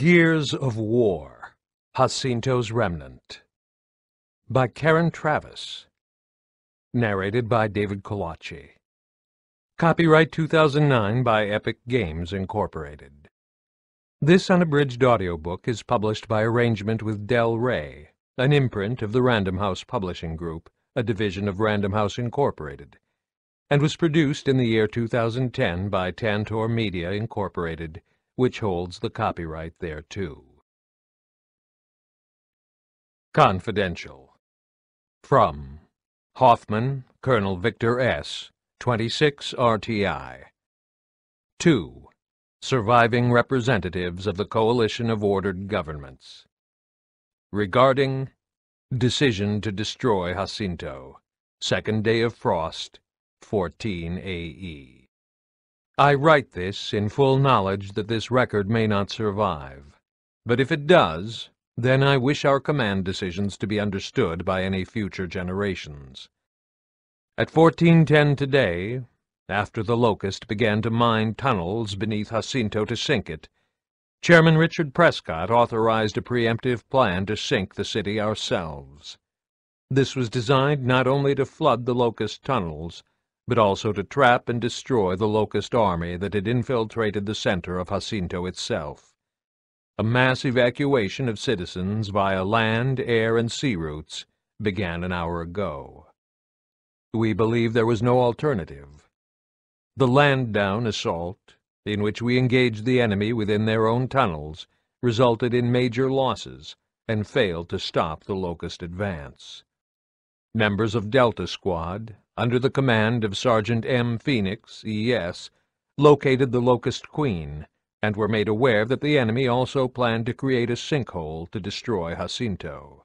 Gears of War Jacinto's Remnant by Karen Traviss. Narrated by David Colacci Copyright 2009 by Epic Games Incorporated This unabridged audiobook is published by arrangement with Del Rey, an imprint of the Random House Publishing Group, a division of Random House Incorporated, and was produced in the year 2010 by Tantor Media Incorporated, which holds the copyright thereto. Confidential. From Hoffman, Colonel Victor S., 26 RTI. 2. Surviving Representatives of the Coalition of Ordered Governments. Regarding Decision to Destroy Jacinto. Second Day of Frost, 14 AE. I write this in full knowledge that this record may not survive. But if it does, then I wish our command decisions to be understood by any future generations. At 1410 today, after the Locust began to mine tunnels beneath Jacinto to sink it, Chairman Richard Prescott authorized a preemptive plan to sink the city ourselves. This was designed not only to flood the Locust tunnels, but also to trap and destroy the Locust army that had infiltrated the center of Jacinto itself. A mass evacuation of citizens via land, air, and sea routes began an hour ago. We believe there was no alternative. The land-down assault, in which we engaged the enemy within their own tunnels, resulted in major losses and failed to stop the Locust advance. Members of Delta Squad, under the command of Sergeant M. Phoenix, E.S., located the Locust Queen, and were made aware that the enemy also planned to create a sinkhole to destroy Jacinto.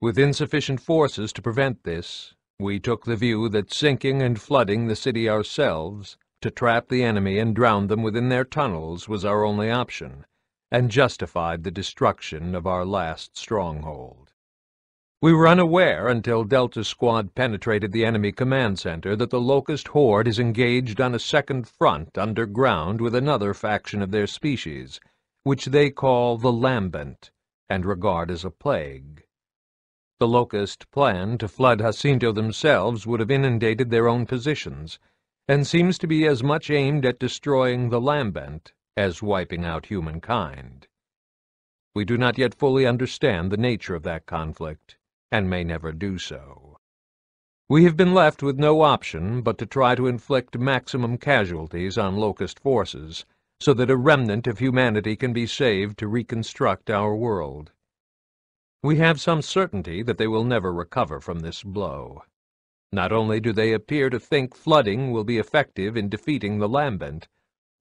With insufficient forces to prevent this, we took the view that sinking and flooding the city ourselves, to trap the enemy and drown them within their tunnels, was our only option, and justified the destruction of our last stronghold. We were unaware until Delta Squad penetrated the enemy command center that the Locust Horde is engaged on a second front underground with another faction of their species, which they call the Lambent, and regard as a plague. The Locust plan to flood Jacinto themselves would have inundated their own positions, and seems to be as much aimed at destroying the Lambent as wiping out humankind. We do not yet fully understand the nature of that conflict and may never do so. We have been left with no option but to try to inflict maximum casualties on Locust forces, so that a remnant of humanity can be saved to reconstruct our world. We have some certainty that they will never recover from this blow. Not only do they appear to think flooding will be effective in defeating the Lambent,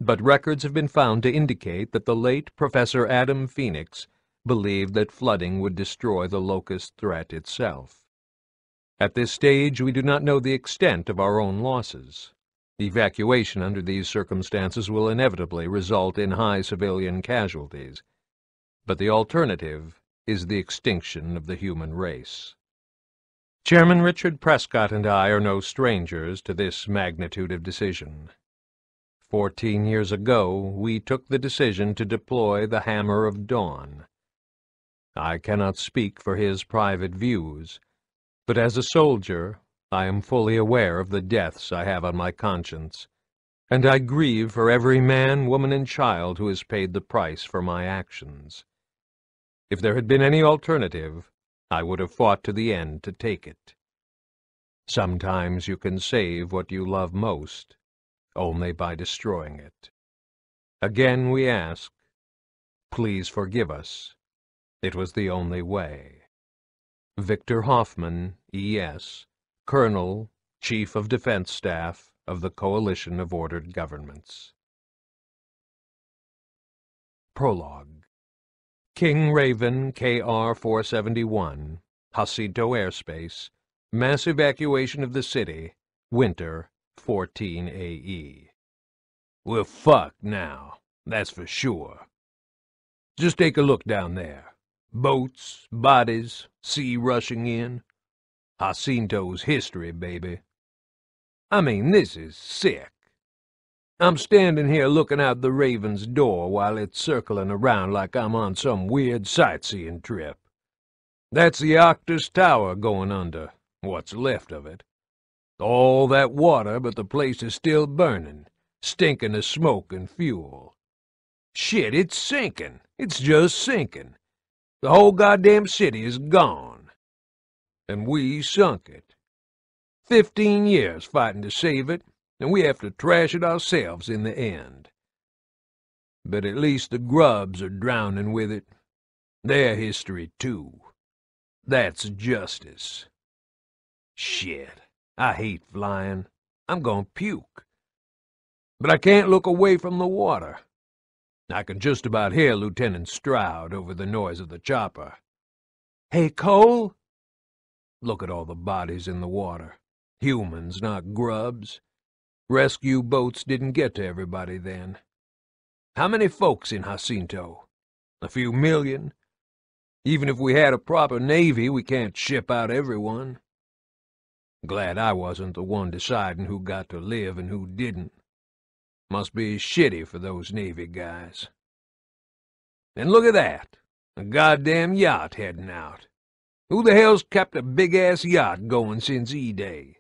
but records have been found to indicate that the late Professor Adam Phoenix believed that flooding would destroy the locust threat itself. At this stage, we do not know the extent of our own losses. Evacuation under these circumstances will inevitably result in high civilian casualties. But the alternative is the extinction of the human race. Chairman Richard Prescott and I are no strangers to this magnitude of decision. Fourteen years ago, we took the decision to deploy the Hammer of Dawn, I cannot speak for his private views, but as a soldier I am fully aware of the deaths I have on my conscience, and I grieve for every man, woman, and child who has paid the price for my actions. If there had been any alternative, I would have fought to the end to take it. Sometimes you can save what you love most, only by destroying it. Again we ask, please forgive us it was the only way. Victor Hoffman, E.S., Colonel, Chief of Defense Staff of the Coalition of Ordered Governments. Prologue King Raven KR-471, Jacinto Airspace, Mass Evacuation of the City, Winter, 14 AE. We're fucked now, that's for sure. Just take a look down there. Boats, bodies, sea rushing in. Jacinto's history, baby. I mean, this is sick. I'm standing here looking out the Raven's door while it's circling around like I'm on some weird sightseeing trip. That's the Octus Tower going under, what's left of it. All that water, but the place is still burning, stinking of smoke and fuel. Shit, it's sinking. It's just sinking. The whole goddamn city is gone. And we sunk it. Fifteen years fighting to save it, and we have to trash it ourselves in the end. But at least the grubs are drowning with it. Their history, too. That's justice. Shit, I hate flying. I'm going to puke. But I can't look away from the water. I can just about hear Lieutenant Stroud over the noise of the chopper. Hey, Cole? Look at all the bodies in the water. Humans, not grubs. Rescue boats didn't get to everybody then. How many folks in Jacinto? A few million? Even if we had a proper navy, we can't ship out everyone. Glad I wasn't the one deciding who got to live and who didn't. Must be shitty for those navy guys. And look at that, a goddamn yacht heading out. Who the hell's kept a big-ass yacht going since E-Day?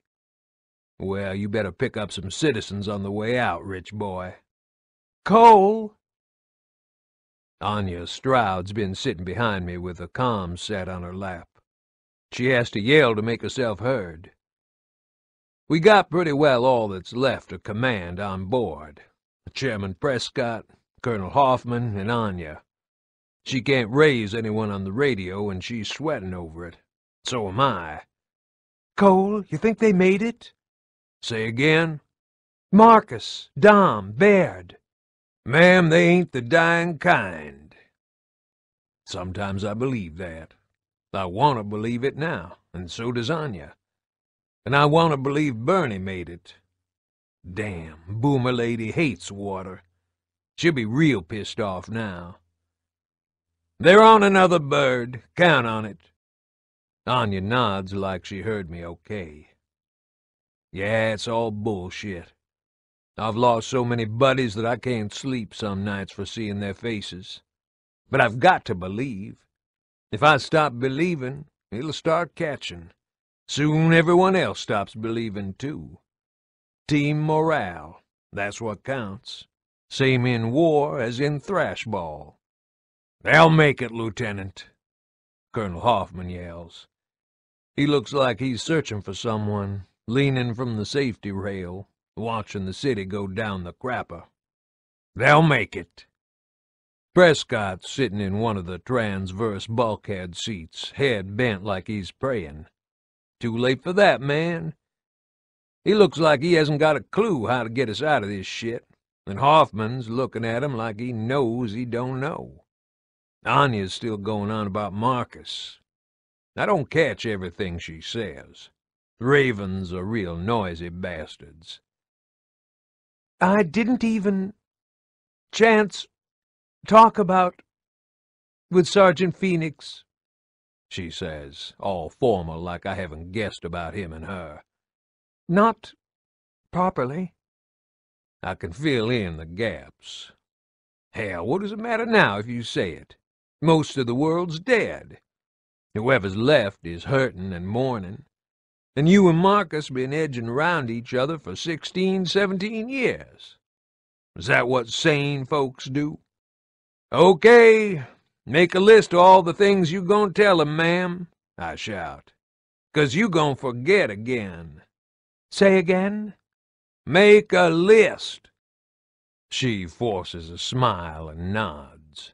Well, you better pick up some citizens on the way out, rich boy. Cole! Anya Stroud's been sitting behind me with a comms set on her lap. She has to yell to make herself heard. We got pretty well all that's left of command on board. Chairman Prescott, Colonel Hoffman, and Anya. She can't raise anyone on the radio, and she's sweating over it. So am I. Cole, you think they made it? Say again? Marcus, Dom, Baird. Ma'am, they ain't the dying kind. Sometimes I believe that. I want to believe it now, and so does Anya. And I want to believe Bernie made it. Damn, Boomer Lady hates water. She'll be real pissed off now. They're on another bird. Count on it. Anya nods like she heard me okay. Yeah, it's all bullshit. I've lost so many buddies that I can't sleep some nights for seeing their faces. But I've got to believe. If I stop believing, it'll start catching. Soon everyone else stops believing, too. Team morale, that's what counts. Same in war as in thrashball. They'll make it, Lieutenant, Colonel Hoffman yells. He looks like he's searching for someone, leaning from the safety rail, watching the city go down the crapper. They'll make it. Prescott's sitting in one of the transverse bulkhead seats, head bent like he's praying. Too late for that, man. He looks like he hasn't got a clue how to get us out of this shit, and Hoffman's looking at him like he knows he don't know. Anya's still going on about Marcus. I don't catch everything she says. Ravens are real noisy bastards. I didn't even chance talk about with Sergeant Phoenix, she says, all formal like I haven't guessed about him and her. Not properly. I can fill in the gaps. Hell, what does it matter now if you say it? Most of the world's dead. Whoever's left is hurting and mourning. And you and Marcus been edging round each other for sixteen, seventeen years. Is that what sane folks do? Okay, make a list of all the things you gonna tell 'em, ma'am, I shout. 'Cause you gonna forget again. Say again? Make a list. She forces a smile and nods.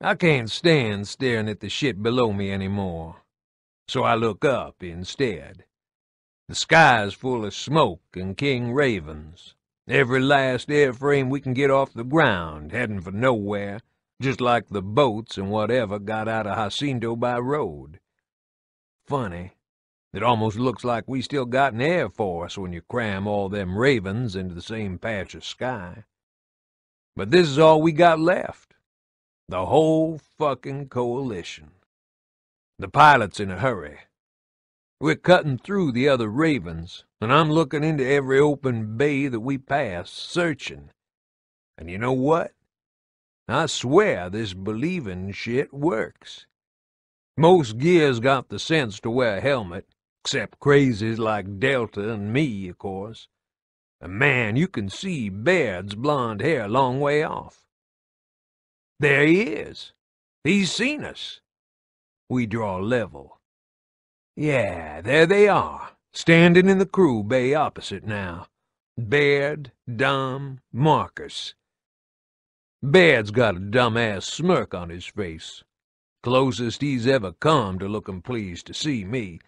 I can't stand staring at the shit below me any more so I look up instead. The sky's full of smoke and king ravens. Every last airframe we can get off the ground, heading for nowhere, just like the boats and whatever got out of Jacinto by road. Funny, it almost looks like we still got an air force when you cram all them ravens into the same patch of sky. But this is all we got left. The whole fucking coalition. The pilot's in a hurry. We're cutting through the other ravens, and I'm looking into every open bay that we pass, searching. And you know what? I swear this believing shit works. Most gear's got the sense to wear a helmet, except crazies like Delta and me, of course. And man, you can see Baird's blond hair a long way off. There he is. He's seen us. We draw level. Yeah, there they are, standing in the crew bay opposite now. Baird, Dom, Marcus. Baird's got a dumb-ass smirk on his face. Closest he's ever come to looking pleased to see me,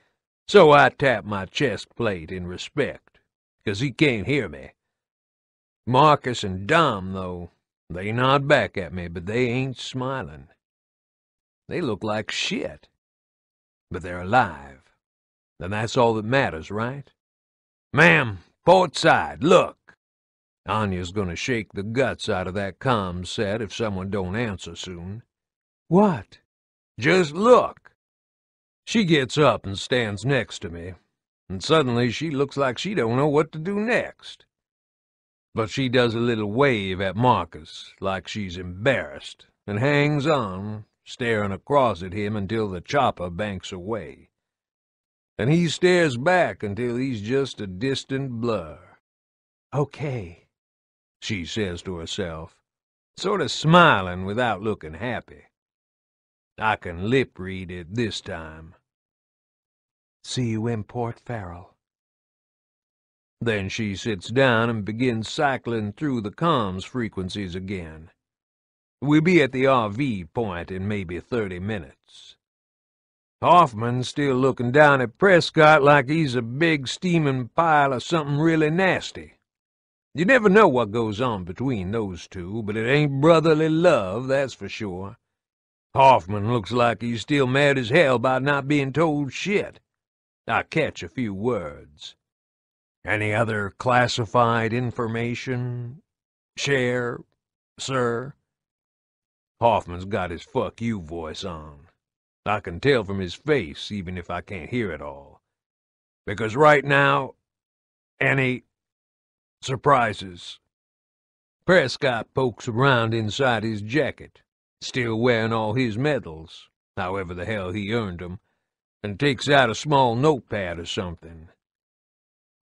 so I tap my chest plate in respect, 'cause he can't hear me. Marcus and Dom, though, they nod back at me, but they ain't smiling. They look like shit. But they're alive. And that's all that matters, right? Ma'am, port side, look! Anya's gonna shake the guts out of that comm set if someone don't answer soon. What? Just look! She gets up and stands next to me, and suddenly she looks like she don't know what to do next. But she does a little wave at Marcus, like she's embarrassed, and hangs on, staring across at him until the chopper banks away. And he stares back until he's just a distant blur. Okay, she says to herself, sort of smiling without looking happy. I can lip read it this time. See you in Port Farrell. Then she sits down and begins cycling through the comms frequencies again. We'll be at the RV point in maybe thirty minutes. Hoffman's still looking down at Prescott like he's a big steaming pile of something really nasty. You never know what goes on between those two, but it ain't brotherly love, that's for sure. Hoffman looks like he's still mad as hell about not being told shit. I catch a few words. Any other classified information? Share, sir? Hoffman's got his fuck you voice on. I can tell from his face, even if I can't hear it all. Because right now, any surprises. Prescott pokes around inside his jacket, still wearing all his medals, however the hell he earned 'em, and takes out a small notepad or something.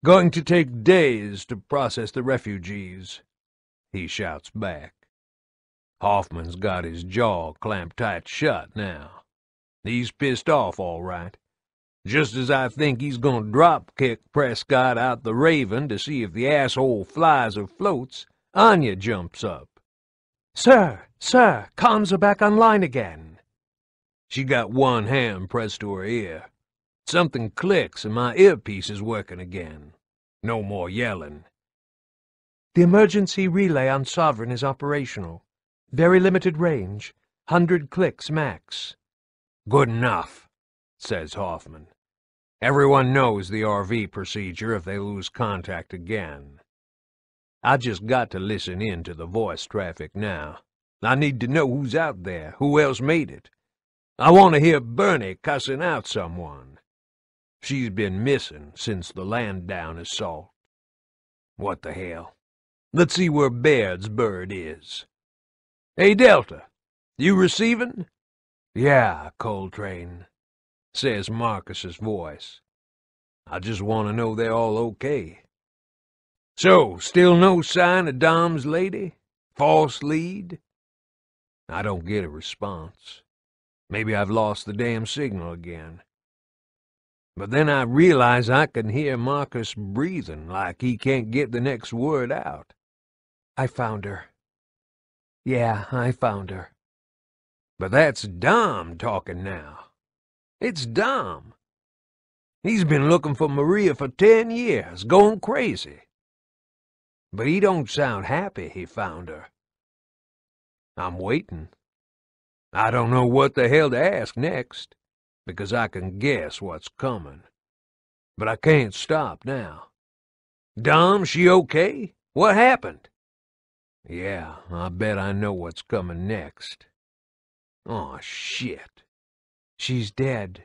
Going to take days to process the refugees, he shouts back. Hoffman's got his jaw clamped tight shut now. He's pissed off all right. Just as I think he's going to drop kick Prescott out the Raven to see if the asshole flies or floats, Anya jumps up. Sir, sir, comms are back online again. She got one hand pressed to her ear. Something clicks and my earpiece is working again. No more yelling. The emergency relay on Sovereign is operational. Very limited range. Hundred clicks max. Good enough, says Hoffman. Everyone knows the RV procedure if they lose contact again. I just got to listen in to the voice traffic now. I need to know who's out there, who else made it. I want to hear Bernie cussing out someone. She's been missing since the Landdown assault. What the hell? Let's see where Baird's bird is. Hey, Delta, you receiving? Yeah, Cole Train says Marcus's voice. I just want to know they're all okay. So, still no sign of Dom's lady? False lead? I don't get a response. Maybe I've lost the damn signal again. But then I realize I can hear Marcus breathing like he can't get the next word out. I found her. Yeah, I found her. But that's Dom talking now. It's Dom. He's been looking for Maria for ten years, going crazy. But he don't sound happy he found her. I'm waiting. I don't know what the hell to ask next, because I can guess what's coming. But I can't stop now. Dom, she okay? What happened? Yeah, I bet I know what's coming next. Oh, shit. She's dead,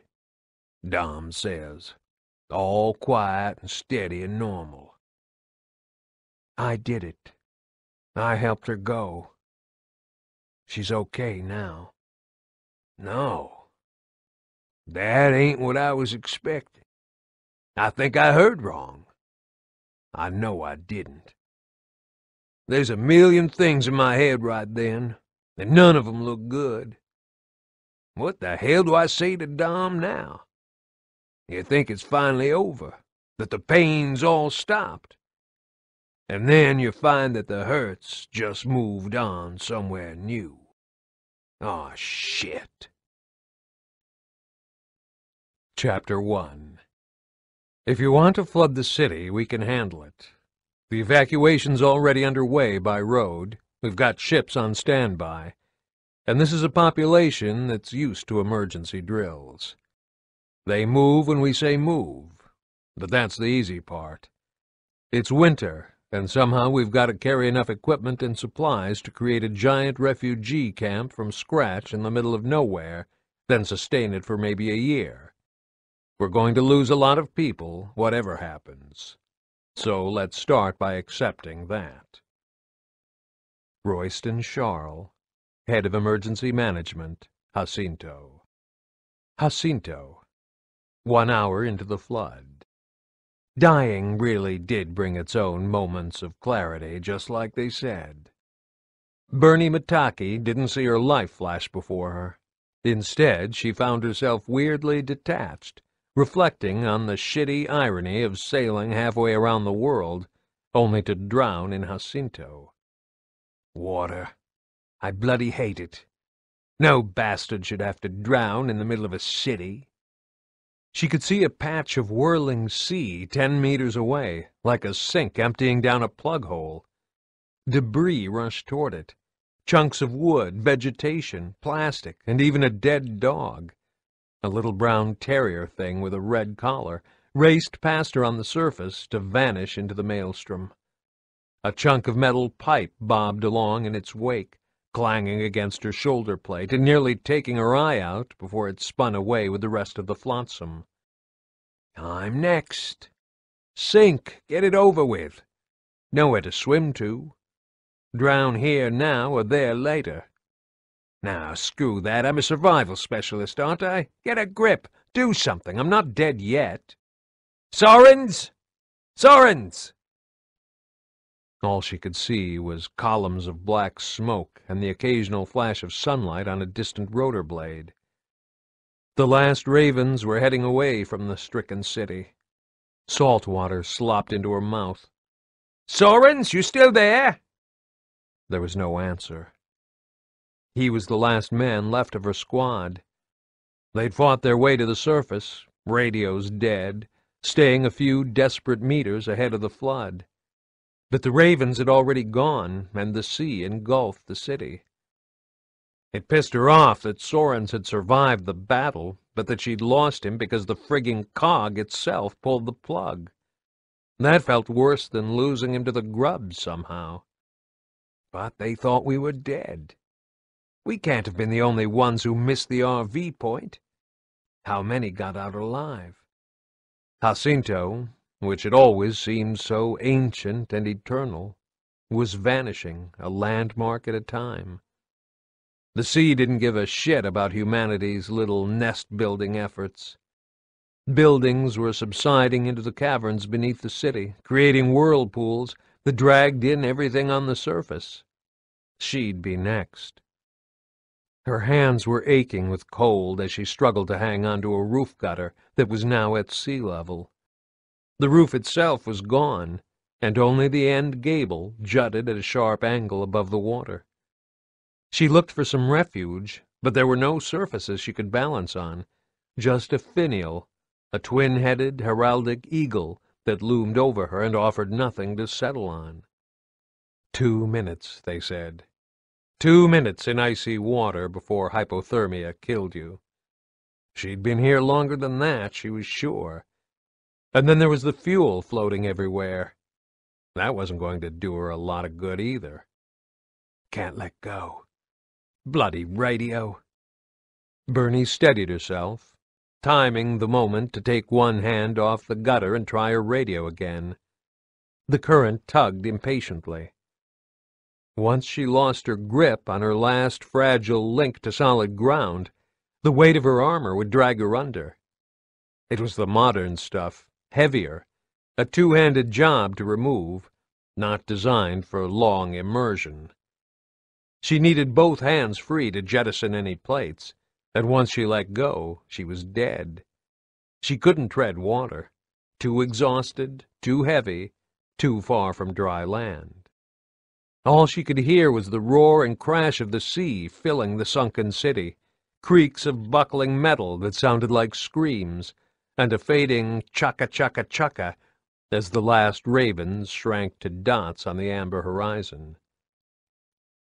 Dom says. all quiet and steady and normal. I did it. I helped her go. She's okay now. No. That ain't what I was expecting. I think I heard wrong. I know I didn't. There's a million things in my head right then, and none of 'em look good. What the hell do I say to Dom now? You think it's finally over, that the pain's all stopped. And then you find that the hurt's just moved on somewhere new. Aw, oh, shit. Chapter 1 If you want to flood the city, we can handle it. The evacuation's already underway by road. We've got ships on standby. And this is a population that's used to emergency drills. They move when we say move, but that's the easy part. It's winter, and somehow we've got to carry enough equipment and supplies to create a giant refugee camp from scratch in the middle of nowhere, then sustain it for maybe a year. We're going to lose a lot of people, whatever happens. So let's start by accepting that. Royston Sharle, Head of Emergency Management, Jacinto. Jacinto, one hour into the flood. Dying really did bring its own moments of clarity, just like they said. Bernie Mataki didn't see her life flash before her. Instead, she found herself weirdly detached, reflecting on the shitty irony of sailing halfway around the world, only to drown in Jacinto. Water. I bloody hate it. No bastard should have to drown in the middle of a city. She could see a patch of whirling sea ten meters away, like a sink emptying down a plug hole. Debris rushed toward it. Chunks of wood, vegetation, plastic, and even a dead dog. A little brown terrier thing with a red collar raced past her on the surface to vanish into the maelstrom. A chunk of metal pipe bobbed along in its wake clanging against her shoulder plate and nearly taking her eye out before it spun away with the rest of the flotsam. I'm next. Sink, get it over with. Nowhere to swim to. Drown here now or there later. Now, screw that. I'm a survival specialist, aren't I? Get a grip. Do something. I'm not dead yet. Sorens! Sorens! All she could see was columns of black smoke and the occasional flash of sunlight on a distant rotor blade. The last ravens were heading away from the stricken city. Salt water slopped into her mouth. Sorens, you still there? There was no answer. He was the last man left of her squad. They'd fought their way to the surface, radios dead, staying a few desperate meters ahead of the flood. But the ravens had already gone, and the sea engulfed the city. It pissed her off that Sorens had survived the battle, but that she'd lost him because the frigging cog itself pulled the plug. That felt worse than losing him to the grubs somehow. But they thought we were dead. We can't have been the only ones who missed the RV point. How many got out alive? Jacinto, which had always seemed so ancient and eternal, was vanishing a landmark at a time. The sea didn't give a shit about humanity's little nest-building efforts. Buildings were subsiding into the caverns beneath the city, creating whirlpools that dragged in everything on the surface. She'd be next. Her hands were aching with cold as she struggled to hang onto a roof gutter that was now at sea level. The roof itself was gone, and only the end gable jutted at a sharp angle above the water. She looked for some refuge, but there were no surfaces she could balance on, just a finial, a twin-headed heraldic eagle that loomed over her and offered nothing to settle on. Two minutes, they said. Two minutes in icy water before hypothermia killed you. She'd been here longer than that, she was sure. And then there was the fuel floating everywhere. That wasn't going to do her a lot of good either. Can't let go. Bloody radio. Bernie steadied herself, timing the moment to take one hand off the gutter and try her radio again. The current tugged impatiently. Once she lost her grip on her last fragile link to solid ground, the weight of her armor would drag her under. It was the modern stuff, heavier, a two-handed job to remove, not designed for long immersion. She needed both hands free to jettison any plates, and once she let go, she was dead. She couldn't tread water, too exhausted, too heavy, too far from dry land. All she could hear was the roar and crash of the sea filling the sunken city, creaks of buckling metal that sounded like screams, and a fading chaka-chaka-chaka as the last ravens shrank to dots on the amber horizon.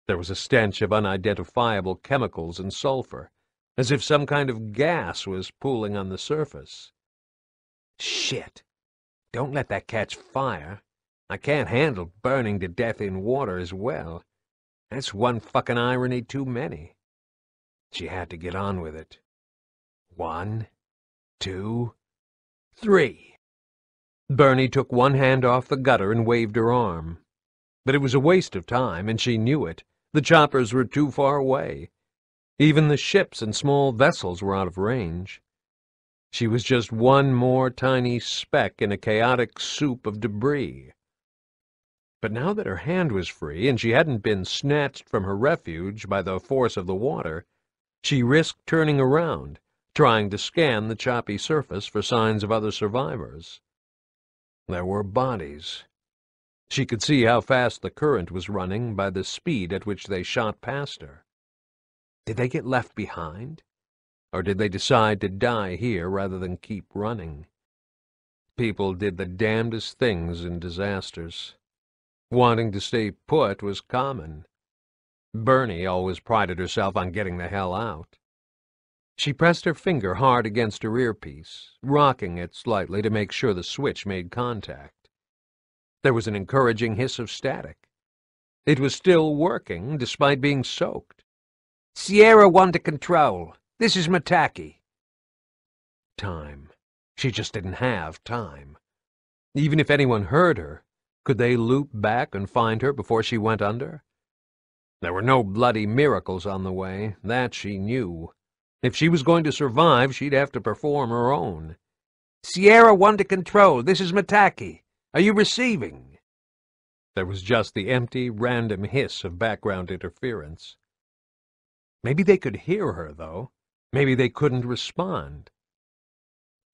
There was a stench of unidentifiable chemicals and sulfur, as if some kind of gas was pooling on the surface. Shit! Don't let that catch fire. I can't handle burning to death in water as well. That's one fucking irony too many. She had to get on with it. One, two, three. Bernie took one hand off the gutter and waved her arm. But it was a waste of time, and she knew it. The choppers were too far away. Even the ships and small vessels were out of range. She was just one more tiny speck in a chaotic soup of debris. But now that her hand was free, and she hadn't been snatched from her refuge by the force of the water, she risked turning around, trying to scan the choppy surface for signs of other survivors. There were bodies. She could see how fast the current was running by the speed at which they shot past her. Did they get left behind? Or did they decide to die here rather than keep running? People did the damnedest things in disasters. Wanting to stay put was common. Bernie always prided herself on getting the hell out. She pressed her finger hard against her earpiece, rocking it slightly to make sure the switch made contact. There was an encouraging hiss of static. It was still working, despite being soaked. Sierra One to control. This is Mataki. Time. She just didn't have time. Even if anyone heard her, could they loop back and find her before she went under? There were no bloody miracles on the way, that she knew. If she was going to survive, she'd have to perform her own. Sierra One to control, this is Mataki. Are you receiving? There was just the empty, random hiss of background interference. Maybe they could hear her, though. Maybe they couldn't respond.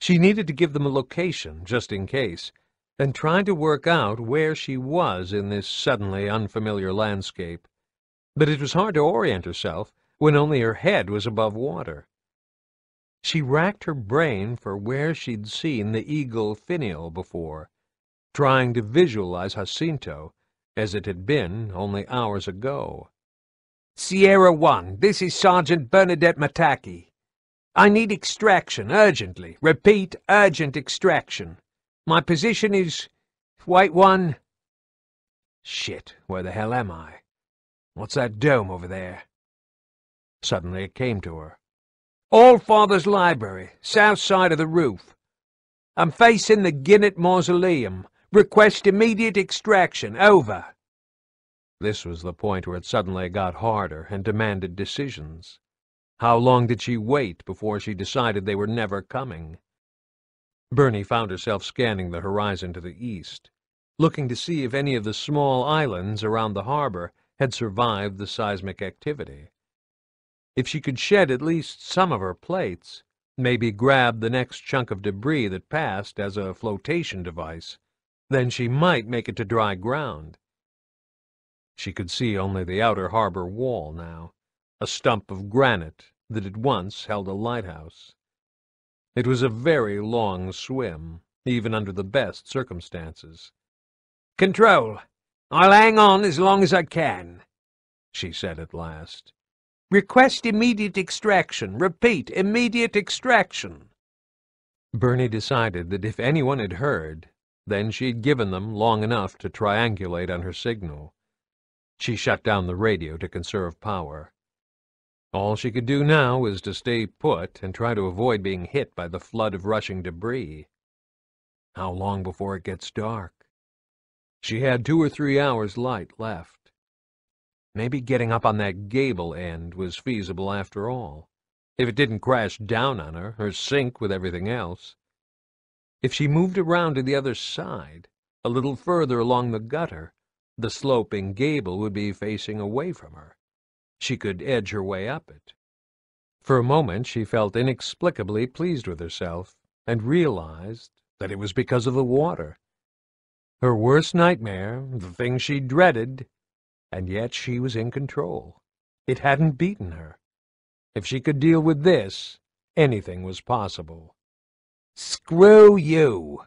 She needed to give them a location, just in case, and tried to work out where she was in this suddenly unfamiliar landscape. But it was hard to orient herself when only her head was above water. She racked her brain for where she'd seen the eagle finial before, trying to visualize Jacinto as it had been only hours ago. Sierra One, this is Sergeant Bernadette Mataki. I need extraction, urgently. Repeat, urgent extraction. My position is... White One... Shit, where the hell am I? What's that dome over there? Suddenly it came to her. All Father's Library, south side of the roof. I'm facing the Ginnett Mausoleum. Request immediate extraction. Over. This was the point where it suddenly got harder and demanded decisions. How long did she wait before she decided they were never coming? Bernie found herself scanning the horizon to the east, looking to see if any of the small islands around the harbor had survived the seismic activity. If she could shed at least some of her plates, maybe grab the next chunk of debris that passed as a flotation device, then she might make it to dry ground. She could see only the outer harbor wall now, a stump of granite that had once held a lighthouse. It was a very long swim, even under the best circumstances. Control! I'll hang on as long as I can, she said at last. Request immediate extraction. Repeat, immediate extraction. Bernie decided that if anyone had heard, then she'd given them long enough to triangulate on her signal. She shut down the radio to conserve power. All she could do now was to stay put and try to avoid being hit by the flood of rushing debris. How long before it gets dark? She had two or three hours light left. Maybe getting up on that gable end was feasible after all, if it didn't crash down on her or sink with everything else. If she moved around to the other side, a little further along the gutter, the sloping gable would be facing away from her. She could edge her way up it. For a moment she felt inexplicably pleased with herself, and realized that it was because of the water. Her worst nightmare, the thing she dreaded, and yet she was in control. It hadn't beaten her. If she could deal with this, anything was possible. Screw you,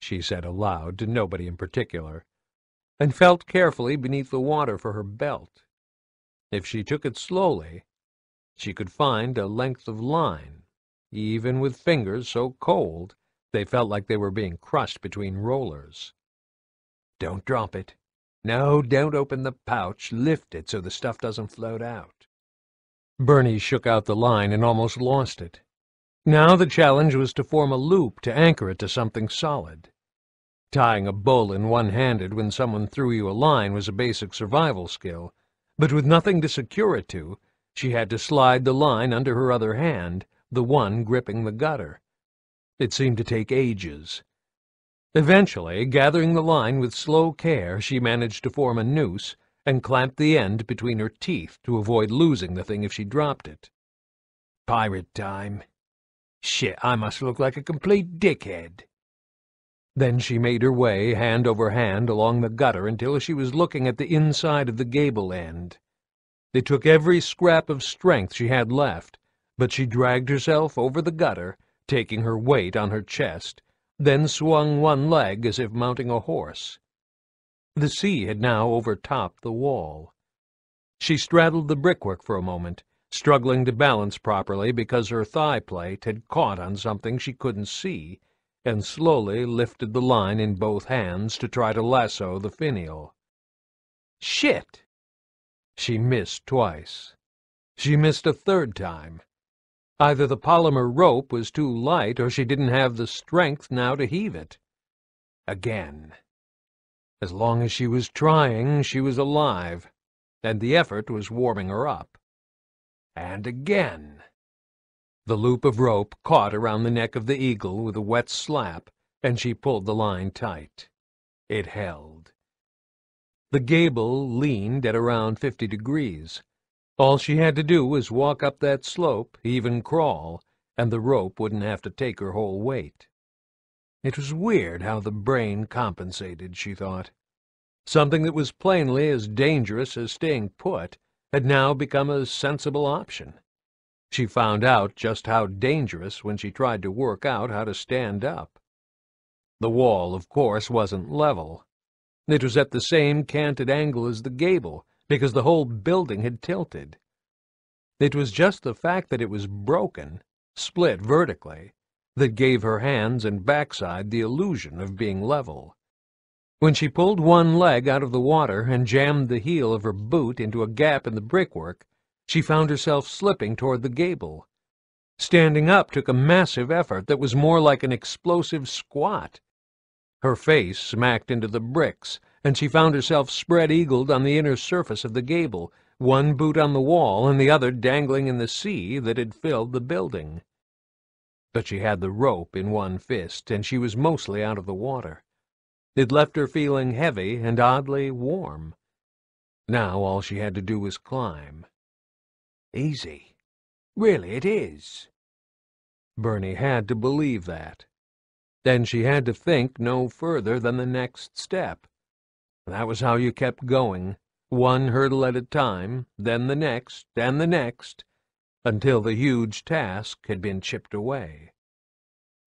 she said aloud to nobody in particular, and felt carefully beneath the water for her belt. If she took it slowly, she could find a length of line, even with fingers so cold they felt like they were being crushed between rollers. Don't drop it. No, don't open the pouch. Lift it so the stuff doesn't float out. Bernie shook out the line and almost lost it. Now the challenge was to form a loop to anchor it to something solid. Tying a bowline one-handed when someone threw you a line was a basic survival skill, but with nothing to secure it to, she had to slide the line under her other hand, the one gripping the gutter. It seemed to take ages. Eventually, gathering the line with slow care, she managed to form a noose and clamped the end between her teeth to avoid losing the thing if she dropped it. Pirate time. Shit, I must look like a complete dickhead. Then she made her way, hand over hand, along the gutter until she was looking at the inside of the gable end. They took every scrap of strength she had left, but she dragged herself over the gutter, taking her weight on her chest, then swung one leg as if mounting a horse. The sea had now overtopped the wall. She straddled the brickwork for a moment, struggling to balance properly because her thigh plate had caught on something she couldn't see, and slowly lifted the line in both hands to try to lasso the finial. Shit! She missed twice. She missed a third time. Either the polymer rope was too light or she didn't have the strength now to heave it. Again. As long as she was trying, she was alive, and the effort was warming her up. And again. The loop of rope caught around the neck of the eagle with a wet slap, and she pulled the line tight. It held. The gable leaned at around fifty degrees. All she had to do was walk up that slope, even crawl, and the rope wouldn't have to take her whole weight. It was weird how the brain compensated, she thought. Something that was plainly as dangerous as staying put had now become a sensible option. She found out just how dangerous when she tried to work out how to stand up. The wall, of course, wasn't level. It was at the same canted angle as the gable, because the whole building had tilted. It was just the fact that it was broken, split vertically, that gave her hands and backside the illusion of being level. When she pulled one leg out of the water and jammed the heel of her boot into a gap in the brickwork, she found herself slipping toward the gable. Standing up took a massive effort that was more like an explosive squat. Her face smacked into the bricks, and she found herself spread-eagled on the inner surface of the gable, one boot on the wall and the other dangling in the sea that had filled the building. But she had the rope in one fist, and she was mostly out of the water. It left her feeling heavy and oddly warm. Now all she had to do was climb. Easy. Really, it is. Bernie had to believe that. Then she had to think no further than the next step. That was how you kept going, one hurdle at a time, then the next, and the next, until the huge task had been chipped away.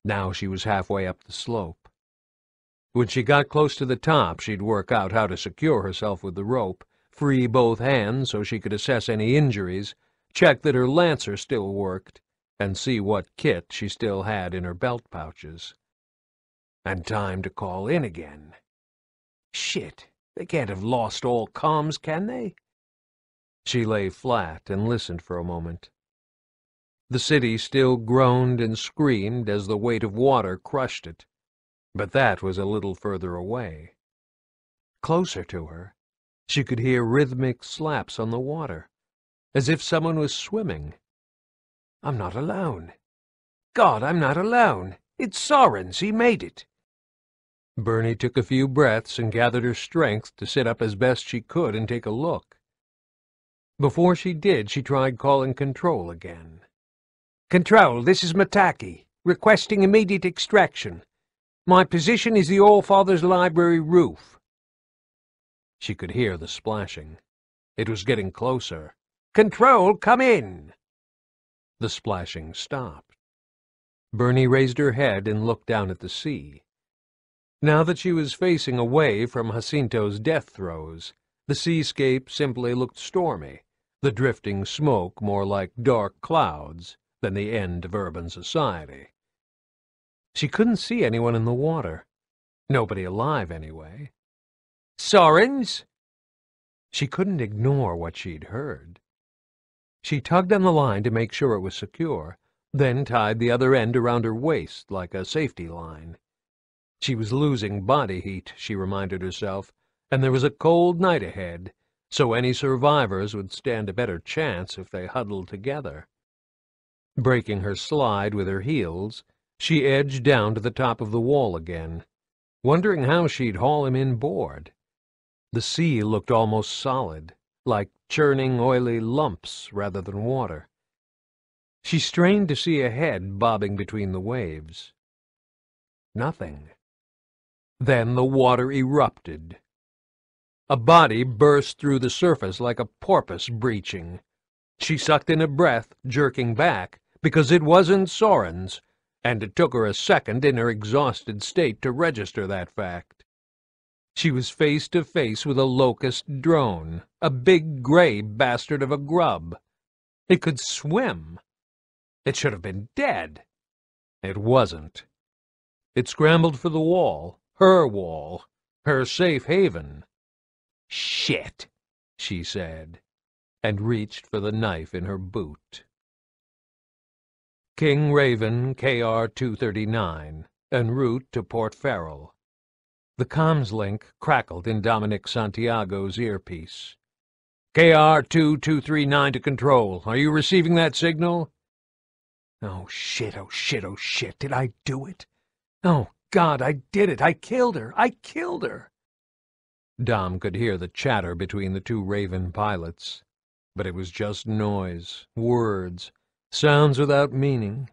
Now she was halfway up the slope. When she got close to the top, she'd work out how to secure herself with the rope, free both hands so she could assess any injuries, check that her lancer still worked, and see what kit she still had in her belt pouches. And time to call in again. Shit, they can't have lost all comms, can they? She lay flat and listened for a moment. The city still groaned and screamed as the weight of water crushed it, but that was a little further away. Closer to her, she could hear rhythmic slaps on the water, as if someone was swimming. I'm not alone. God, I'm not alone. It's Sorens. He made it. Bernie took a few breaths and gathered her strength to sit up as best she could and take a look. Before she did, she tried calling Control again. Control, this is Mataki, requesting immediate extraction. My position is the All-Father's Library roof. She could hear the splashing. It was getting closer. Control, come in! The splashing stopped. Bernie raised her head and looked down at the sea. Now that she was facing away from Jacinto's death throes, the seascape simply looked stormy, the drifting smoke more like dark clouds than the end of urban society. She couldn't see anyone in the water. Nobody alive, anyway. Sorens? She couldn't ignore what she'd heard. She tugged on the line to make sure it was secure, then tied the other end around her waist like a safety line. She was losing body heat, she reminded herself, and there was a cold night ahead, so any survivors would stand a better chance if they huddled together. Breaking her slide with her heels, she edged down to the top of the wall again, wondering how she'd haul him inboard. The sea looked almost solid, like churning oily lumps rather than water. She strained to see a head bobbing between the waves. Nothing. Then the water erupted. A body burst through the surface like a porpoise breaching. She sucked in a breath, jerking back, because it wasn't Sorens, and it took her a second in her exhausted state to register that fact. She was face to face with a locust drone, a big gray bastard of a grub. It could swim. It should have been dead. It wasn't. It scrambled for the wall, her wall, her safe haven. Shit, she said, and reached for the knife in her boot. King Raven KR-239, en route to Port Farrell. The comms link crackled in Dominic Santiago's earpiece. KR-2239 to Control. Are you receiving that signal? Oh, shit, oh, shit, oh, shit. Did I do it? Oh, God, I did it. I killed her. I killed her. Dom could hear the chatter between the two Raven pilots, but it was just noise, words, sounds without meaning.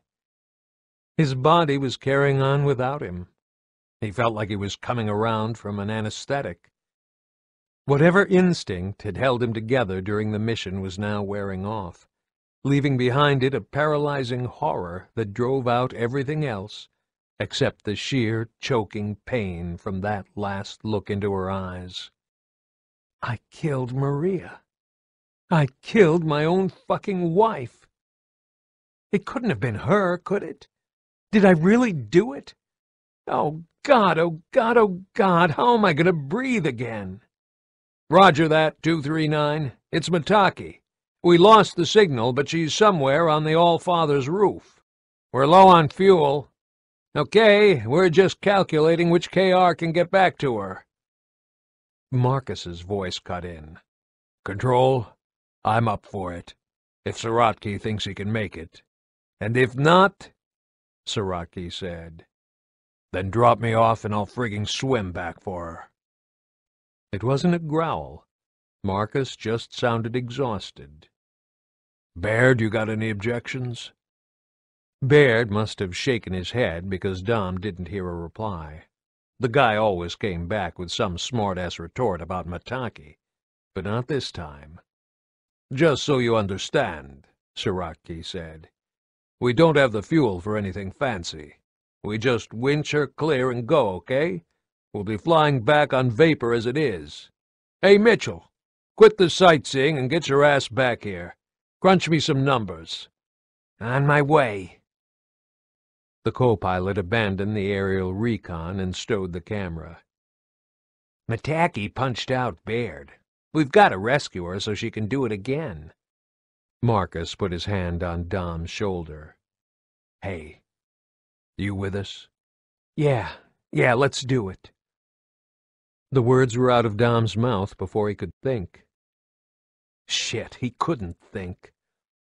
His body was carrying on without him. He felt like he was coming around from an anesthetic. Whatever instinct had held him together during the mission was now wearing off, leaving behind it a paralyzing horror that drove out everything else except the sheer, choking pain from that last look into her eyes. I killed Maria. I killed my own fucking wife. It couldn't have been her, could it? Did I really do it? Oh, God, oh, God, oh, God, how am I going to breathe again? Roger that, 239. It's Mataki. We lost the signal, but she's somewhere on the All-Father's roof. We're low on fuel. Okay, we're just calculating which KR can get back to her. Marcus's voice cut in. Control, I'm up for it, if Sorotki thinks he can make it. And if not, Sorotki said, then drop me off and I'll frigging swim back for her. It wasn't a growl. Marcus just sounded exhausted. Baird, you got any objections? Baird must have shaken his head because Dom didn't hear a reply. The guy always came back with some smart-ass retort about Mataki, but not this time. Just so you understand, Sorotki said, we don't have the fuel for anything fancy. We just winch her clear and go, okay? We'll be flying back on vapor as it is. Hey, Mitchell, quit the sightseeing and get your ass back here. Crunch me some numbers. On my way. The co-pilot abandoned the aerial recon and stowed the camera. Mataki punched out Baird. We've got to rescue her so she can do it again. Marcus put his hand on Dom's shoulder. Hey, you with us? Yeah, yeah, let's do it. The words were out of Dom's mouth before he could think. Shit, he couldn't think.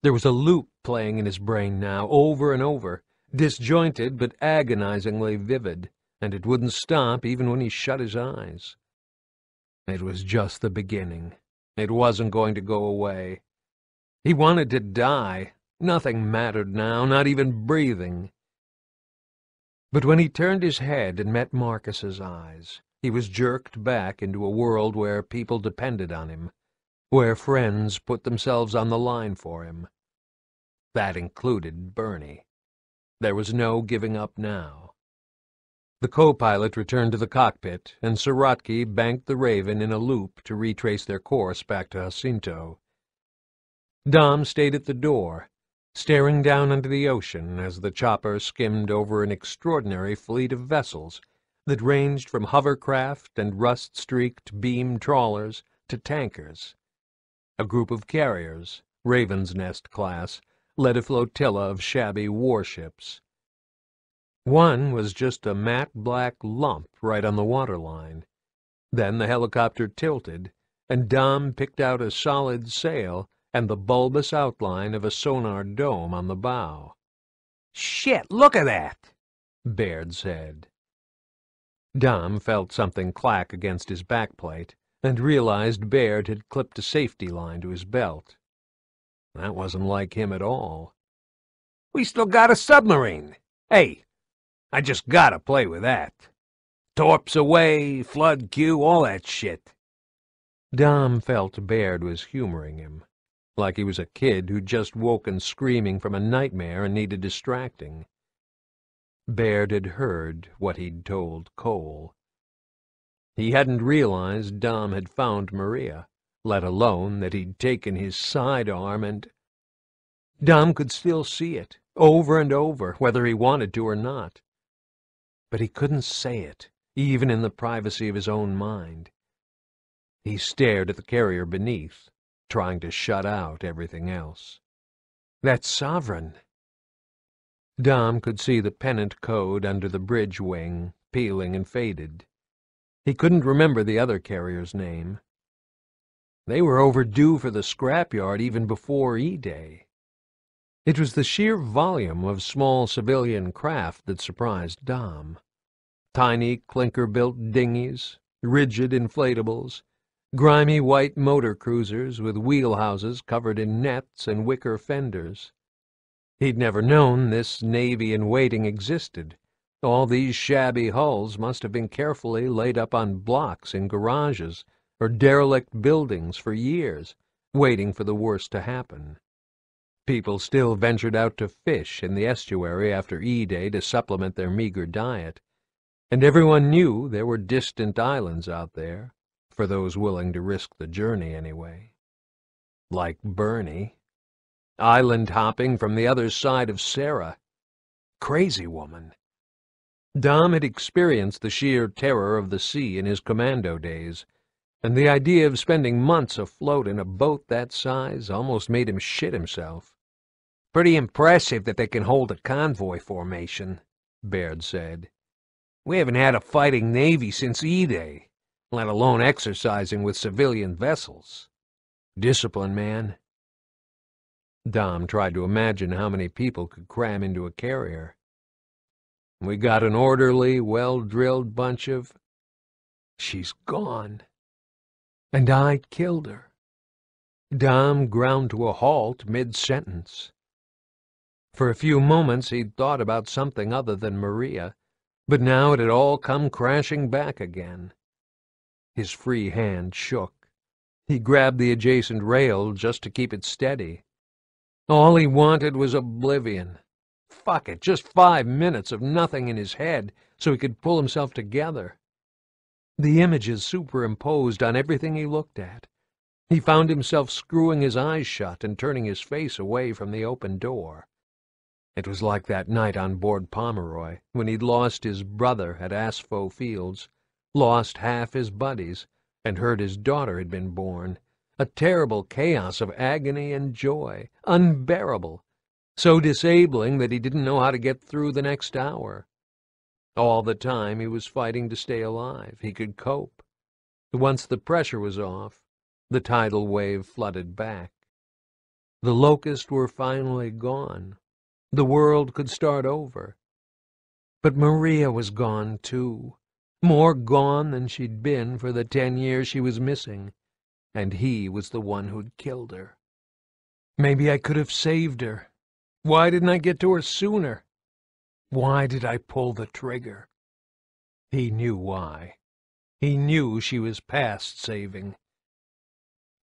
There was a loop playing in his brain now, over and over, disjointed but agonizingly vivid, and it wouldn't stop even when he shut his eyes. It was just the beginning. It wasn't going to go away. He wanted to die. Nothing mattered now, not even breathing. But when he turned his head and met Marcus's eyes, he was jerked back into a world where people depended on him, where friends put themselves on the line for him. That included Bernie. There was no giving up now. The co-pilot returned to the cockpit, and Sorotki banked the Raven in a loop to retrace their course back to Jacinto. Dom stayed at the door, staring down into the ocean as the chopper skimmed over an extraordinary fleet of vessels that ranged from hovercraft and rust-streaked beam trawlers to tankers. A group of carriers, Raven's Nest class, led a flotilla of shabby warships. One was just a matte black lump right on the waterline. Then the helicopter tilted, and Dom picked out a solid sail and the bulbous outline of a sonar dome on the bow. Shit, look at that, Baird said. Dom felt something clack against his backplate and realized Baird had clipped a safety line to his belt. That wasn't like him at all. We still got a submarine. Hey, I just gotta play with that. Torps away, flood cue, all that shit. Dom felt Baird was humoring him like he was a kid who'd just woken screaming from a nightmare and needed distracting. Baird had heard what he'd told Cole. He hadn't realized Dom had found Maria, let alone that he'd taken his sidearm and... Dom could still see it, over and over, whether he wanted to or not. But he couldn't say it, even in the privacy of his own mind. He stared at the carrier beneath, trying to shut out everything else. That Sovereign. Dom could see the pennant code under the bridge wing, peeling and faded. He couldn't remember the other carrier's name. They were overdue for the scrapyard even before E-Day. It was the sheer volume of small civilian craft that surprised Dom. Tiny clinker-built dinghies, rigid inflatables, grimy white motor cruisers with wheelhouses covered in nets and wicker fenders. He'd never known this navy in waiting existed. All these shabby hulls must have been carefully laid up on blocks in garages or derelict buildings for years, waiting for the worst to happen. People still ventured out to fish in the estuary after E-Day to supplement their meager diet, and everyone knew there were distant islands out there, for those willing to risk the journey anyway. Like Bernie. Island hopping from the other side of Sera. Crazy woman. Dom had experienced the sheer terror of the sea in his commando days, and the idea of spending months afloat in a boat that size almost made him shit himself. Pretty impressive that they can hold a convoy formation, Baird said. We haven't had a fighting navy since E-Day let alone exercising with civilian vessels. Discipline, man. Dom tried to imagine how many people could cram into a carrier. We got an orderly, well-drilled bunch of... She's gone. And I killed her. Dom ground to a halt mid-sentence. For a few moments he'd thought about something other than Maria, but now it had all come crashing back again. His free hand shook. He grabbed the adjacent rail just to keep it steady. All he wanted was oblivion. Fuck it, just five minutes of nothing in his head so he could pull himself together. The images superimposed on everything he looked at. He found himself screwing his eyes shut and turning his face away from the open door. It was like that night on board Pomeroy, when he'd lost his brother at Aspho Fields lost half his buddies, and heard his daughter had been born, a terrible chaos of agony and joy, unbearable, so disabling that he didn't know how to get through the next hour. All the time he was fighting to stay alive. He could cope. Once the pressure was off, the tidal wave flooded back. The locusts were finally gone. The world could start over. But Maria was gone, too. More gone than she'd been for the ten years she was missing. And he was the one who'd killed her. Maybe I could have saved her. Why didn't I get to her sooner? Why did I pull the trigger? He knew why. He knew she was past saving.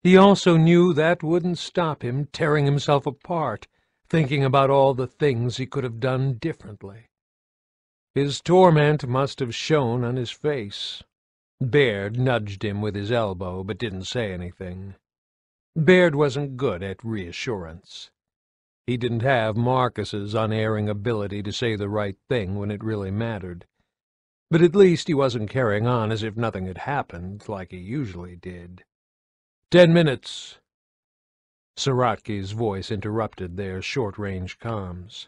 He also knew that wouldn't stop him tearing himself apart, thinking about all the things he could have done differently. His torment must have shown on his face. Baird nudged him with his elbow, but didn't say anything. Baird wasn't good at reassurance. He didn't have Marcus's unerring ability to say the right thing when it really mattered. But at least he wasn't carrying on as if nothing had happened, like he usually did. Ten minutes. Sorotki's voice interrupted their short-range comms.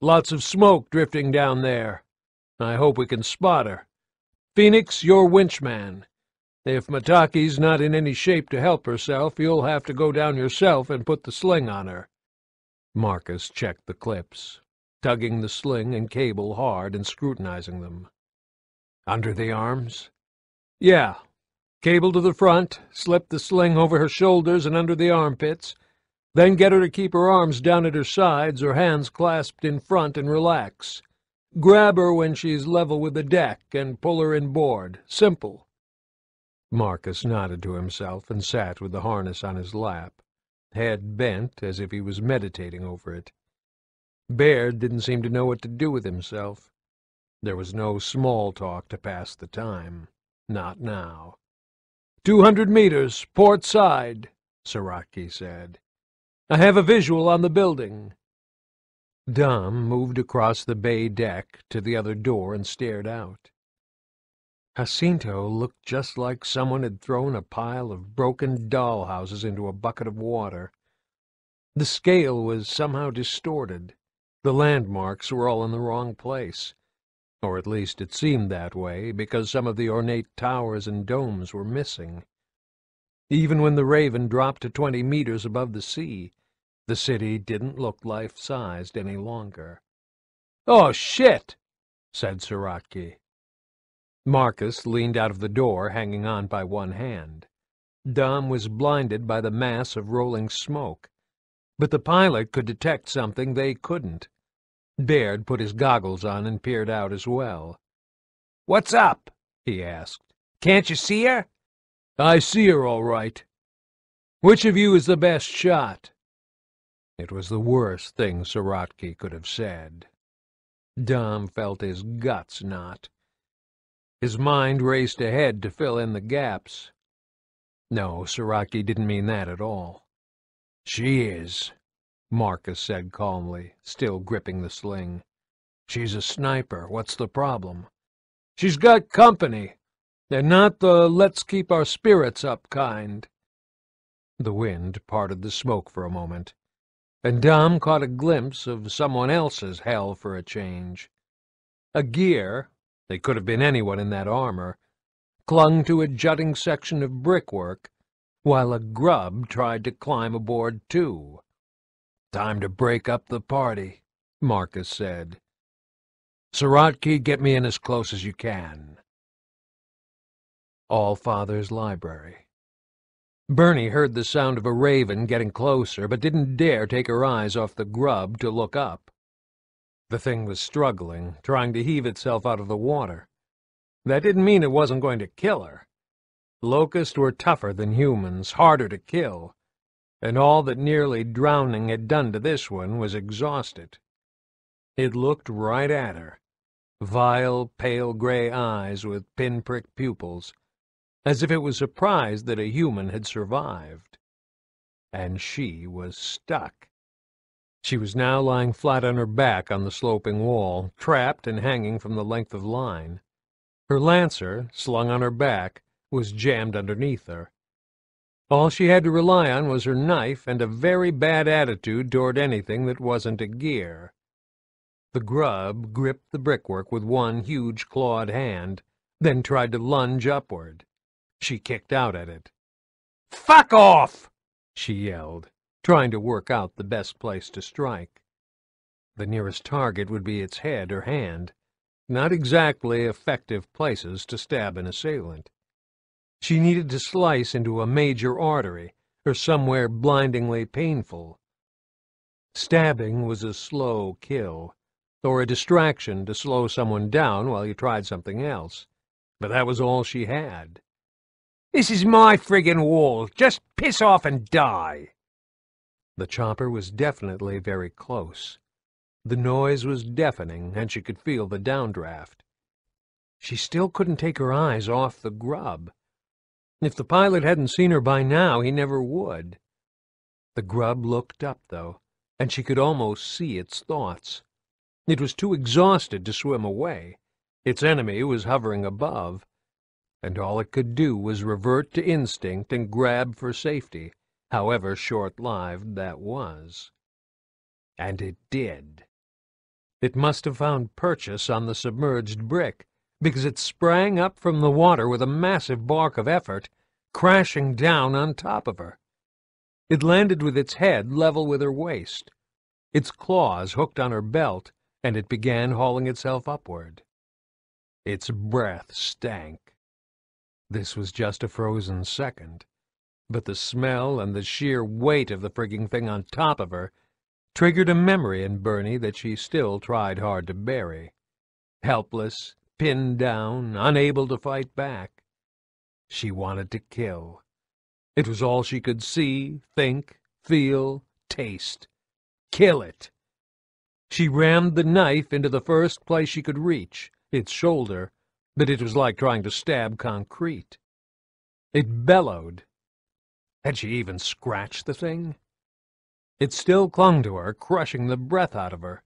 Lots of smoke drifting down there. I hope we can spot her. Phoenix, you're winchman. If Mataki's not in any shape to help herself, you'll have to go down yourself and put the sling on her. Marcus checked the clips, tugging the sling and cable hard and scrutinizing them. Under the arms? Yeah, Cable to the front, slip the sling over her shoulders and under the armpits, then get her to keep her arms down at her sides or hands clasped in front and relax. Grab her when she's level with the deck and pull her inboard. Simple. Marcus nodded to himself and sat with the harness on his lap, head bent as if he was meditating over it. Baird didn't seem to know what to do with himself. There was no small talk to pass the time. Not now. Two hundred meters, port side, Sorotki said. I have a visual on the building. Dom moved across the bay deck to the other door and stared out. Jacinto looked just like someone had thrown a pile of broken dollhouses into a bucket of water. The scale was somehow distorted. The landmarks were all in the wrong place. Or at least it seemed that way, because some of the ornate towers and domes were missing. Even when the Raven dropped to twenty meters above the sea, the city didn't look life-sized any longer. "Oh, shit!" said Sorotki. Marcus leaned out of the door, hanging on by one hand. Dom was blinded by the mass of rolling smoke, but the pilot could detect something they couldn't. Baird put his goggles on and peered out as well. "What's up?" he asked. "Can't you see her?" "I see her all right. Which of you is the best shot?" It was the worst thing Sorotki could have said. Dom felt his guts knot. His mind raced ahead to fill in the gaps. No, Sorotki didn't mean that at all. "She is," Marcus said calmly, still gripping the sling. She's a sniper. What's the problem? She's got company. They're not the let's keep our spirits up kind. The wind parted the smoke for a moment, and Dom caught a glimpse of someone else's hell for a change. A gear, they could have been anyone in that armor, clung to a jutting section of brickwork, while a grub tried to climb aboard too. Time to break up the party, Marcus said. Sorotki, get me in as close as you can. All Father's Library. Bernie heard the sound of a raven getting closer, but didn't dare take her eyes off the grub to look up. The thing was struggling, trying to heave itself out of the water. That didn't mean it wasn't going to kill her. Locusts were tougher than humans, harder to kill, and all that nearly drowning had done to this one was exhaust it. It looked right at her, vile, pale gray eyes with pinprick pupils, as if it was surprised that a human had survived. And she was stuck. She was now lying flat on her back on the sloping wall, trapped and hanging from the length of line. Her lancer, slung on her back, was jammed underneath her. All she had to rely on was her knife and a very bad attitude toward anything that wasn't a gear. The grub gripped the brickwork with one huge clawed hand, then tried to lunge upward. She kicked out at it. Fuck off! she yelled, trying to work out the best place to strike. The nearest target would be its head or hand, not exactly effective places to stab an assailant. She needed to slice into a major artery, or somewhere blindingly painful. Stabbing was a slow kill, or a distraction to slow someone down while you tried something else. But that was all she had. This is my friggin' wall. Just piss off and die. The chopper was definitely very close. The noise was deafening, and she could feel the downdraft. She still couldn't take her eyes off the grub. If the pilot hadn't seen her by now, he never would. The grub looked up, though, and she could almost see its thoughts. It was too exhausted to swim away. Its enemy was hovering above, and all it could do was revert to instinct and grab for safety, however short-lived that was. And it did. It must have found purchase on the submerged brick, because it sprang up from the water with a massive bark of effort, crashing down on top of her. It landed with its head level with her waist. Its claws hooked on her belt, and it began hauling itself upward. Its breath stank. This was just a frozen second, but the smell and the sheer weight of the frigging thing on top of her triggered a memory in Bernie that she still tried hard to bury. Helpless, pinned down, unable to fight back. She wanted to kill. It was all she could see, think, feel, taste. Kill it! She rammed the knife into the first place she could reach, its shoulder, but it was like trying to stab concrete. It bellowed. Had she even scratched the thing? It still clung to her, crushing the breath out of her.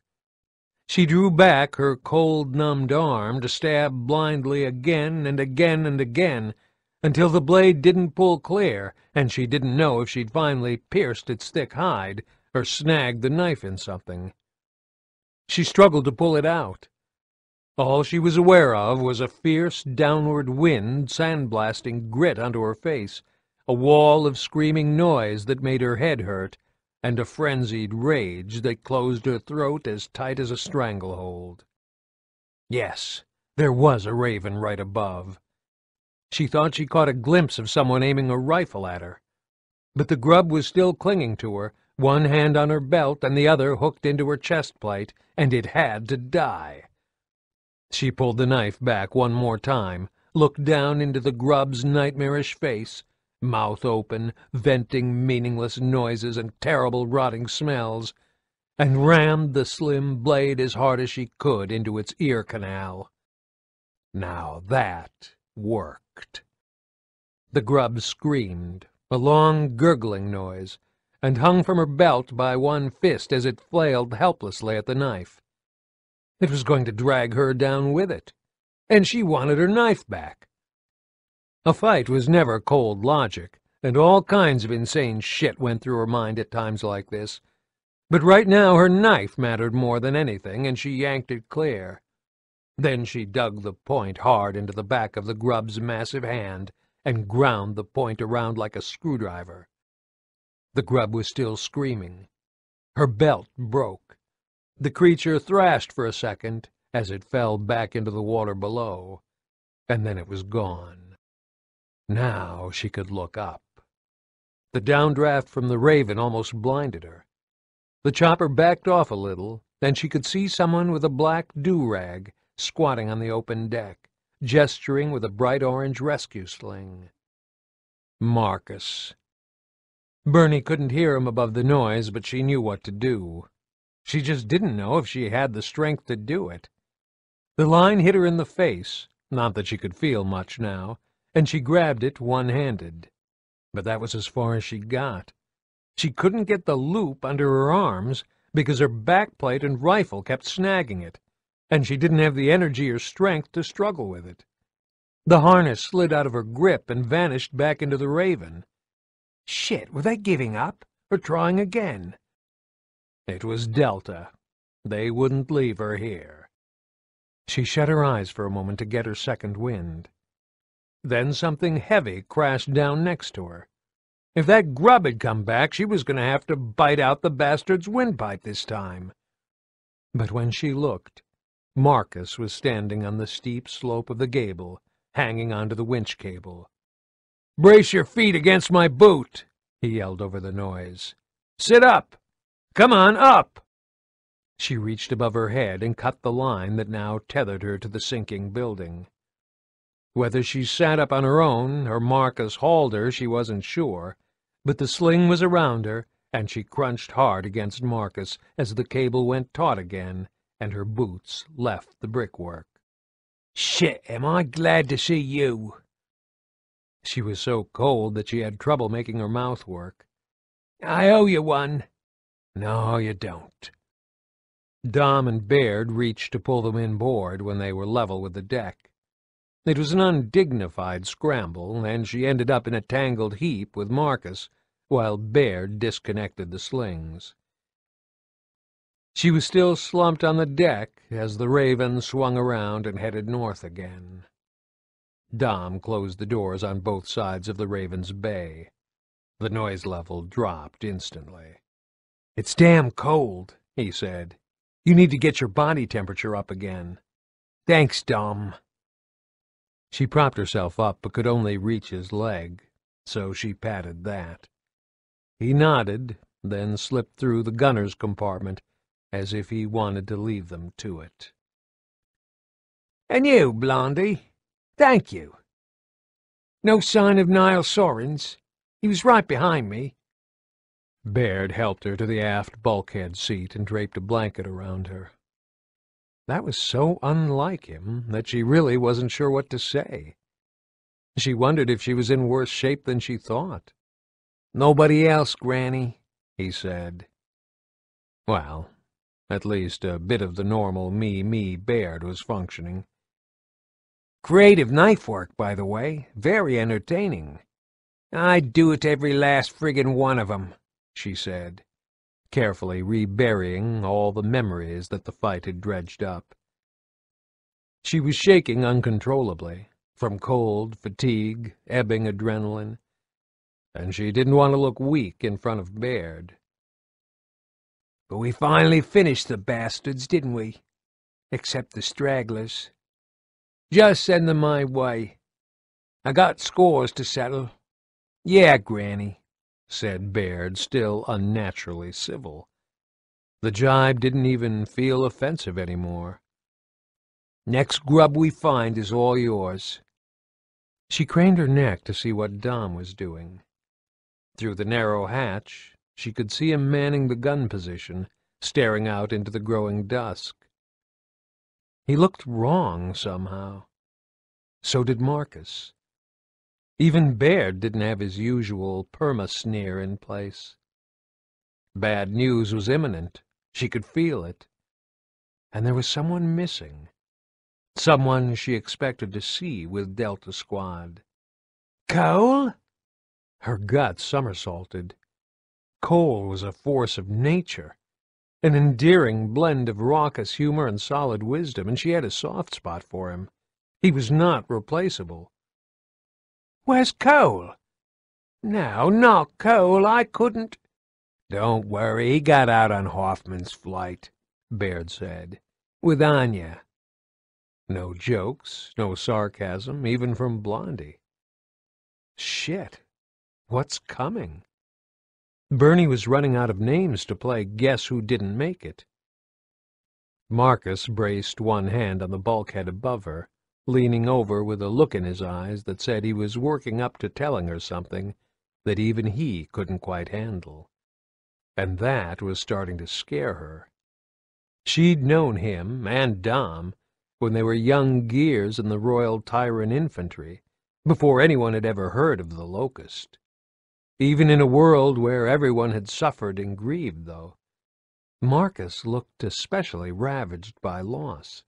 She drew back her cold, numbed arm to stab blindly again and again and again, until the blade didn't pull clear, and she didn't know if she'd finally pierced its thick hide or snagged the knife in something. She struggled to pull it out. All she was aware of was a fierce downward wind sandblasting grit onto her face, a wall of screaming noise that made her head hurt, and a frenzied rage that closed her throat as tight as a stranglehold. Yes, there was a raven right above. She thought she caught a glimpse of someone aiming a rifle at her. But the grub was still clinging to her, one hand on her belt and the other hooked into her chest plate, and it had to die. She pulled the knife back one more time, looked down into the grub's nightmarish face, mouth open, venting meaningless noises and terrible rotting smells, and rammed the slim blade as hard as she could into its ear canal. Now that worked. The grub screamed, a long gurgling noise, and hung from her belt by one fist as it flailed helplessly at the knife. It was going to drag her down with it, and she wanted her knife back. A fight was never cold logic, and all kinds of insane shit went through her mind at times like this. But right now her knife mattered more than anything, and she yanked it clear. Then she dug the point hard into the back of the grub's massive hand and ground the point around like a screwdriver. The grub was still screaming. Her belt broke. The creature thrashed for a second as it fell back into the water below, and then it was gone. Now she could look up. The downdraft from the Raven almost blinded her. The chopper backed off a little, and she could see someone with a black do-rag squatting on the open deck, gesturing with a bright orange rescue sling. Marcus. Bernie couldn't hear him above the noise, but she knew what to do. She just didn't know if she had the strength to do it. The line hit her in the face, not that she could feel much now, and she grabbed it one-handed. But that was as far as she got. She couldn't get the loop under her arms because her backplate and rifle kept snagging it, and she didn't have the energy or strength to struggle with it. The harness slid out of her grip and vanished back into the raven. Shit, were they giving up or trying again? It was Delta. They wouldn't leave her here. She shut her eyes for a moment to get her second wind. Then something heavy crashed down next to her. If that grub had come back, she was going to have to bite out the bastard's windpipe this time. But when she looked, Marcus was standing on the steep slope of the gable, hanging onto the winch cable. "'Brace your feet against my boot!' he yelled over the noise. "'Sit up! Come on, up!' She reached above her head and cut the line that now tethered her to the sinking building. Whether she sat up on her own or Marcus hauled her, she wasn't sure, but the sling was around her, and she crunched hard against Marcus as the cable went taut again and her boots left the brickwork. Shit, am I glad to see you! She was so cold that she had trouble making her mouth work. I owe you one. No, you don't. Dom and Baird reached to pull them inboard when they were level with the deck. It was an undignified scramble, and she ended up in a tangled heap with Marcus, while Baird disconnected the slings. She was still slumped on the deck as the Raven swung around and headed north again. Dom closed the doors on both sides of the Raven's bay. The noise level dropped instantly. It's damn cold, he said. You need to get your body temperature up again. Thanks, Dom. She propped herself up but could only reach his leg, so she patted that. He nodded, then slipped through the gunner's compartment as if he wanted to leave them to it. And you, Blondie, thank you. No sign of Niall Sorens. He was right behind me. Baird helped her to the aft bulkhead seat and draped a blanket around her. That was so unlike him that she really wasn't sure what to say. She wondered if she was in worse shape than she thought. Nobody else, Granny, he said. Well, at least a bit of the normal me-me Baird was functioning. Creative knife work, by the way. Very entertaining. I'd do it to every last friggin' one of 'em she said, carefully reburying all the memories that the fight had dredged up. She was shaking uncontrollably, from cold, fatigue, ebbing adrenaline, and she didn't want to look weak in front of Baird. But we finally finished the bastards, didn't we? Except the stragglers. Just send them my way. I got scores to settle. Yeah, Granny said Baird, still unnaturally civil. The jibe didn't even feel offensive any more. Next grub we find is all yours. She craned her neck to see what Dom was doing. Through the narrow hatch, she could see him manning the gun position, staring out into the growing dusk. He looked wrong somehow. So did Marcus. Even Baird didn't have his usual perma-sneer in place. Bad news was imminent. She could feel it. And there was someone missing. Someone she expected to see with Delta Squad. Cole? Her gut somersaulted. Cole was a force of nature, an endearing blend of raucous humor and solid wisdom, and she had a soft spot for him. He was not replaceable. Where's Cole? No, not Cole. I couldn't. Don't worry, he got out on Hoffman's flight, Baird said. With Anya. No jokes, no sarcasm, even from Blondie. Shit. What's coming? Bernie was running out of names to play Guess Who Didn't Make It. Marcus braced one hand on the bulkhead above her, leaning over with a look in his eyes that said he was working up to telling her something that even he couldn't quite handle. And that was starting to scare her. She'd known him, and Dom, when they were young gears in the Royal Tyran Infantry, before anyone had ever heard of the Locust. Even in a world where everyone had suffered and grieved, though, Marcus looked especially ravaged by loss.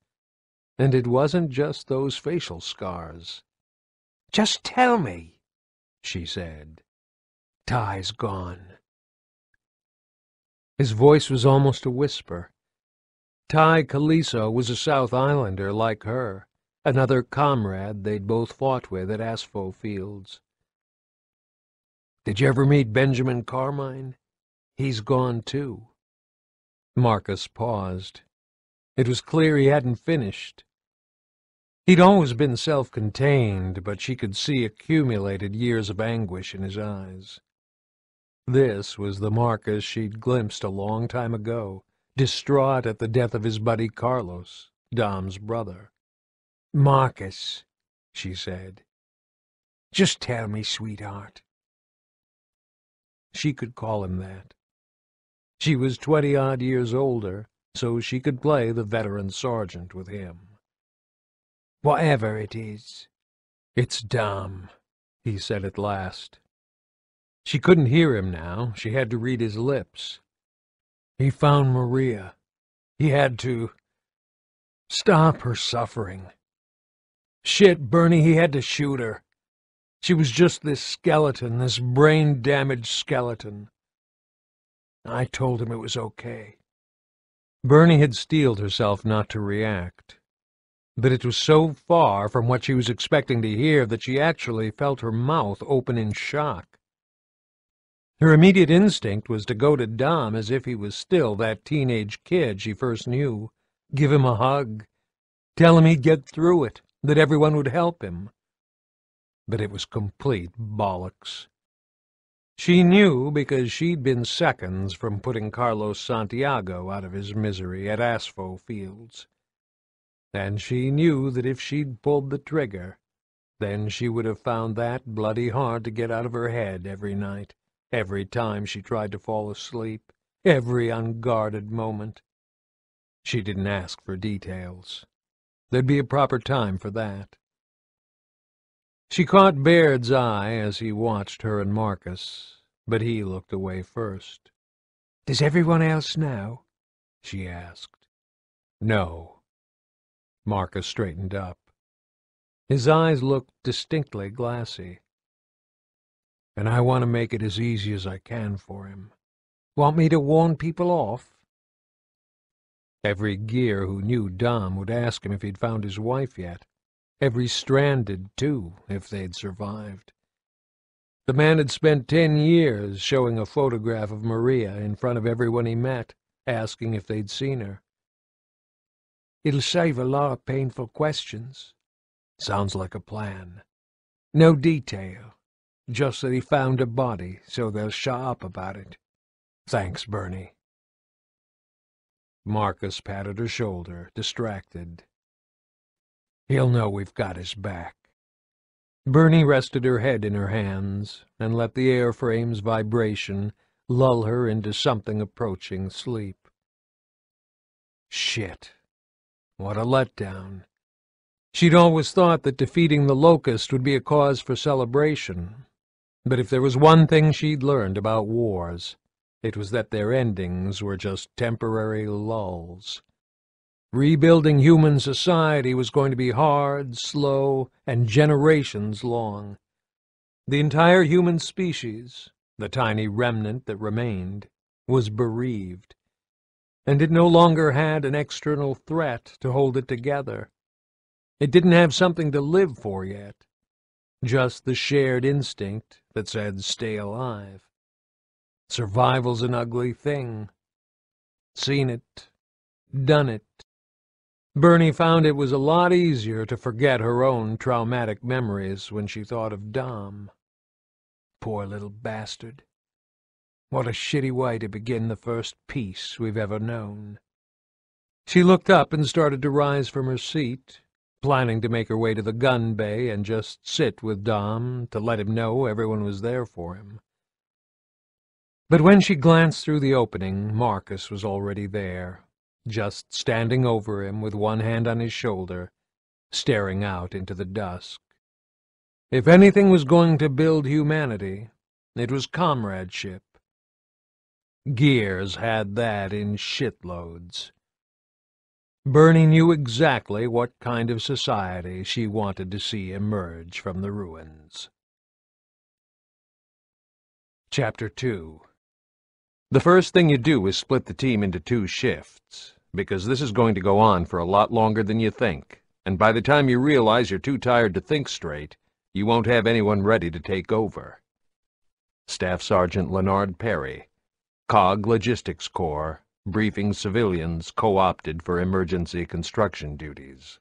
And it wasn't just those facial scars. Just tell me, she said. Ty's gone. His voice was almost a whisper. Tai Kaliso was a South Islander like her, another comrade they'd both fought with at Aspho Fields. Did you ever meet Benjamin Carmine? He's gone too. Marcus paused. It was clear he hadn't finished. He'd always been self-contained, but she could see accumulated years of anguish in his eyes. This was the Marcus she'd glimpsed a long time ago, distraught at the death of his buddy Carlos, Dom's brother. Marcus, she said, just tell me, sweetheart. She could call him that. She was twenty-odd years older, so she could play the veteran sergeant with him. Whatever it is. It's Dom, he said at last. She couldn't hear him now. She had to read his lips. He found Maria. He had to stop her suffering. Shit, Bernie, he had to shoot her. She was just this skeleton, this brain-damaged skeleton. I told him it was okay. Bernie had steeled herself not to react. But it was so far from what she was expecting to hear that she actually felt her mouth open in shock. Her immediate instinct was to go to Dom as if he was still that teenage kid she first knew, give him a hug, tell him he'd get through it, that everyone would help him. But it was complete bollocks. She knew because she'd been seconds from putting Carlos Santiago out of his misery at Aspho Fields. And she knew that if she'd pulled the trigger, then she would have found that bloody hard to get out of her head every night every time she tried to fall asleep, every unguarded moment. She didn't ask for details. There'd be a proper time for that. She caught Baird's eye as he watched her and Marcus, but he looked away first. Does everyone else know? she asked. No. Marcus straightened up. His eyes looked distinctly glassy and I want to make it as easy as I can for him. Want me to warn people off? Every gear who knew Dom would ask him if he'd found his wife yet. Every stranded, too, if they'd survived. The man had spent ten years showing a photograph of Maria in front of everyone he met, asking if they'd seen her. It'll save a lot of painful questions. Sounds like a plan. No detail, just that he found a body, so they'll shut up about it. Thanks, Bernie. Marcus patted her shoulder, distracted. He'll know we've got his back. Bernie rested her head in her hands and let the airframe's vibration lull her into something approaching sleep. Shit. What a letdown. She'd always thought that defeating the Locust would be a cause for celebration, but if there was one thing she'd learned about wars, it was that their endings were just temporary lulls. Rebuilding human society was going to be hard, slow, and generations long. The entire human species, the tiny remnant that remained, was bereaved, and it no longer had an external threat to hold it together. It didn't have something to live for yet, just the shared instinct that said stay alive. Survival's an ugly thing. Seen it, done it. Bernie found it was a lot easier to forget her own traumatic memories when she thought of Dom. Poor little bastard. What a shitty way to begin the first peace we've ever known. She looked up and started to rise from her seat, planning to make her way to the gun bay and just sit with Dom to let him know everyone was there for him. But when she glanced through the opening, Marcus was already there, just standing over him with one hand on his shoulder, staring out into the dusk. If anything was going to build humanity, it was comradeship. Gears had that in shitloads. Bernie knew exactly what kind of society she wanted to see emerge from the ruins. Chapter 2 The first thing you do is split the team into two shifts, because this is going to go on for a lot longer than you think, and by the time you realize you're too tired to think straight, you won't have anyone ready to take over. Staff Sergeant Leonard Perry, COG Logistics Corps, briefing civilians co-opted for emergency construction duties.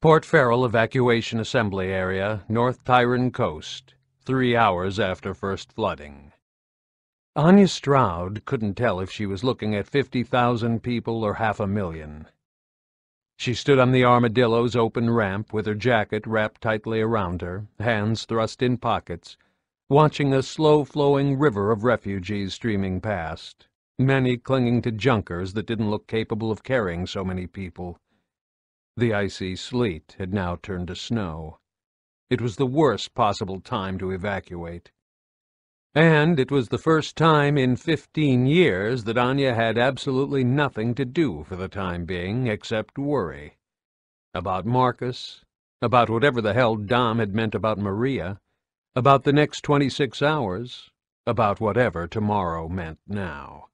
Port Farrell Evacuation Assembly Area, North Tyrone Coast, three hours after first flooding. Anya Stroud couldn't tell if she was looking at 50,000 people or half a million. She stood on the armadillo's open ramp with her jacket wrapped tightly around her, hands thrust in pockets, watching a slow-flowing river of refugees streaming past, many clinging to junkers that didn't look capable of carrying so many people. The icy sleet had now turned to snow. It was the worst possible time to evacuate. And it was the first time in fifteen years that Anya had absolutely nothing to do for the time being except worry. About Marcus, about whatever the hell Dom had meant about Maria, about the next twenty-six hours, about whatever tomorrow meant now.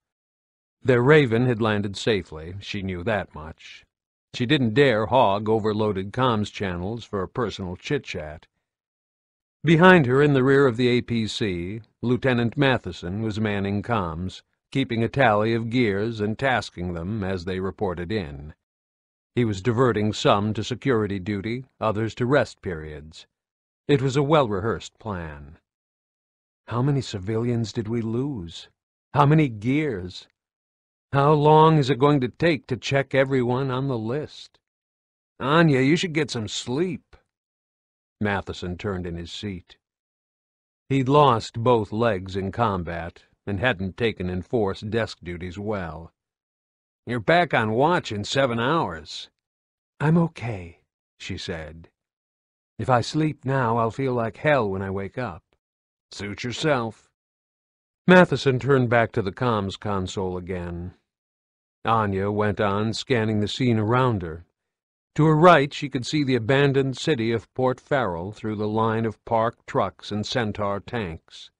Their Raven had landed safely, she knew that much. She didn't dare hog overloaded comms channels for a personal chit-chat. Behind her, in the rear of the APC, Lieutenant Matheson was manning comms, keeping a tally of gears and tasking them as they reported in. He was diverting some to security duty, others to rest periods. It was a well-rehearsed plan. How many civilians did we lose? How many gears? How long is it going to take to check everyone on the list? Anya, you should get some sleep. Matheson turned in his seat. He'd lost both legs in combat and hadn't taken enforced desk duties well. You're back on watch in seven hours. I'm okay, she said. If I sleep now, I'll feel like hell when I wake up. Suit yourself. Matheson turned back to the comms console again. Anya went on scanning the scene around her, to her right, she could see the abandoned city of Port Farrell through the line of parked trucks and Centaur tanks.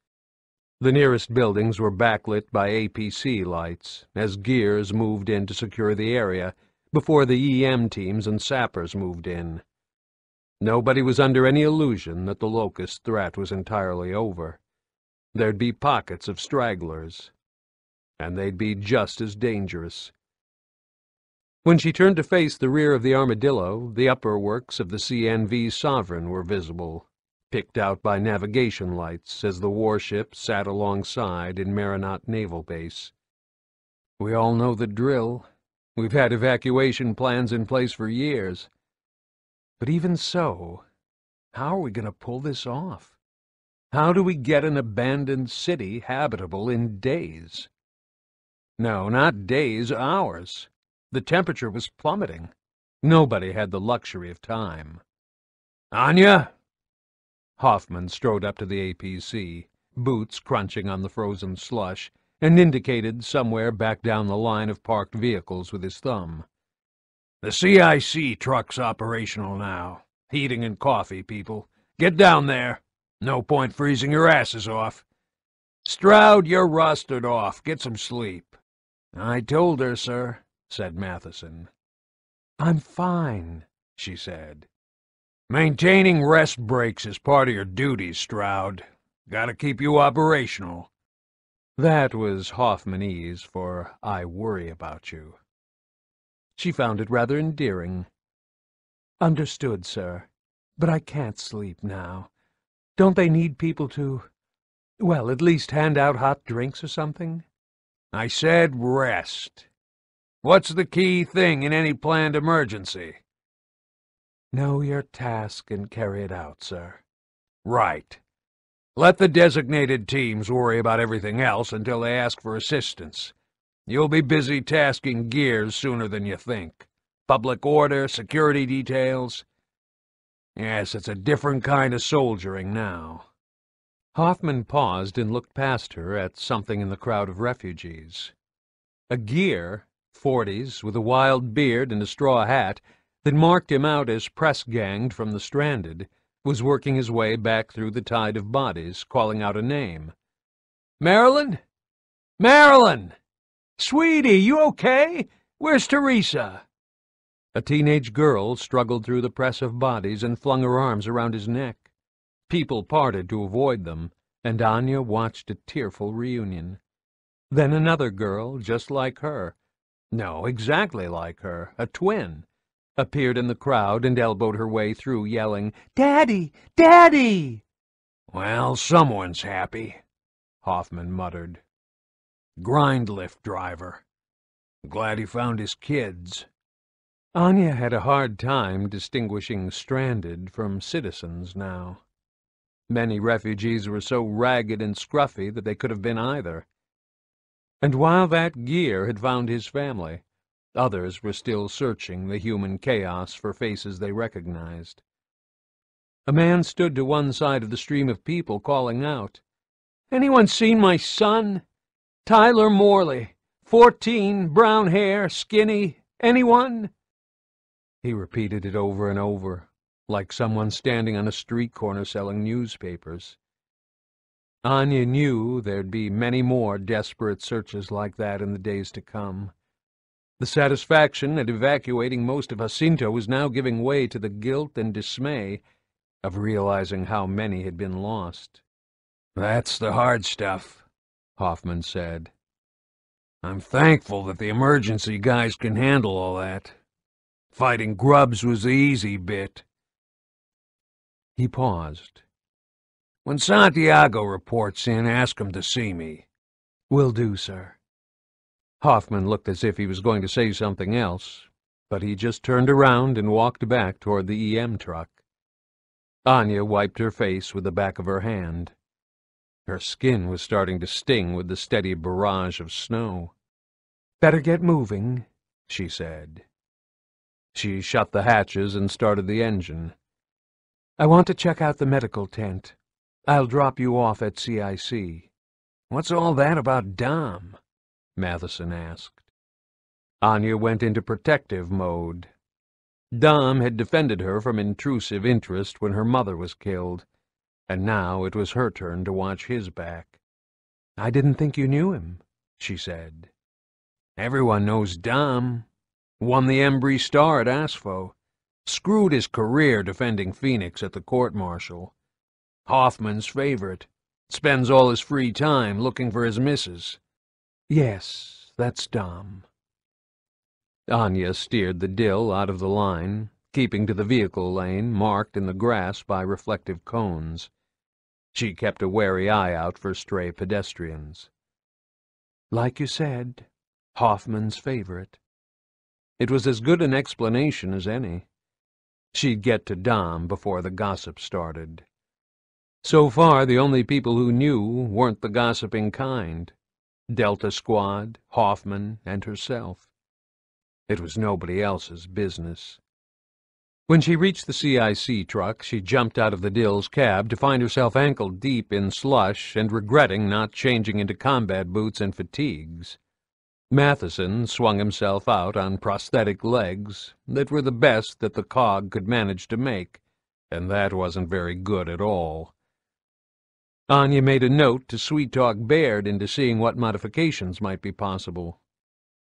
The nearest buildings were backlit by APC lights as gears moved in to secure the area before the EM teams and sappers moved in. Nobody was under any illusion that the locust threat was entirely over. There'd be pockets of stragglers, and they'd be just as dangerous. When she turned to face the rear of the Armadillo, the upper works of the CNV Sovereign were visible, picked out by navigation lights as the warship sat alongside in Merrenat Naval Base. We all know the drill. We've had evacuation plans in place for years. But even so, how are we going to pull this off? How do we get an abandoned city habitable in days? No, not days, hours. The temperature was plummeting. Nobody had the luxury of time. Anya! Hoffman strode up to the APC, boots crunching on the frozen slush, and indicated somewhere back down the line of parked vehicles with his thumb. The CIC truck's operational now. Heating and coffee, people. Get down there. No point freezing your asses off. Stroud, you're rusted off. Get some sleep. I told her, sir said Matheson. I'm fine, she said. Maintaining rest breaks is part of your duties, Stroud. Gotta keep you operational. That was Hoffmanese for I worry about you. She found it rather endearing. Understood, sir. But I can't sleep now. Don't they need people to, well, at least hand out hot drinks or something? I said rest. What's the key thing in any planned emergency? Know your task and carry it out, sir. Right. Let the designated teams worry about everything else until they ask for assistance. You'll be busy tasking gears sooner than you think. Public order, security details. Yes, it's a different kind of soldiering now. Hoffman paused and looked past her at something in the crowd of refugees. A gear forties, with a wild beard and a straw hat, that marked him out as press-ganged from the Stranded, was working his way back through the tide of bodies, calling out a name. Marilyn? Marilyn! Sweetie, you okay? Where's Teresa? A teenage girl struggled through the press of bodies and flung her arms around his neck. People parted to avoid them, and Anya watched a tearful reunion. Then another girl, just like her, no, exactly like her, a twin, appeared in the crowd and elbowed her way through, yelling, Daddy! Daddy! Well, someone's happy, Hoffman muttered. Grind lift driver. Glad he found his kids. Anya had a hard time distinguishing stranded from citizens now. Many refugees were so ragged and scruffy that they could have been either. And while that gear had found his family, others were still searching the human chaos for faces they recognized. A man stood to one side of the stream of people, calling out, Anyone seen my son? Tyler Morley, fourteen, brown hair, skinny. Anyone? He repeated it over and over, like someone standing on a street corner selling newspapers. Anya knew there'd be many more desperate searches like that in the days to come. The satisfaction at evacuating most of Jacinto was now giving way to the guilt and dismay of realizing how many had been lost. That's the hard stuff, Hoffman said. I'm thankful that the emergency guys can handle all that. Fighting grubs was the easy bit. He paused. When Santiago reports in, ask him to see me. Will do, sir. Hoffman looked as if he was going to say something else, but he just turned around and walked back toward the EM truck. Anya wiped her face with the back of her hand. Her skin was starting to sting with the steady barrage of snow. Better get moving, she said. She shut the hatches and started the engine. I want to check out the medical tent. I'll drop you off at CIC. What's all that about Dom? Matheson asked. Anya went into protective mode. Dom had defended her from intrusive interest when her mother was killed, and now it was her turn to watch his back. I didn't think you knew him, she said. Everyone knows Dom. Won the Embry Star at Aspho. Screwed his career defending Phoenix at the court-martial. Hoffman's favorite. Spends all his free time looking for his missus. Yes, that's Dom. Anya steered the dill out of the line, keeping to the vehicle lane marked in the grass by reflective cones. She kept a wary eye out for stray pedestrians. Like you said, Hoffman's favorite. It was as good an explanation as any. She'd get to Dom before the gossip started. So far, the only people who knew weren't the gossiping kind. Delta Squad, Hoffman, and herself. It was nobody else's business. When she reached the CIC truck, she jumped out of the Dill's cab to find herself ankle-deep in slush and regretting not changing into combat boots and fatigues. Matheson swung himself out on prosthetic legs that were the best that the cog could manage to make, and that wasn't very good at all. Anya made a note to sweet-talk Baird into seeing what modifications might be possible.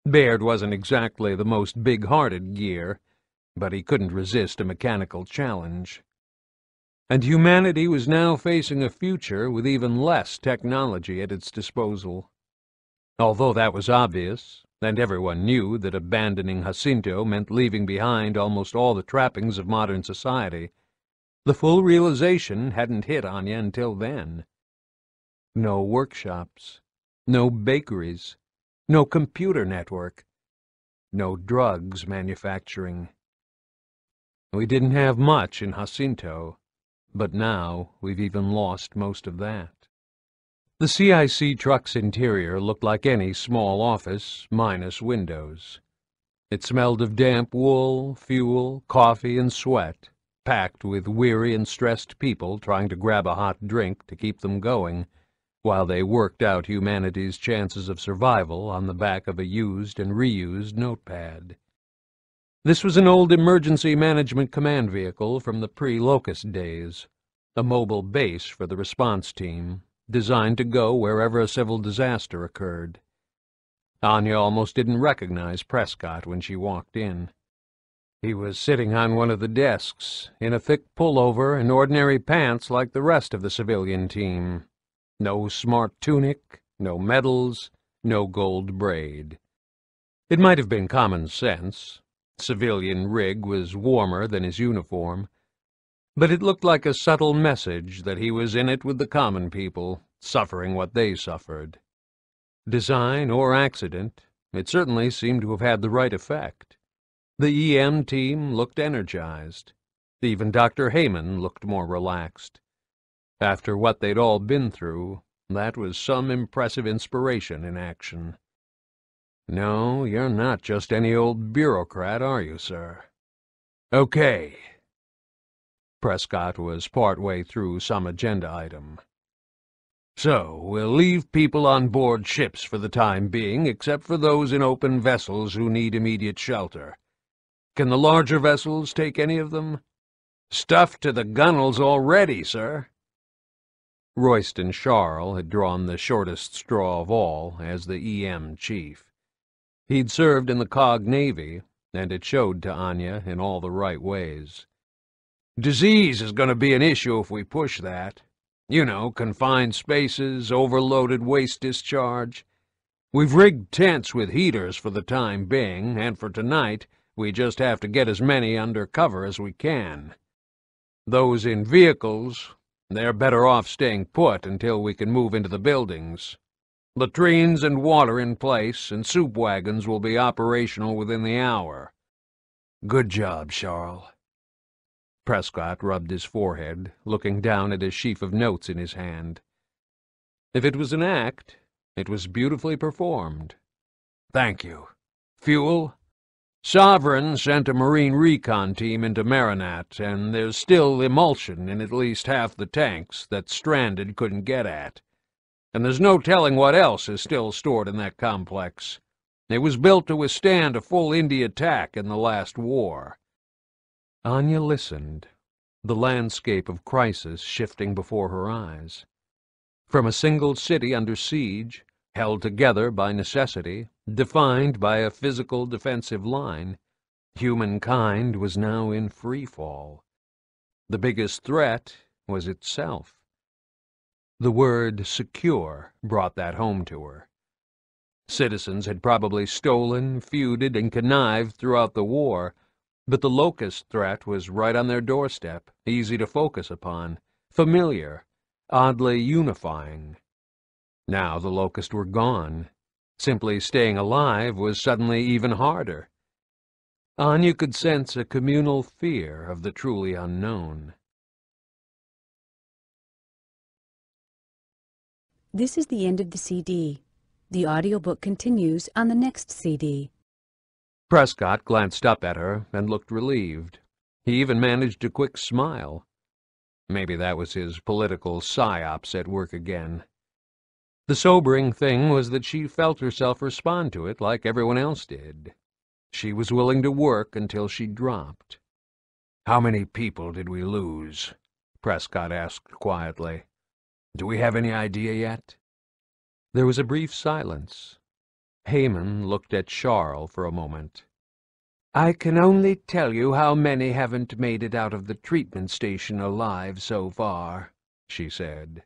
Baird wasn't exactly the most big-hearted gear, but he couldn't resist a mechanical challenge. And humanity was now facing a future with even less technology at its disposal. Although that was obvious, and everyone knew that abandoning Jacinto meant leaving behind almost all the trappings of modern society, the full realization hadn't hit Anya until then. No workshops, no bakeries, no computer network, no drugs manufacturing. We didn't have much in Jacinto, but now we've even lost most of that. The CIC truck's interior looked like any small office, minus windows. It smelled of damp wool, fuel, coffee, and sweat, packed with weary and stressed people trying to grab a hot drink to keep them going, while they worked out humanity's chances of survival on the back of a used and reused notepad. This was an old emergency management command vehicle from the pre-Locust days, a mobile base for the response team, designed to go wherever a civil disaster occurred. Anya almost didn't recognize Prescott when she walked in. He was sitting on one of the desks, in a thick pullover and ordinary pants like the rest of the civilian team. No smart tunic, no medals, no gold braid. It might have been common sense. Civilian rig was warmer than his uniform. But it looked like a subtle message that he was in it with the common people, suffering what they suffered. Design or accident, it certainly seemed to have had the right effect. The EM team looked energized. Even Dr. Hayman looked more relaxed. After what they'd all been through, that was some impressive inspiration in action. No, you're not just any old bureaucrat, are you, sir? Okay. Prescott was part way through some agenda item. So, we'll leave people on board ships for the time being, except for those in open vessels who need immediate shelter. Can the larger vessels take any of them? Stuffed to the gunnels already, sir. Royston Sharle had drawn the shortest straw of all as the EM chief. He'd served in the Cog Navy, and it showed to Anya in all the right ways. Disease is going to be an issue if we push that. You know, confined spaces, overloaded waste discharge. We've rigged tents with heaters for the time being, and for tonight we just have to get as many under cover as we can. Those in vehicles, they're better off staying put until we can move into the buildings. Latrines and water in place, and soup wagons will be operational within the hour. Good job, Charles. Prescott rubbed his forehead, looking down at his sheaf of notes in his hand. If it was an act, it was beautifully performed. Thank you. Fuel? Sovereign sent a Marine recon team into Merrenat, and there's still emulsion in at least half the tanks that Stranded couldn't get at. And there's no telling what else is still stored in that complex. It was built to withstand a full Indie attack in the last war. Anya listened, the landscape of crisis shifting before her eyes. From a single city under siege, held together by necessity, defined by a physical defensive line, humankind was now in free fall. The biggest threat was itself. The word secure brought that home to her. Citizens had probably stolen, feuded, and connived throughout the war, but the locust threat was right on their doorstep, easy to focus upon, familiar, oddly unifying. Now the locusts were gone. Simply staying alive was suddenly even harder. Anya could sense a communal fear of the truly unknown. This is the end of the CD. The audiobook continues on the next CD. Prescott glanced up at her and looked relieved. He even managed a quick smile. Maybe that was his political psyops at work again. The sobering thing was that she felt herself respond to it like everyone else did. She was willing to work until she dropped. How many people did we lose? Prescott asked quietly. Do we have any idea yet? There was a brief silence. Hayman looked at Sharle for a moment. I can only tell you how many haven't made it out of the treatment station alive so far, she said.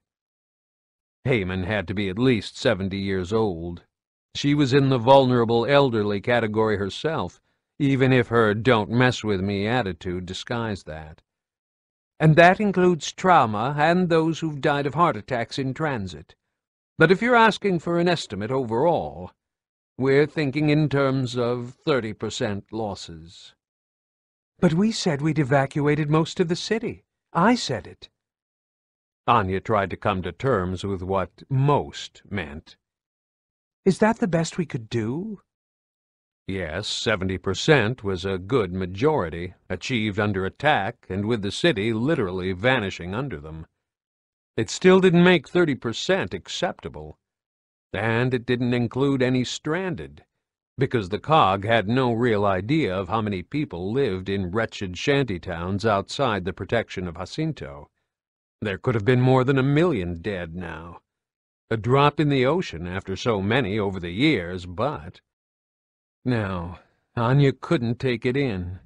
Hayman had to be at least seventy years old. She was in the vulnerable elderly category herself, even if her don't mess with me attitude disguised that. And that includes trauma and those who've died of heart attacks in transit. But if you're asking for an estimate overall, we're thinking in terms of 30% losses. But we said we'd evacuated most of the city. I said it. Anya tried to come to terms with what most meant. Is that the best we could do? Yes, seventy percent was a good majority, achieved under attack and with the city literally vanishing under them. It still didn't make 30% acceptable. And it didn't include any stranded, because the COG had no real idea of how many people lived in wretched shanty towns outside the protection of Jacinto. There could have been more than a million dead now. A drop in the ocean after so many over the years, but... Now, Anya couldn't take it in.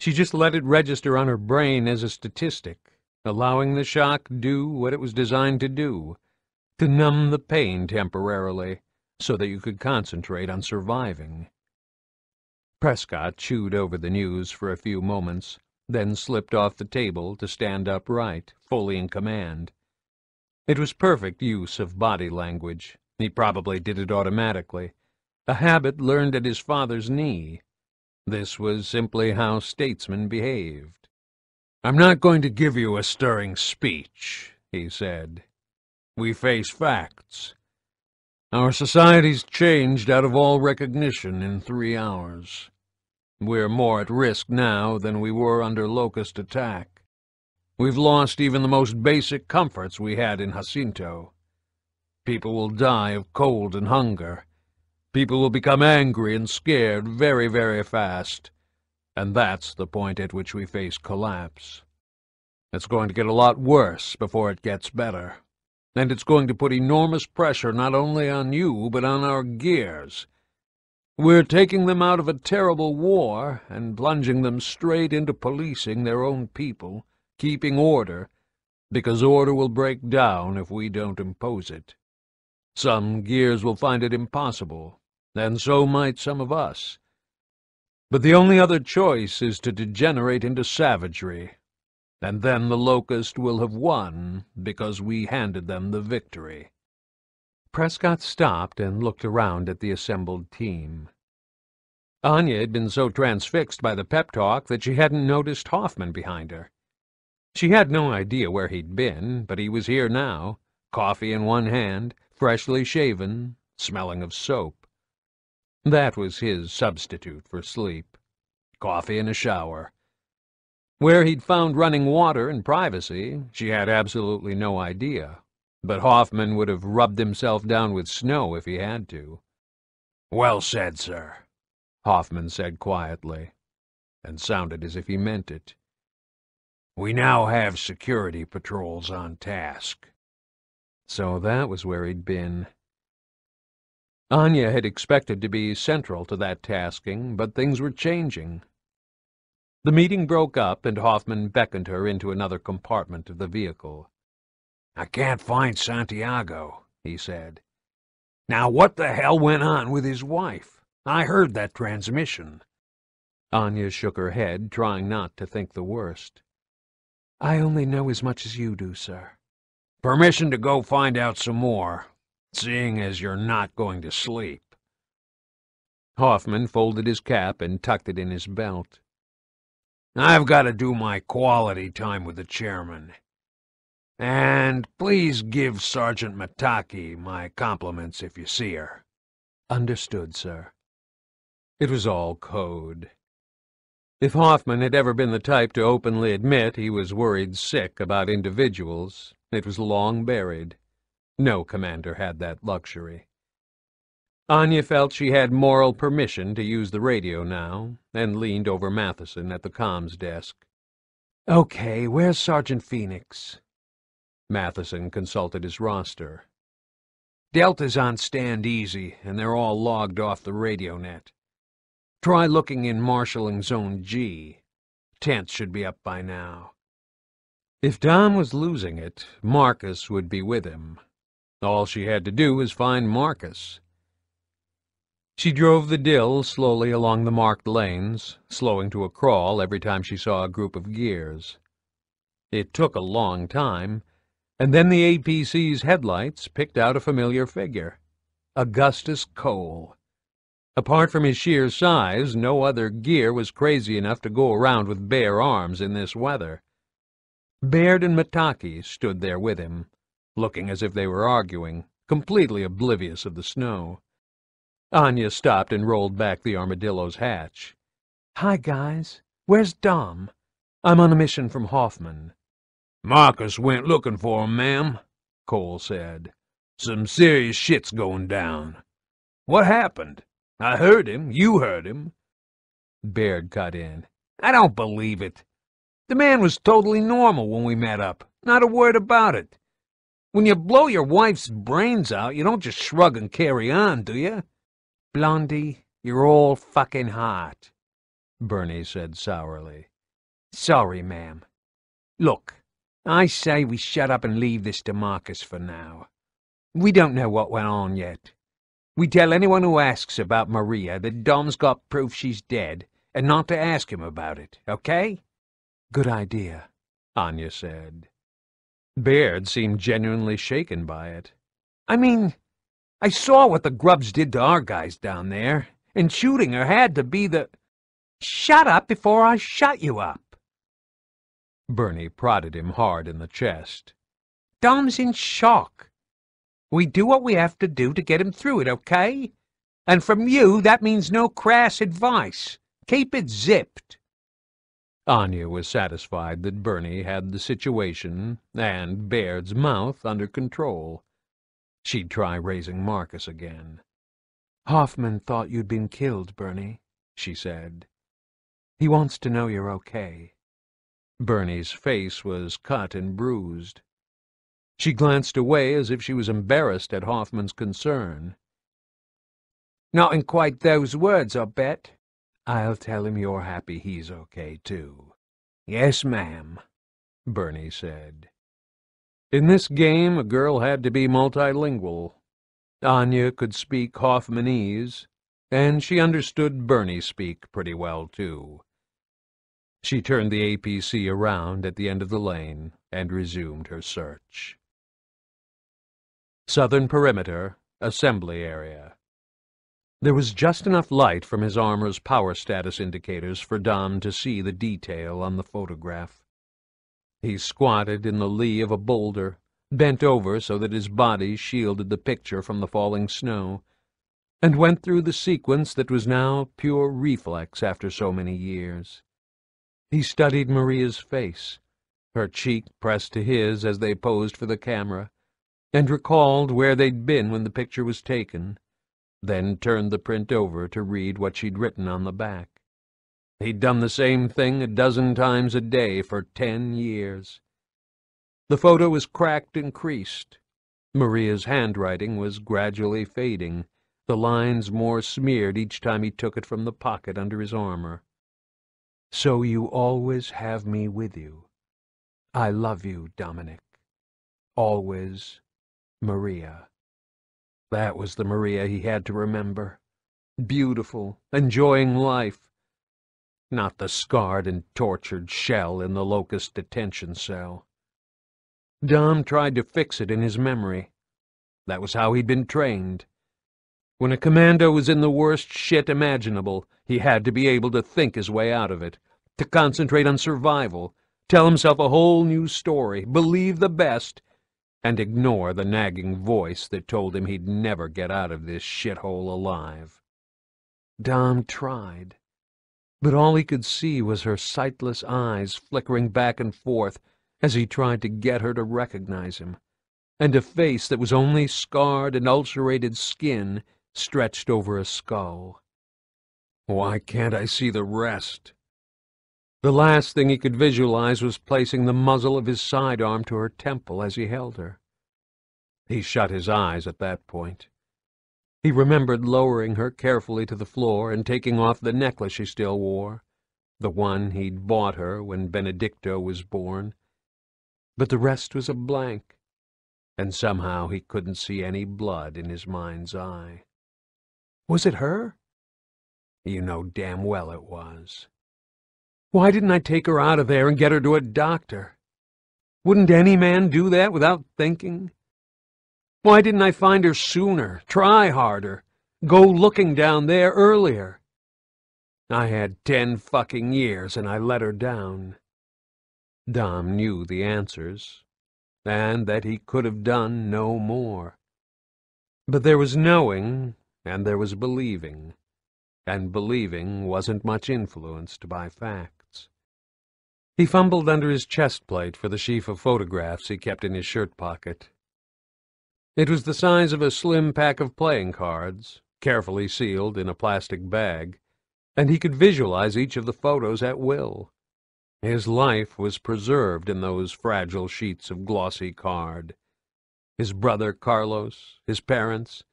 She just let it register on her brain as a statistic, allowing the shock do what it was designed to do, to numb the pain temporarily, so that you could concentrate on surviving. Prescott chewed over the news for a few moments, then slipped off the table to stand upright, fully in command. It was perfect use of body language. He probably did it automatically, a habit learned at his father's knee. This was simply how statesmen behaved. I'm not going to give you a stirring speech, he said. We face facts. Our society's changed out of all recognition in three hours. We're more at risk now than we were under locust attack. We've lost even the most basic comforts we had in Jacinto. People will die of cold and hunger. People will become angry and scared very, very fast. And that's the point at which we face collapse. It's going to get a lot worse before it gets better. And it's going to put enormous pressure not only on you, but on our gears. We're taking them out of a terrible war and plunging them straight into policing their own people, keeping order, because order will break down if we don't impose it. Some gears will find it impossible, and so might some of us. But the only other choice is to degenerate into savagery, and then the Locust will have won because we handed them the victory. Prescott stopped and looked around at the assembled team. Anya had been so transfixed by the pep talk that she hadn't noticed Hoffman behind her. She had no idea where he'd been, but he was here now, coffee in one hand, freshly shaven, smelling of soap. That was his substitute for sleep. Coffee and a shower. Where he'd found running water and privacy, she had absolutely no idea but Hoffman would have rubbed himself down with snow if he had to. Well said, sir, Hoffman said quietly, and sounded as if he meant it. We now have security patrols on task. So that was where he'd been. Anya had expected to be central to that tasking, but things were changing. The meeting broke up, and Hoffman beckoned her into another compartment of the vehicle. I can't find Santiago, he said. Now what the hell went on with his wife? I heard that transmission. Anya shook her head, trying not to think the worst. I only know as much as you do, sir. Permission to go find out some more, seeing as you're not going to sleep. Hoffman folded his cap and tucked it in his belt. I've got to do my quality time with the chairman. And please give Sergeant Mataki my compliments if you see her. Understood, sir. It was all code. If Hoffman had ever been the type to openly admit he was worried sick about individuals, it was long buried. No commander had that luxury. Anya felt she had moral permission to use the radio now, and leaned over Matheson at the comms desk. Okay, where's Sergeant Phoenix? Matheson consulted his roster. Delta's on stand easy, and they're all logged off the radio net. Try looking in marshalling Zone G. Tents should be up by now. If Dom was losing it, Marcus would be with him. All she had to do was find Marcus. She drove the dill slowly along the marked lanes, slowing to a crawl every time she saw a group of gears. It took a long time, and then the APC's headlights picked out a familiar figure. Augustus Cole. Apart from his sheer size, no other gear was crazy enough to go around with bare arms in this weather. Baird and Mataki stood there with him, looking as if they were arguing, completely oblivious of the snow. Anya stopped and rolled back the armadillo's hatch. Hi, guys. Where's Dom? I'm on a mission from Hoffman. Marcus went looking for him, ma'am, Cole said. Some serious shit's going down. What happened? I heard him. You heard him. Baird cut in. I don't believe it. The man was totally normal when we met up. Not a word about it. When you blow your wife's brains out, you don't just shrug and carry on, do you? Blondie, you're all fucking hot, Bernie said sourly. Sorry, ma'am. Look, I say we shut up and leave this to Marcus for now. We don't know what went on yet. We tell anyone who asks about Maria that Dom's got proof she's dead, and not to ask him about it, okay? Good idea, Anya said. Baird seemed genuinely shaken by it. I mean, I saw what the grubs did to our guys down there, and shooting her had to be the... Shut up before I shut you up. Bernie prodded him hard in the chest. Dom's in shock. We do what we have to do to get him through it, okay? And from you, that means no crass advice. Keep it zipped. Anya was satisfied that Bernie had the situation and Baird's mouth under control. She'd try raising Marcus again. Hoffman thought you'd been killed, Bernie, she said. He wants to know you're okay. Bernie's face was cut and bruised. She glanced away as if she was embarrassed at Hoffman's concern. Not in quite those words, I bet. I'll tell him you're happy he's okay, too. Yes, ma'am, Bernie said. In this game, a girl had to be multilingual. Anya could speak Hoffmanese, and she understood Bernie speak pretty well, too. She turned the APC around at the end of the lane and resumed her search. Southern Perimeter, Assembly Area. There was just enough light from his armor's power status indicators for Dom to see the detail on the photograph. He squatted in the lee of a boulder, bent over so that his body shielded the picture from the falling snow, and went through the sequence that was now pure reflex after so many years. He studied Maria's face, her cheek pressed to his as they posed for the camera, and recalled where they'd been when the picture was taken, then turned the print over to read what she'd written on the back. He'd done the same thing a dozen times a day for ten years. The photo was cracked and creased. Maria's handwriting was gradually fading, the lines more smeared each time he took it from the pocket under his armor. So you always have me with you. I love you, Dominic. Always, Maria. That was the Maria he had to remember. Beautiful, enjoying life. Not the scarred and tortured shell in the locust detention cell. Dom tried to fix it in his memory. That was how he'd been trained. When a commando was in the worst shit imaginable, he had to be able to think his way out of it, to concentrate on survival, tell himself a whole new story, believe the best, and ignore the nagging voice that told him he'd never get out of this shithole alive. Dom tried, but all he could see was her sightless eyes flickering back and forth as he tried to get her to recognize him, and a face that was only scarred and ulcerated skin stretched over a skull. Why can't I see the rest? The last thing he could visualize was placing the muzzle of his sidearm to her temple as he held her. He shut his eyes at that point. He remembered lowering her carefully to the floor and taking off the necklace she still wore, the one he'd bought her when Benedicto was born. But the rest was a blank, and somehow he couldn't see any blood in his mind's eye. Was it her? You know damn well it was. Why didn't I take her out of there and get her to a doctor? Wouldn't any man do that without thinking? Why didn't I find her sooner, try harder, go looking down there earlier? I had ten fucking years and I let her down. Dom knew the answers, and that he could have done no more. But there was knowing and there was believing, and believing wasn't much influenced by facts. He fumbled under his chest plate for the sheaf of photographs he kept in his shirt pocket. It was the size of a slim pack of playing cards, carefully sealed in a plastic bag, and he could visualize each of the photos at will. His life was preserved in those fragile sheets of glossy card. His brother Carlos, his parents,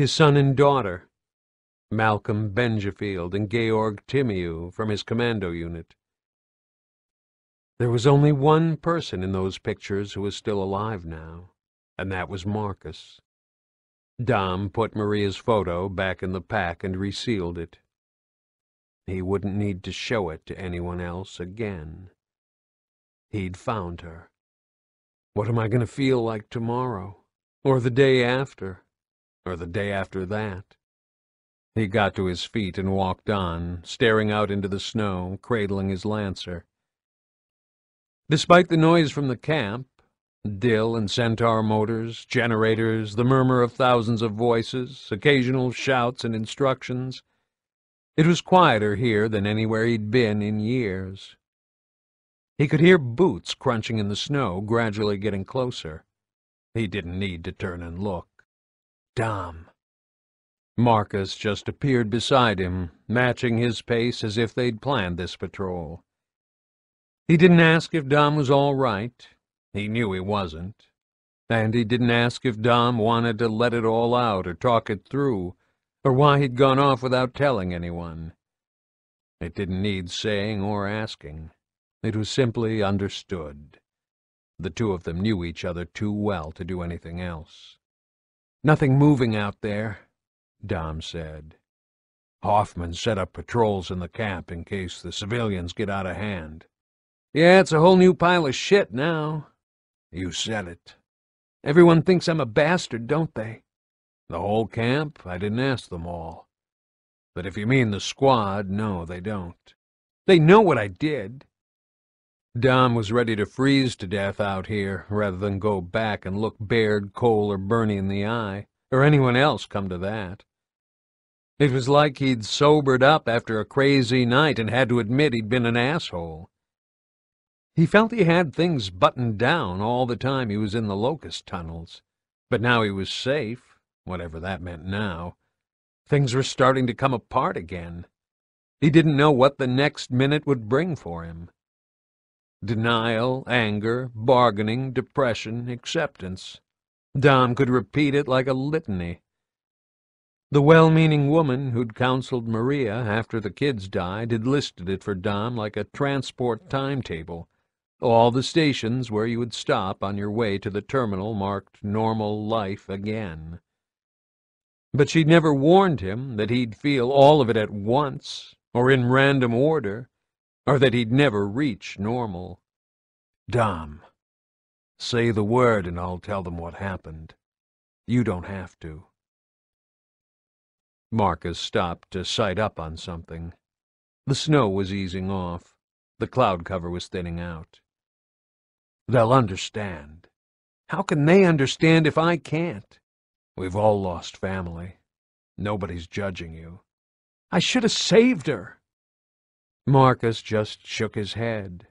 his son and daughter, Malcolm Benjafield and Georg Timiou from his commando unit. There was only one person in those pictures who was still alive now and that was Marcus. Dom put Maria's photo back in the pack and resealed it. He wouldn't need to show it to anyone else again. He'd found her. What am I going to feel like tomorrow? Or the day after? Or the day after that? He got to his feet and walked on, staring out into the snow, cradling his lancer. Despite the noise from the camp, Dill and Centaur motors, generators, the murmur of thousands of voices, occasional shouts and instructions. It was quieter here than anywhere he'd been in years. He could hear boots crunching in the snow, gradually getting closer. He didn't need to turn and look. Dom. Marcus just appeared beside him, matching his pace as if they'd planned this patrol. He didn't ask if Dom was all right. He knew he wasn't. And he didn't ask if Dom wanted to let it all out or talk it through, or why he'd gone off without telling anyone. It didn't need saying or asking. It was simply understood. The two of them knew each other too well to do anything else. Nothing moving out there, Dom said. Hoffman set up patrols in the camp in case the civilians get out of hand. Yeah, it's a whole new pile of shit now. You said it. Everyone thinks I'm a bastard, don't they? The whole camp? I didn't ask them all. But if you mean the squad, no, they don't. They know what I did. Dom was ready to freeze to death out here, rather than go back and look Baird, Cole, or Bernie in the eye, or anyone else come to that. It was like he'd sobered up after a crazy night and had to admit he'd been an asshole. He felt he had things buttoned down all the time he was in the locust tunnels. But now he was safe, whatever that meant now. Things were starting to come apart again. He didn't know what the next minute would bring for him. Denial, anger, bargaining, depression, acceptance. Dom could repeat it like a litany. The well-meaning woman who'd counseled Maria after the kids died had listed it for Dom like a transport timetable, all the stations where you would stop on your way to the terminal marked normal life again. But she'd never warned him that he'd feel all of it at once, or in random order, or that he'd never reach normal. Dom, say the word and I'll tell them what happened. You don't have to. Marcus stopped to sight up on something. The snow was easing off. The cloud cover was thinning out. They'll understand. How can they understand if I can't? We've all lost family. Nobody's judging you. I should have saved her. Marcus just shook his head.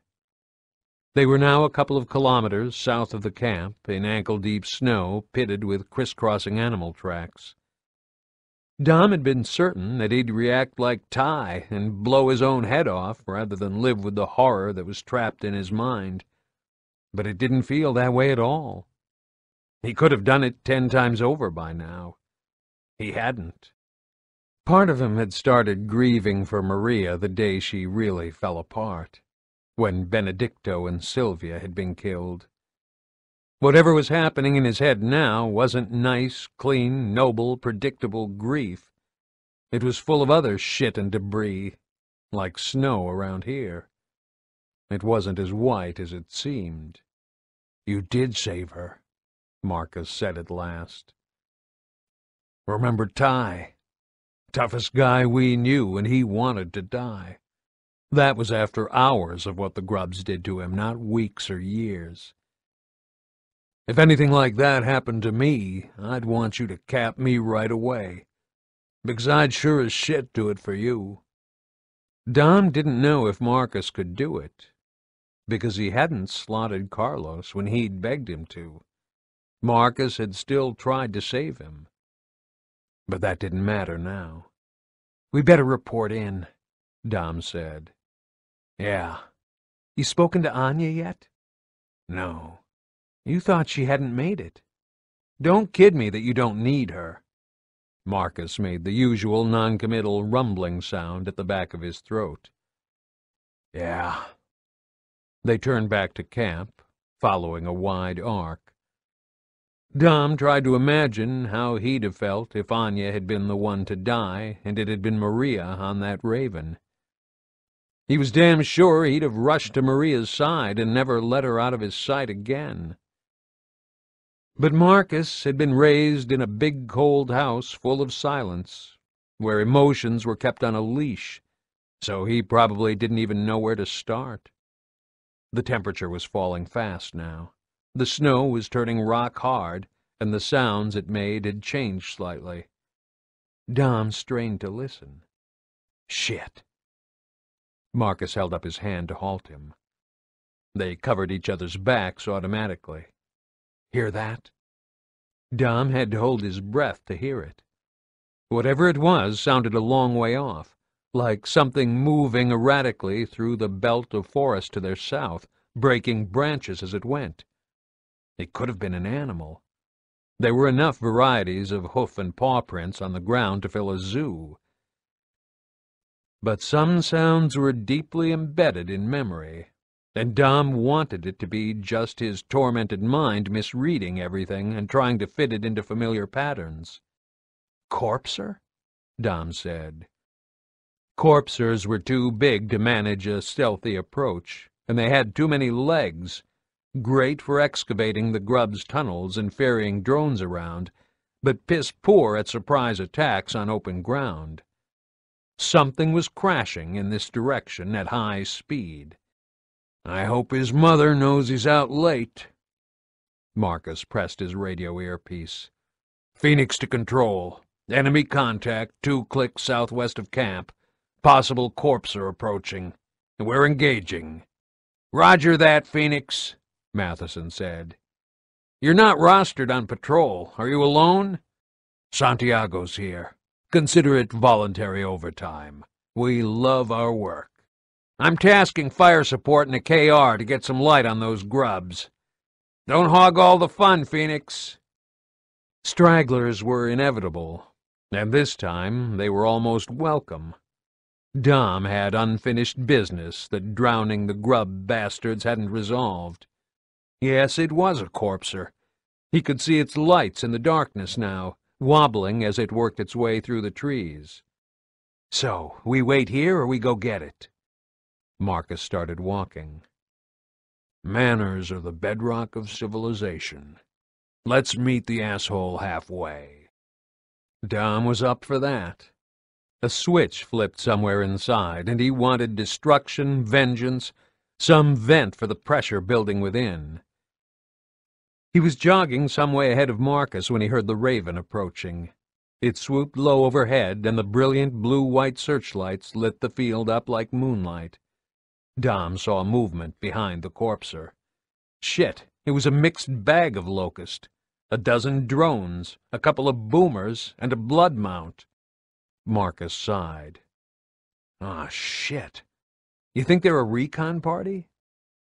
They were now a couple of kilometers south of the camp, in ankle-deep snow pitted with crisscrossing animal tracks. Dom had been certain that he'd react like Ty and blow his own head off rather than live with the horror that was trapped in his mind but it didn't feel that way at all. He could have done it ten times over by now. He hadn't. Part of him had started grieving for Maria the day she really fell apart, when Benedicto and Sylvia had been killed. Whatever was happening in his head now wasn't nice, clean, noble, predictable grief. It was full of other shit and debris, like snow around here. It wasn't as white as it seemed. You did save her, Marcus said at last. Remember Ty? Toughest guy we knew, and he wanted to die. That was after hours of what the grubs did to him, not weeks or years. If anything like that happened to me, I'd want you to cap me right away, because I'd sure as shit do it for you. Dom didn't know if Marcus could do it, because he hadn't slotted Carlos when he'd begged him to. Marcus had still tried to save him. But that didn't matter now. We better report in, Dom said. Yeah. You spoken to Anya yet? No. You thought she hadn't made it. Don't kid me that you don't need her. Marcus made the usual noncommittal rumbling sound at the back of his throat. Yeah. They turned back to camp, following a wide arc. Dom tried to imagine how he'd have felt if Anya had been the one to die and it had been Maria on that raven. He was damn sure he'd have rushed to Maria's side and never let her out of his sight again. But Marcus had been raised in a big cold house full of silence, where emotions were kept on a leash, so he probably didn't even know where to start. The temperature was falling fast now. The snow was turning rock hard, and the sounds it made had changed slightly. Dom strained to listen. Shit! Marcus held up his hand to halt him. They covered each other's backs automatically. Hear that? Dom had to hold his breath to hear it. Whatever it was sounded a long way off, like something moving erratically through the belt of forest to their south, breaking branches as it went. It could have been an animal. There were enough varieties of hoof and paw prints on the ground to fill a zoo. But some sounds were deeply embedded in memory, and Dom wanted it to be just his tormented mind misreading everything and trying to fit it into familiar patterns. Corpser? Dom said. Corpsers were too big to manage a stealthy approach, and they had too many legs, great for excavating the grub's tunnels and ferrying drones around, but piss poor at surprise attacks on open ground. Something was crashing in this direction at high speed. I hope his mother knows he's out late. Marcus pressed his radio earpiece. Phoenix to control. Enemy contact, two clicks southwest of camp. Possible corpser approaching. We're engaging. Roger that, Phoenix. Matheson said. You're not rostered on patrol. Are you alone? Santiago's here. Consider it voluntary overtime. We love our work. I'm tasking fire support and a KR to get some light on those grubs. Don't hog all the fun, Phoenix. Stragglers were inevitable, and this time they were almost welcome. Dom had unfinished business that drowning the grub bastards hadn't resolved. Yes, it was a corpser. He could see its lights in the darkness now, wobbling as it worked its way through the trees. So, we wait here or we go get it? Marcus started walking. Manners are the bedrock of civilization. Let's meet the asshole halfway. Dom was up for that. A switch flipped somewhere inside, and he wanted destruction, vengeance, some vent for the pressure building within. He was jogging some way ahead of Marcus when he heard the Raven approaching. It swooped low overhead, and the brilliant blue-white searchlights lit the field up like moonlight. Dom saw movement behind the corpser. Shit, it was a mixed bag of locust. A dozen drones, a couple of boomers, and a blood mount. Marcus sighed. Ah, shit. You think they're a recon party?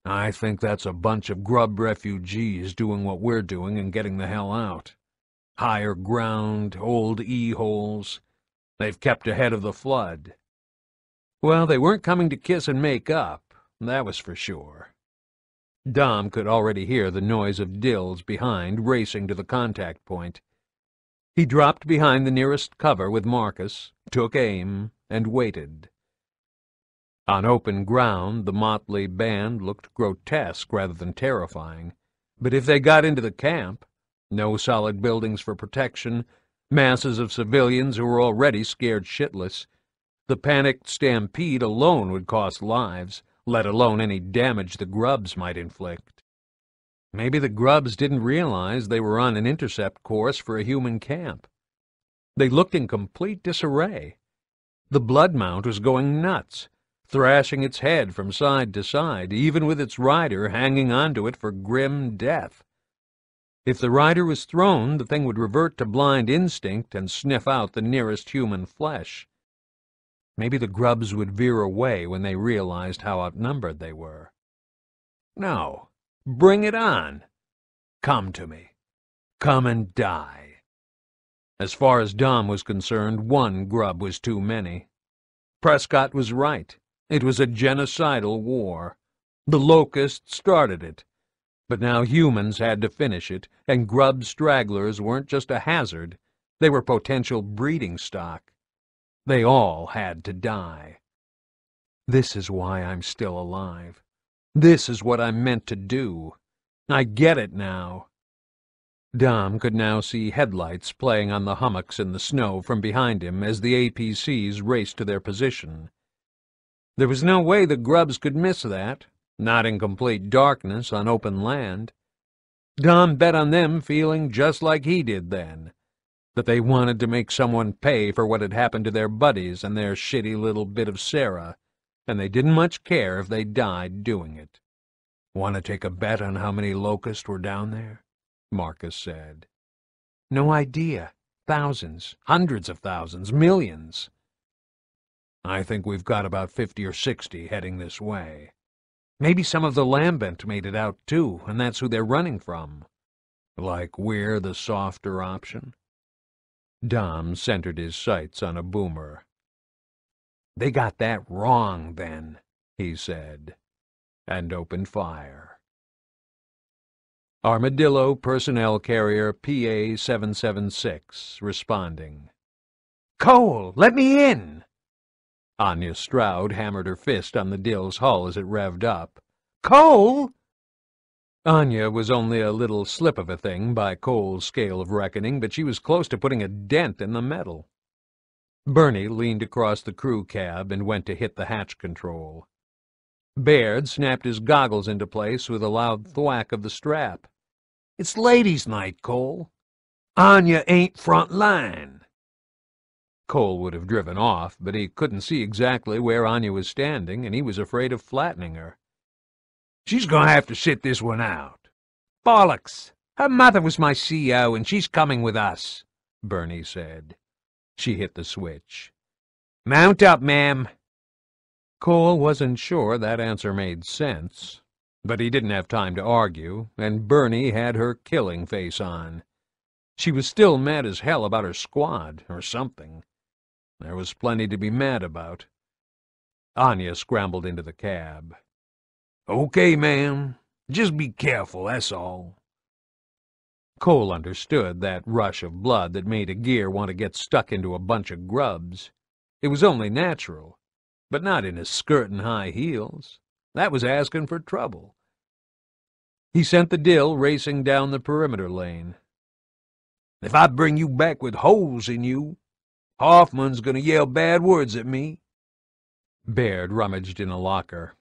I think that's a bunch of grub refugees doing what we're doing and getting the hell out. Higher ground, old E-holes. They've kept ahead of the flood. Well, they weren't coming to kiss and make up, that was for sure. Dom could already hear the noise of Dills behind racing to the contact point. He dropped behind the nearest cover with Marcus, took aim, and waited. On open ground, the motley band looked grotesque rather than terrifying. But if they got into the camp, no solid buildings for protection, masses of civilians who were already scared shitless, the panicked stampede alone would cost lives, let alone any damage the grubs might inflict. Maybe the grubs didn't realize they were on an intercept course for a human camp. They looked in complete disarray. The blood mount was going nuts, thrashing its head from side to side, even with its rider hanging onto it for grim death. If the rider was thrown, the thing would revert to blind instinct and sniff out the nearest human flesh. Maybe the grubs would veer away when they realized how outnumbered they were. No, bring it on. Come to me. Come and die. As far as Dom was concerned, one grub was too many. Prescott was right. It was a genocidal war. The locusts started it. But now humans had to finish it, and grub stragglers weren't just a hazard. They were potential breeding stock. They all had to die. This is why I'm still alive. This is what I'm meant to do. I get it now. Dom could now see headlights playing on the hummocks in the snow from behind him as the APCs raced to their position. There was no way the grubs could miss that, not in complete darkness on open land. Dom bet on them feeling just like he did then, that they wanted to make someone pay for what had happened to their buddies and their shitty little bit of Sera, and they didn't much care if they died doing it. Want to take a bet on how many locusts were down there? Marcus said. No idea. Thousands, hundreds of thousands, millions. I think we've got about fifty or sixty heading this way. Maybe some of the Lambent made it out too, and that's who they're running from. Like we're the softer option? Dom centered his sights on a boomer. They got that wrong, then, he said, and opened fire. Armadillo Personnel Carrier PA-776, responding. Cole, let me in! Anya Stroud hammered her fist on the Dill's hull as it revved up. Cole! Anya was only a little slip of a thing by Cole's scale of reckoning, but she was close to putting a dent in the metal. Bernie leaned across the crew cab and went to hit the hatch control. Baird snapped his goggles into place with a loud thwack of the strap. It's ladies' night, Cole. Anya ain't front line. Cole would have driven off, but he couldn't see exactly where Anya was standing, and he was afraid of flattening her. She's going to have to sit this one out. Bollocks! Her mother was my CO, and she's coming with us, Bernie said. She hit the switch. Mount up, ma'am. Cole wasn't sure that answer made sense, but he didn't have time to argue, and Bernie had her killing face on. She was still mad as hell about her squad, or something. There was plenty to be mad about. Anya scrambled into the cab. Okay, ma'am. Just be careful, that's all. Cole understood that rush of blood that made a gear want to get stuck into a bunch of grubs. It was only natural but not in his skirt and high heels. That was asking for trouble. He sent the dill racing down the perimeter lane. If I bring you back with holes in you, Hoffman's going to yell bad words at me. Baird rummaged in a locker.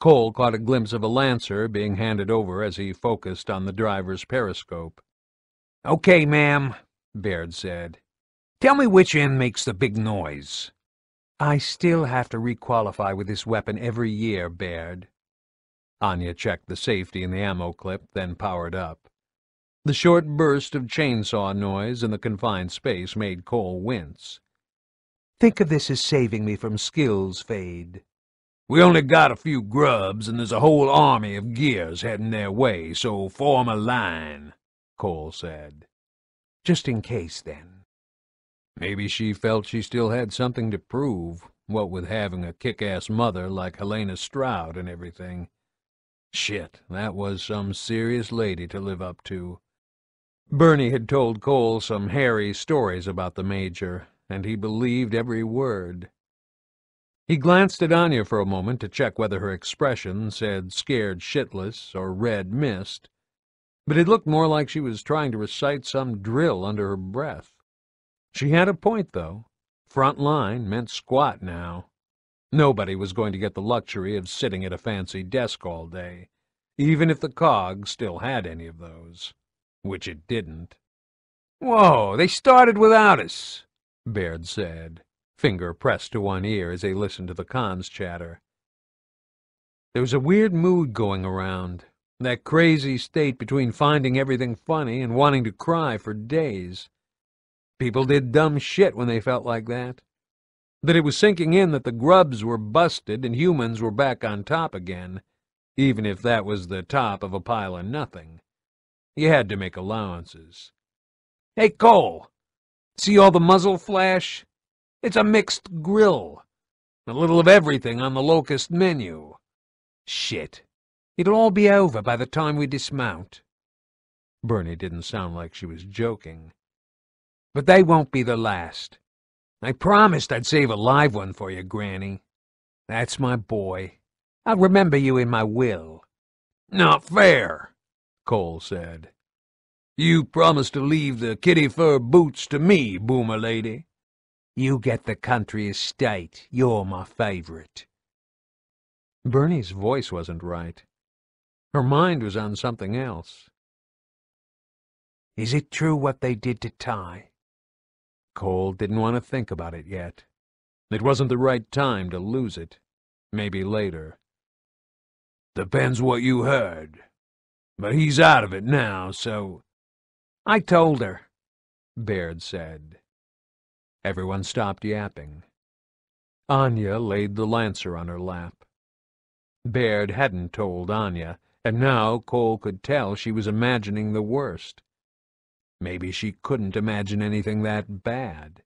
Cole caught a glimpse of a Lancer being handed over as he focused on the driver's periscope. Okay, ma'am, Baird said. Tell me which end makes the big noise. I still have to requalify with this weapon every year, Baird. Anya checked the safety in the ammo clip, then powered up. The short burst of chainsaw noise in the confined space made Cole wince. Think of this as saving me from skills fade. We only got a few grubs, and there's a whole army of gears heading their way, so form a line, Cole said. Just in case, then. Maybe she felt she still had something to prove, what with having a kick-ass mother like Helena Stroud and everything. Shit, that was some serious lady to live up to. Bernie had told Cole some hairy stories about the Major, and he believed every word. He glanced at Anya for a moment to check whether her expression said scared shitless or red mist, but it looked more like she was trying to recite some drill under her breath. She had a point, though. Front line meant squat now. Nobody was going to get the luxury of sitting at a fancy desk all day, even if the cog still had any of those, which it didn't. Whoa, they started without us, Baird said. finger pressed to one ear as they listened to the comms chatter. There was a weird mood going around, that crazy state between finding everything funny and wanting to cry for days. People did dumb shit when they felt like that. That it was sinking in that the grubs were busted and humans were back on top again, even if that was the top of a pile of nothing. You had to make allowances. Hey, Cole! See all the muzzle flash? It's a mixed grill. A little of everything on the locust menu. Shit. It'll all be over by the time we dismount. Bernie didn't sound like she was joking. But they won't be the last. I promised I'd save a live one for you, Granny. That's my boy. I'll remember you in my will. Not fair, Cole said. You promised to leave the kitty fur boots to me, boomer lady. You get the country estate. You're my favorite. Bernie's voice wasn't right. Her mind was on something else. Is it true what they did to Tai? Cole didn't want to think about it yet. It wasn't the right time to lose it. Maybe later. Depends what you heard. But he's out of it now, so... I told her, Baird said. Everyone stopped yapping. Anya laid the lancer on her lap. Baird hadn't told Anya, and now Cole could tell she was imagining the worst. Maybe she couldn't imagine anything that bad.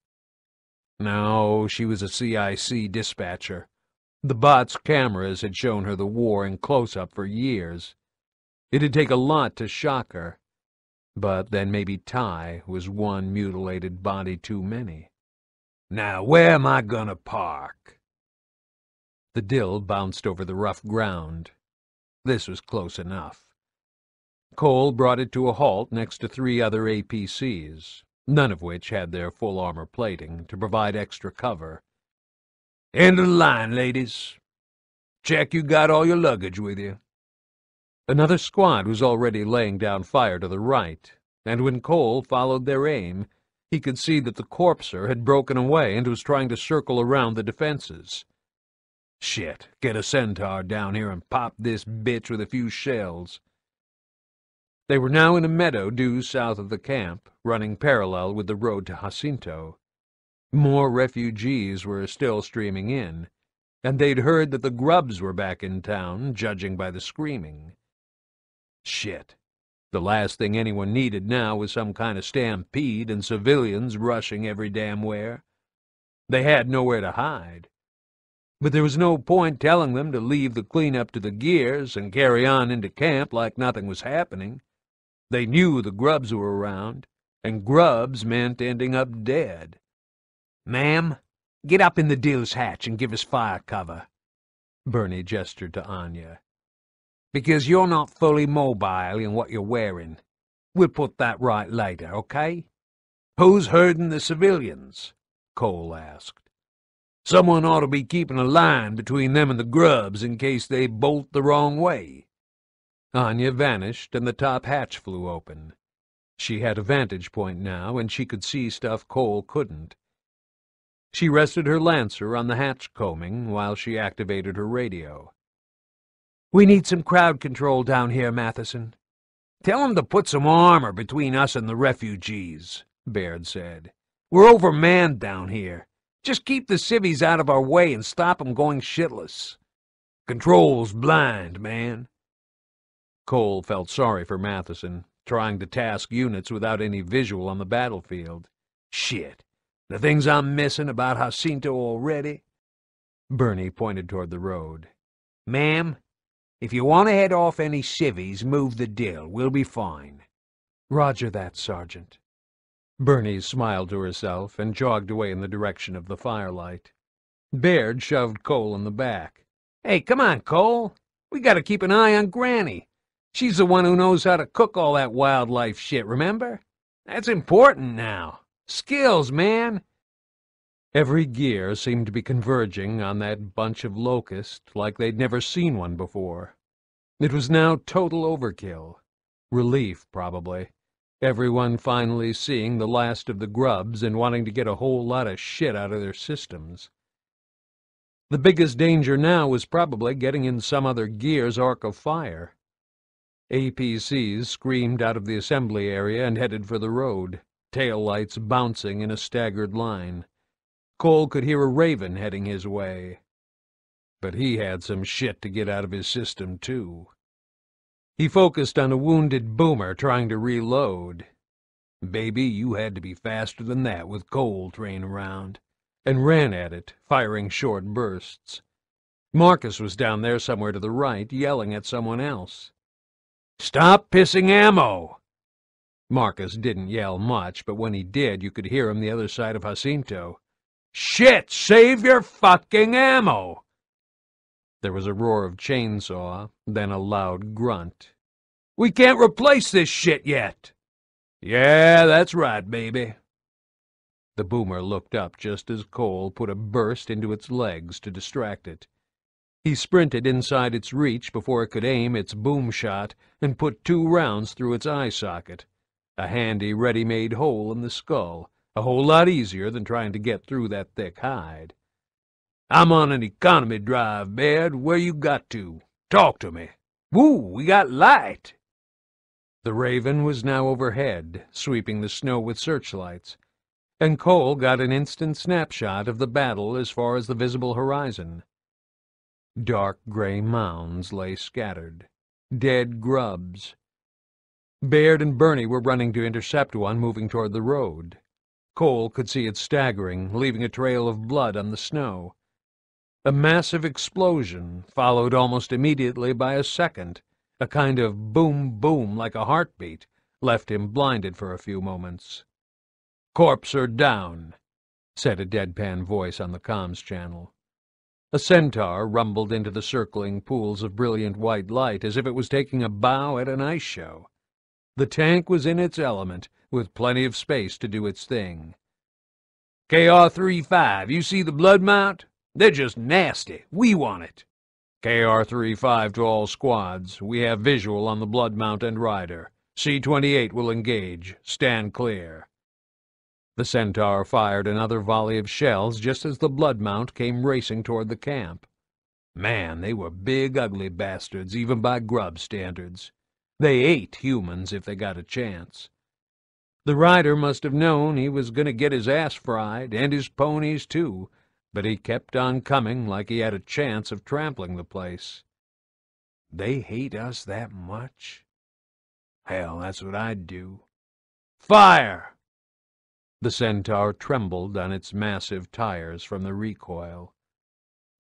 No, she was a CIC dispatcher. The bot's cameras had shown her the war in close-up for years. It'd take a lot to shock her. But then maybe Tai was one mutilated body too many. Now, where am I gonna park? The dill bounced over the rough ground. This was close enough. Cole brought it to a halt next to three other APCs, none of which had their full armor plating to provide extra cover. End of the line, ladies. Check you got all your luggage with you. Another squad was already laying down fire to the right, and when Cole followed their aim, he could see that the corpser had broken away and was trying to circle around the defenses. Shit, get a centaur down here and pop this bitch with a few shells. They were now in a meadow due south of the camp, running parallel with the road to Jacinto. More refugees were still streaming in, and they'd heard that the grubs were back in town, judging by the screaming. Shit. The last thing anyone needed now was some kind of stampede and civilians rushing every damn where. They had nowhere to hide. But there was no point telling them to leave the cleanup to the gears and carry on into camp like nothing was happening. They knew the grubs were around, and grubs meant ending up dead. Ma'am, get up in the dill's hatch and give us fire cover. Bernie gestured to Anya. Because you're not fully mobile in what you're wearing. We'll put that right later, okay? Who's herding the civilians? Cole asked. Someone ought to be keeping a line between them and the grubs in case they bolt the wrong way. Anya vanished, and the top hatch flew open. She had a vantage point now, and she could see stuff Cole couldn't. She rested her lancer on the hatch combing while she activated her radio. We need some crowd control down here, Matheson. Tell them to put some armor between us and the refugees, Baird said. We're overmanned down here. Just keep the civvies out of our way and stop 'em going shitless. Control's blind, man. Cole felt sorry for Matheson, trying to task units without any visual on the battlefield. Shit. The things I'm missing about Jacinto already? Bernie pointed toward the road. Ma'am, if you want to head off any civvies, move the dill. We'll be fine. Roger that, Sergeant. Bernie smiled to herself and jogged away in the direction of the firelight. Baird shoved Cole in the back. Hey, come on, Cole. We gotta keep an eye on Granny. She's the one who knows how to cook all that wildlife shit, remember? That's important now. Skills, man. Every gear seemed to be converging on that bunch of locust like they'd never seen one before. It was now total overkill. Relief, probably. everyone finally seeing the last of the grubs and wanting to get a whole lot of shit out of their systems. The biggest danger now was probably getting in some other gear's arc of fire. APCs screamed out of the assembly area and headed for the road, tail lights bouncing in a staggered line. Cole could hear a raven heading his way. But he had some shit to get out of his system, too. He focused on a wounded boomer trying to reload. Baby, you had to be faster than that with Cole train around, and ran at it, firing short bursts. Marcus was down there somewhere to the right, yelling at someone else. Stop pissing ammo! Marcus didn't yell much, but when he did, you could hear him the other side of Jacinto. Shit! Save your fucking ammo! There was a roar of chainsaw, then a loud grunt. We can't replace this shit yet. Yeah, that's right, baby. The boomer looked up just as Cole put a burst into its legs to distract it. He sprinted inside its reach before it could aim its boom shot and put two rounds through its eye socket, a handy ready-made hole in the skull, a whole lot easier than trying to get through that thick hide. I'm on an economy drive, Baird. Where you got to? Talk to me. Woo, we got light. The Raven was now overhead, sweeping the snow with searchlights, and Cole got an instant snapshot of the battle as far as the visible horizon. Dark gray mounds lay scattered, dead grubs. Baird and Bernie were running to intercept one moving toward the road. Cole could see it staggering, leaving a trail of blood on the snow. A massive explosion, followed almost immediately by a second, a kind of boom-boom like a heartbeat, left him blinded for a few moments. Corpser down, said a deadpan voice on the comms channel. A centaur rumbled into the circling pools of brilliant white light as if it was taking a bow at an ice show. The tank was in its element, with plenty of space to do its thing. KR-35, you see the blood mount? They're just nasty. We want it. KR-35 to all squads. We have visual on the Blood Mount and Rider. C-28 will engage. Stand clear. The Centaur fired another volley of shells just as the Blood Mount came racing toward the camp. Man, they were big, ugly bastards, even by grub standards. They ate humans if they got a chance. The rider must have known he was going to get his ass fried, and his ponies, too, but he kept on coming like he had a chance of trampling the place. They hate us that much? Hell, that's what I'd do. Fire! The centaur trembled on its massive tires from the recoil.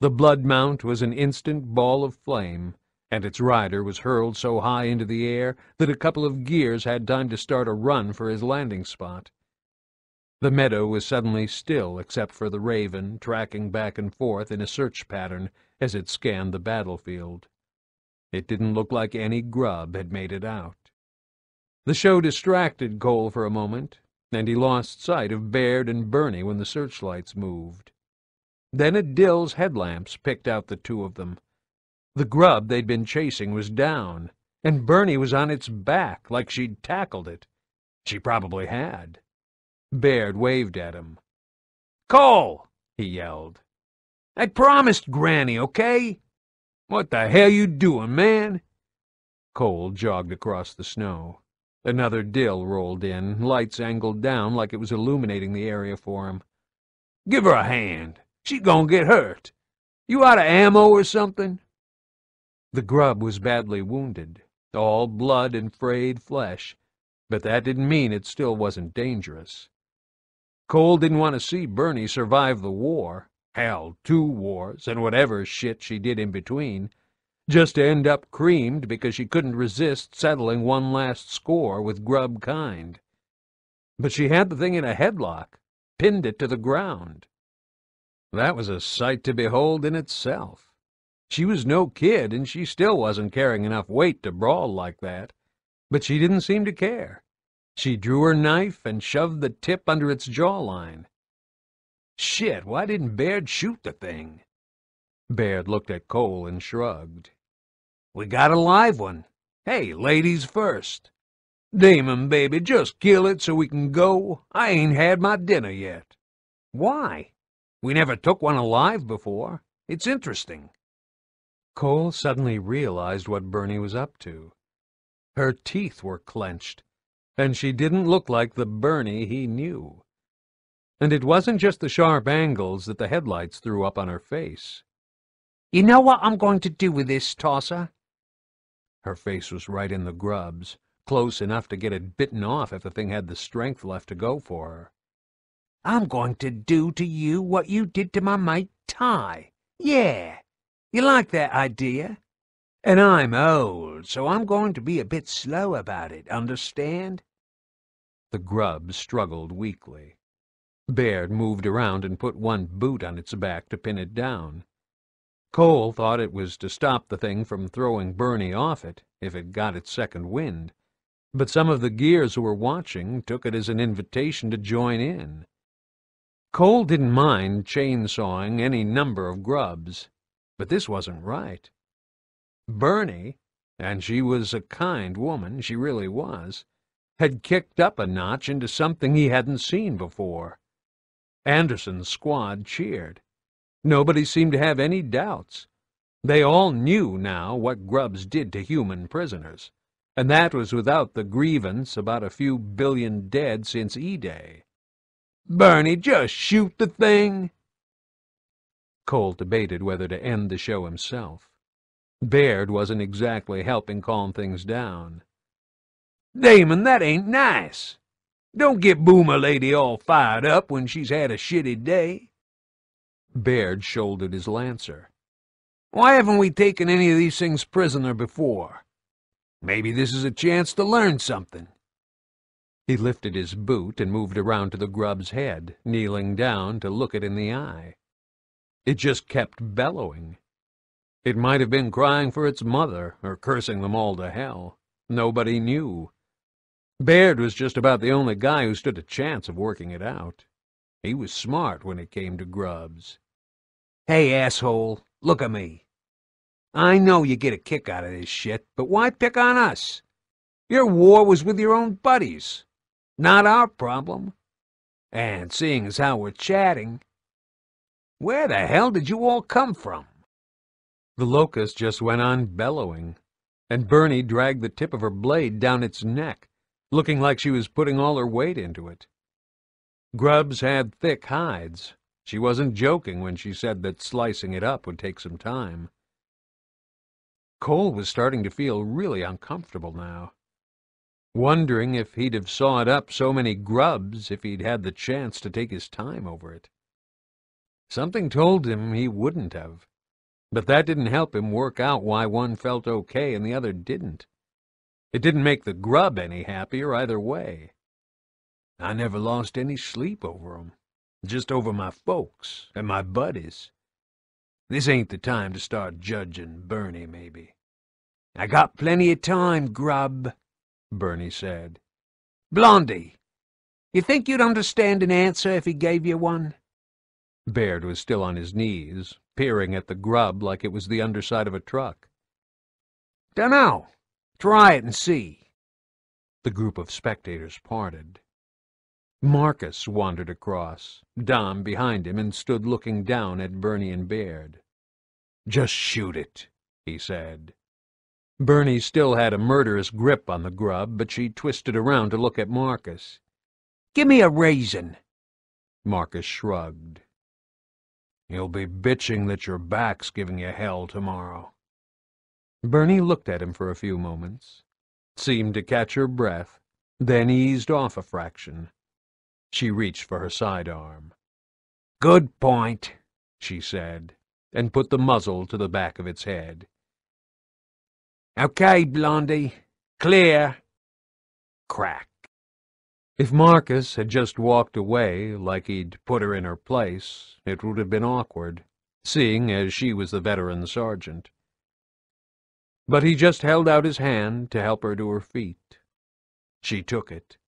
The blood mount was an instant ball of flame, and its rider was hurled so high into the air that a couple of gears had time to start a run for his landing spot. The meadow was suddenly still except for the raven tracking back and forth in a search pattern as it scanned the battlefield. It didn't look like any grub had made it out. The show distracted Cole for a moment, and he lost sight of Baird and Bernie when the searchlights moved. Then a Dill's headlamps picked out the two of them. The grub they'd been chasing was down, and Bernie was on its back like she'd tackled it. She probably had. Baird waved at him. Cole! he yelled. I promised Granny, okay? What the hell you doing, man? Cole jogged across the snow. Another dill rolled in, lights angled down like it was illuminating the area for him. Give her a hand. She gonna get hurt. You out of ammo or something? The grub was badly wounded, all blood and frayed flesh, but that didn't mean it still wasn't dangerous. Cole didn't want to see Bernie survive the war, hell, two wars, and whatever shit she did in between, just to end up creamed because she couldn't resist settling one last score with grub kind. But she had the thing in a headlock, pinned it to the ground. That was a sight to behold in itself. She was no kid, and she still wasn't carrying enough weight to brawl like that. But she didn't seem to care. She drew her knife and shoved the tip under its jawline. Shit, why didn't Baird shoot the thing? Baird looked at Cole and shrugged. We got a live one. Hey, ladies first. Damon, baby, just kill it so we can go. I ain't had my dinner yet. Why? We never took one alive before. It's interesting. Cole suddenly realized what Bernie was up to. Her teeth were clenched, and she didn't look like the Bernie he knew. And it wasn't just the sharp angles that the headlights threw up on her face. You know what I'm going to do with this, Tosser? Her face was right in the grubs, close enough to get it bitten off if the thing had the strength left to go for her. I'm going to do to you what you did to my mate Tai. Yeah. You like that idea? And I'm old, so I'm going to be a bit slow about it, understand? The grub struggled weakly. Baird moved around and put one boot on its back to pin it down. Cole thought it was to stop the thing from throwing Bernie off it, if it got its second wind, but some of the gears who were watching took it as an invitation to join in. Cole didn't mind chainsawing any number of grubs, but this wasn't right. Bernie, and she was a kind woman, she really was, had kicked up a notch into something he hadn't seen before. Anderson's squad cheered. Nobody seemed to have any doubts. They all knew now what grubs did to human prisoners, and that was without the grievance about a few billion dead since E-Day. Bernie, just shoot the thing. Cole debated whether to end the show himself. Baird wasn't exactly helping calm things down. Damon, that ain't nice. Don't get Boomer Lady all fired up when she's had a shitty day. Baird shouldered his lancer. Why haven't we taken any of these things prisoner before? Maybe this is a chance to learn something. He lifted his boot and moved around to the grub's head, kneeling down to look it in the eye. It just kept bellowing. It might have been crying for its mother, or cursing them all to hell. Nobody knew. Baird was just about the only guy who stood a chance of working it out. He was smart when it came to grubs. Hey, asshole, look at me. I know you get a kick out of this shit, but why pick on us? Your war was with your own buddies. Not our problem. And seeing as how we're chatting, where the hell did you all come from? The locust just went on bellowing, and Bernie dragged the tip of her blade down its neck, looking like she was putting all her weight into it. Grubs had thick hides. She wasn't joking when she said that slicing it up would take some time. Cole was starting to feel really uncomfortable now, wondering if he'd have sawed up so many grubs if he'd had the chance to take his time over it. Something told him he wouldn't have. But that didn't help him work out why one felt okay and the other didn't. It didn't make the grub any happier either way. I never lost any sleep over 'em, just over my folks and my buddies. This ain't the time to start judging Bernie, maybe. I got plenty of time, grub, Bernie said. Blondie, you think you'd understand an answer if he gave you one? Baird was still on his knees, peering at the grub like it was the underside of a truck. Dunno. Try it and see. The group of spectators parted. Marcus wandered across, Dom behind him, and stood looking down at Bernie and Baird. Just shoot it, he said. Bernie still had a murderous grip on the grub, but she twisted around to look at Marcus. Give me a raisin. Marcus shrugged. You'll be bitching that your back's giving you hell tomorrow. Bernie looked at him for a few moments, seemed to catch her breath, then eased off a fraction. She reached for her sidearm. Good point, she said, and put the muzzle to the back of its head. Okay, Blondie. Clear. Crack. If Marcus had just walked away like he'd put her in her place, it would have been awkward, seeing as she was the veteran sergeant. But he just held out his hand to help her to her feet. She took it.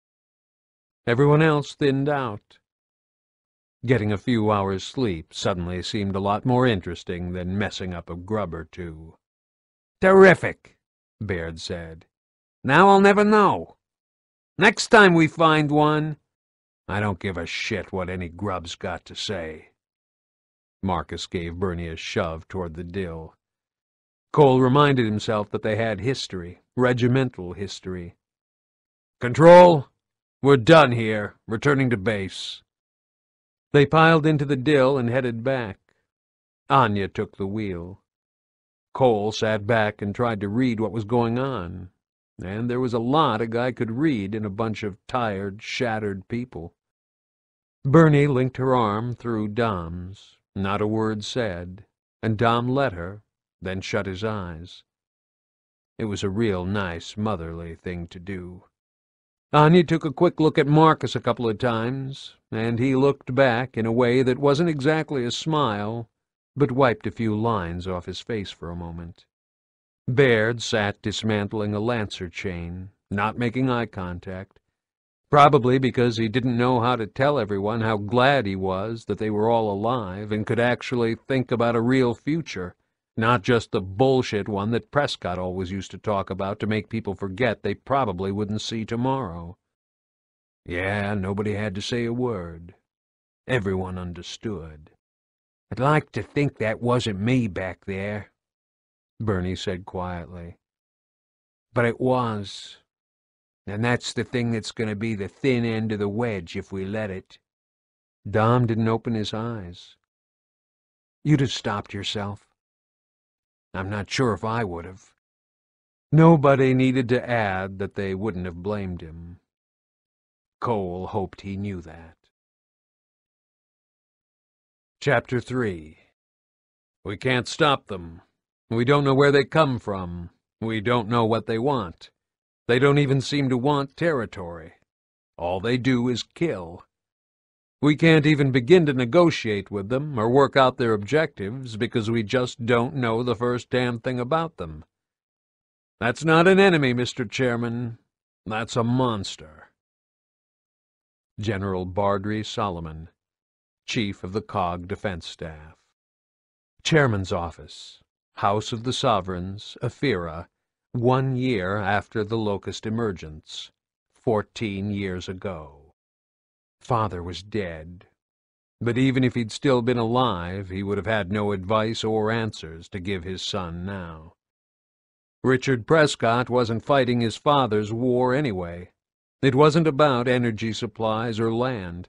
Everyone else thinned out. Getting a few hours' sleep suddenly seemed a lot more interesting than messing up a grub or two. Terrific, Baird said. Now I'll never know. Next time we find one, I don't give a shit what any grub's got to say. Marcus gave Bernie a shove toward the dill. Cole reminded himself that they had history, regimental history. Control, we're done here, returning to base. They piled into the dill and headed back. Anya took the wheel. Cole sat back and tried to read what was going on, and there was a lot a guy could read in a bunch of tired, shattered people. Bernie linked her arm through Dom's, not a word said, and Dom let her, then shut his eyes. It was a real nice, motherly thing to do. Anya took a quick look at Marcus a couple of times, and he looked back in a way that wasn't exactly a smile, but wiped a few lines off his face for a moment. Baird sat dismantling a lancer chain, not making eye contact, probably because he didn't know how to tell everyone how glad he was that they were all alive and could actually think about a real future not just the bullshit one that Prescott always used to talk about to make people forget they probably wouldn't see tomorrow. Yeah, nobody had to say a word. Everyone understood. I'd like to think that wasn't me back there, Bernie said quietly. But it was. And that's the thing that's going to be the thin end of the wedge if we let it. Dom didn't open his eyes. You'd have stopped yourself. I'm not sure if I would have. Nobody needed to add that they wouldn't have blamed him. Cole hoped he knew that. Chapter 3 We can't stop them. We don't know where they come from. We don't know what they want. They don't even seem to want territory. All they do is kill. We can't even begin to negotiate with them or work out their objectives because we just don't know the first damn thing about them. That's not an enemy, Mr. Chairman. That's a monster. General Bardry Solomon, Chief of the COG Defense Staff. Chairman's Office, House of the Sovereigns, Ephyra, one year after the Locust emergence, fourteen years ago. Father was dead. But even if he'd still been alive, he would have had no advice or answers to give his son now. Richard Prescott wasn't fighting his father's war anyway. It wasn't about energy supplies or land.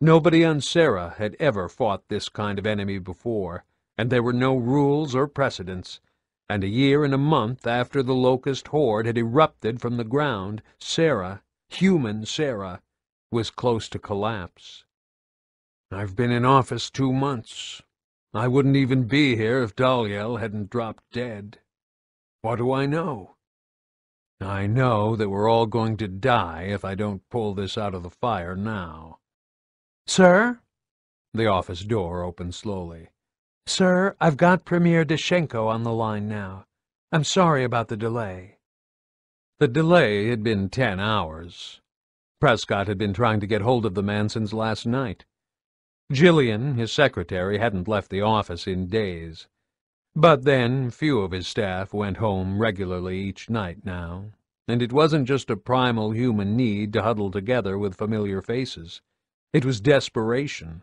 Nobody on Sera had ever fought this kind of enemy before, and there were no rules or precedents. And a year and a month after the locust horde had erupted from the ground, Sera, human Sera, was close to collapse. I've been in office two months. I wouldn't even be here if Dalyell hadn't dropped dead. What do I know? I know that we're all going to die if I don't pull this out of the fire now. Sir? The office door opened slowly. Sir, I've got Premier Dashenko on the line now. I'm sorry about the delay. The delay had been ten hours. Prescott had been trying to get hold of the man since last night. Gillian, his secretary, hadn't left the office in days. But then, few of his staff went home regularly each night now, and it wasn't just a primal human need to huddle together with familiar faces. It was desperation.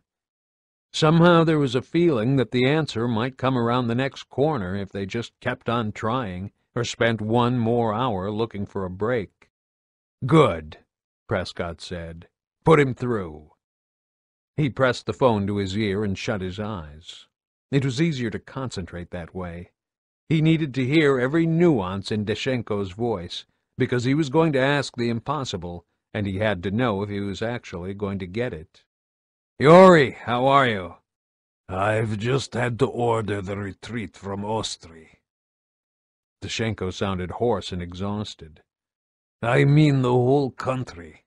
Somehow there was a feeling that the answer might come around the next corner if they just kept on trying, or spent one more hour looking for a break. Good. Prescott said. Put him through. He pressed the phone to his ear and shut his eyes. It was easier to concentrate that way. He needed to hear every nuance in Dashenko's voice, because he was going to ask the impossible, and he had to know if he was actually going to get it. Yori, how are you? I've just had to order the retreat from Ostri. Dashenko sounded hoarse and exhausted. I mean the whole country.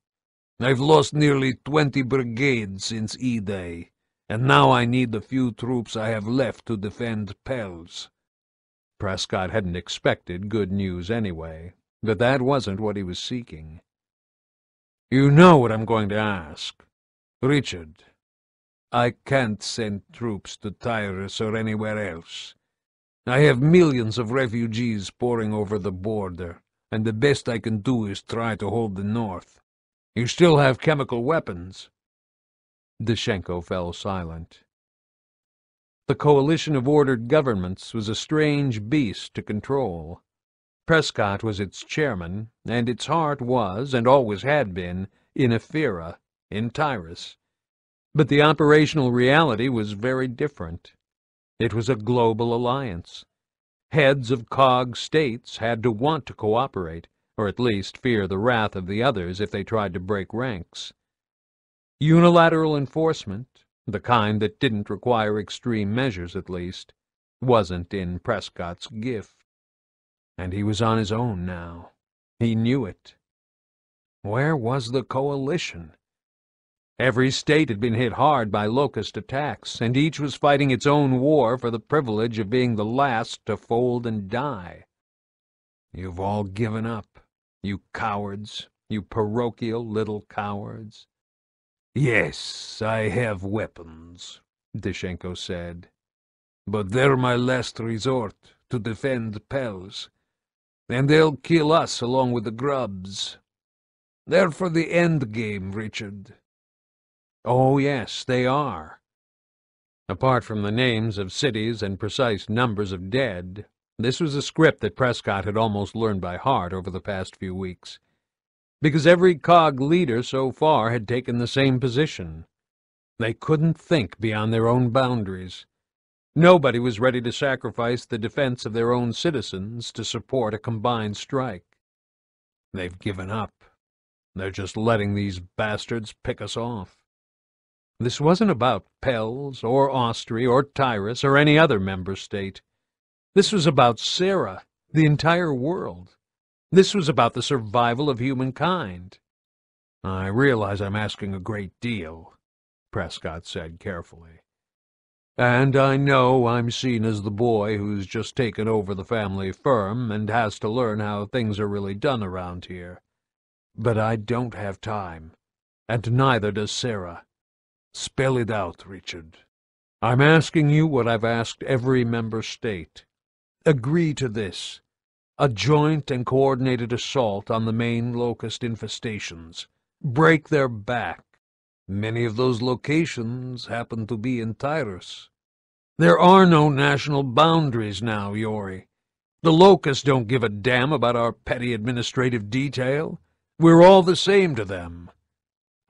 I've lost nearly twenty brigades since E-Day, and now I need the few troops I have left to defend Pels. Prescott hadn't expected good news anyway, but that wasn't what he was seeking. You know what I'm going to ask. Richard, I can't send troops to Tyrus or anywhere else. I have millions of refugees pouring over the border. and the best I can do is try to hold the north. You still have chemical weapons. Dashenko fell silent. The coalition of ordered governments was a strange beast to control. Prescott was its chairman, and its heart was, and always had been, in Ephyra, in Tyrus. But the operational reality was very different. It was a global alliance. Heads of cog states had to want to cooperate, or at least fear the wrath of the others if they tried to break ranks. Unilateral enforcement, the kind that didn't require extreme measures at least, wasn't in Prescott's gift. And he was on his own now. He knew it. Where was the coalition? Every state had been hit hard by locust attacks, and each was fighting its own war for the privilege of being the last to fold and die. You've all given up, you cowards, you parochial little cowards. Yes, I have weapons, Dashenko said. But they're my last resort to defend Pels. And they'll kill us along with the grubs. They're for the end game, Richard. Oh, yes, they are. Apart from the names of cities and precise numbers of dead, this was a script that Prescott had almost learned by heart over the past few weeks. Because every COG leader so far had taken the same position. They couldn't think beyond their own boundaries. Nobody was ready to sacrifice the defense of their own citizens to support a combined strike. They've given up. They're just letting these bastards pick us off. This wasn't about Pels, or Ostri, or Tyrus, or any other member state. This was about Sera, the entire world. This was about the survival of humankind. I realize I'm asking a great deal, Prescott said carefully. And I know I'm seen as the boy who's just taken over the family firm and has to learn how things are really done around here. But I don't have time, and neither does Sera. Spell it out, Richard. I'm asking you what I've asked every member state. Agree to this. A joint and coordinated assault on the main locust infestations. Break their back. Many of those locations happen to be in Tyrus. There are no national boundaries now, Yori. The locusts don't give a damn about our petty administrative detail. We're all the same to them.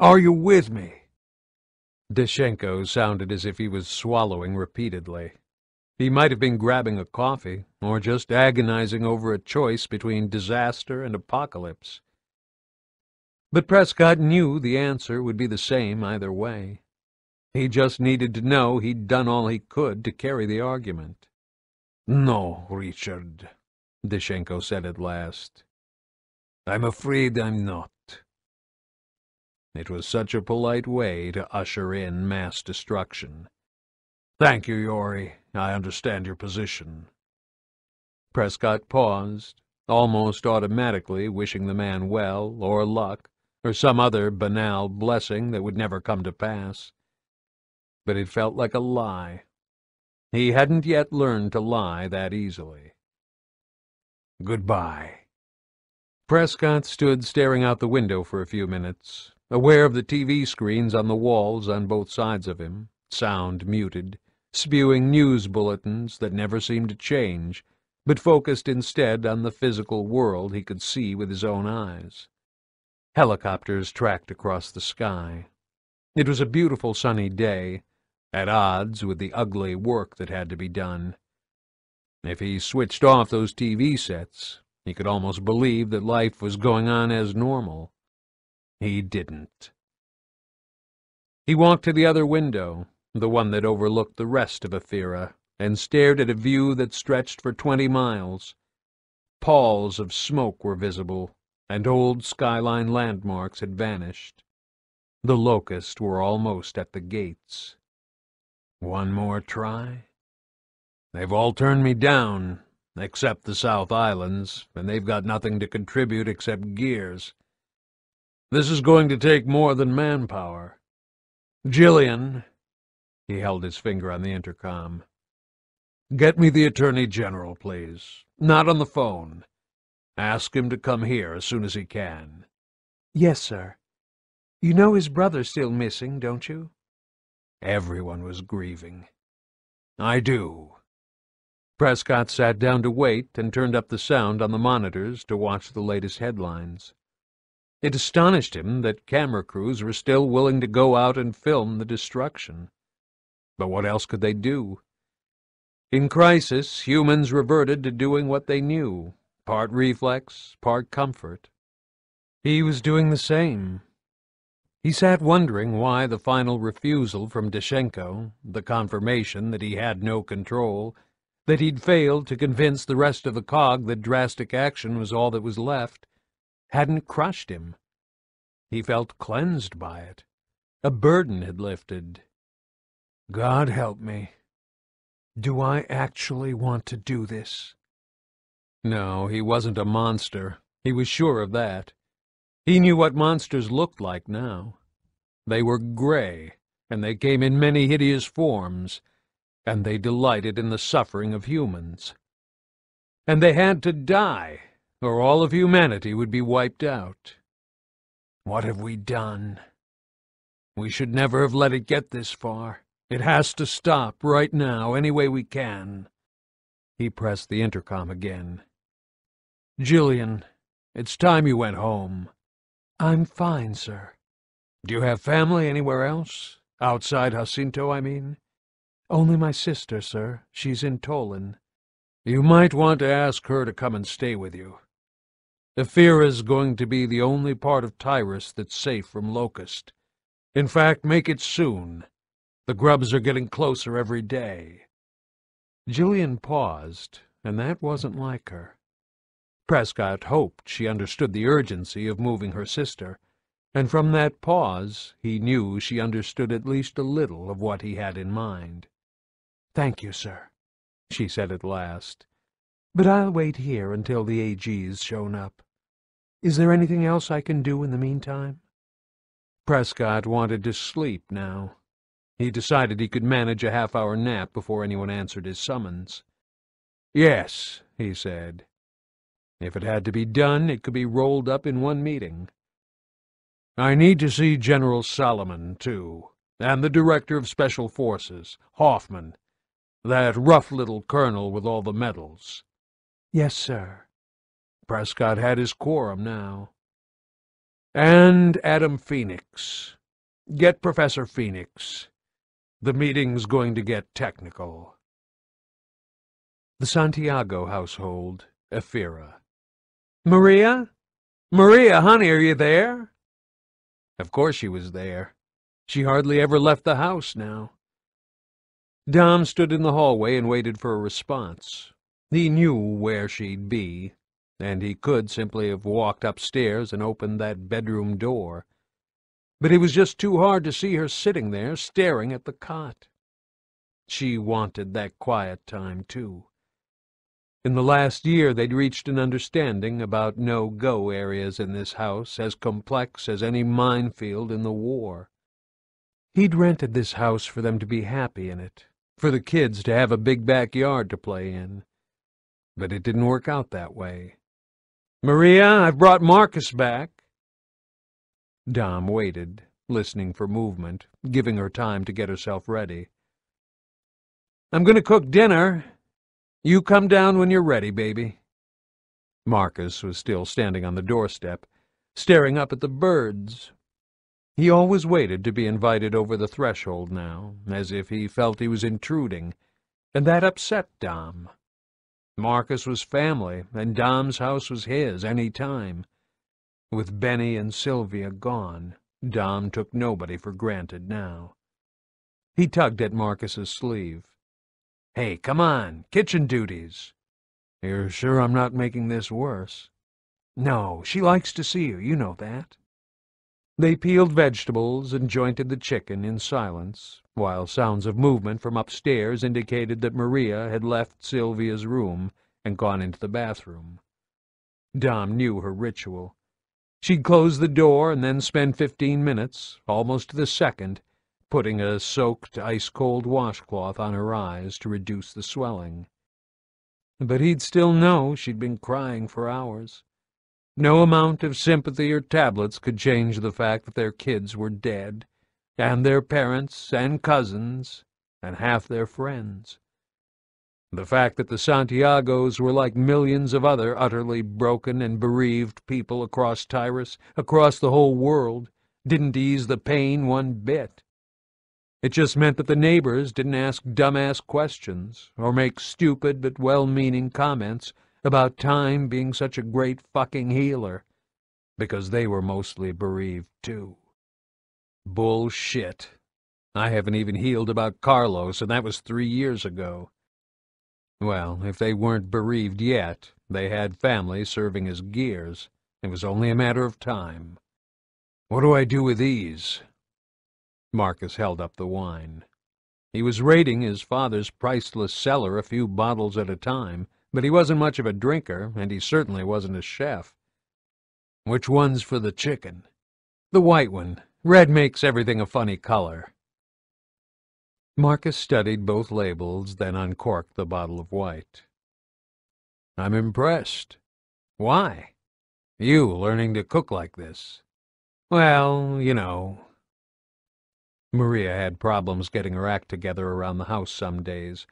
Are you with me? Dashenko sounded as if he was swallowing repeatedly. He might have been grabbing a coffee, or just agonizing over a choice between disaster and apocalypse. But Prescott knew the answer would be the same either way. He just needed to know he'd done all he could to carry the argument. No, Richard, Dashenko said at last. I'm afraid I'm not. It was such a polite way to usher in mass destruction. Thank you, Yori. I understand your position. Prescott paused, almost automatically wishing the man well, or luck, or some other banal blessing that would never come to pass. But it felt like a lie. He hadn't yet learned to lie that easily. Goodbye. Prescott stood staring out the window for a few minutes, aware of the TV screens on the walls on both sides of him, sound muted, spewing news bulletins that never seemed to change, but focused instead on the physical world he could see with his own eyes. Helicopters tracked across the sky. It was a beautiful sunny day, at odds with the ugly work that had to be done. If he switched off those TV sets, he could almost believe that life was going on as normal. He didn't. He walked to the other window, the one that overlooked the rest of Ephyra, and stared at a view that stretched for twenty miles. Palls of smoke were visible, and old skyline landmarks had vanished. The locusts were almost at the gates. One more try? They've all turned me down, except the South Islands, and they've got nothing to contribute except gears. This is going to take more than manpower. Jillian, he held his finger on the intercom. Get me the Attorney General, please. Not on the phone. Ask him to come here as soon as he can. Yes, sir. You know his brother's still missing, don't you? Everyone was grieving. I do. Prescott sat down to wait and turned up the sound on the monitors to watch the latest headlines. It astonished him that camera crews were still willing to go out and film the destruction. But what else could they do? In crisis, humans reverted to doing what they knew, part reflex, part comfort. He was doing the same. He sat wondering why the final refusal from Dashenko, the confirmation that he had no control, that he'd failed to convince the rest of the COG that drastic action was all that was left, hadn't crushed him. He felt cleansed by it. A burden had lifted. God help me. Do I actually want to do this? No, he wasn't a monster. He was sure of that. He knew what monsters looked like now. They were gray, and they came in many hideous forms, and they delighted in the suffering of humans. And they had to die, or all of humanity would be wiped out. What have we done? We should never have let it get this far. It has to stop right now, any way we can. He pressed the intercom again. Jillian, it's time you went home. I'm fine, sir. Do you have family anywhere else? Outside Jacinto, I mean? Only my sister, sir. She's in Tollen. You might want to ask her to come and stay with you. Ephyra's going to be the only part of Tyrus that's safe from Locust. In fact, make it soon. The grubs are getting closer every day. Jillian paused, and that wasn't like her. Prescott hoped she understood the urgency of moving her sister, and from that pause he knew she understood at least a little of what he had in mind. "Thank you, sir," she said at last. But I'll wait here until the AG's shown up. Is there anything else I can do in the meantime? Prescott wanted to sleep now. He decided he could manage a half-hour nap before anyone answered his summons. Yes, he said. If it had to be done, it could be rolled up in one meeting. I need to see General Solomon, too, and the Director of Special Forces, Hoffman, that rough little colonel with all the medals. Yes, sir. Prescott had his quorum now. And Adam Phoenix. Get Professor Phoenix. The meeting's going to get technical. The Santiago household, Ephyra. Maria? Maria, honey, are you there? Of course she was there. She hardly ever left the house now. Dom stood in the hallway and waited for a response. He knew where she'd be, and he could simply have walked upstairs and opened that bedroom door. But it was just too hard to see her sitting there, staring at the cot. She wanted that quiet time, too. In the last year they'd reached an understanding about no-go areas in this house as complex as any minefield in the war. He'd rented this house for them to be happy in it, for the kids to have a big backyard to play in. But it didn't work out that way. Maria, I've brought Marcus back. Dom waited, listening for movement, giving her time to get herself ready. I'm going to cook dinner. You come down when you're ready, baby. Marcus was still standing on the doorstep, staring up at the birds. He always waited to be invited over the threshold now, as if he felt he was intruding, and that upset Dom. Marcus was family, and Dom's house was his any time. With Benny and Sylvia gone, Dom took nobody for granted now. He tugged at Marcus's sleeve. Hey, come on, kitchen duties. You're sure I'm not making this worse? No, she likes to see you, you know that. They peeled vegetables and jointed the chicken in silence, while sounds of movement from upstairs indicated that Maria had left Sylvia's room and gone into the bathroom. Dom knew her ritual. She'd close the door and then spend fifteen minutes, almost to the second, putting a soaked, ice-cold washcloth on her eyes to reduce the swelling. but he'd still know she'd been crying for hours. No amount of sympathy or tablets could change the fact that their kids were dead, and their parents and cousins and half their friends. The fact that the Santiagos were like millions of other utterly broken and bereaved people across Tyrus, across the whole world, didn't ease the pain one bit. It just meant that the neighbors didn't ask dumbass questions or make stupid but well-meaning comments about time being such a great fucking healer, because they were mostly bereaved too. Bullshit. I haven't even healed about Carlos, and that was three years ago. Well, if they weren't bereaved yet, they had family serving as gears. It was only a matter of time. What do I do with these? Marcus held up the wine. He was raiding his father's priceless cellar a few bottles at a time, but he wasn't much of a drinker, and he certainly wasn't a chef. Which one's for the chicken? The white one. Red makes everything a funny color. Marcus studied both labels, then uncorked the bottle of white. I'm impressed. Why? You learning to cook like this? Well, you know. Maria had problems getting her act together around the house some days,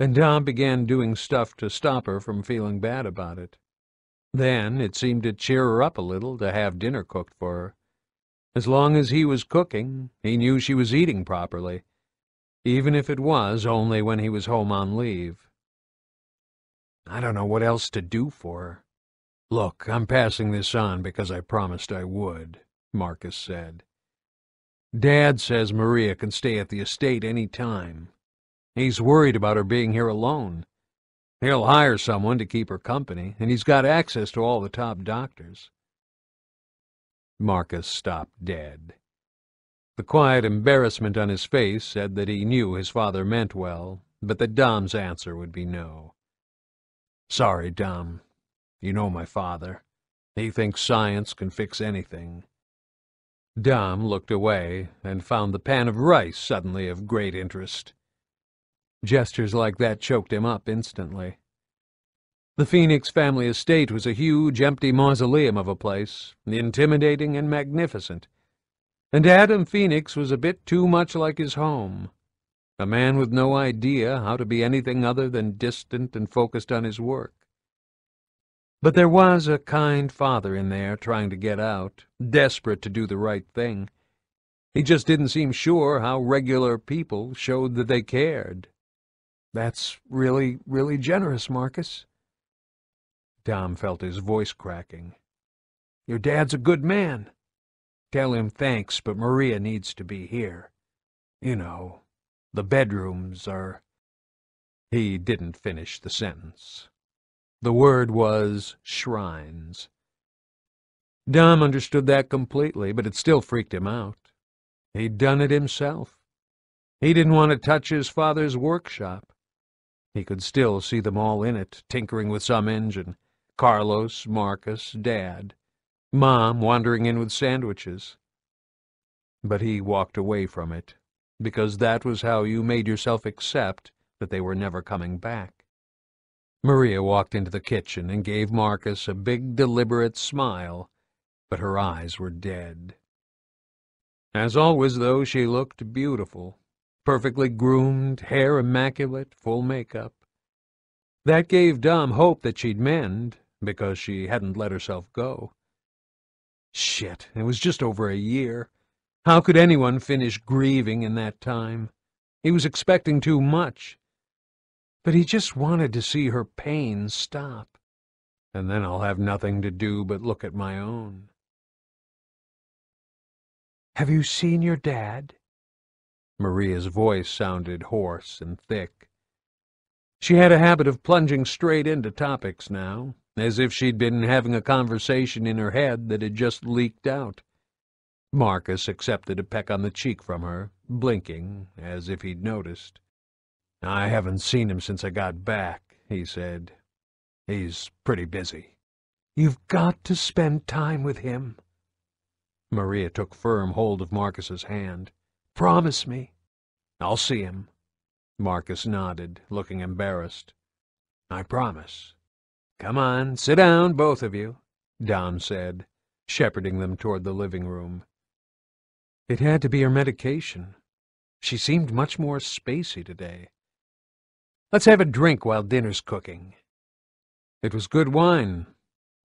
and Dom began doing stuff to stop her from feeling bad about it. Then it seemed to cheer her up a little to have dinner cooked for her. As long as he was cooking, he knew she was eating properly, even if it was only when he was home on leave. I don't know what else to do for her. Look, I'm passing this on because I promised I would, Marcus said. Dad says Maria can stay at the estate any time. He's worried about her being here alone. He'll hire someone to keep her company, and he's got access to all the top doctors. Marcus stopped dead. The quiet embarrassment on his face said that he knew his father meant well, but that Dom's answer would be no. Sorry, Dom. You know my father. He thinks science can fix anything. Dom looked away and found the pan of rice suddenly of great interest. Gestures like that choked him up instantly. The Phoenix family estate was a huge, empty mausoleum of a place, intimidating and magnificent and Adam Phoenix was a bit too much like his home. A man with no idea how to be anything other than distant and focused on his work. But there was a kind father in there trying to get out, desperate to do the right thing. He just didn't seem sure how regular people showed that they cared. That's really, really generous, Marcus. Dom felt his voice cracking. Your dad's a good man. Tell him thanks, but Maria needs to be here. You know, the bedrooms are... He didn't finish the sentence. The word was shrines. Dom understood that completely, but it still freaked him out. He'd done it himself. He didn't want to touch his father's workshop. He could still see them all in it, tinkering with some engine. Carlos, Marcus, Dad. Mom wandering in with sandwiches. But he walked away from it, because that was how you made yourself accept that they were never coming back. Maria walked into the kitchen and gave Marcus a big, deliberate smile, but her eyes were dead. As always, though, she looked beautiful, perfectly groomed, hair immaculate, full makeup. That gave Dom hope that she'd mend, because she hadn't let herself go. Shit, it was just over a year. How could anyone finish grieving in that time? He was expecting too much. But he just wanted to see her pain stop. And then I'll have nothing to do but look at my own. Have you seen your dad? Maria's voice sounded hoarse and thick. She had a habit of plunging straight into topics now, as if she'd been having a conversation in her head that had just leaked out. Marcus accepted a peck on the cheek from her, blinking, as if he'd noticed. I haven't seen him since I got back, he said. He's pretty busy. You've got to spend time with him. Maria took firm hold of Marcus's hand. Promise me. I'll see him. Marcus nodded, looking embarrassed. I promise. Come on, sit down, both of you, Dom said, shepherding them toward the living room. It had to be her medication. She seemed much more spacey today. Let's have a drink while dinner's cooking. It was good wine.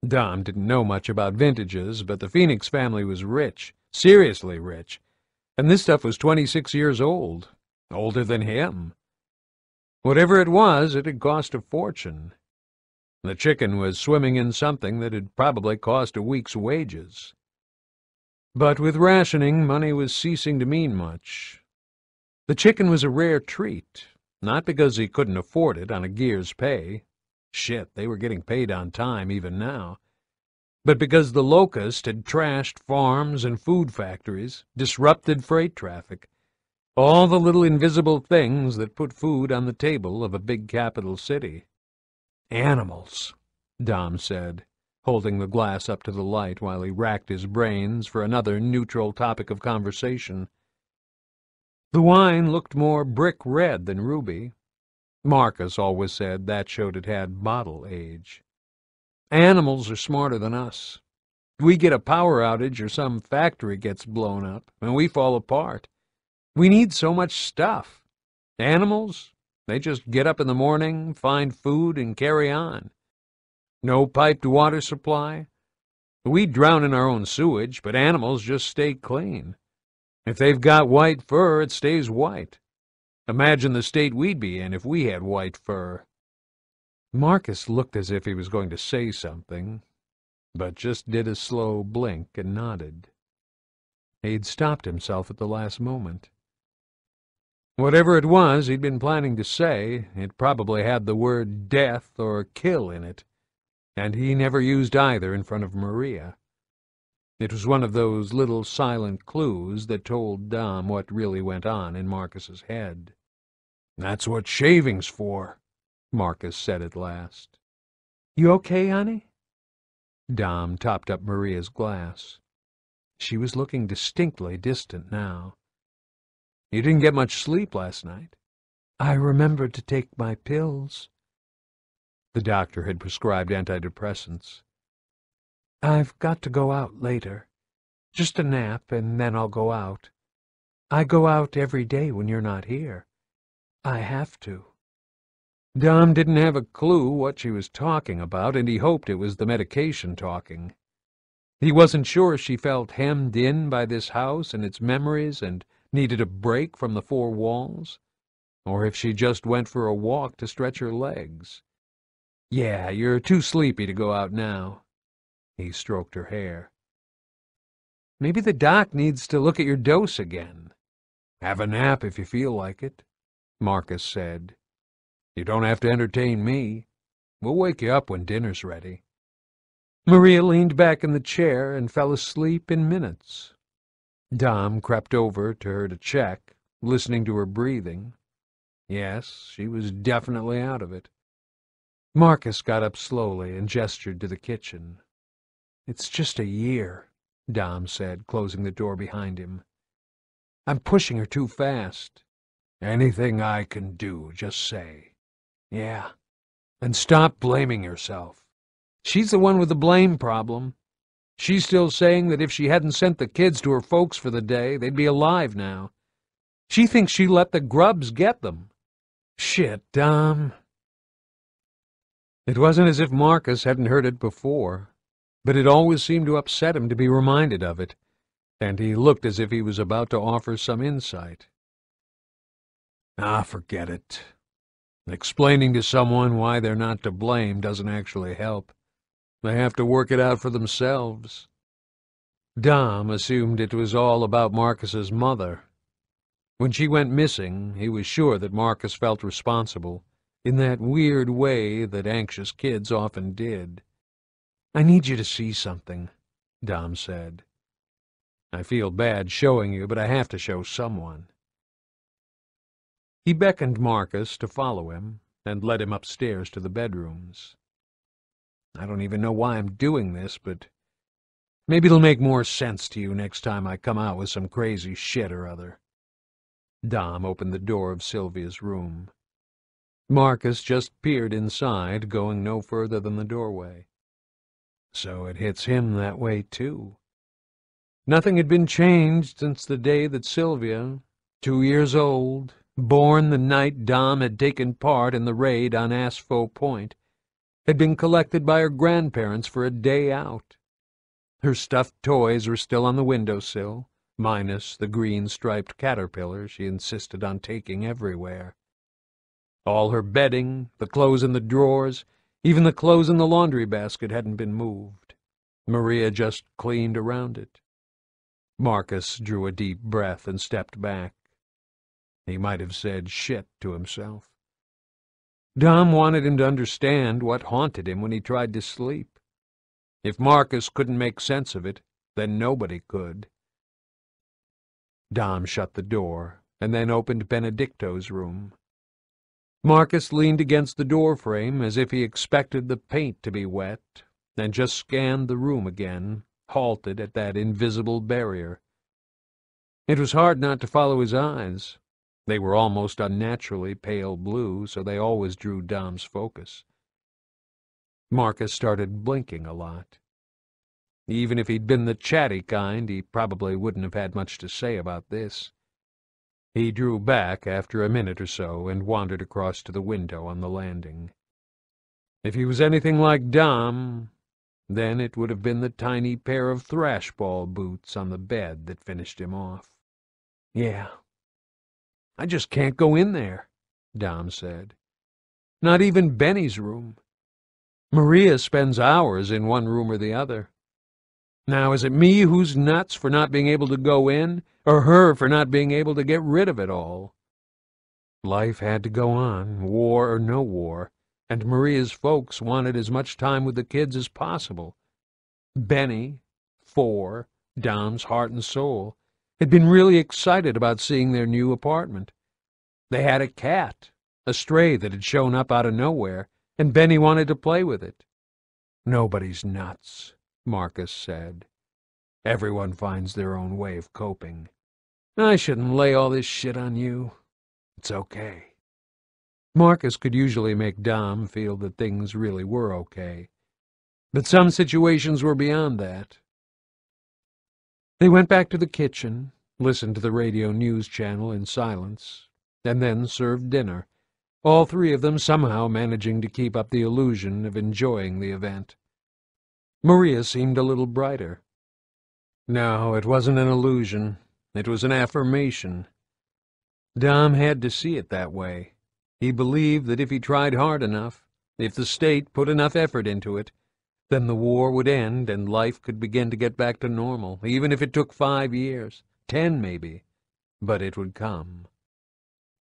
Dom didn't know much about vintages, but the Phoenix family was rich, seriously rich, and this stuff was 26 years old, older than him. Whatever it was, it had cost a fortune. The chicken was swimming in something that had probably cost a week's wages. But with rationing, money was ceasing to mean much. The chicken was a rare treat, not because he couldn't afford it on a gear's pay. Shit, they were getting paid on time even now. But because the locust had trashed farms and food factories, disrupted freight traffic, all the little invisible things that put food on the table of a big capital city. Animals, Dom said, holding the glass up to the light while he racked his brains for another neutral topic of conversation. The wine looked more brick red than ruby. Marcus always said that showed it had bottle age. Animals are smarter than us. We get a power outage or some factory gets blown up, and we fall apart. We need so much stuff. Animals, they just get up in the morning, find food, and carry on. No piped water supply. We drown in our own sewage, but animals just stay clean. If they've got white fur, it stays white. Imagine the state we'd be in if we had white fur. Marcus looked as if he was going to say something, but just did a slow blink and nodded. He'd stopped himself at the last moment. Whatever it was he'd been planning to say, it probably had the word death or kill in it, and he never used either in front of Maria. It was one of those little silent clues that told Dom what really went on in Marcus's head. That's what shaving's for, Marcus said at last. You okay, honey? Dom topped up Maria's glass. She was looking distinctly distant now. You didn't get much sleep last night. I remembered to take my pills. The doctor had prescribed antidepressants. I've got to go out later. Just a nap, and then I'll go out. I go out every day when you're not here. I have to. Dom didn't have a clue what she was talking about, and he hoped it was the medication talking. He wasn't sure she felt hemmed in by this house and its memories and needed a break from the four walls, or if she just went for a walk to stretch her legs. Yeah, you're too sleepy to go out now. He stroked her hair. Maybe the doc needs to look at your dose again. Have a nap if you feel like it, Marcus said. You don't have to entertain me. We'll wake you up when dinner's ready. Maria leaned back in the chair and fell asleep in minutes. Dom crept over to her to check, listening to her breathing. Yes, she was definitely out of it. Marcus got up slowly and gestured to the kitchen. It's just a year, Dom said, closing the door behind him. I'm pushing her too fast. Anything I can do, just say. Yeah. And stop blaming yourself. She's the one with the blame problem. She's still saying that if she hadn't sent the kids to her folks for the day, they'd be alive now. She thinks she let the grubs get them. Shit, Dom. It wasn't as if Marcus hadn't heard it before, but it always seemed to upset him to be reminded of it, and he looked as if he was about to offer some insight. Ah, forget it. Explaining to someone why they're not to blame doesn't actually help. They have to work it out for themselves. Dom assumed it was all about Marcus's mother. When she went missing, he was sure that Marcus felt responsible, in that weird way that anxious kids often did. I need you to see something, Dom said. I feel bad showing you, but I have to show someone. He beckoned Marcus to follow him and led him upstairs to the bedrooms. I don't even know why I'm doing this, but maybe it'll make more sense to you next time I come out with some crazy shit or other. Dom opened the door of Sylvia's room. Marcus just peered inside, going no further than the doorway. So it hits him that way, too. Nothing had been changed since the day that Sylvia, two years old, born the night Dom had taken part in the raid on Aspho Point, had been collected by her grandparents for a day out. Her stuffed toys were still on the windowsill, minus the green-striped caterpillar she insisted on taking everywhere. All her bedding, the clothes in the drawers, even the clothes in the laundry basket hadn't been moved. Maria just cleaned around it. Marcus drew a deep breath and stepped back. He might have said shit to himself. Dom wanted him to understand what haunted him when he tried to sleep. If Marcus couldn't make sense of it, then nobody could. Dom shut the door, and then opened Benedicto's room. Marcus leaned against the doorframe as if he expected the paint to be wet, and just scanned the room again, halted at that invisible barrier. It was hard not to follow his eyes. They were almost unnaturally pale blue, so they always drew Dom's focus. Marcus started blinking a lot. Even if he'd been the chatty kind, he probably wouldn't have had much to say about this. He drew back after a minute or so and wandered across to the window on the landing. If he was anything like Dom, then it would have been the tiny pair of thrashball boots on the bed that finished him off. Yeah. I just can't go in there, Dom said. Not even Benny's room. Maria spends hours in one room or the other. Now, is it me who's nuts for not being able to go in, or her for not being able to get rid of it all? Life had to go on, war or no war, and Maria's folks wanted as much time with the kids as possible. Benny, four, Dom's heart and soul, had been really excited about seeing their new apartment. They had a cat, a stray that had shown up out of nowhere, and Benny wanted to play with it. Nobody's nuts, Marcus said. Everyone finds their own way of coping. I shouldn't lay all this shit on you. It's okay. Marcus could usually make Dom feel that things really were okay. But some situations were beyond that. They went back to the kitchen, listened to the radio news channel in silence, and then served dinner, all three of them somehow managing to keep up the illusion of enjoying the event. Maria seemed a little brighter. No, it wasn't an illusion. It was an affirmation. Dom had to see it that way. He believed that if he tried hard enough, if the state put enough effort into it, then the war would end and life could begin to get back to normal, even if it took five years, ten maybe. But it would come.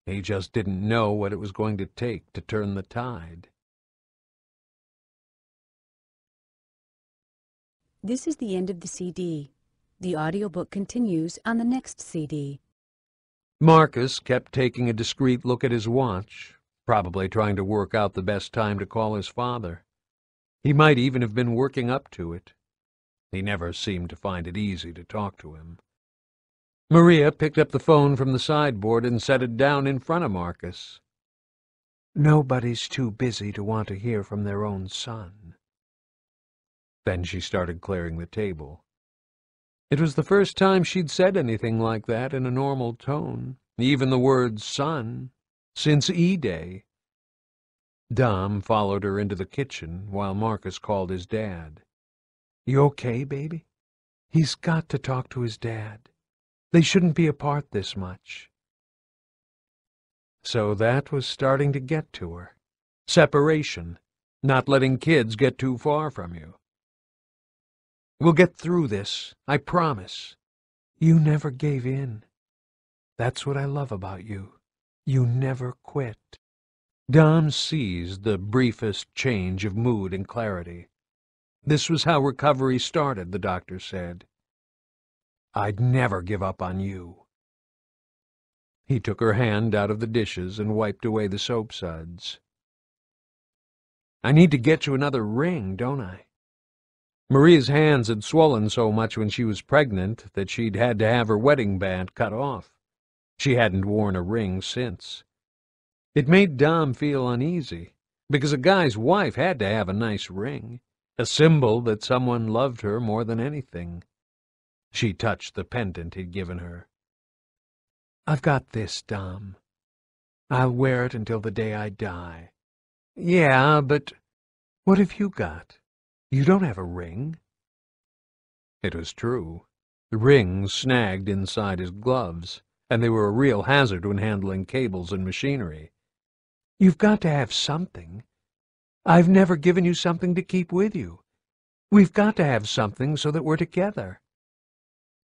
He just didn't know what it was going to take to turn the tide. This is the end of the CD. The audiobook continues on the next CD. Marcus kept taking a discreet look at his watch, probably trying to work out the best time to call his father. He might even have been working up to it. He never seemed to find it easy to talk to him. Maria picked up the phone from the sideboard and set it down in front of Marcus. Nobody's too busy to want to hear from their own son. Then she started clearing the table. It was the first time she'd said anything like that in a normal tone, even the word son, since E-Day. Dom followed her into the kitchen while Marcus called his dad. You okay, baby? He's got to talk to his dad. They shouldn't be apart this much. So that was starting to get to her. Separation, not letting kids get too far from you. We'll get through this, I promise. You never gave in. That's what I love about you. You never quit. Dom seized the briefest change of mood and clarity. This was how recovery started, the doctor said. I'd never give up on you. He took her hand out of the dishes and wiped away the soap suds. I need to get you another ring, don't I? Maria's hands had swollen so much when she was pregnant that she'd had to have her wedding band cut off. She hadn't worn a ring since. It made Dom feel uneasy, because a guy's wife had to have a nice ring, a symbol that someone loved her more than anything. She touched the pendant he'd given her. I've got this, Dom. I'll wear it until the day I die. Yeah, but what have you got? You don't have a ring. It was true. The rings snagged inside his gloves, and they were a real hazard when handling cables and machinery. You've got to have something. I've never given you something to keep with you. We've got to have something so that we're together.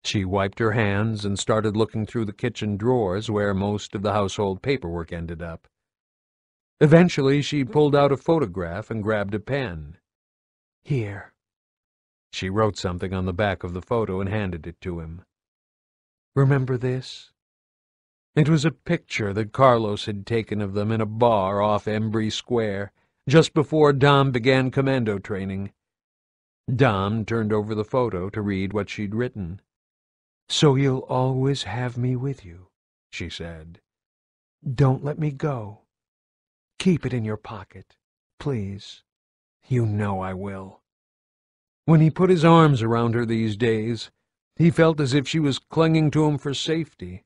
She wiped her hands and started looking through the kitchen drawers where most of the household paperwork ended up. Eventually, she pulled out a photograph and grabbed a pen. Here. She wrote something on the back of the photo and handed it to him. Remember this? It was a picture that Carlos had taken of them in a bar off Embry Square, just before Dom began commando training. Dom turned over the photo to read what she'd written. So you'll always have me with you, she said. Don't let me go. Keep it in your pocket, please. You know I will. When he put his arms around her these days, he felt as if she was clinging to him for safety.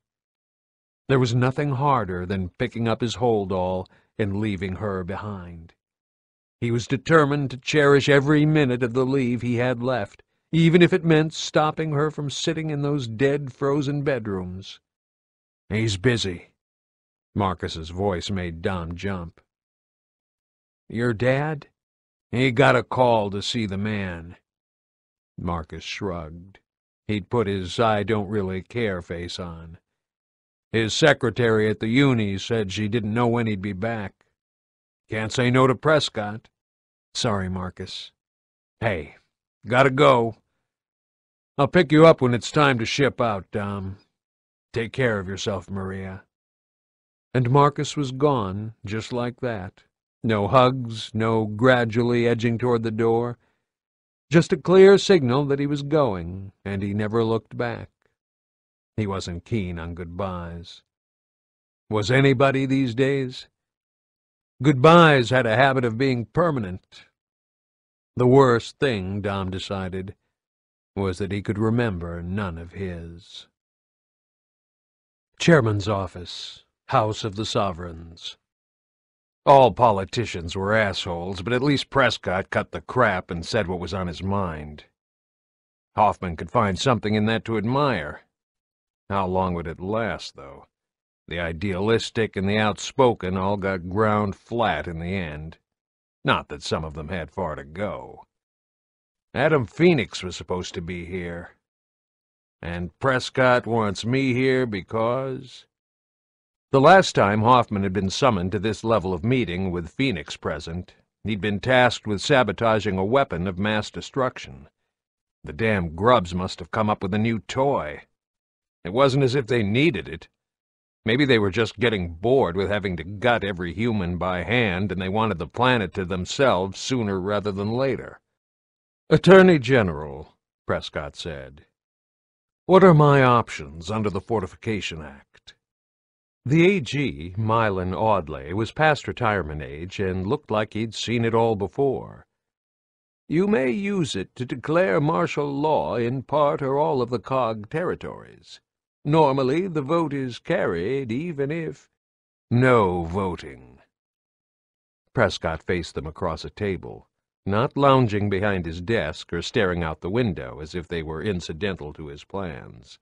There was nothing harder than picking up his hold all and leaving her behind. He was determined to cherish every minute of the leave he had left, even if it meant stopping her from sitting in those dead, frozen bedrooms. He's busy. Marcus's voice made Dom jump. Your dad? He got a call to see the man. Marcus shrugged. He'd put his I don't really care face on. His secretary at the uni said she didn't know when he'd be back. Can't say no to Prescott. Sorry, Marcus. Hey, gotta go. I'll pick you up when it's time to ship out, Dom. Take care of yourself, Maria. And Marcus was gone, just like that. No hugs, no gradually edging toward the door. Just a clear signal that he was going, and he never looked back. He wasn't keen on goodbyes. Was anybody these days? Goodbyes had a habit of being permanent. The worst thing, Dom decided, was that he could remember none of his. Chairman's Office, House of the Sovereigns. All politicians were assholes, but at least Prescott cut the crap and said what was on his mind. Hoffman could find something in that to admire. How long would it last, though? The idealistic and the outspoken all got ground flat in the end. Not that some of them had far to go. Adam Phoenix was supposed to be here. And Prescott wants me here because... The last time Hoffman had been summoned to this level of meeting with Phoenix present, he'd been tasked with sabotaging a weapon of mass destruction. The damn grubs must have come up with a new toy. It wasn't as if they needed it. Maybe they were just getting bored with having to gut every human by hand, and they wanted the planet to themselves sooner rather than later. Attorney General, Prescott said, what are my options under the Fortification Act? The AG, Mylan Audley, was past retirement age and looked like he'd seen it all before. You may use it to declare martial law in part or all of the COG territories. Normally, the vote is carried even if... No voting. Prescott faced them across a table not lounging behind his desk or staring out the window as if they were incidental to his plans.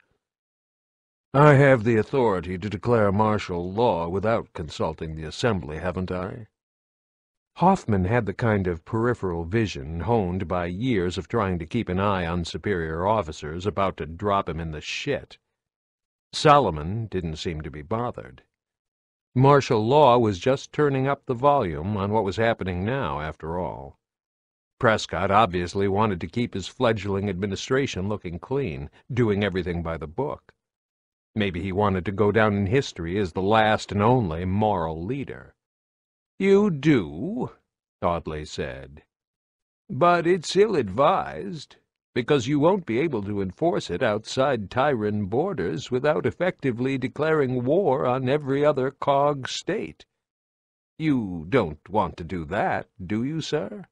I have the authority to declare martial law without consulting the Assembly, haven't I? Hoffman had the kind of peripheral vision honed by years of trying to keep an eye on superior officers about to drop him in the shit. Solomon didn't seem to be bothered. Martial law was just turning up the volume on what was happening now, after all. Prescott obviously wanted to keep his fledgling administration looking clean, doing everything by the book. Maybe he wanted to go down in history as the last and only moral leader. You do, Audley said. But it's ill-advised, because you won't be able to enforce it outside Tyran borders without effectively declaring war on every other COG state. You don't want to do that, do you, sir?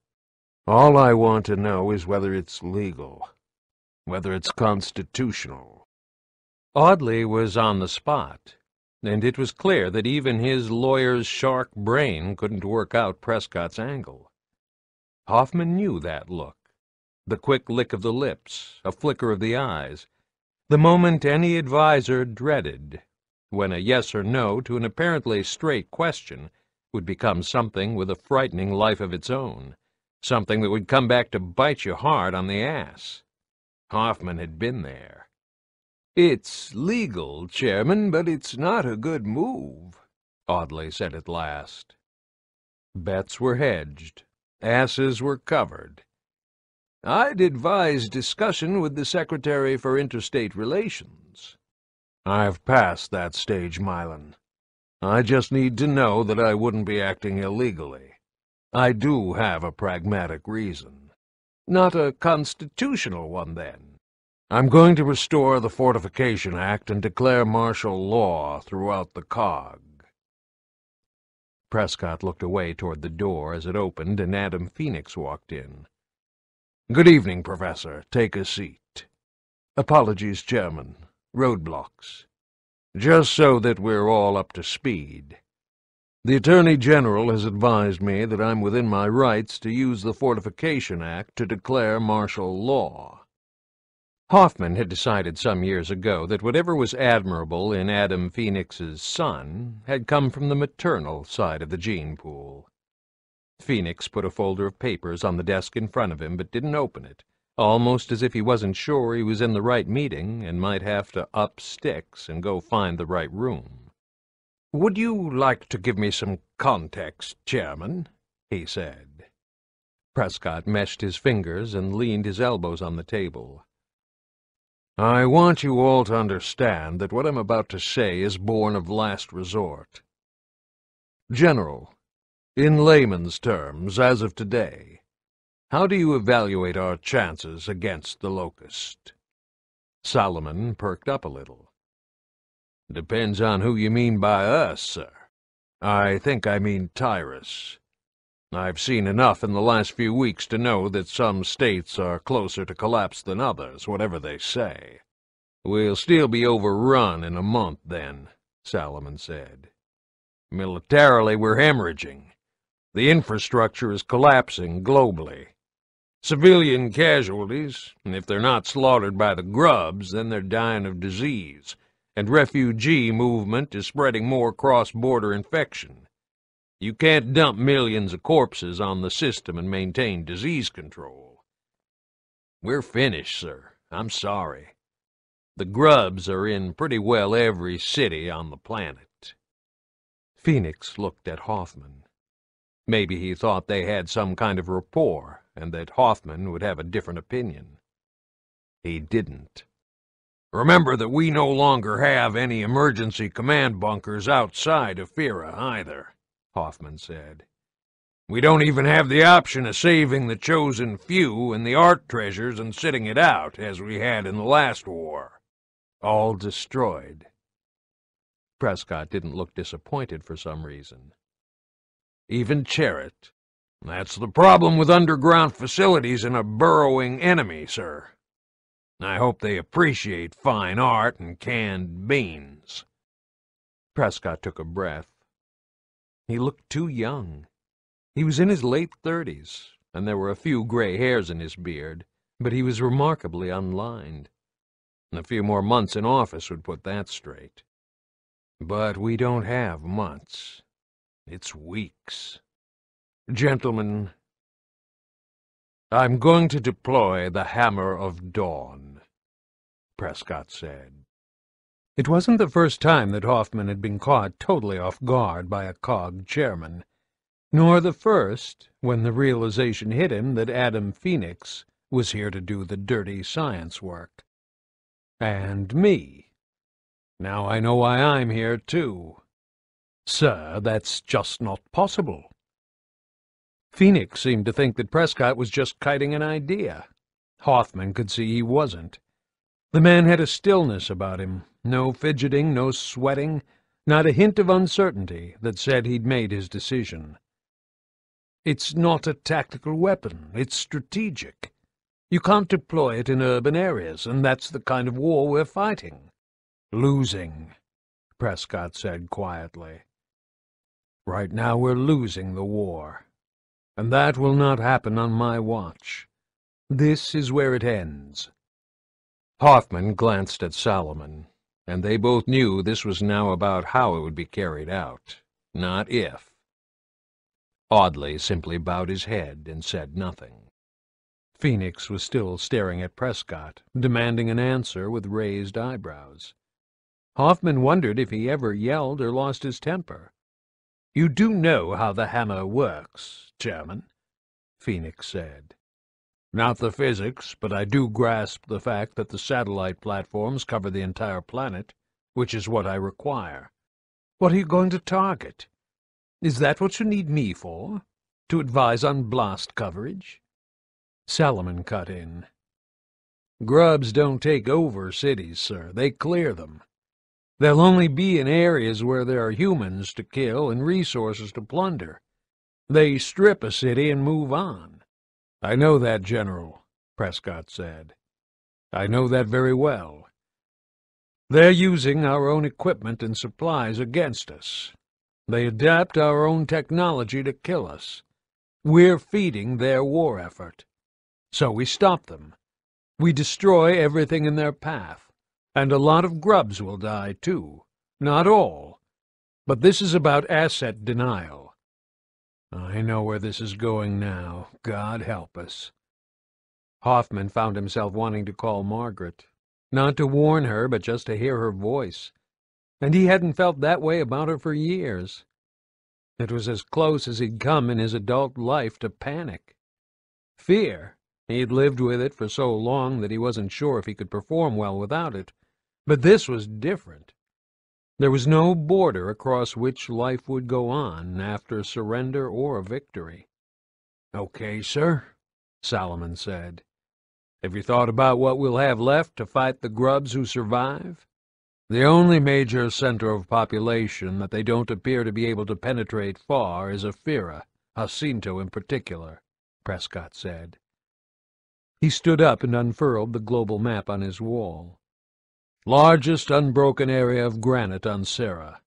All I want to know is whether it's legal, whether it's constitutional. Audley was on the spot, and it was clear that even his lawyer's shark brain couldn't work out Prescott's angle. Hoffman knew that look, the quick lick of the lips, a flicker of the eyes, the moment any adviser dreaded, when a yes or no to an apparently straight question would become something with a frightening life of its own, something that would come back to bite you hard on the ass. Hoffman had been there. It's legal, Chairman, but it's not a good move, Audley said at last. Bets were hedged. Asses were covered. I'd advise discussion with the Secretary for Interstate Relations. I've passed that stage, Mylan. I just need to know that I wouldn't be acting illegally. I do have a pragmatic reason. Not a constitutional one, then. I'm going to restore the Fortification Act and declare martial law throughout the COG. Prescott looked away toward the door as it opened and Adam Phoenix walked in. Good evening, Professor. Take a seat. Apologies, Chairman. Roadblocks. Just so that we're all up to speed. The Attorney General has advised me that I'm within my rights to use the Fortification Act to declare martial law. Hoffman had decided some years ago that whatever was admirable in Adam Phoenix's son had come from the maternal side of the gene pool. Phoenix put a folder of papers on the desk in front of him, but didn't open it, almost as if he wasn't sure he was in the right meeting and might have to up sticks and go find the right room. Would you like to give me some context, Chairman? he said. Prescott meshed his fingers and leaned his elbows on the table. I want you all to understand that what I'm about to say is born of last resort. General, in layman's terms, as of today, how do you evaluate our chances against the Locust? Solomon perked up a little. Depends on who you mean by us, sir. I think I mean Tyrus. I've seen enough in the last few weeks to know that some states are closer to collapse than others, whatever they say. We'll still be overrun in a month, then, Solomon said. Militarily, we're hemorrhaging. The infrastructure is collapsing globally. Civilian casualties, and if they're not slaughtered by the grubs, then they're dying of disease, and refugee movement is spreading more cross-border infection. You can't dump millions of corpses on the system and maintain disease control. We're finished, sir. I'm sorry. The grubs are in pretty well every city on the planet. Phoenix looked at Hoffman. Maybe he thought they had some kind of rapport, and that Hoffman would have a different opinion. He didn't. Remember that we no longer have any emergency command bunkers outside of Ephyra, either. Hoffman said. We don't even have the option of saving the chosen few and the art treasures and sitting it out, as we had in the last war. All destroyed. Prescott didn't look disappointed for some reason. Even Charit. That's the problem with underground facilities and a burrowing enemy, sir. I hope they appreciate fine art and canned beans. Prescott took a breath. He looked too young. He was in his late thirties, and there were a few gray hairs in his beard, but he was remarkably unlined. A few more months in office would put that straight. But we don't have months. It's weeks. Gentlemen, I'm going to deploy the Hammer of Dawn, Prescott said. It wasn't the first time that Hoffman had been caught totally off guard by a COG chairman, nor the first when the realization hit him that Adam Phoenix was here to do the dirty science work. And me. Now I know why I'm here, too. Sir, that's just not possible. Phoenix seemed to think that Prescott was just kiting an idea. Hoffman could see he wasn't. The man had a stillness about him, no fidgeting, no sweating, not a hint of uncertainty that said he'd made his decision. It's not a tactical weapon. It's strategic. You can't deploy it in urban areas, and that's the kind of war we're fighting. Losing, Prescott said quietly. Right now we're losing the war, and that will not happen on my watch. This is where it ends. Hoffman glanced at Solomon, and they both knew this was now about how it would be carried out, not if. Audley simply bowed his head and said nothing. Phoenix was still staring at Prescott, demanding an answer with raised eyebrows. Hoffman wondered if he ever yelled or lost his temper. You do know how the hammer works, Chairman, Phoenix said. Not the physics, but I do grasp the fact that the satellite platforms cover the entire planet, which is what I require. What are you going to target? Is that what you need me for? To advise on blast coverage? Salomon cut in. Grubs don't take over cities, sir. They clear them. They'll only be in areas where there are humans to kill and resources to plunder. They strip a city and move on. I know that, General, Prescott said. I know that very well. They're using our own equipment and supplies against us. They adapt our own technology to kill us. We're feeding their war effort. So we stop them. We destroy everything in their path. And a lot of grubs will die, too. Not all. But this is about asset denial. I know where this is going now. God help us. Hoffman found himself wanting to call Margaret. Not to warn her, but just to hear her voice and he hadn't felt that way about her for years. It was as close as he'd come in his adult life to panic. Fear. He'd lived with it for so long that he wasn't sure if he could perform well without it. But this was different. There was no border across which life would go on after surrender or a victory. Okay, sir, Solomon said. Have you thought about what we'll have left to fight the grubs who survive? The only major center of population that they don't appear to be able to penetrate far is Ephyra, Jacinto in particular, Prescott said. He stood up and unfurled the global map on his wall. Largest unbroken area of granite on Sera,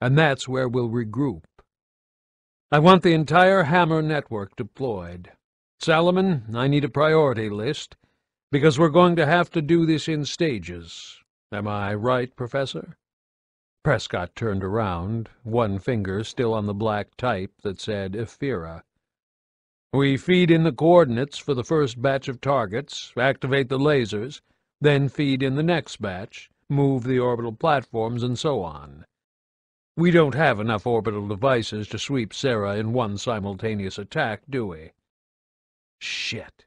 and that's where we'll regroup. I want the entire Hammer network deployed. Salomon, I need a priority list, because we're going to have to do this in stages, Am I right, Professor? Prescott turned around, one finger still on the black type that said Ephyra. We feed in the coordinates for the first batch of targets, activate the lasers, then feed in the next batch, move the orbital platforms, and so on. We don't have enough orbital devices to sweep Sera in one simultaneous attack, do we? Shit.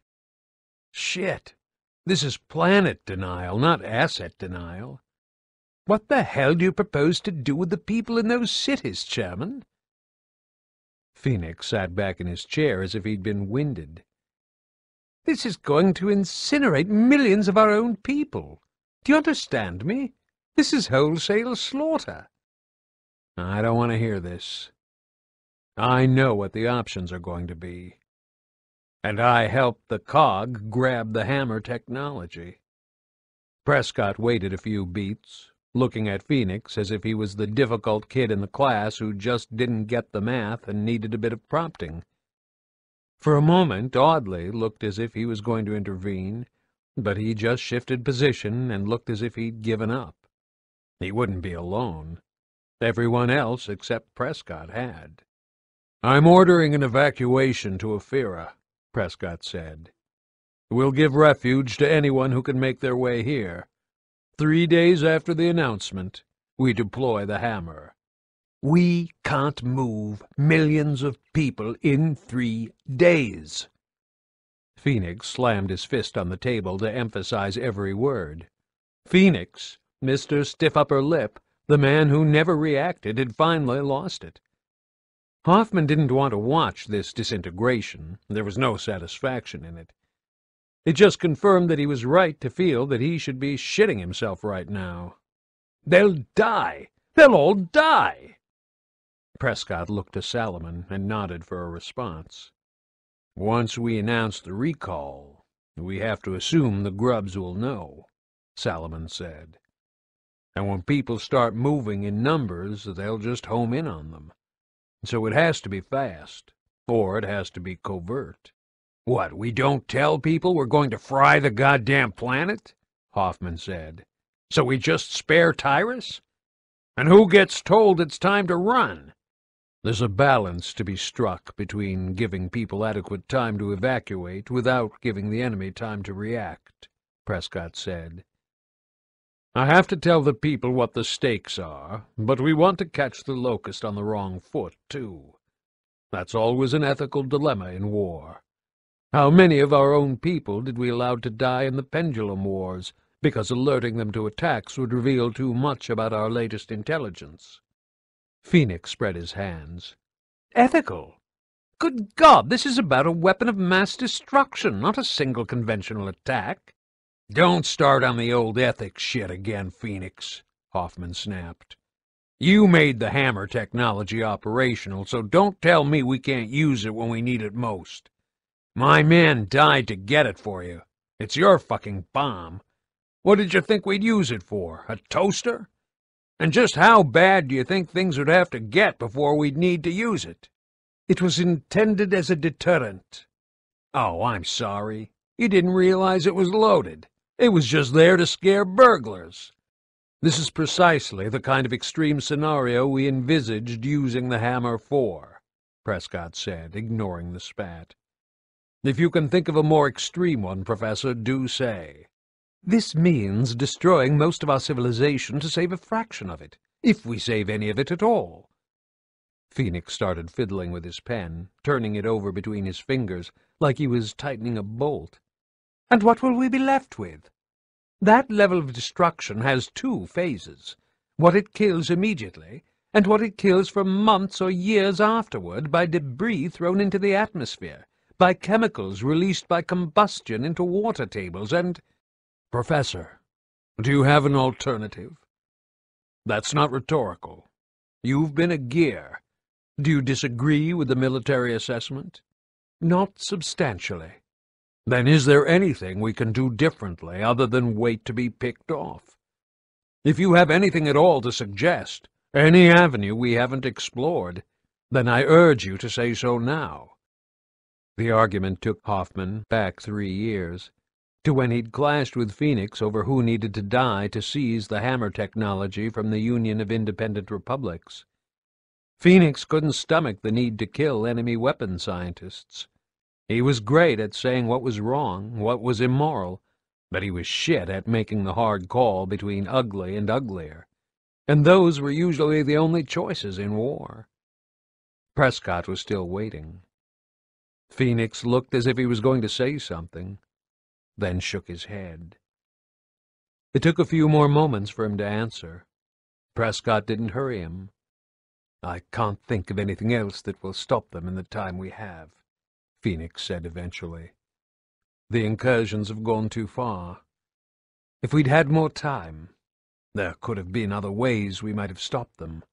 Shit. This is planet denial, not asset denial. What the hell do you propose to do with the people in those cities, Chairman? Phoenix sat back in his chair as if he'd been winded. This is going to incinerate millions of our own people. Do you understand me? This is wholesale slaughter. I don't want to hear this. I know what the options are going to be and I helped the COG grab the hammer technology. Prescott waited a few beats, looking at Phoenix as if he was the difficult kid in the class who just didn't get the math and needed a bit of prompting. For a moment, Audley looked as if he was going to intervene, but he just shifted position and looked as if he'd given up. He wouldn't be alone. Everyone else except Prescott had. I'm ordering an evacuation to Ephyra, Prescott said. We'll give refuge to anyone who can make their way here. Three days after the announcement, we deploy the hammer. We can't move millions of people in three days. Phoenix slammed his fist on the table to emphasize every word. Phoenix, Mr. Stiff Upper Lip, the man who never reacted, had finally lost it. Hoffman didn't want to watch this disintegration. There was no satisfaction in it. It just confirmed that he was right to feel that he should be shitting himself right now. They'll die. They'll all die. Prescott looked to Salomon and nodded for a response. Once we announce the recall, we have to assume the grubs will know, Salomon said. And when people start moving in numbers, they'll just home in on them. So it has to be fast, or it has to be covert. What, we don't tell people we're going to fry the goddamn planet? Hoffman said. So we just spare Tyrus? And who gets told it's time to run? There's a balance to be struck between giving people adequate time to evacuate without giving the enemy time to react, Prescott said. I have to tell the people what the stakes are, but we want to catch the locust on the wrong foot, too. That's always an ethical dilemma in war. How many of our own people did we allow to die in the pendulum wars because alerting them to attacks would reveal too much about our latest intelligence? Phoenix spread his hands. Ethical? Good God, this is about a weapon of mass destruction, not a single conventional attack. Don't start on the old ethics shit again, Phoenix, Hoffman snapped. You made the hammer technology operational, so don't tell me we can't use it when we need it most. My men died to get it for you. It's your fucking bomb. What did you think we'd use it for? A toaster? And just how bad do you think things would have to get before we'd need to use it? It was intended as a deterrent. Oh, I'm sorry. You didn't realize it was loaded. It was just there to scare burglars. This is precisely the kind of extreme scenario we envisaged using the hammer for, Prescott said, ignoring the spat. If you can think of a more extreme one, Professor, do say. This means destroying most of our civilization to save a fraction of it, if we save any of it at all. Phoenix started fiddling with his pen, turning it over between his fingers like he was tightening a bolt. And what will we be left with? That level of destruction has two phases. What it kills immediately, and what it kills for months or years afterward by debris thrown into the atmosphere, by chemicals released by combustion into water tables, and... Professor, do you have an alternative? That's not rhetorical. You've been a gear. Do you disagree with the military assessment? Not substantially. Then is there anything we can do differently other than wait to be picked off? If you have anything at all to suggest, any avenue we haven't explored, then I urge you to say so now. The argument took Hoffman back three years to when he'd clashed with Phoenix over who needed to die to seize the hammer technology from the Union of Independent Republics. Phoenix couldn't stomach the need to kill enemy weapon scientists. He was great at saying what was wrong, what was immoral, but he was shit at making the hard call between ugly and uglier. And those were usually the only choices in war. Prescott was still waiting. Phoenix looked as if he was going to say something, then shook his head. It took a few more moments for him to answer. Prescott didn't hurry him. I can't think of anything else that will stop them in the time we have, Phoenix said eventually. The incursions have gone too far. If we'd had more time, there could have been other ways we might have stopped them.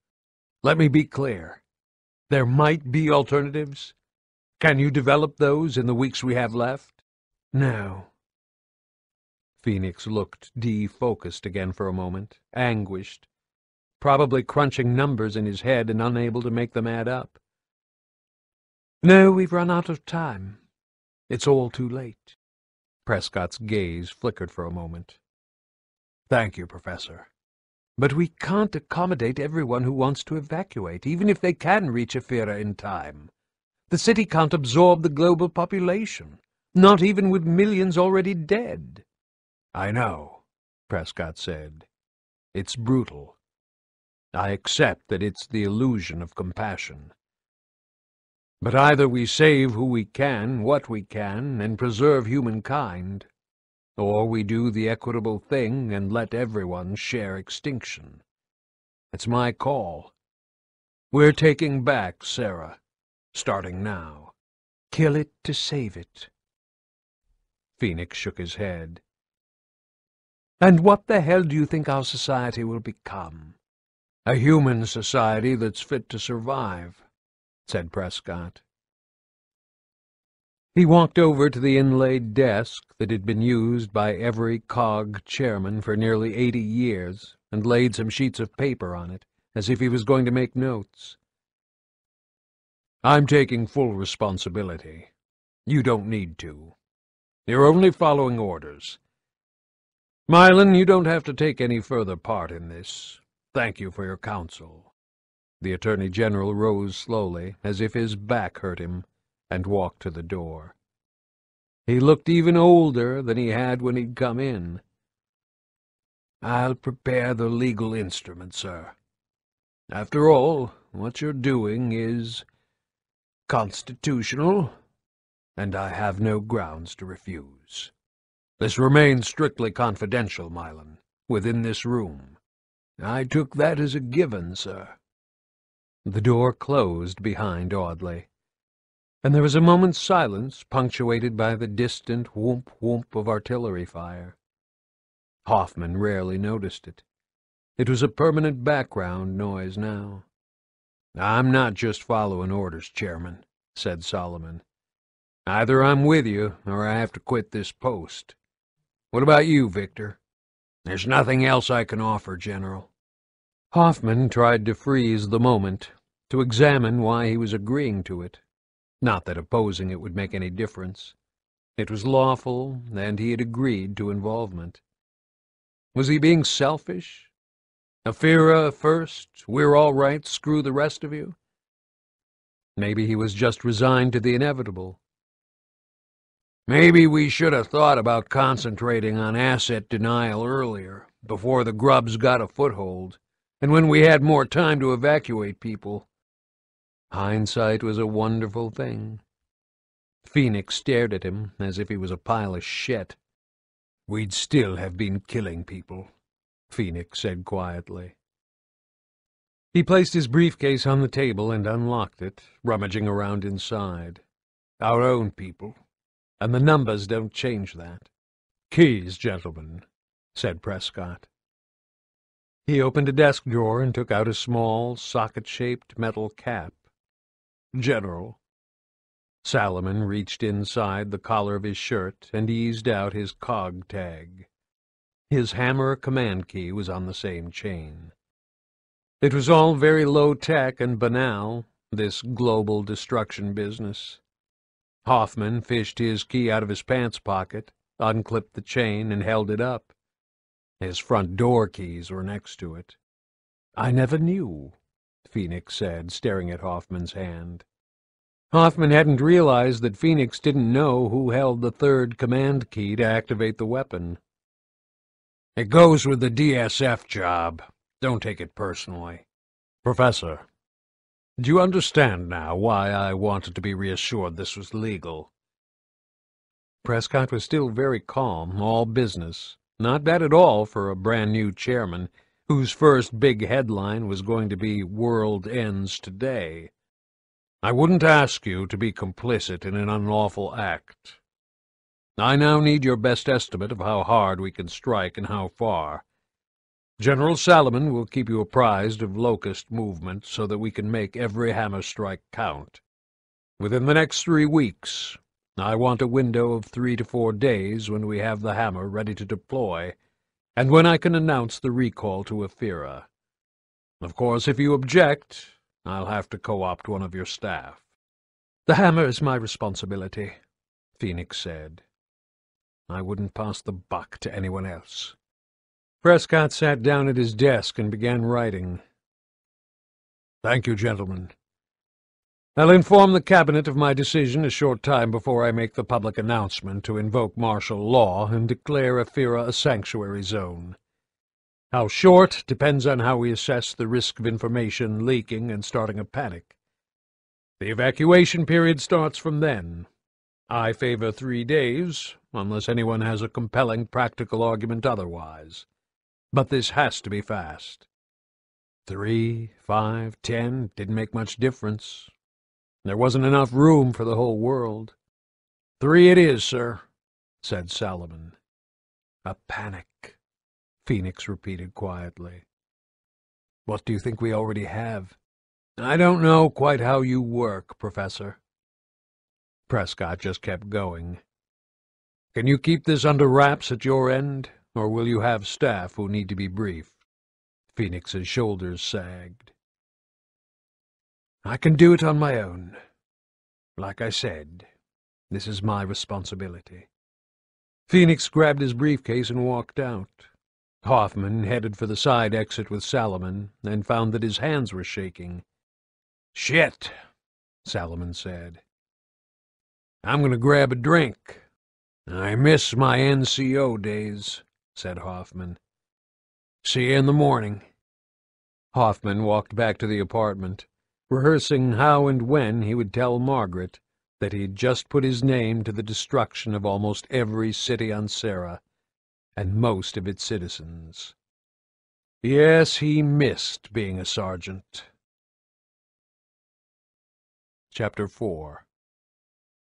Let me be clear. There might be alternatives. Can you develop those in the weeks we have left? No, Phoenix looked defocused again for a moment, anguished, probably crunching numbers in his head and unable to make them add up. No, we've run out of time. It's all too late. Prescott's gaze flickered for a moment. Thank you, Professor. But we can't accommodate everyone who wants to evacuate, even if they can reach Ephyra in time. The city can't absorb the global population, not even with millions already dead. I know, Prescott said. It's brutal. I accept that it's the illusion of compassion. But either we save who we can, what we can, and preserve humankind, or we do the equitable thing and let everyone share extinction. It's my call. We're taking back Sera, starting now. Kill it to save it. Phoenix shook his head. And what the hell do you think our society will become? A human society that's fit to survive, said Prescott. He walked over to the inlaid desk that had been used by every COG chairman for nearly eighty years and laid some sheets of paper on it, as if he was going to make notes. I'm taking full responsibility. You don't need to. You're only following orders. Mylan, you don't have to take any further part in this. Thank you for your counsel. The Attorney General rose slowly, as if his back hurt him, and walked to the door. He looked even older than he had when he'd come in. I'll prepare the legal instrument, sir. After all, what you're doing is constitutional, and I have no grounds to refuse. This remains strictly confidential, Mylan, within this room. I took that as a given, sir. The door closed behind Audley, and there was a moment's silence punctuated by the distant whoomp-whoomp of artillery fire. Hoffman rarely noticed it. It was a permanent background noise now. I'm not just following orders, Chairman, said Solomon. Either I'm with you, or I have to quit this post. What about you, Victor? There's nothing else I can offer, General. Hoffman tried to freeze the moment, to examine why he was agreeing to it. Not that opposing it would make any difference. It was lawful, and he had agreed to involvement. Was he being selfish? Ephyra first, we're all right, screw the rest of you? Maybe he was just resigned to the inevitable. Maybe we should have thought about concentrating on asset denial earlier, before the grubs got a foothold, and when we had more time to evacuate people. Hindsight was a wonderful thing. Phoenix stared at him as if he was a pile of shit. We'd still have been killing people, Phoenix said quietly. He placed his briefcase on the table and unlocked it, rummaging around inside. Our own people. And the numbers don't change that. Keys, gentlemen, said Prescott. He opened a desk drawer and took out a small, socket-shaped metal cap. General, Salomon reached inside the collar of his shirt and eased out his COG tag. His hammer command key was on the same chain. It was all very low-tech and banal, this global destruction business. Hoffman fished his key out of his pants pocket, unclipped the chain, and held it up. His front door keys were next to it. I never knew, Phoenix said, staring at Hoffman's hand. Hoffman hadn't realized that Phoenix didn't know who held the third command key to activate the weapon. It goes with the DSF job. Don't take it personally. Professor, do you understand now why I wanted to be reassured this was legal? Prescott was still very calm, all business. Not bad at all for a brand-new chairman, whose first big headline was going to be World Ends Today. I wouldn't ask you to be complicit in an unlawful act. I now need your best estimate of how hard we can strike and how far. General Salomon will keep you apprised of locust movement so that we can make every hammer strike count. Within the next three weeks, I want a window of three to four days when we have the hammer ready to deploy, and when I can announce the recall to Ephyra. Of course, if you object, I'll have to co-opt one of your staff. The hammer is my responsibility, Phoenix said. I wouldn't pass the buck to anyone else. Prescott sat down at his desk and began writing. Thank you, gentlemen. I'll inform the Cabinet of my decision a short time before I make the public announcement to invoke martial law and declare Ephyra a sanctuary zone. How short depends on how we assess the risk of information leaking and starting a panic. The evacuation period starts from then. I favor three days, unless anyone has a compelling practical argument otherwise. But this has to be fast. Three, five, ten, didn't make much difference. There wasn't enough room for the whole world. Three it is, sir, said Salomon. A panic. Phoenix repeated quietly. What do you think we already have? I don't know quite how you work, Professor. Prescott just kept going. Can you keep this under wraps at your end, or will you have staff who need to be briefed? Phoenix's shoulders sagged. I can do it on my own. Like I said, this is my responsibility. Phoenix grabbed his briefcase and walked out. Hoffman headed for the side exit with Salomon and found that his hands were shaking. Shit, Salomon said. I'm going to grab a drink. I miss my NCO days, said Hoffman. See you in the morning. Hoffman walked back to the apartment, rehearsing how and when he would tell Margaret that he'd just put his name to the destruction of almost every city on Sera, and most of its citizens. Yes, he missed being a sergeant. Chapter 4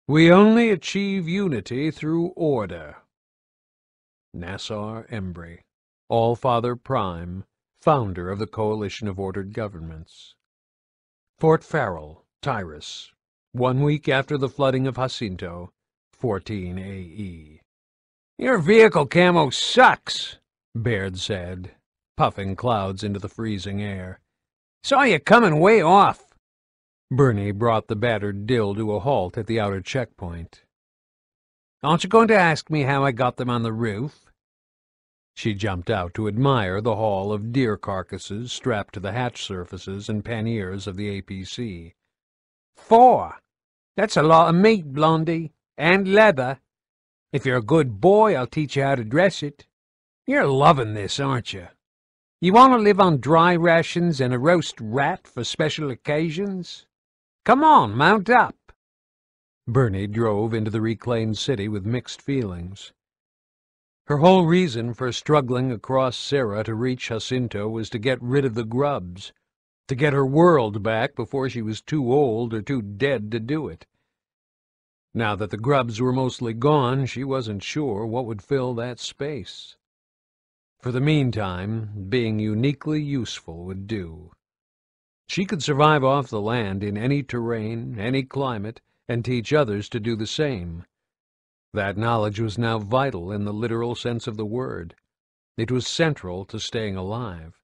We only achieve unity through order. Nassar Embry, All-Father Prime, founder of the Coalition of Ordered Governments. Port Farrall, Tyrus, one week after the flooding of Jacinto, 14 A.E. Your vehicle camo sucks, Baird said, puffing clouds into the freezing air. Saw you coming way off. Bernie brought the battered dill to a halt at the outer checkpoint. Aren't you going to ask me how I got them on the roof? She jumped out to admire the haul of deer carcasses strapped to the hatch surfaces and panniers of the APC. Four. That's a lot of meat, Blondie, and leather. If you're a good boy, I'll teach you how to dress it. You're loving this, aren't you? You want to live on dry rations and a roast rat for special occasions? Come on, mount up. Bernie drove into the reclaimed city with mixed feelings. Her whole reason for struggling across Sera to reach Jacinto was to get rid of the grubs, to get her world back before she was too old or too dead to do it. Now that the grubs were mostly gone, she wasn't sure what would fill that space. For the meantime, being uniquely useful would do. She could survive off the land in any terrain, any climate, and teach others to do the same. That knowledge was now vital in the literal sense of the word. It was central to staying alive.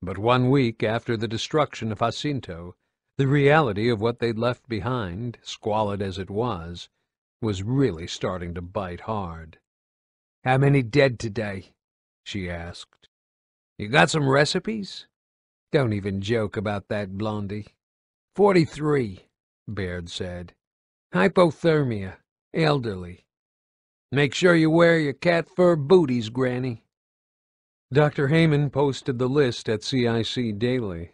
But one week after the destruction of Jacinto, the reality of what they'd left behind, squalid as it was, was really starting to bite hard. How many dead today? she asked. You got some recipes? Don't even joke about that, Blondie. Forty-three, Baird said. Hypothermia. Elderly. Make sure you wear your cat fur booties, Granny. Dr. Hayman posted the list at CIC daily.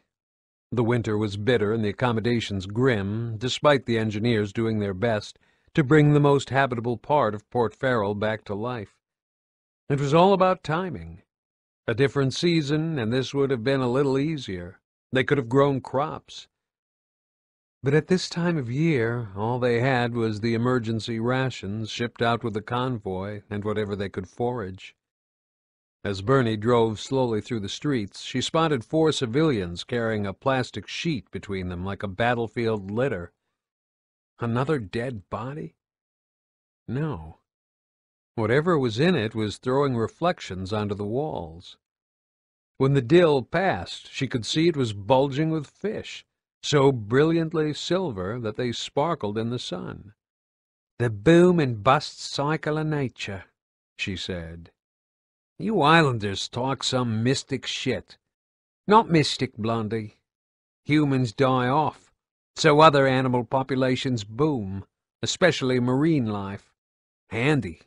The winter was bitter and the accommodations grim, despite the engineers doing their best to bring the most habitable part of Port Farrall back to life. It was all about timing. A different season, and this would have been a little easier. They could have grown crops. But at this time of year, all they had was the emergency rations shipped out with the convoy and whatever they could forage. As Bernie drove slowly through the streets, she spotted four civilians carrying a plastic sheet between them like a battlefield litter. Another dead body? No. Whatever was in it was throwing reflections onto the walls. When the dill passed, she could see it was bulging with fish, so brilliantly silver that they sparkled in the sun. The boom and bust cycle of nature, she said. You islanders talk some mystic shit. Not mystic, Blondie. Humans die off, so other animal populations boom, especially marine life. Handy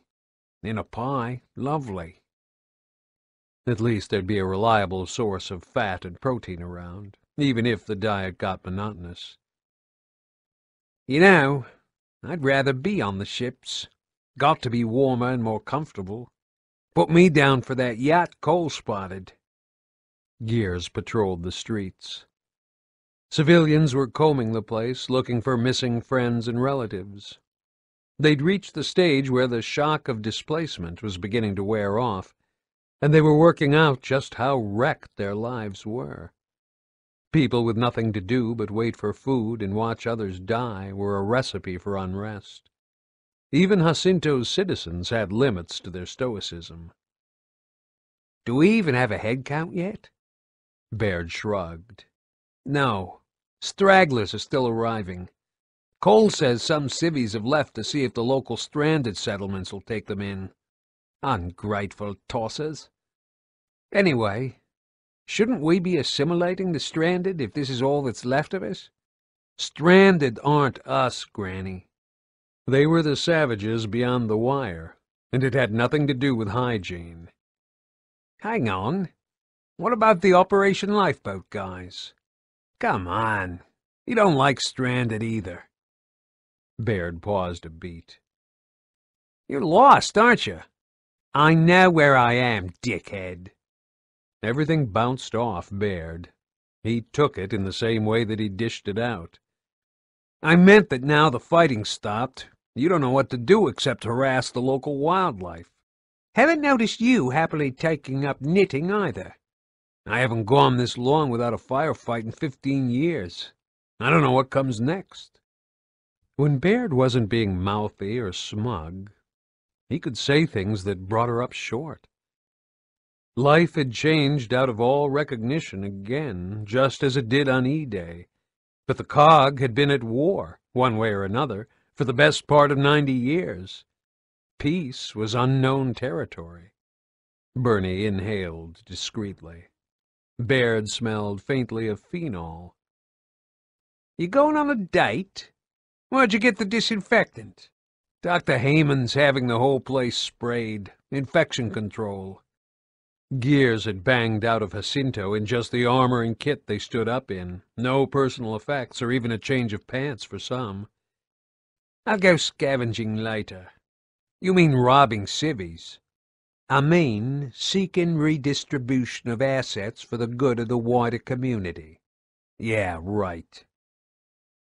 in a pie, lovely. At least there'd be a reliable source of fat and protein around, even if the diet got monotonous. You know, I'd rather be on the ships. Got to be warmer and more comfortable. Put me down for that yacht Cole-spotted. Gears patrolled the streets. Civilians were combing the place, looking for missing friends and relatives. They'd reached the stage where the shock of displacement was beginning to wear off, and they were working out just how wrecked their lives were. People with nothing to do but wait for food and watch others die were a recipe for unrest. Even Jacinto's citizens had limits to their stoicism. Do we even have a head count yet? Baird shrugged. No. Stragglers are still arriving. Cole says some civvies have left to see if the local stranded settlements will take them in. Ungrateful tossers. Anyway, shouldn't we be assimilating the stranded if this is all that's left of us? Stranded aren't us, Granny. They were the savages beyond the wire, and it had nothing to do with hygiene. Hang on. What about the Operation Lifeboat guys? Come on. You don't like Stranded either. Baird paused a beat. You're lost, aren't you? I know where I am, dickhead. Everything bounced off Baird. He took it in the same way that he dished it out. I meant that now the fighting stopped, you don't know what to do except harass the local wildlife. Haven't noticed you happily taking up knitting either. I haven't gone this long without a firefight in fifteen years. I don't know what comes next. When Baird wasn't being mouthy or smug, he could say things that brought her up short. Life had changed out of all recognition again, just as it did on E-Day. But the COG had been at war, one way or another, for the best part of ninety years. Peace was unknown territory. Bernie inhaled discreetly. Baird smelled faintly of phenol. You going on a date? Where'd you get the disinfectant? Dr. Hayman's having the whole place sprayed. Infection control. Gears had banged out of Jacinto in just the armor and kit they stood up in. No personal effects, or even a change of pants for some. I'll go scavenging later. You mean robbing civvies? I mean seeking redistribution of assets for the good of the wider community. Yeah, right.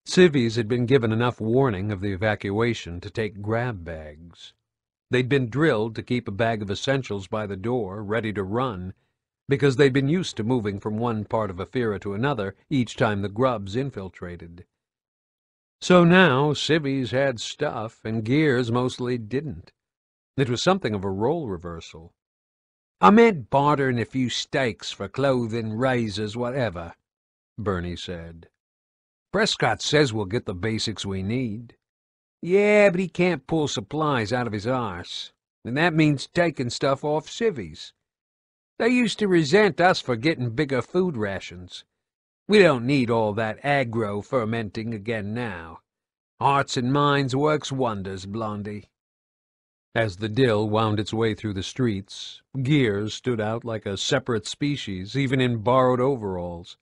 Civvies had been given enough warning of the evacuation to take grab bags. They'd been drilled to keep a bag of essentials by the door, ready to run, because they'd been used to moving from one part of Ephyra to another each time the grubs infiltrated. So now civvies had stuff, and gears mostly didn't. It was something of a role reversal. I meant bartering a few steaks for clothing, razors, whatever, Bernie said. Prescott says we'll get the basics we need. Yeah, but he can't pull supplies out of his arse, and that means taking stuff off civvies. They used to resent us for getting bigger food rations. We don't need all that agro fermenting again now. Hearts and minds works wonders, Blondie. As the dill wound its way through the streets, Gears stood out like a separate species, even in borrowed overalls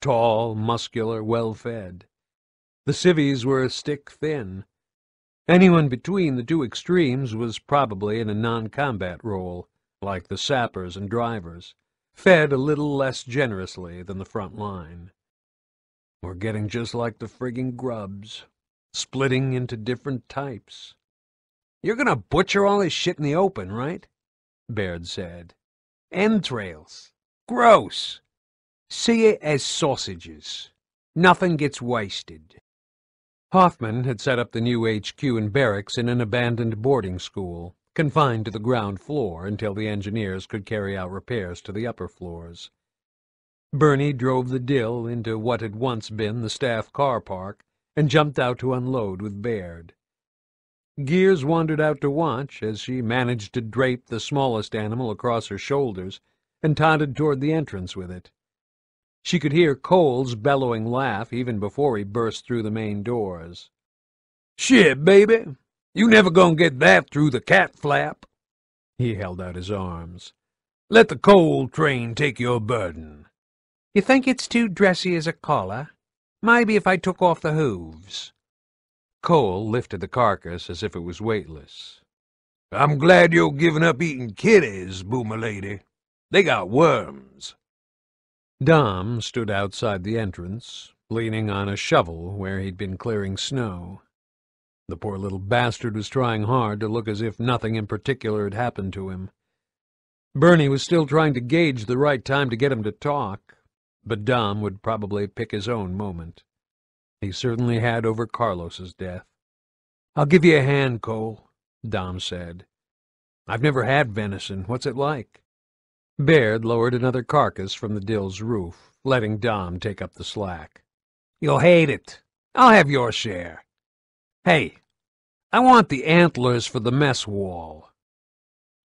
tall, muscular, well-fed. The civvies were a stick-thin. Anyone between the two extremes was probably in a non-combat role, like the sappers and drivers, fed a little less generously than the front line. We're getting just like the frigging grubs, splitting into different types. You're gonna butcher all this shit in the open, right? Baird said. Entrails. Gross. See it as sausages. Nothing gets wasted. Hoffman had set up the new HQ and barracks in an abandoned boarding school, confined to the ground floor until the engineers could carry out repairs to the upper floors. Bernie drove the dill into what had once been the staff car park and jumped out to unload with Baird. Gears wandered out to watch as she managed to drape the smallest animal across her shoulders and tottered toward the entrance with it. She could hear Cole's bellowing laugh even before he burst through the main doors. Shit, baby! You never gonna get that through the cat flap. He held out his arms. Let the Cole Train take your burden. You think it's too dressy as a collar? Maybe if I took off the hooves. Cole lifted the carcass as if it was weightless. I'm glad you're giving up eating kitties, boomer lady. They got worms. Dom stood outside the entrance, leaning on a shovel where he'd been clearing snow. The poor little bastard was trying hard to look as if nothing in particular had happened to him. Bernie was still trying to gauge the right time to get him to talk, but Dom would probably pick his own moment. He certainly had over Carlos's death. I'll give you a hand, Cole, Dom said. I've never had venison. What's it like? Baird lowered another carcass from the dill's roof, letting Dom take up the slack. You'll hate it. I'll have your share. Hey, I want the antlers for the mess wall.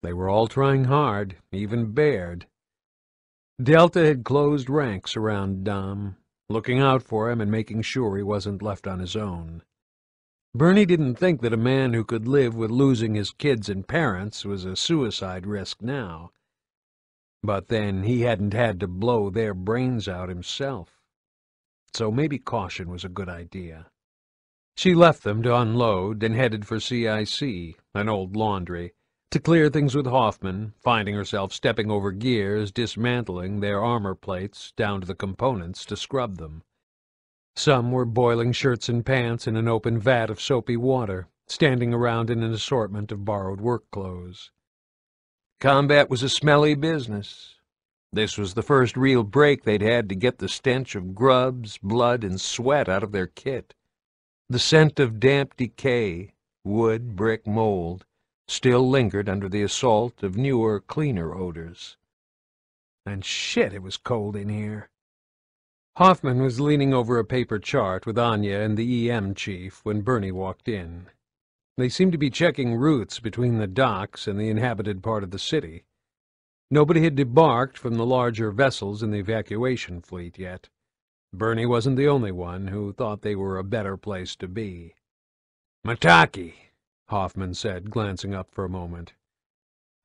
They were all trying hard, even Baird. Delta had closed ranks around Dom, looking out for him and making sure he wasn't left on his own. Bernie didn't think that a man who could live with losing his kids and parents was a suicide risk now. But then he hadn't had to blow their brains out himself. So maybe caution was a good idea. She left them to unload and headed for CIC, an old laundry, to clear things with Hoffman, finding herself stepping over gears, dismantling their armor plates down to the components to scrub them. Some were boiling shirts and pants in an open vat of soapy water, standing around in an assortment of borrowed work clothes. Combat was a smelly business. This was the first real break they'd had to get the stench of grubs, blood, and sweat out of their kit. The scent of damp decay, wood, brick, mold, still lingered under the assault of newer, cleaner odors. And shit, it was cold in here. Hoffman was leaning over a paper chart with Anya and the EM chief when Bernie walked in. They seemed to be checking routes between the docks and the inhabited part of the city. Nobody had debarked from the larger vessels in the evacuation fleet yet. Bernie wasn't the only one who thought they were a better place to be. Mataki, Hoffman said, glancing up for a moment.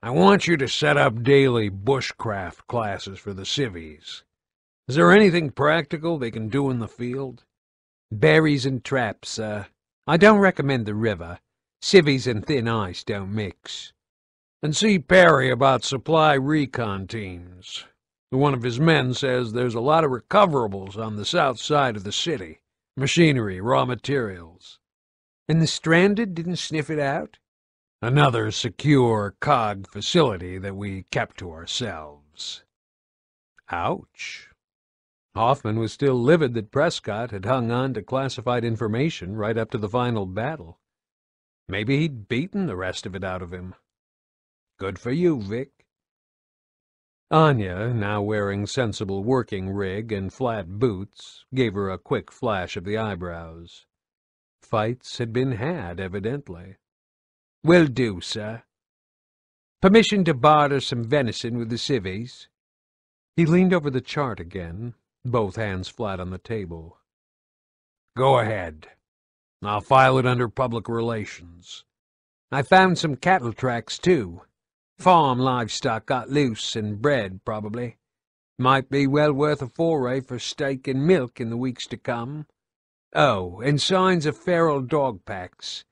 I want you to set up daily bushcraft classes for the civvies. Is there anything practical they can do in the field? Berries and traps, sir. I don't recommend the river. Civvies and thin ice don't mix. And see Perry about supply recon teams. One of his men says there's a lot of recoverables on the south side of the city. Machinery, raw materials. And the stranded didn't sniff it out? Another secure COG facility that we kept to ourselves. Ouch. Hoffman was still livid that Prescott had hung on to classified information right up to the final battle. Maybe he'd beaten the rest of it out of him. Good for you, Vic. Anya, now wearing sensible working rig and flat boots, gave her a quick flash of the eyebrows. Fights had been had, evidently. Will do, sir. Permission to barter some venison with the civvies? He leaned over the chart again, both hands flat on the table. Go ahead. I'll file it under public relations. I found some cattle tracks, too. Farm livestock got loose and bred, probably. Might be well worth a foray for steak and milk in the weeks to come. Oh, and signs of feral dog packs.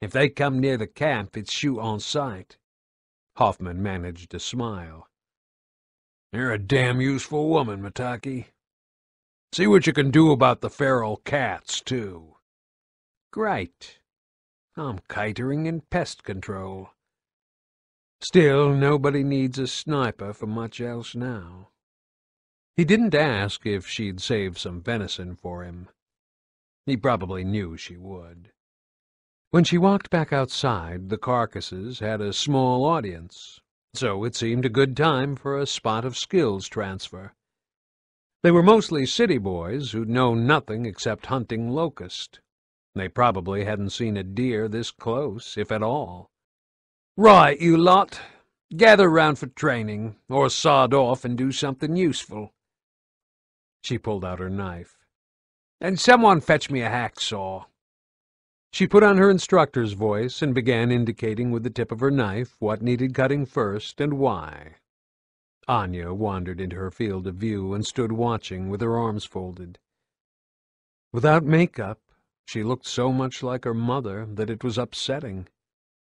If they come near the camp, it's shoot on sight. Hoffman managed a smile. You're a damn useful woman, Mataki. See what you can do about the feral cats, too. Great. I'm catering in pest control. Still, nobody needs a sniper for much else now. He didn't ask if she'd save some venison for him. He probably knew she would. When she walked back outside, the carcasses had a small audience, so it seemed a good time for a spot of skills transfer. They were mostly city boys who'd known nothing except hunting locust. They probably hadn't seen a deer this close, if at all. Right, you lot. Gather round for training, or sod off and do something useful. She pulled out her knife. And someone fetch me a hacksaw. She put on her instructor's voice and began indicating with the tip of her knife what needed cutting first and why. Anya wandered into her field of view and stood watching with her arms folded. Without makeup, she looked so much like her mother that it was upsetting.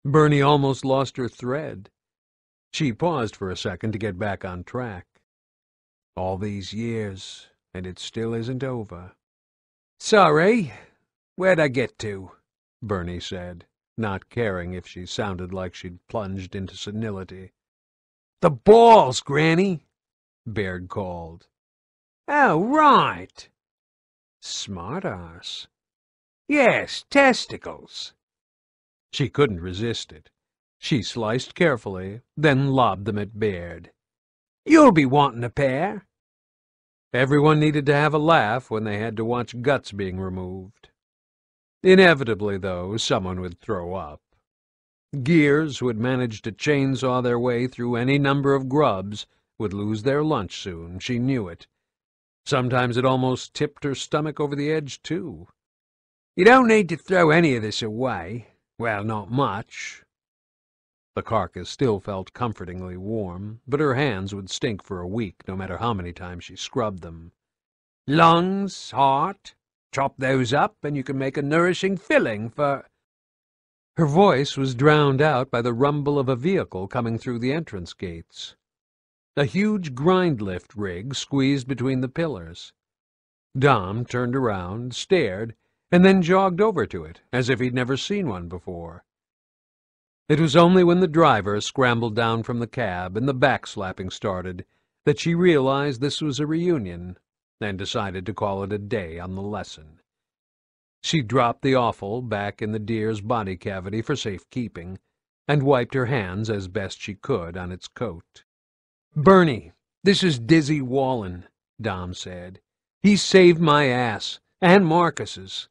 Bernie almost lost her thread. She paused for a second to get back on track. All these years, and it still isn't over. Sorry. Where'd I get to? Bernie said, not caring if she sounded like she'd plunged into senility. The balls, Granny, Baird called. Oh, right. Smart ass. Yes, testicles. She couldn't resist it. She sliced carefully, then lobbed them at Baird. You'll be wanting a pair. Everyone needed to have a laugh when they had to watch guts being removed. Inevitably, though, someone would throw up. Gears, who had managed to chainsaw their way through any number of grubs, would lose their lunch soon, she knew it. Sometimes it almost tipped her stomach over the edge, too. You don't need to throw any of this away. Well, not much. The carcass still felt comfortingly warm, but her hands would stink for a week, no matter how many times she scrubbed them. Lungs, heart, chop those up, and you can make a nourishing filling for... Her voice was drowned out by the rumble of a vehicle coming through the entrance gates. A huge grind lift rig squeezed between the pillars. Dom turned around, stared, and then jogged over to it, as if he'd never seen one before. It was only when the driver scrambled down from the cab and the backslapping started that she realized this was a reunion and decided to call it a day on the lesson. She dropped the offal back in the deer's body cavity for safekeeping and wiped her hands as best she could on its coat. Bernie, this is Dizzy Wallen, Dom said. He saved my ass, and Marcus's.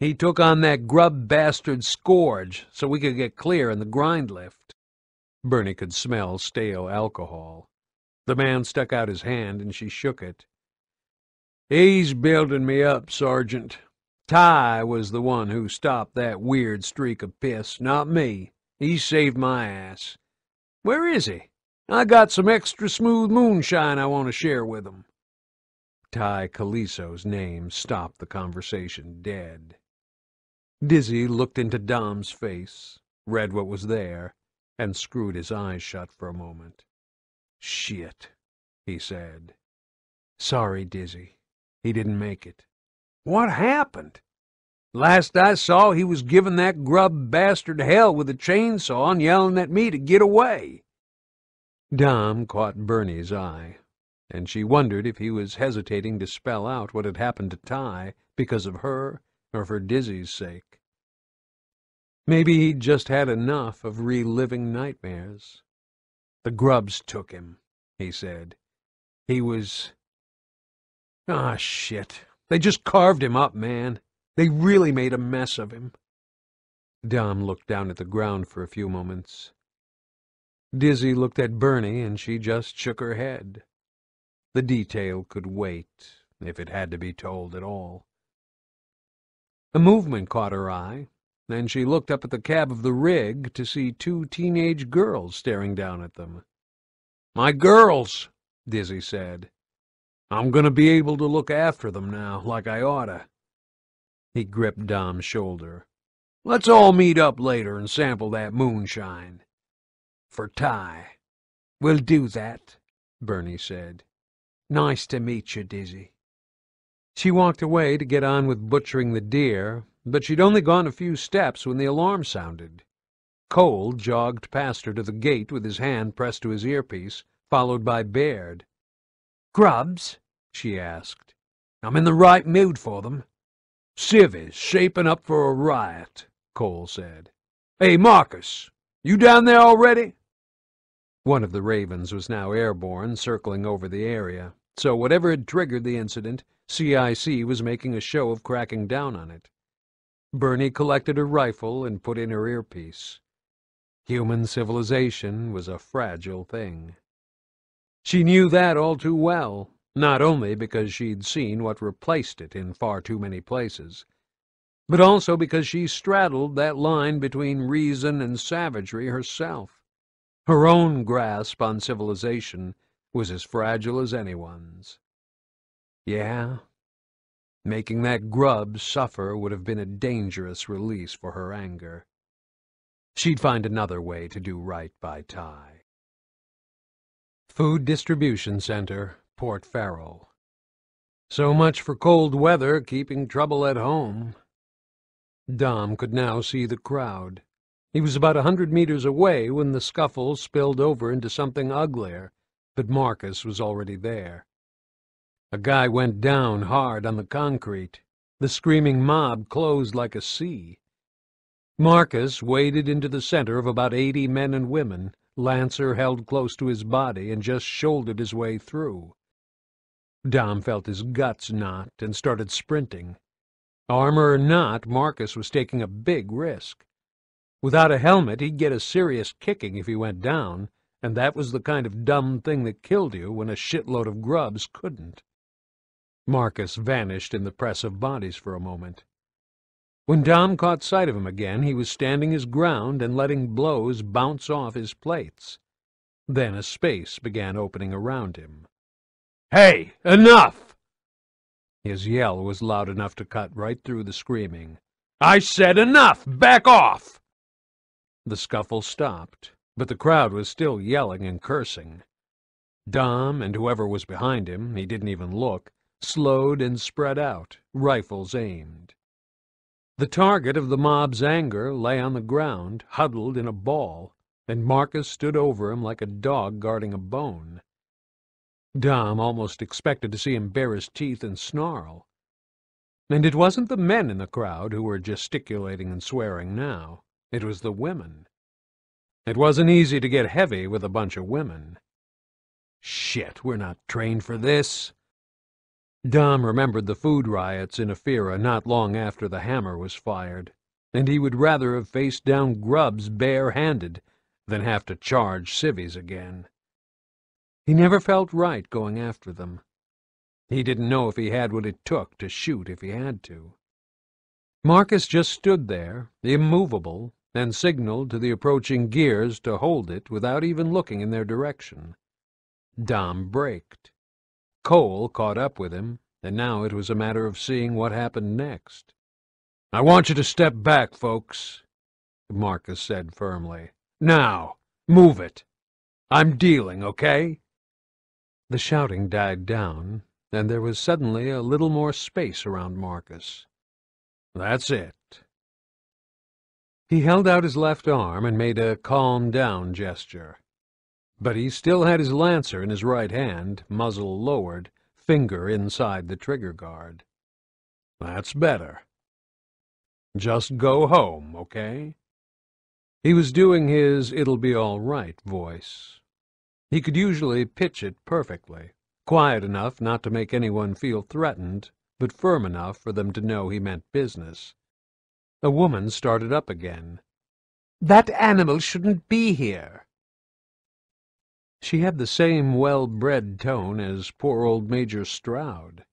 He took on that grub bastard Skorge so we could get clear in the grind lift. Bernie could smell stale alcohol. The man stuck out his hand and she shook it. He's building me up, Sergeant. Tai was the one who stopped that weird streak of piss, not me. He saved my ass. Where is he? I got some extra smooth moonshine I want to share with him. Tai Kaliso's name stopped the conversation dead. Dizzy looked into Dom's face, read what was there, and screwed his eyes shut for a moment. Shit, he said. Sorry, Dizzy. He didn't make it. What happened? Last I saw, he was giving that grub bastard hell with a chainsaw and yelling at me to get away. Dom caught Bernie's eye, and she wondered if he was hesitating to spell out what had happened to Tai because of her or for Dizzy's sake. Maybe he'd just had enough of reliving nightmares. The grubs took him, he said. He was... Ah, shit. They just carved him up, man. They really made a mess of him. Dom looked down at the ground for a few moments. Dizzy looked at Bernie, and she just shook her head. The detail could wait, if it had to be told at all. A movement caught her eye, and she looked up at the cab of the rig to see two teenage girls staring down at them. My girls, Dizzy said. I'm going to be able to look after them now, like I oughta. He gripped Dom's shoulder. Let's all meet up later and sample that moonshine for Tai. We'll do that, Bernie said. Nice to meet you, Dizzy. She walked away to get on with butchering the deer, but she'd only gone a few steps when the alarm sounded. Cole jogged past her to the gate with his hand pressed to his earpiece, followed by Baird. Grubs? she asked. I'm in the right mood for them. Civvies shaping up for a riot, Cole said. Hey, Marcus, you down there already? One of the Ravens was now airborne, circling over the area, so whatever had triggered the incident, CIC was making a show of cracking down on it. Bernie collected her rifle and put in her earpiece. Human civilization was a fragile thing. She knew that all too well, not only because she'd seen what replaced it in far too many places, but also because she straddled that line between reason and savagery herself. Her own grasp on civilization was as fragile as anyone's. Yeah, making that grub suffer would have been a dangerous release for her anger. She'd find another way to do right by Tai. Food Distribution Center, Port Farrall. So much for cold weather keeping trouble at home. Dom could now see the crowd. He was about a hundred meters away when the scuffle spilled over into something uglier, but Marcus was already there. A guy went down hard on the concrete. The screaming mob closed like a sea. Marcus waded into the center of about eighty men and women, Lancer held close to his body and just shouldered his way through. Dom felt his guts knot and started sprinting. Armor or not, Marcus was taking a big risk. Without a helmet, he'd get a serious kicking if he went down, and that was the kind of dumb thing that killed you when a shitload of grubs couldn't. Marcus vanished in the press of bodies for a moment. When Dom caught sight of him again, he was standing his ground and letting blows bounce off his plates. Then a space began opening around him. Hey, enough! His yell was loud enough to cut right through the screaming. I said enough! Back off! The scuffle stopped, but the crowd was still yelling and cursing. Dom and whoever was behind him, he didn't even look, slowed and spread out, rifles aimed. The target of the mob's anger lay on the ground, huddled in a ball, and Marcus stood over him like a dog guarding a bone. Dom almost expected to see him bare his teeth and snarl. And it wasn't the men in the crowd who were gesticulating and swearing now. It was the women. It wasn't easy to get heavy with a bunch of women. Shit, we're not trained for this. Dom remembered the food riots in Ephyra not long after the hammer was fired, and he would rather have faced down grubs bare-handed than have to charge civvies again. He never felt right going after them. He didn't know if he had what it took to shoot if he had to. Marcus just stood there, immovable, and signaled to the approaching gears to hold it without even looking in their direction. Dom braked. Cole caught up with him, and now it was a matter of seeing what happened next. I want you to step back, folks, Marcus said firmly. Now, move it. I'm dealing, okay? The shouting died down, and there was suddenly a little more space around Marcus. That's it. He held out his left arm and made a calm down gesture. But he still had his lancer in his right hand, muzzle lowered, finger inside the trigger guard. That's better. Just go home, okay? He was doing his it'll-be-all-right voice. He could usually pitch it perfectly, quiet enough not to make anyone feel threatened, but firm enough for them to know he meant business. A woman started up again. That animal shouldn't be here. She had the same well-bred tone as poor old Major Stroud.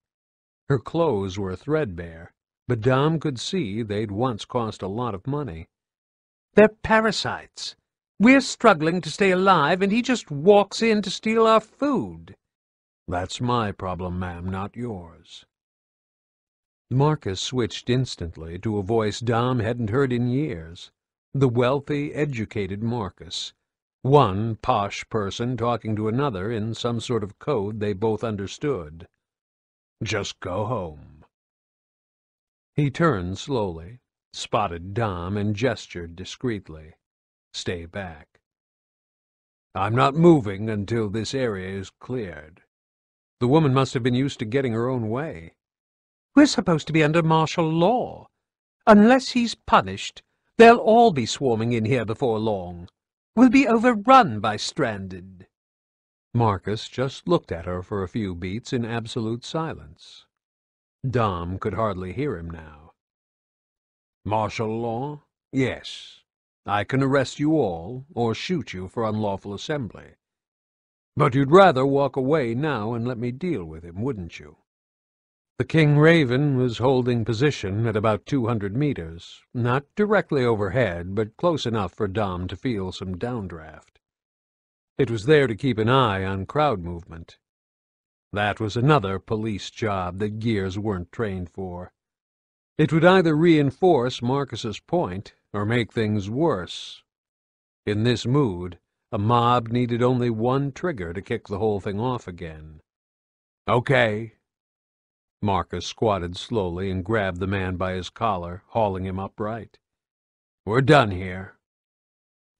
Her clothes were threadbare, but Dom could see they'd once cost a lot of money. They're parasites. We're struggling to stay alive, and he just walks in to steal our food. That's my problem, ma'am, not yours. Marcus switched instantly to a voice Dom hadn't heard in years. The wealthy, educated Marcus. One posh person talking to another in some sort of code they both understood. Just go home. He turned slowly, spotted Dom, and gestured discreetly. Stay back. I'm not moving until this area is cleared. The woman must have been used to getting her own way. We're supposed to be under martial law. Unless he's punished, they'll all be swarming in here before long. We'll be overrun by stranded. Marcus just looked at her for a few beats in absolute silence. Dom could hardly hear him now. Martial law? Yes. I can arrest you all, or shoot you for unlawful assembly. But you'd rather walk away now and let me deal with him, wouldn't you? The King Raven was holding position at about two hundred meters, not directly overhead, but close enough for Dom to feel some downdraft. It was there to keep an eye on crowd movement. That was another police job that Gears weren't trained for. It would either reinforce Marcus's point or make things worse. In this mood, a mob needed only one trigger to kick the whole thing off again. Okay, Marcus squatted slowly and grabbed the man by his collar, hauling him upright. We're done here.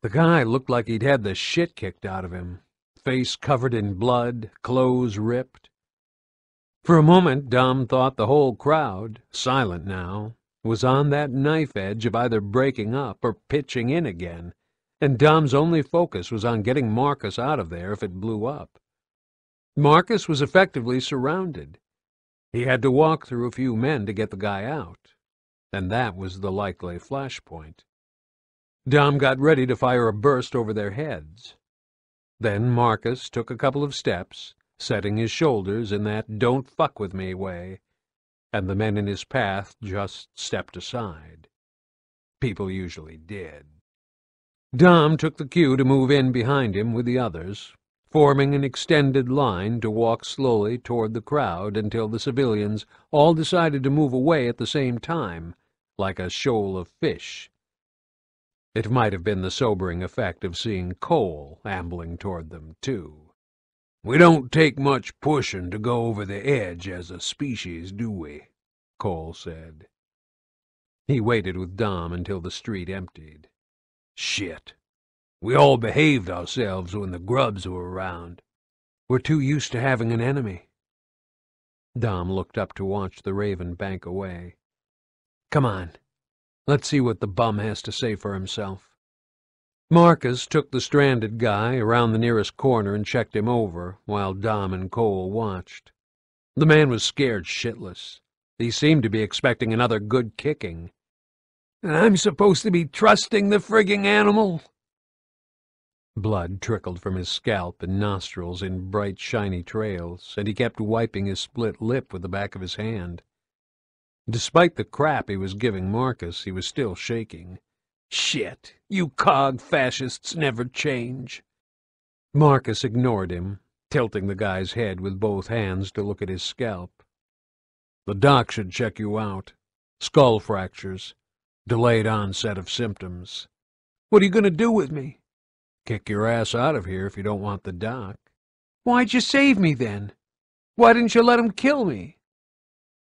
The guy looked like he'd had the shit kicked out of him, face covered in blood, clothes ripped. For a moment, Dom thought the whole crowd, silent now, was on that knife edge of either breaking up or pitching in again, and Dom's only focus was on getting Marcus out of there if it blew up. Marcus was effectively surrounded. He had to walk through a few men to get the guy out, and that was the likely flashpoint. Dom got ready to fire a burst over their heads. Then Marcus took a couple of steps, setting his shoulders in that don't fuck with me way, and the men in his path just stepped aside. People usually did. Dom took the cue to move in behind him with the others, forming an extended line to walk slowly toward the crowd until the civilians all decided to move away at the same time, like a shoal of fish it might have been the sobering effect of seeing Cole ambling toward them, too. We don't take much pushing to go over the edge as a species, do we? Cole said. He waited with Dom until the street emptied. Shit. We all behaved ourselves when the grubs were around. We're too used to having an enemy. Dom looked up to watch the raven bank away. Come on. Let's see what the bum has to say for himself. Marcus took the stranded guy around the nearest corner and checked him over, while Dom and Cole watched. The man was scared shitless. He seemed to be expecting another good kicking. And I'm supposed to be trusting the frigging animal? Blood trickled from his scalp and nostrils in bright, shiny trails, and he kept wiping his split lip with the back of his hand. Despite the crap he was giving Marcus, he was still shaking. Shit, you COG fascists never change. Marcus ignored him, tilting the guy's head with both hands to look at his scalp. The doc should check you out. Skull fractures. Delayed onset of symptoms. What are you going to do with me? Kick your ass out of here if you don't want the doc. Why'd you save me then? Why didn't you let him kill me?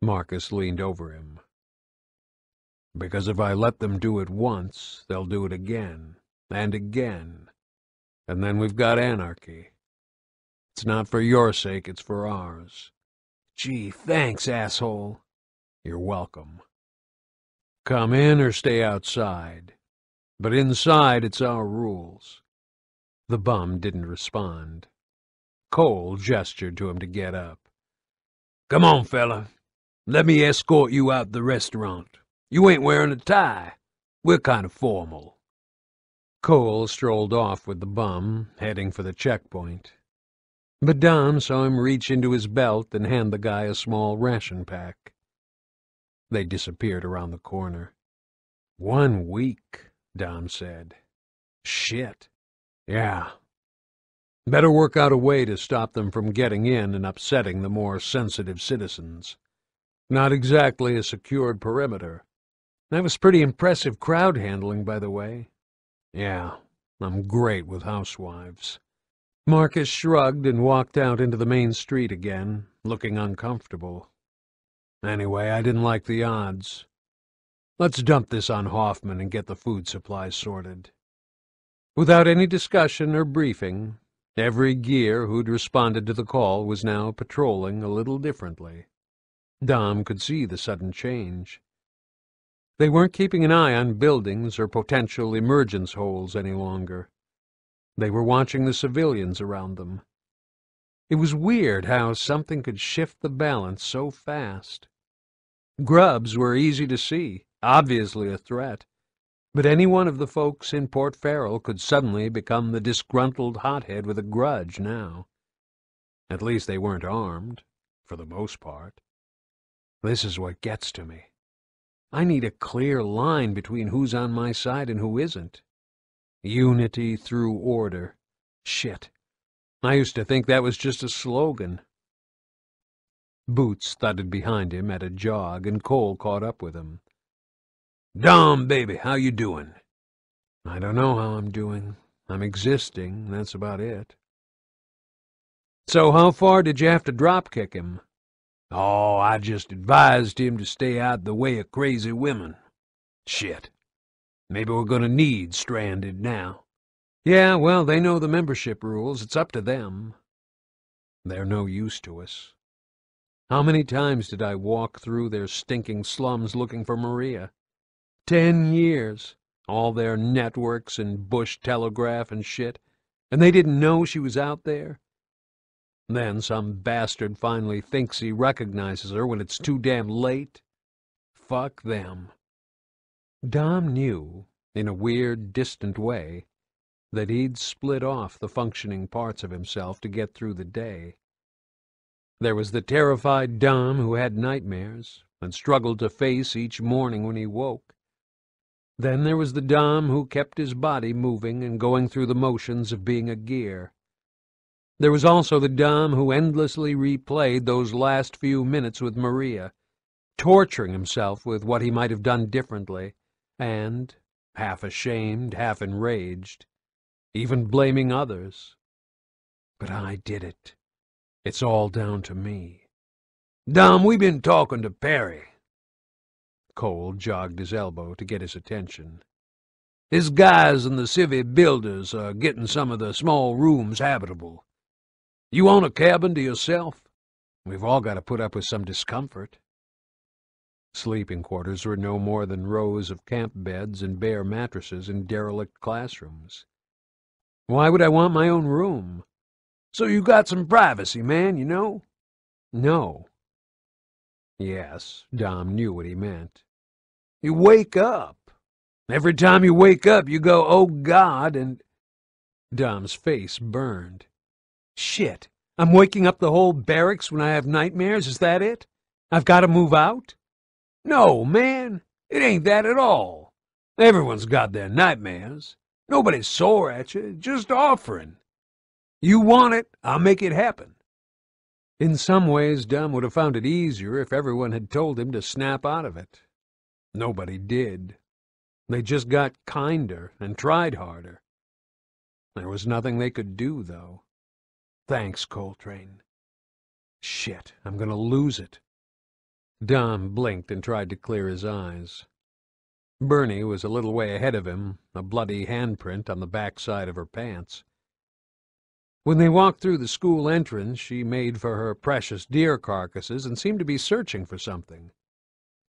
Marcus leaned over him. Because if I let them do it once, they'll do it again, and again, and then we've got anarchy. It's not for your sake, it's for ours. Gee, thanks, asshole. You're welcome. Come in or stay outside. But inside, it's our rules. The bum didn't respond. Cole gestured to him to get up. Come on, fella. Let me escort you out the restaurant. You ain't wearing a tie. We're kind of formal. Cole strolled off with the bum, heading for the checkpoint. But Dom saw him reach into his belt and hand the guy a small ration pack. They disappeared around the corner. One week, Dom said. Shit. Yeah. Better work out a way to stop them from getting in and upsetting the more sensitive citizens. Not exactly a secured perimeter. That was pretty impressive crowd handling, by the way. Yeah, I'm great with housewives. Marcus shrugged and walked out into the main street again, looking uncomfortable. Anyway, I didn't like the odds. Let's dump this on Hoffman and get the food supply sorted. Without any discussion or briefing, every gear who'd responded to the call was now patrolling a little differently. Dom could see the sudden change. They weren't keeping an eye on buildings or potential emergence holes any longer. They were watching the civilians around them. It was weird how something could shift the balance so fast. Grubs were easy to see, obviously a threat, but any one of the folks in Port Farrall could suddenly become the disgruntled hothead with a grudge now. At least they weren't armed, for the most part. This is what gets to me. I need a clear line between who's on my side and who isn't. Unity through order. Shit. I used to think that was just a slogan. Boots thudded behind him at a jog, and Cole caught up with him. Dom, baby, how you doing? I don't know how I'm doing. I'm existing, that's about it. So how far did you have to drop kick him? Oh, I just advised him to stay out the way of crazy women. Shit. Maybe we're gonna need Stranded now. Yeah, well, they know the membership rules. It's up to them. They're no use to us. How many times did I walk through their stinking slums looking for Maria? Ten years. All their networks and bush telegraph and shit. And they didn't know she was out there? Then some bastard finally thinks he recognizes her when it's too damn late. Fuck them. Dom knew, in a weird, distant way, that he'd split off the functioning parts of himself to get through the day. There was the terrified Dom who had nightmares and struggled to face each morning when he woke. Then there was the Dom who kept his body moving and going through the motions of being a gear. There was also the Dom who endlessly replayed those last few minutes with Maria, torturing himself with what he might have done differently, and, half ashamed, half enraged, even blaming others. But I did it. It's all down to me. Dom, we've been talking to Perry. Cole jogged his elbow to get his attention. His guys and the civvy builders are getting some of the small rooms habitable. You own a cabin to yourself? We've all got to put up with some discomfort. Sleeping quarters were no more than rows of camp beds and bare mattresses in derelict classrooms. Why would I want my own room? So you got some privacy, man, you know? No. Yes, Dom knew what he meant. You wake up. Every time you wake up, you go, oh God, and... Dom's face burned. Shit, I'm waking up the whole barracks when I have nightmares, is that it? I've got to move out? No, man, it ain't that at all. Everyone's got their nightmares. Nobody's sore at you, just offering. You want it, I'll make it happen. In some ways, Dom would have found it easier if everyone had told him to snap out of it. Nobody did. They just got kinder and tried harder. There was nothing they could do, though. Thanks, Cole Train. Shit, I'm gonna lose it. Dom blinked and tried to clear his eyes. Bernie was a little way ahead of him, a bloody handprint on the back side of her pants. When they walked through the school entrance, she made for her precious deer carcasses and seemed to be searching for something.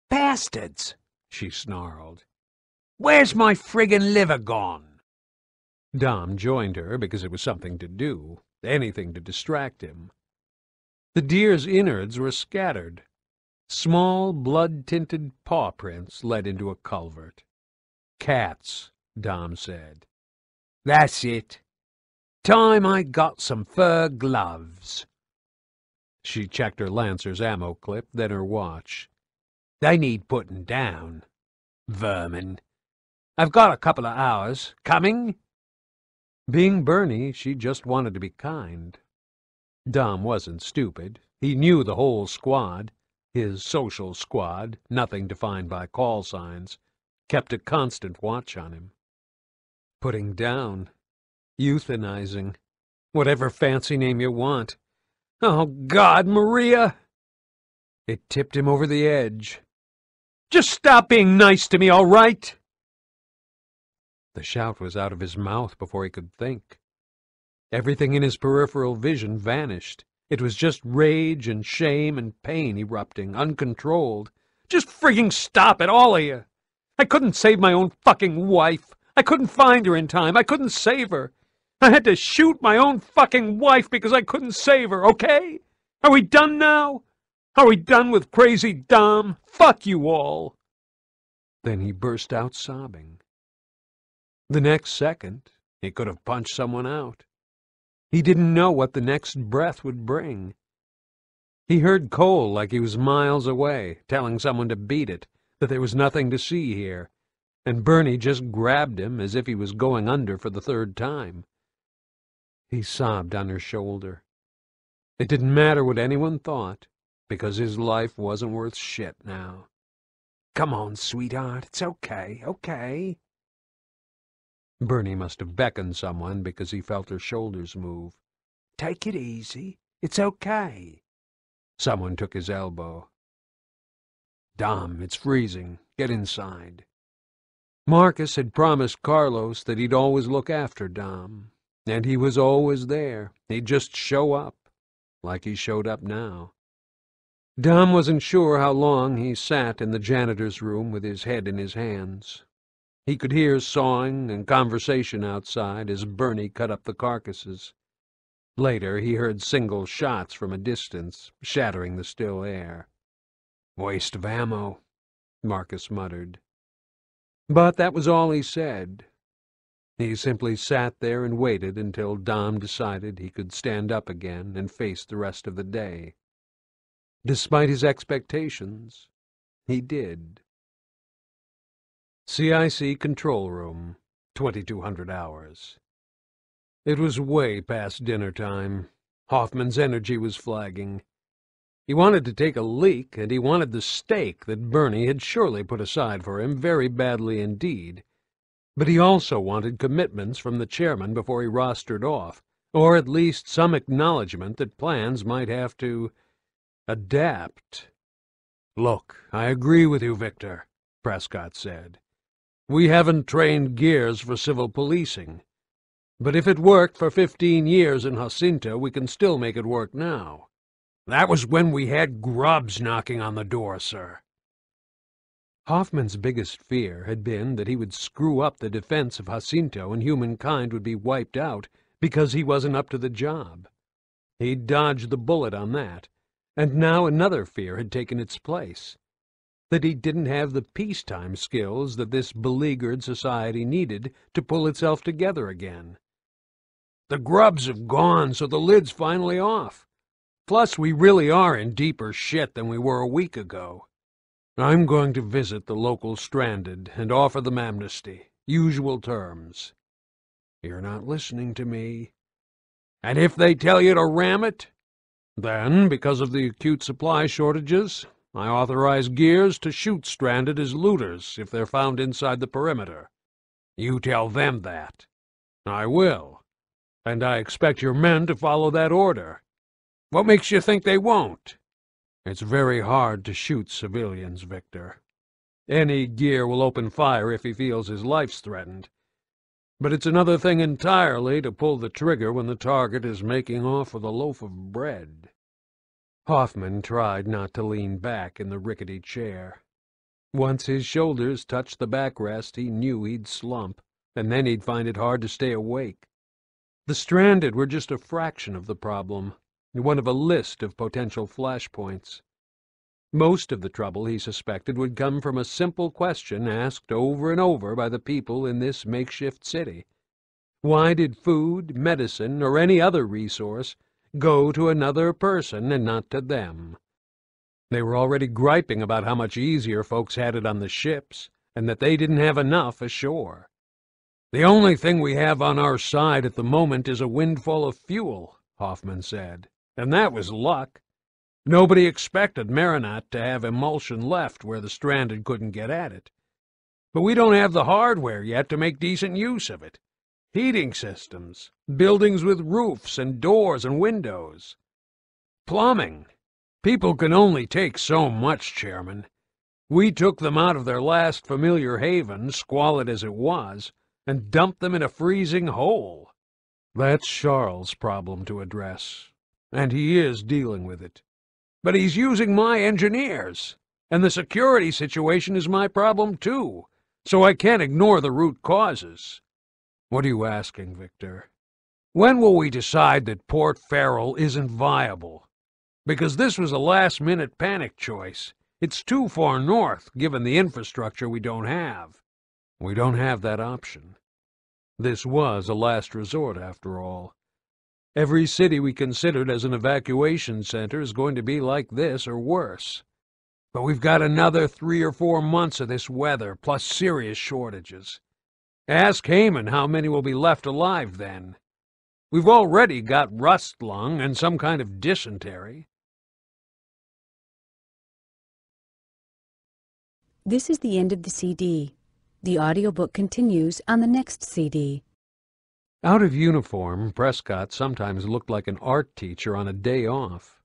Bastards! She snarled. Where's my friggin' liver gone? Dom joined her because it was something to do, anything to distract him. The deer's innards were scattered. Small, blood-tinted paw prints led into a culvert. Cats, Dom said. That's it. Time I got some fur gloves. She checked her Lancer's ammo clip, then her watch. They need putting down. Vermin. I've got a couple of hours. Coming? Being Bernie, she just wanted to be kind. Dom wasn't stupid. He knew the whole squad, his social squad, nothing defined by call signs, kept a constant watch on him. Putting down euthanizing, whatever fancy name you want. Oh, God, Maria! It tipped him over the edge. Just stop being nice to me, all right? The shout was out of his mouth before he could think. Everything in his peripheral vision vanished. It was just rage and shame and pain erupting, uncontrolled. Just frigging stop it, all of you! I couldn't save my own fucking wife. I couldn't find her in time. I couldn't save her. I had to shoot my own fucking wife because I couldn't save her, okay? Are we done now? Are we done with crazy Dom? Fuck you all! Then he burst out sobbing. The next second, he could have punched someone out. He didn't know what the next breath would bring. He heard Cole like he was miles away, telling someone to beat it, that there was nothing to see here, and Bernie just grabbed him as if he was going under for the third time. He sobbed on her shoulder. It didn't matter what anyone thought, because his life wasn't worth shit now. Come on, sweetheart, it's okay, okay. Bernie must have beckoned someone because he felt her shoulders move. Take it easy, it's okay. Someone took his elbow. Dom, it's freezing. Get inside. Marcus had promised Carlos that he'd always look after Dom, and he was always there. He'd just show up, like he showed up now. Dom wasn't sure how long he sat in the janitor's room with his head in his hands. He could hear sawing and conversation outside as Bernie cut up the carcasses. Later he heard single shots from a distance, shattering the still air. Waste of ammo, Marcus muttered. But that was all he said. He simply sat there and waited until Dom decided he could stand up again and face the rest of the day. Despite his expectations, he did. CIC Control Room, 2200 hours. It was way past dinner time. Hoffman's energy was flagging. He wanted to take a leak, and he wanted the steak that Bernie had surely put aside for him very badly indeed. But he also wanted commitments from the chairman before he rostered off, or at least some acknowledgement that plans might have to Adapt. Look, I agree with you, Victor, Prescott said. We haven't trained gears for civil policing. But if it worked for fifteen years in Jacinto, we can still make it work now. That was when we had grubs knocking on the door, sir. Hoffman's biggest fear had been that he would screw up the defense of Jacinto and humankind would be wiped out because he wasn't up to the job. He'd dodged the bullet on that, and now another fear had taken its place that he didn't have the peacetime skills that this beleaguered society needed to pull itself together again. The grubs have gone, so the lid's finally off. Plus, we really are in deeper shit than we were a week ago. I'm going to visit the local stranded and offer them amnesty. Usual terms. You're not listening to me. And if they tell you to ram it, then, because of the acute supply shortages, I authorize Gears to shoot stranded as looters if they're found inside the perimeter. You tell them that. I will. And I expect your men to follow that order. What makes you think they won't? It's very hard to shoot civilians, Victor. Any gear will open fire if he feels his life's threatened. But it's another thing entirely to pull the trigger when the target is making off with a loaf of bread. Hoffman tried not to lean back in the rickety chair. Once his shoulders touched the backrest, he knew he'd slump, and then he'd find it hard to stay awake. The stranded were just a fraction of the problem, one of a list of potential flashpoints. Most of the trouble, he suspected, would come from a simple question asked over and over by the people in this makeshift city. Why did food, medicine, or any other resource go to another person and not to them? They were already griping about how much easier folks had it on the ships, and that they didn't have enough ashore. The only thing we have on our side at the moment is a windfall of fuel, Hoffman said, and that was luck. Nobody expected Merrenat to have emulsion left where the stranded couldn't get at it. But we don't have the hardware yet to make decent use of it. Heating systems, buildings with roofs and doors and windows. Plumbing. People can only take so much, Chairman. We took them out of their last familiar haven, squalid as it was, and dumped them in a freezing hole. That's Charles' problem to address, and he is dealing with it. But he's using my engineers, and the security situation is my problem too, so I can't ignore the root causes. What are you asking, Victor? When will we decide that Port Farrall isn't viable? Because this was a last-minute panic choice. It's too far north, given the infrastructure we don't have. We don't have that option. This was a last resort, after all. Every city we considered as an evacuation center is going to be like this or worse. But we've got another three or four months of this weather, plus serious shortages. Ask Hayman how many will be left alive then. We've already got rust lung and some kind of dysentery. This is the end of the CD. The audiobook continues on the next CD. Out of uniform, Prescott sometimes looked like an art teacher on a day off.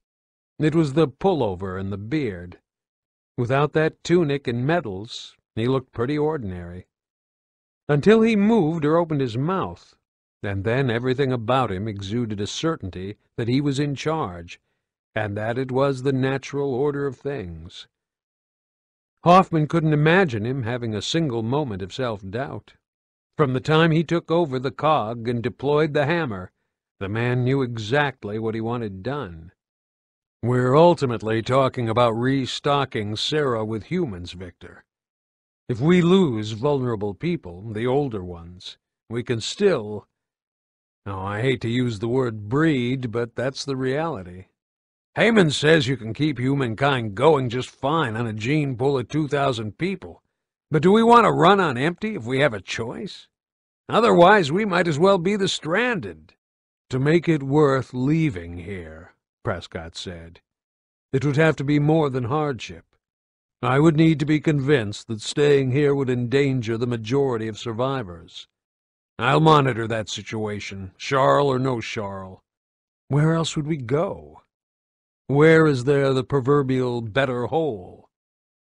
It was the pullover and the beard. Without that tunic and medals, he looked pretty ordinary. until he moved or opened his mouth, and then everything about him exuded a certainty that he was in charge, and that it was the natural order of things. Hoffman couldn't imagine him having a single moment of self-doubt. From the time he took over the COG and deployed the hammer, the man knew exactly what he wanted done. We're ultimately talking about restocking Sera with humans, Victor. If we lose vulnerable people, the older ones, we can still... Oh, I hate to use the word breed, but that's the reality. Hayman says you can keep humankind going just fine on a gene pool of 2,000 people. But do we want to run on empty if we have a choice? Otherwise, we might as well be the stranded. To make it worth leaving here, Prescott said, it would have to be more than hardship. I would need to be convinced that staying here would endanger the majority of survivors. I'll monitor that situation, Sharle or no Sharle. Where else would we go? Where is there the proverbial better hole?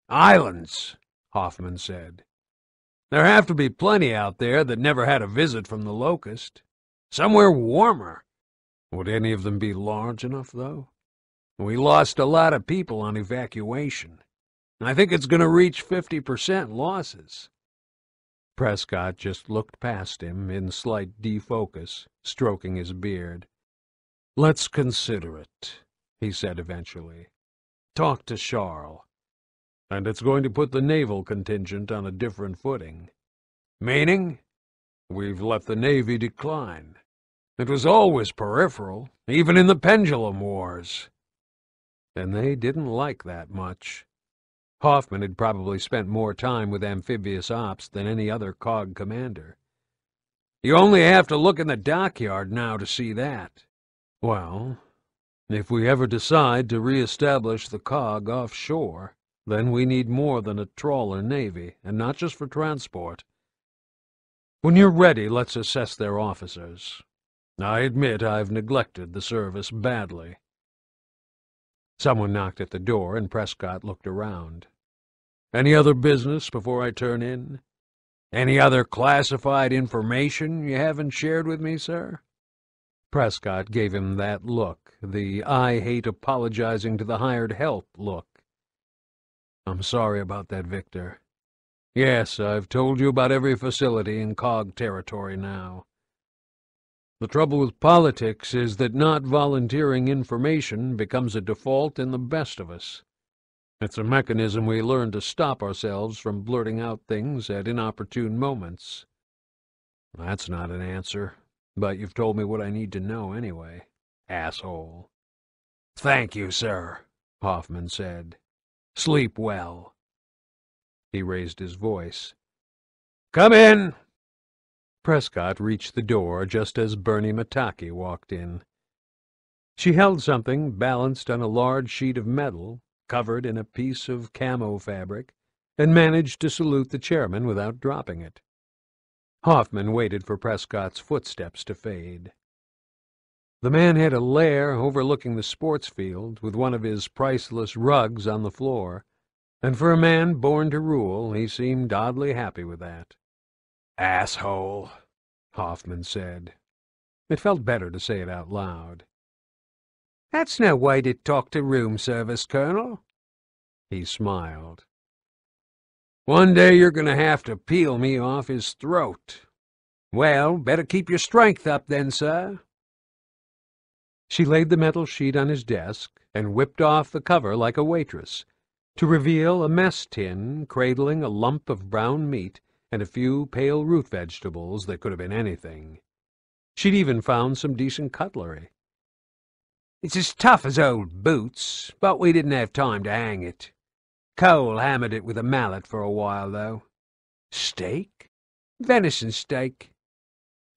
Islands, Hoffman said. There have to be plenty out there that never had a visit from the locust. Somewhere warmer. Would any of them be large enough, though? We lost a lot of people on evacuation. I think it's going to reach 50% losses. Prescott just looked past him in slight defocus, stroking his beard. Let's consider it he said eventually. Talk to Sharle. And it's going to put the naval contingent on a different footing. Meaning? We've let the Navy decline. It was always peripheral, even in the Pendulum Wars. And they didn't like that much. Hoffman had probably spent more time with amphibious ops than any other COG commander. You only have to look in the dockyard now to see that. Well, if we ever decide to re-establish the cog offshore, then we need more than a trawler navy, and not just for transport. When you're ready, let's assess their officers. I admit I've neglected the service badly. Someone knocked at the door, and Prescott looked around. Any other business before I turn in? Any other classified information you haven't shared with me, sir? Prescott gave him that look, the I hate apologizing to the hired help look. I'm sorry about that, Victor. Yes, I've told you about every facility in COG territory now. The trouble with politics is that not volunteering information becomes a default in the best of us. It's a mechanism we learn to stop ourselves from blurting out things at inopportune moments. That's not an answer, but you've told me what I need to know anyway, asshole. Thank you, sir, Hoffman said. Sleep well. He raised his voice. Come in! Prescott reached the door just as Bernie Mataki walked in. She held something balanced on a large sheet of metal, covered in a piece of camo fabric, and managed to salute the chairman without dropping it. Hoffman waited for Prescott's footsteps to fade. The man had a lair overlooking the sports field, with one of his priceless rugs on the floor, and for a man born to rule, he seemed oddly happy with that. Asshole, Hoffman said. It felt better to say it out loud. That's no way to talk to room service, Colonel. He smiled. One day you're going to have to peel me off his throat. Well, better keep your strength up then, sir. She laid the metal sheet on his desk and whipped off the cover like a waitress, to reveal a mess tin cradling a lump of brown meat and a few pale root vegetables that could have been anything. She'd even found some decent cutlery. It's as tough as old boots, but we didn't have time to hang it. Cole hammered it with a mallet for a while, though. Steak? Venison steak.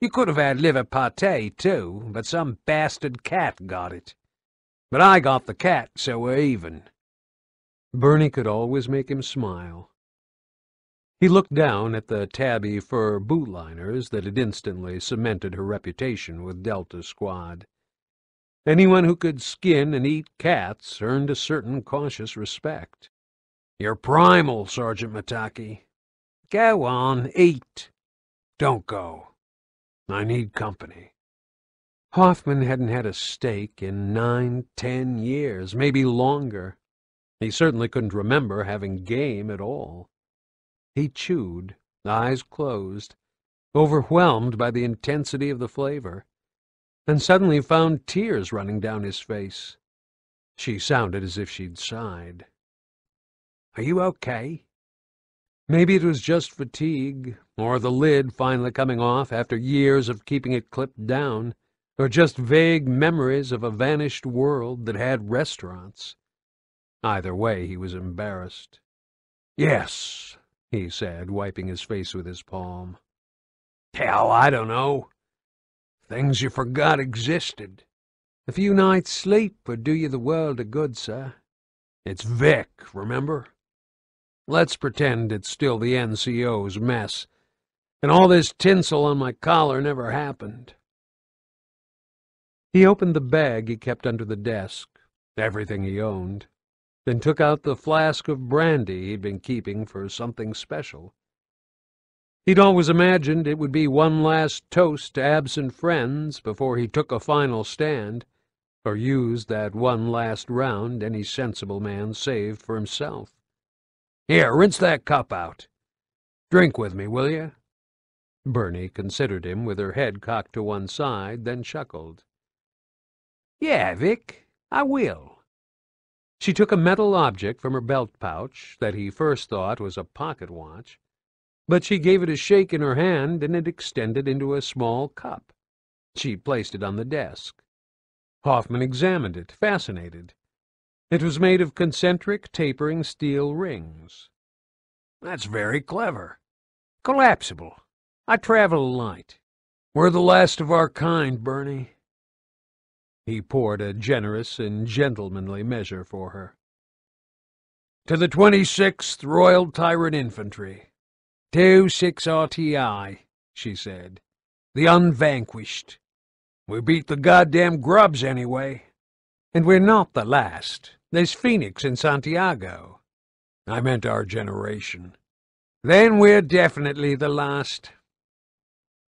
You could have had liver pate, too, but some bastard cat got it. But I got the cat, so we're even. Bernie could always make him smile. He looked down at the tabby fur bootliners that had instantly cemented her reputation with Delta Squad. Anyone who could skin and eat cats earned a certain cautious respect. You're primal, Sergeant Mataki. Go on, eat. Don't go. I need company. Hoffman hadn't had a steak in nine, ten years, maybe longer. He certainly couldn't remember having game at all. He chewed, eyes closed, overwhelmed by the intensity of the flavor, and suddenly found tears running down his face. She sounded as if she'd sighed. Are you okay? Maybe it was just fatigue, or the lid finally coming off after years of keeping it clipped down, or just vague memories of a vanished world that had restaurants. Either way, he was embarrassed. Yes, he said, wiping his face with his palm. Hell, I don't know. Things you forgot existed. A few nights' sleep would do you the world of good, sir. It's Vic, remember? Let's pretend it's still the NCO's mess, and all this tinsel on my collar never happened. He opened the bag he kept under the desk, everything he owned, then took out the flask of brandy he'd been keeping for something special. He'd always imagined it would be one last toast to absent friends before he took a final stand, or used that one last round any sensible man saved for himself. Here, rinse that cup out. Drink with me, will you? Bernie considered him with her head cocked to one side, then chuckled. Yeah, Vic, I will. She took a metal object from her belt pouch that he first thought was a pocket watch, but she gave it a shake in her hand and it extended into a small cup. She placed it on the desk. Hoffman examined it, fascinated. It was made of concentric, tapering steel rings. That's very clever. Collapsible. I travel light. We're the last of our kind, Bernie. He poured a generous and gentlemanly measure for her. To the 26th Royal Tyran Infantry. 2-6 RTI, she said. The unvanquished. We beat the goddamn grubs anyway. And we're not the last. There's Phoenix in Santiago. I meant our generation. Then we're definitely the last.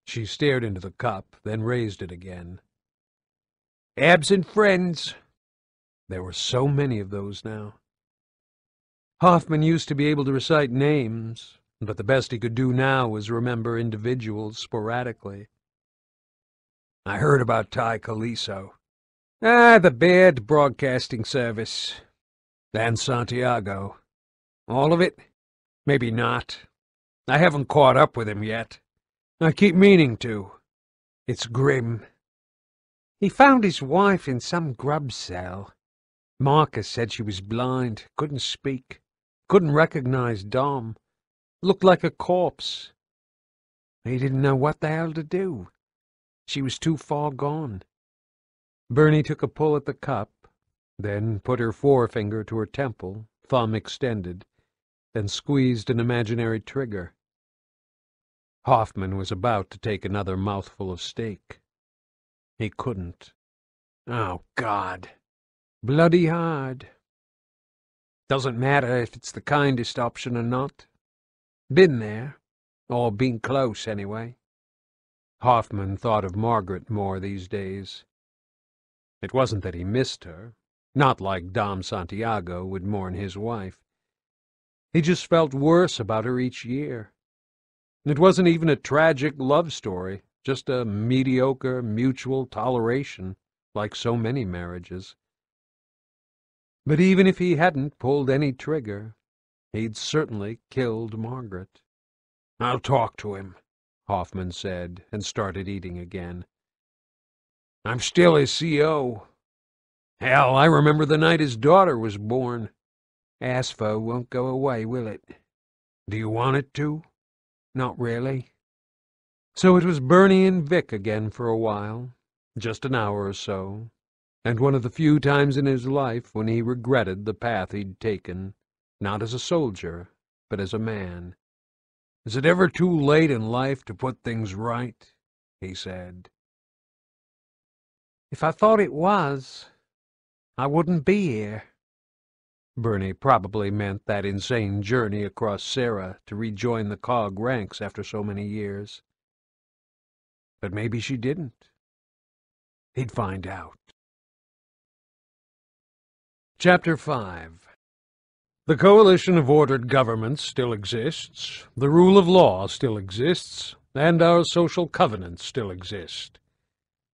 She stared into the cup, then raised it again. Absent friends. There were so many of those now. Hoffman used to be able to recite names, but the best he could do now was remember individuals sporadically. I heard about Tai Kaliso. Ah, the Baird Broadcasting Service. And Santiago. All of it? Maybe not. I haven't caught up with him yet. I keep meaning to. It's grim. He found his wife in some grub cell. Marcus said she was blind, couldn't speak, couldn't recognize Dom, looked like a corpse. He didn't know what the hell to do. She was too far gone. Bernie took a pull at the cup, then put her forefinger to her temple, thumb extended, then squeezed an imaginary trigger. Hoffman was about to take another mouthful of steak. He couldn't. Oh, God. Bloody hard. Doesn't matter if it's the kindest option or not. Been there. Or been close, anyway. Hoffman thought of Margaret more these days. It wasn't that he missed her, not like Dom Santiago would mourn his wife. He just felt worse about her each year. It wasn't even a tragic love story, just a mediocre mutual toleration, like so many marriages. But even if he hadn't pulled any trigger, he'd certainly killed Margaret. I'll talk to him, Hoffman said, and started eating again. I'm still his CO. Hell, I remember the night his daughter was born. Aspho won't go away, will it? Do you want it to? Not really. So it was Bernie and Vic again for a while, just an hour or so, and one of the few times in his life when he regretted the path he'd taken, not as a soldier, but as a man. Is it ever too late in life to put things right? he said. If I thought it was, I wouldn't be here. Bernie probably meant that insane journey across Sera to rejoin the COG ranks after so many years. But maybe she didn't. He'd find out. Chapter 5 The coalition of ordered governments still exists, the rule of law still exists, and our social covenants still exist.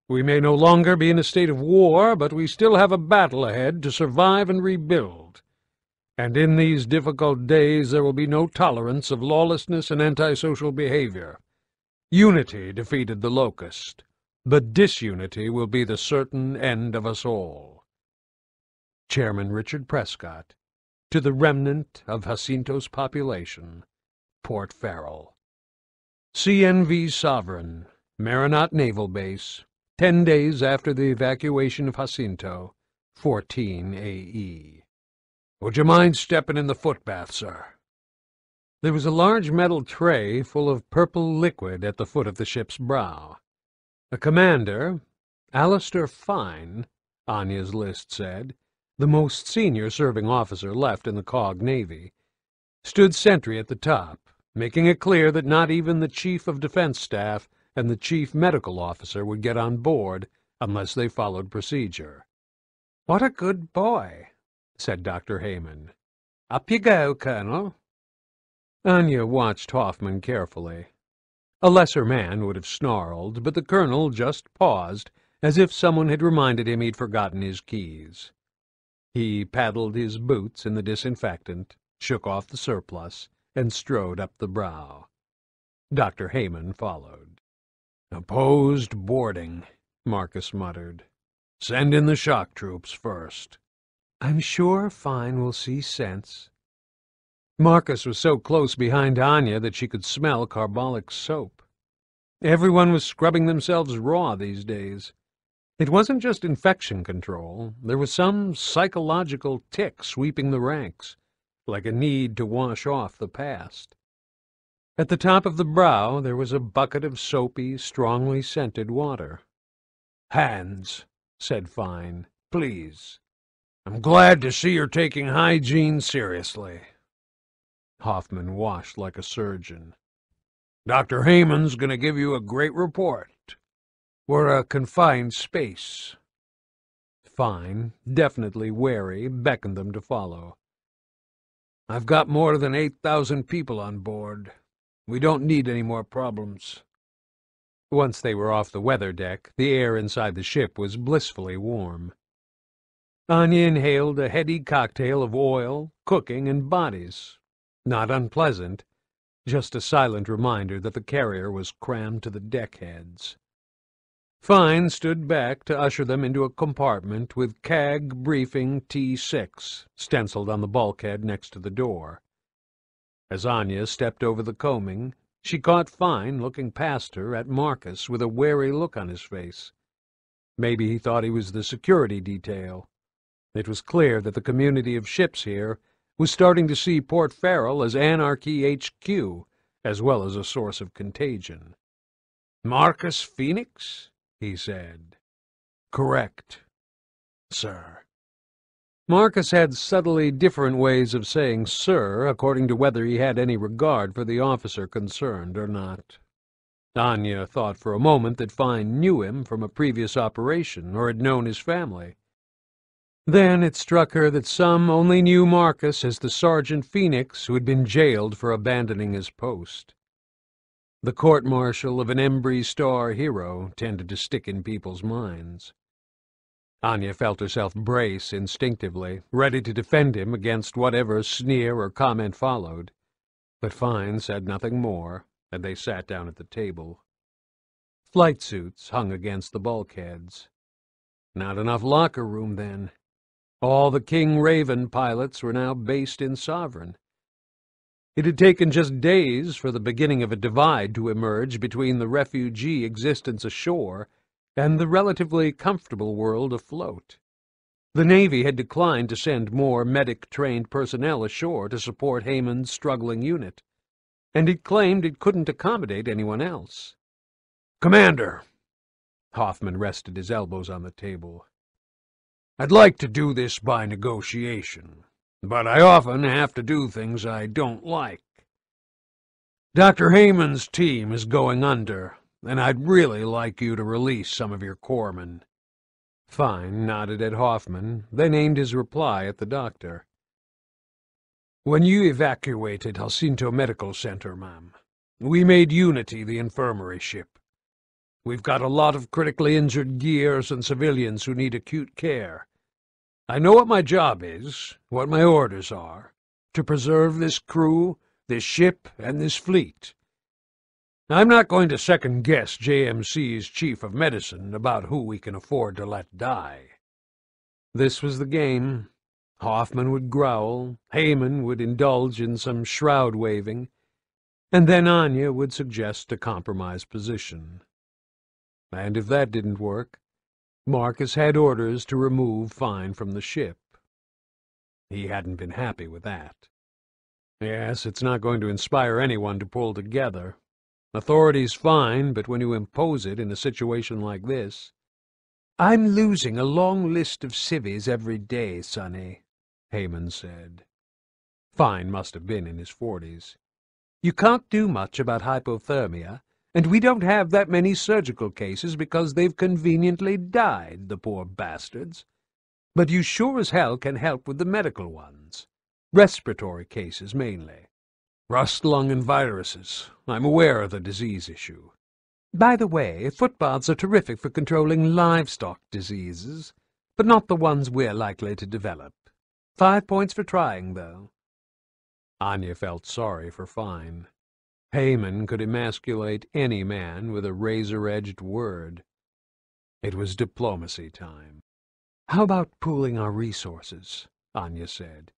We may no longer be in a state of war, but we still have a battle ahead to survive and rebuild. And in these difficult days there will be no tolerance of lawlessness and antisocial behavior. Unity defeated the locust, but disunity will be the certain end of us all. Chairman Richard Prescott, to the remnant of Jacinto's population, Port Farrall. CNV Sovereign, Merrenat Naval Base, ten days after the evacuation of Jacinto, 14 AE. Would you mind stepping in the footbath, sir? There was a large metal tray full of purple liquid at the foot of the ship's brow. A commander, Alistair Fine, Anya's list said, the most senior serving officer left in the Cog Navy, stood sentry at the top, making it clear that not even the Chief of Defense Staff and the Chief Medical Officer would get on board unless they followed procedure. What a good boy, said Dr. Hayman. Up you go, Colonel. Anya watched Hoffman carefully. A lesser man would have snarled, but the colonel just paused, as if someone had reminded him he'd forgotten his keys. He paddled his boots in the disinfectant, shook off the surplus, and strode up the brow. Dr. Hayman followed. Opposed boarding, Marcus muttered. Send in the shock troops first. I'm sure Fine will see sense. Marcus was so close behind Anya that she could smell carbolic soap. Everyone was scrubbing themselves raw these days. It wasn't just infection control. There was some psychological tick sweeping the ranks, like a need to wash off the past. At the top of the brow there was a bucket of soapy, strongly scented water. Hands, said Fine, please. I'm glad to see you're taking hygiene seriously. Hoffman washed like a surgeon. Dr. Hayman's going to give you a great report. We're a confined space. Fine, definitely wary, beckoned them to follow. I've got more than 8,000 people on board. We don't need any more problems. Once they were off the weather deck, the air inside the ship was blissfully warm. Anya inhaled a heady cocktail of oil, cooking, and bodies. Not unpleasant, just a silent reminder that the carrier was crammed to the deckheads. Fine stood back to usher them into a compartment with CAG Briefing T6 stenciled on the bulkhead next to the door. As Anya stepped over the combing, she caught Fine looking past her at Marcus with a wary look on his face. Maybe he thought he was the security detail. It was clear that the community of ships here was starting to see Port Farrall as Anarchy HQ, as well as a source of contagion. Marcus Phoenix? he said. Correct, sir. Marcus had subtly different ways of saying sir according to whether he had any regard for the officer concerned or not. Anya thought for a moment that Fine knew him from a previous operation or had known his family. Then it struck her that some only knew Marcus as the Sergeant Phoenix who had been jailed for abandoning his post. The court-martial of an Embry Star hero tended to stick in people's minds. Anya felt herself brace instinctively, ready to defend him against whatever sneer or comment followed. But Fine said nothing more, and they sat down at the table. Flight suits hung against the bulkheads. Not enough locker room, then. All the King Raven pilots were now based in Sovereign. It had taken just days for the beginning of a divide to emerge between the refugee existence ashore and the relatively comfortable world afloat. The Navy had declined to send more medic-trained personnel ashore to support Hayman's struggling unit, and it claimed it couldn't accommodate anyone else. Commander! Hoffman rested his elbows on the table. I'd like to do this by negotiation but I often have to do things I don't like. Dr. Hayman's team is going under, and I'd really like you to release some of your corpsmen. Fine nodded at Hoffman, then aimed his reply at the doctor. When you evacuated Jacinto Medical Center, ma'am, we made Unity the infirmary ship. We've got a lot of critically injured gears and civilians who need acute care. I know what my job is, what my orders are, to preserve this crew, this ship, and this fleet. I'm not going to second-guess JMC's chief of medicine about who we can afford to let die. This was the game, Hoffman would growl, Hayman would indulge in some shroud-waving, and then Anya would suggest a compromise position. And if that didn't work, Marcus had orders to remove Fine from the ship. He hadn't been happy with that. Yes, it's not going to inspire anyone to pull together. Authority's fine, but when you impose it in a situation like this... I'm losing a long list of civvies every day, Sonny, Hayman said. Fine must have been in his forties. You can't do much about hypothermia, and we don't have that many surgical cases because they've conveniently died, the poor bastards. But you sure as hell can help with the medical ones. Respiratory cases, mainly. Rust lung and viruses. I'm aware of the disease issue. By the way, footbaths are terrific for controlling livestock diseases, but not the ones we're likely to develop. Five points for trying, though. Anya felt sorry for Fine. Hayman could emasculate any man with a razor-edged word. It was diplomacy time. How about pooling our resources? Anya said.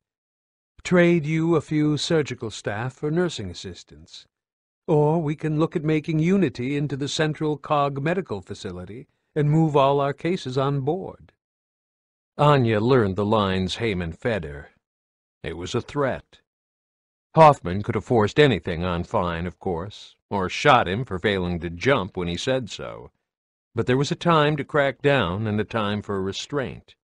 Trade you a few surgical staff for nursing assistants. Or we can look at making Unity into the central COG medical facility and move all our cases on board. Anya learned the lines Hayman fed her. It was a threat. Hoffman could have forced anything on Fine, of course, or shot him for failing to jump when he said so. But there was a time to crack down and a time for restraint.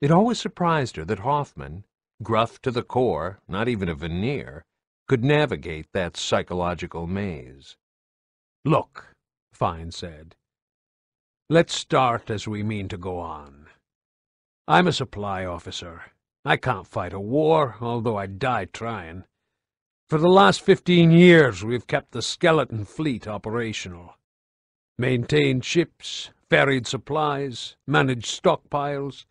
It always surprised her that Hoffman, gruff to the core, not even a veneer, could navigate that psychological maze. Look, Fine said, let's start as we mean to go on. I'm a supply officer. I can't fight a war, although I'd die trying. For the last fifteen years, we've kept the skeleton fleet operational. Maintained ships, ferried supplies, managed stockpiles.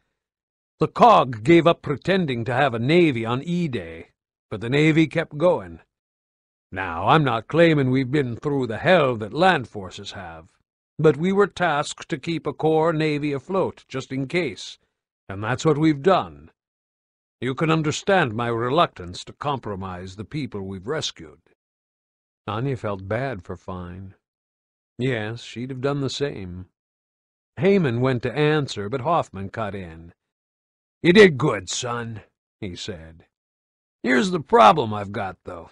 The COG gave up pretending to have a navy on E-Day, but the navy kept going. Now, I'm not claiming we've been through the hell that land forces have, but we were tasked to keep a core navy afloat, just in case, and that's what we've done. You can understand my reluctance to compromise the people we've rescued. Anya felt bad for Fine. Yes, she'd have done the same. Hayman went to answer, but Hoffman cut in. You did good, son, he said. Here's the problem I've got, though.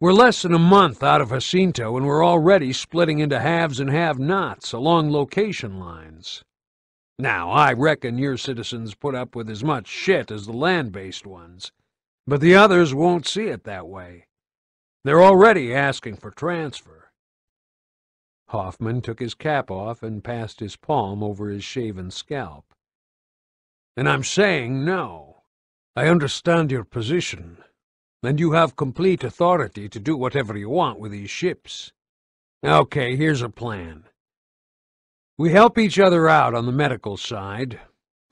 We're less than a month out of Jacinto, and we're already splitting into haves and have-nots along location lines. Now, I reckon your citizens put up with as much shit as the land-based ones, but the others won't see it that way. They're already asking for transfer. Hoffman took his cap off and passed his palm over his shaven scalp. And I'm saying no. I understand your position, and you have complete authority to do whatever you want with these ships. Okay, here's a plan. We help each other out on the medical side,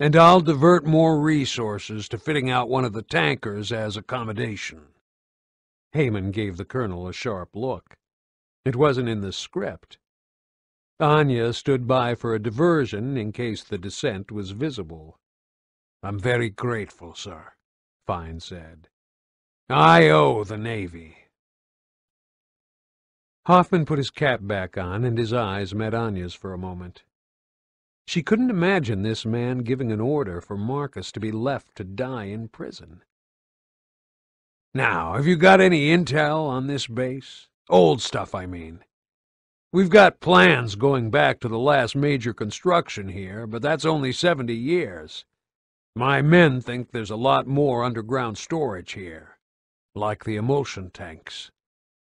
and I'll divert more resources to fitting out one of the tankers as accommodation. Hayman gave the colonel a sharp look. It wasn't in the script. Anya stood by for a diversion in case the descent was visible. I'm very grateful, sir, Fine said. I owe the Navy. Hoffman put his cap back on, and his eyes met Anya's for a moment. She couldn't imagine this man giving an order for Marcus to be left to die in prison. Now, have you got any intel on this base? Old stuff, I mean. We've got plans going back to the last major construction here, but that's only seventy years. My men think there's a lot more underground storage here, like the emulsion tanks.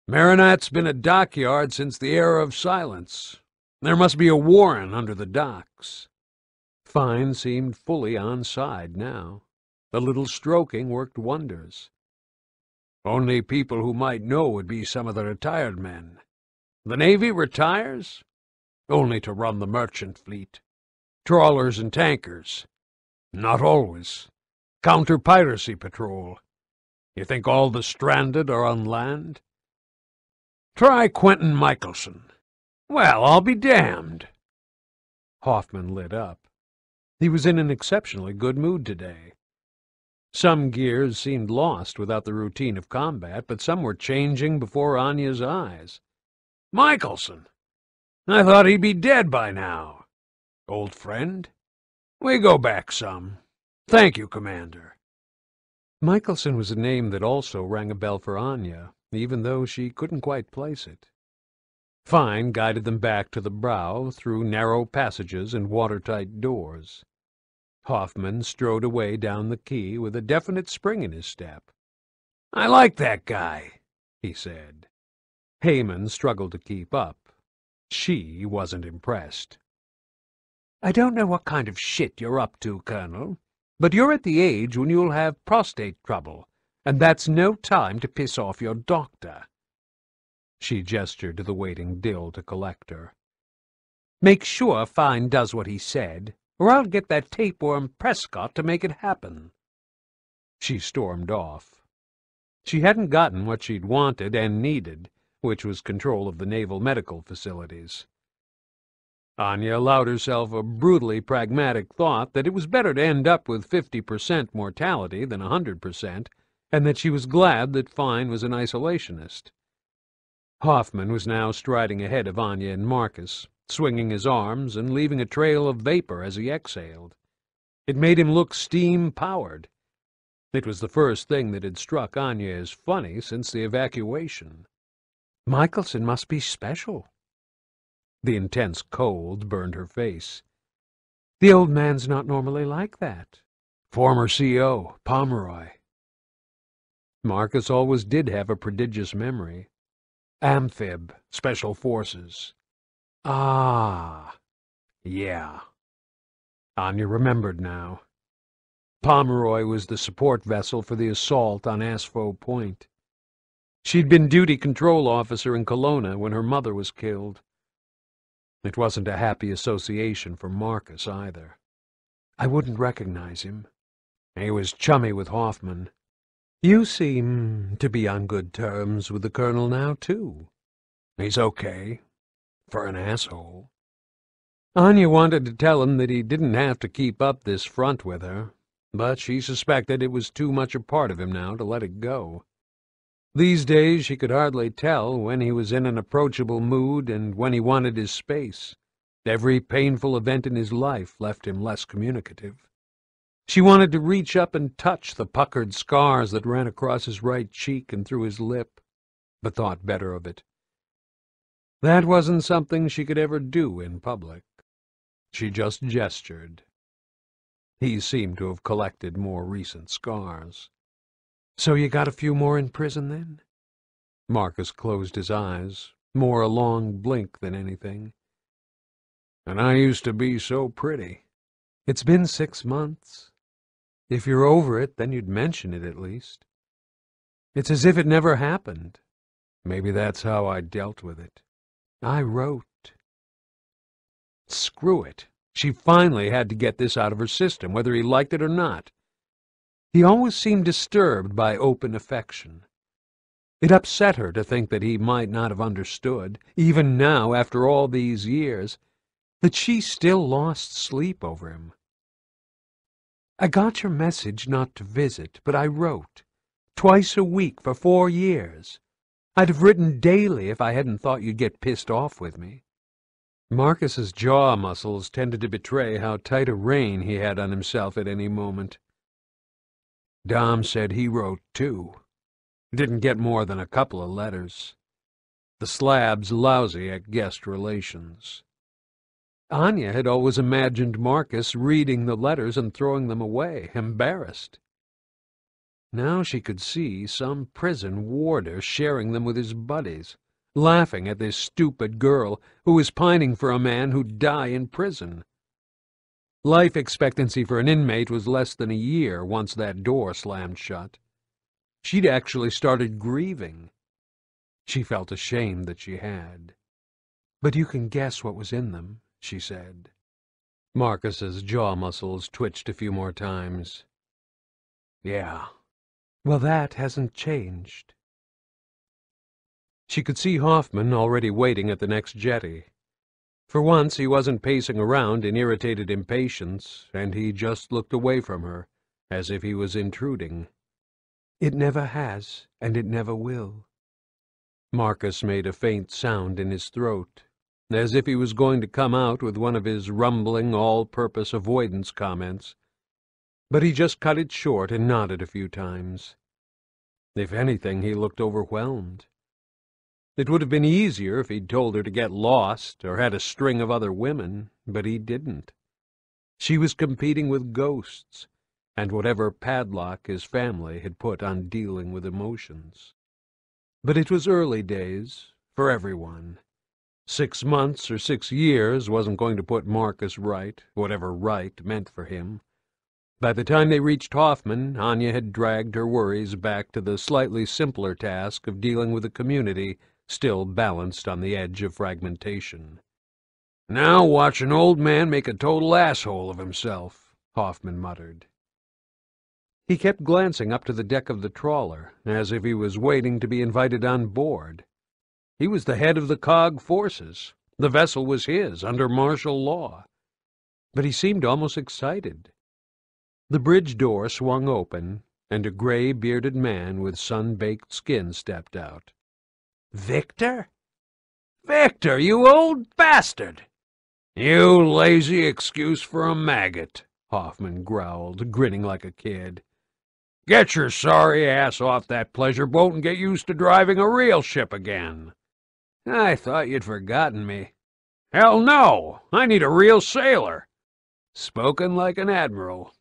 Merrenat's been a dockyard since the era of silence. There must be a warren under the docks. Fine seemed fully on side now. The little stroking worked wonders. Only people who might know would be some of the retired men. The Navy retires? Only to run the merchant fleet. Trawlers and tankers. Not always. Counter-piracy patrol. You think all the stranded are on land? Try Quentin Michelson. Well, I'll be damned. Hoffman lit up. He was in an exceptionally good mood today. Some gears seemed lost without the routine of combat, but some were changing before Anya's eyes. Michelson! I thought he'd be dead by now. Old friend? We go back some. Thank you, Commander. Michelson was a name that also rang a bell for Anya, even though she couldn't quite place it. Fine guided them back to the brow through narrow passages and watertight doors. Hoffman strode away down the quay with a definite spring in his step. I like that guy, he said. Hayman struggled to keep up. She wasn't impressed. I don't know what kind of shit you're up to, Colonel, but you're at the age when you'll have prostate trouble, and that's no time to piss off your doctor. She gestured to the waiting Dill to collect her. Make sure Fine does what he said, or I'll get that tapeworm Prescott to make it happen. She stormed off. She hadn't gotten what she'd wanted and needed, which was control of the naval medical facilities. Anya allowed herself a brutally pragmatic thought that it was better to end up with 50% mortality than a 100%, and that she was glad that Fine was an isolationist. Hoffman was now striding ahead of Anya and Marcus, swinging his arms and leaving a trail of vapor as he exhaled. It made him look steam-powered. It was the first thing that had struck Anya as funny since the evacuation. Michelson must be special. The intense cold burned her face. The old man's not normally like that. Former CO, Pomeroy. Marcus always did have a prodigious memory. Amphib, Special Forces. Ah, yeah. Anya remembered now. Pomeroy was the support vessel for the assault on Aspho Point. She'd been duty control officer in Kelowna when her mother was killed. It wasn't a happy association for Marcus, either. I wouldn't recognize him. He was chummy with Hoffman. You seem to be on good terms with the colonel now, too. He's okay. For an asshole. Anya wanted to tell him that he didn't have to keep up this front with her, but she suspected it was too much a part of him now to let it go. These days she could hardly tell when he was in an approachable mood and when he wanted his space. Every painful event in his life left him less communicative. She wanted to reach up and touch the puckered scars that ran across his right cheek and through his lip, but thought better of it. That wasn't something she could ever do in public. She just gestured. He seemed to have collected more recent scars. So you got a few more in prison, then? Marcus closed his eyes, more a long blink than anything. And I used to be so pretty. It's been six months. If you're over it, then you'd mention it at least. It's as if it never happened. Maybe that's how I dealt with it. I wrote. Screw it. She finally had to get this out of her system, whether he liked it or not. He always seemed disturbed by open affection. It upset her to think that he might not have understood, even now, after all these years, that she still lost sleep over him. I got your message not to visit, but I wrote. Twice a week for four years. I'd have written daily if I hadn't thought you'd get pissed off with me. Marcus's jaw muscles tended to betray how tight a rein he had on himself at any moment. Dom said he wrote, too. Didn't get more than a couple of letters. The slab's lousy at guest relations. Anya had always imagined Marcus reading the letters and throwing them away, embarrassed. Now she could see some prison warder sharing them with his buddies, laughing at this stupid girl who was pining for a man who'd die in prison. Life expectancy for an inmate was less than a year once that door slammed shut. She'd actually started grieving. She felt ashamed that she had. But you can guess what was in them, she said. Marcus's jaw muscles twitched a few more times. Yeah, well, that hasn't changed. She could see Hoffman already waiting at the next jetty. For once he wasn't pacing around in irritated impatience, and he just looked away from her, as if he was intruding. It never has, and it never will. Marcus made a faint sound in his throat, as if he was going to come out with one of his rumbling, all-purpose avoidance comments, but he just cut it short and nodded a few times. If anything, he looked overwhelmed. It would have been easier if he'd told her to get lost or had a string of other women, but he didn't. She was competing with ghosts, and whatever padlock his family had put on dealing with emotions. But it was early days, for everyone. Six months or six years wasn't going to put Marcus right, whatever right meant for him. By the time they reached Hoffman, Anya had dragged her worries back to the slightly simpler task of dealing with a community still balanced on the edge of fragmentation. Now watch an old man make a total asshole of himself, Hoffman muttered. He kept glancing up to the deck of the trawler, as if he was waiting to be invited on board. He was the head of the cog forces. The vessel was his, under martial law. But he seemed almost excited. The bridge door swung open, and a gray, bearded man with sun-baked skin stepped out. Victor? Victor, you old bastard! You lazy excuse for a maggot, Hoffman growled, grinning like a kid. Get your sorry ass off that pleasure boat and get used to driving a real ship again. I thought you'd forgotten me. Hell no! I need a real sailor. Spoken like an admiral.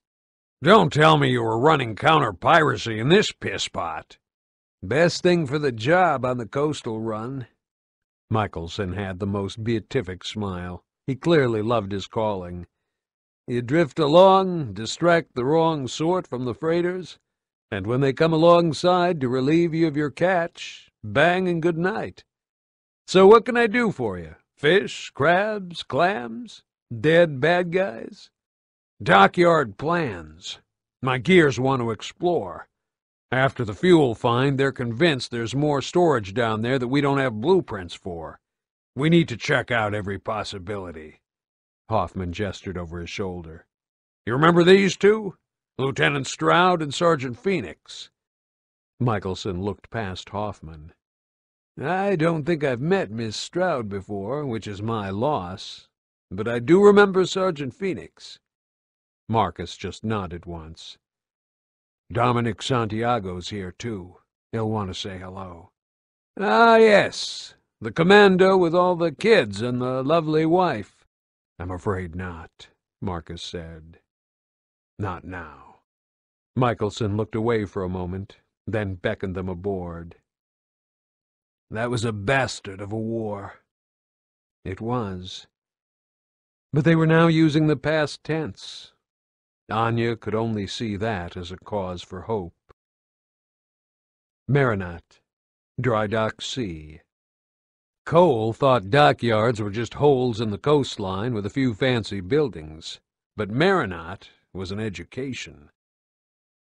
Don't tell me you were running counter-piracy in this pisspot. Best thing for the job on the coastal run. Michelson had the most beatific smile. He clearly loved his calling. You drift along, distract the wrong sort from the freighters, and when they come alongside to relieve you of your catch, bang and good night. So what can I do for you? Fish, crabs, clams, dead bad guys? Dockyard plans. My gears want to explore. After the fuel find, they're convinced there's more storage down there that we don't have blueprints for. We need to check out every possibility. Hoffman gestured over his shoulder. You remember these two? Lieutenant Stroud and Sergeant Phoenix. Michelson looked past Hoffman. I don't think I've met Miss Stroud before, which is my loss, but I do remember Sergeant Phoenix. Marcus just nodded once. Dominic Santiago's here, too. He'll want to say hello. Ah, yes. The commando with all the kids and the lovely wife. I'm afraid not, Marcus said. Not now. Michelson looked away for a moment, then beckoned them aboard. That was a bastard of a war. It was. But they were now using the past tense. Anya could only see that as a cause for hope. Merrenat, Dry Dock C. Cole thought dockyards were just holes in the coastline with a few fancy buildings, but Merrenat was an education.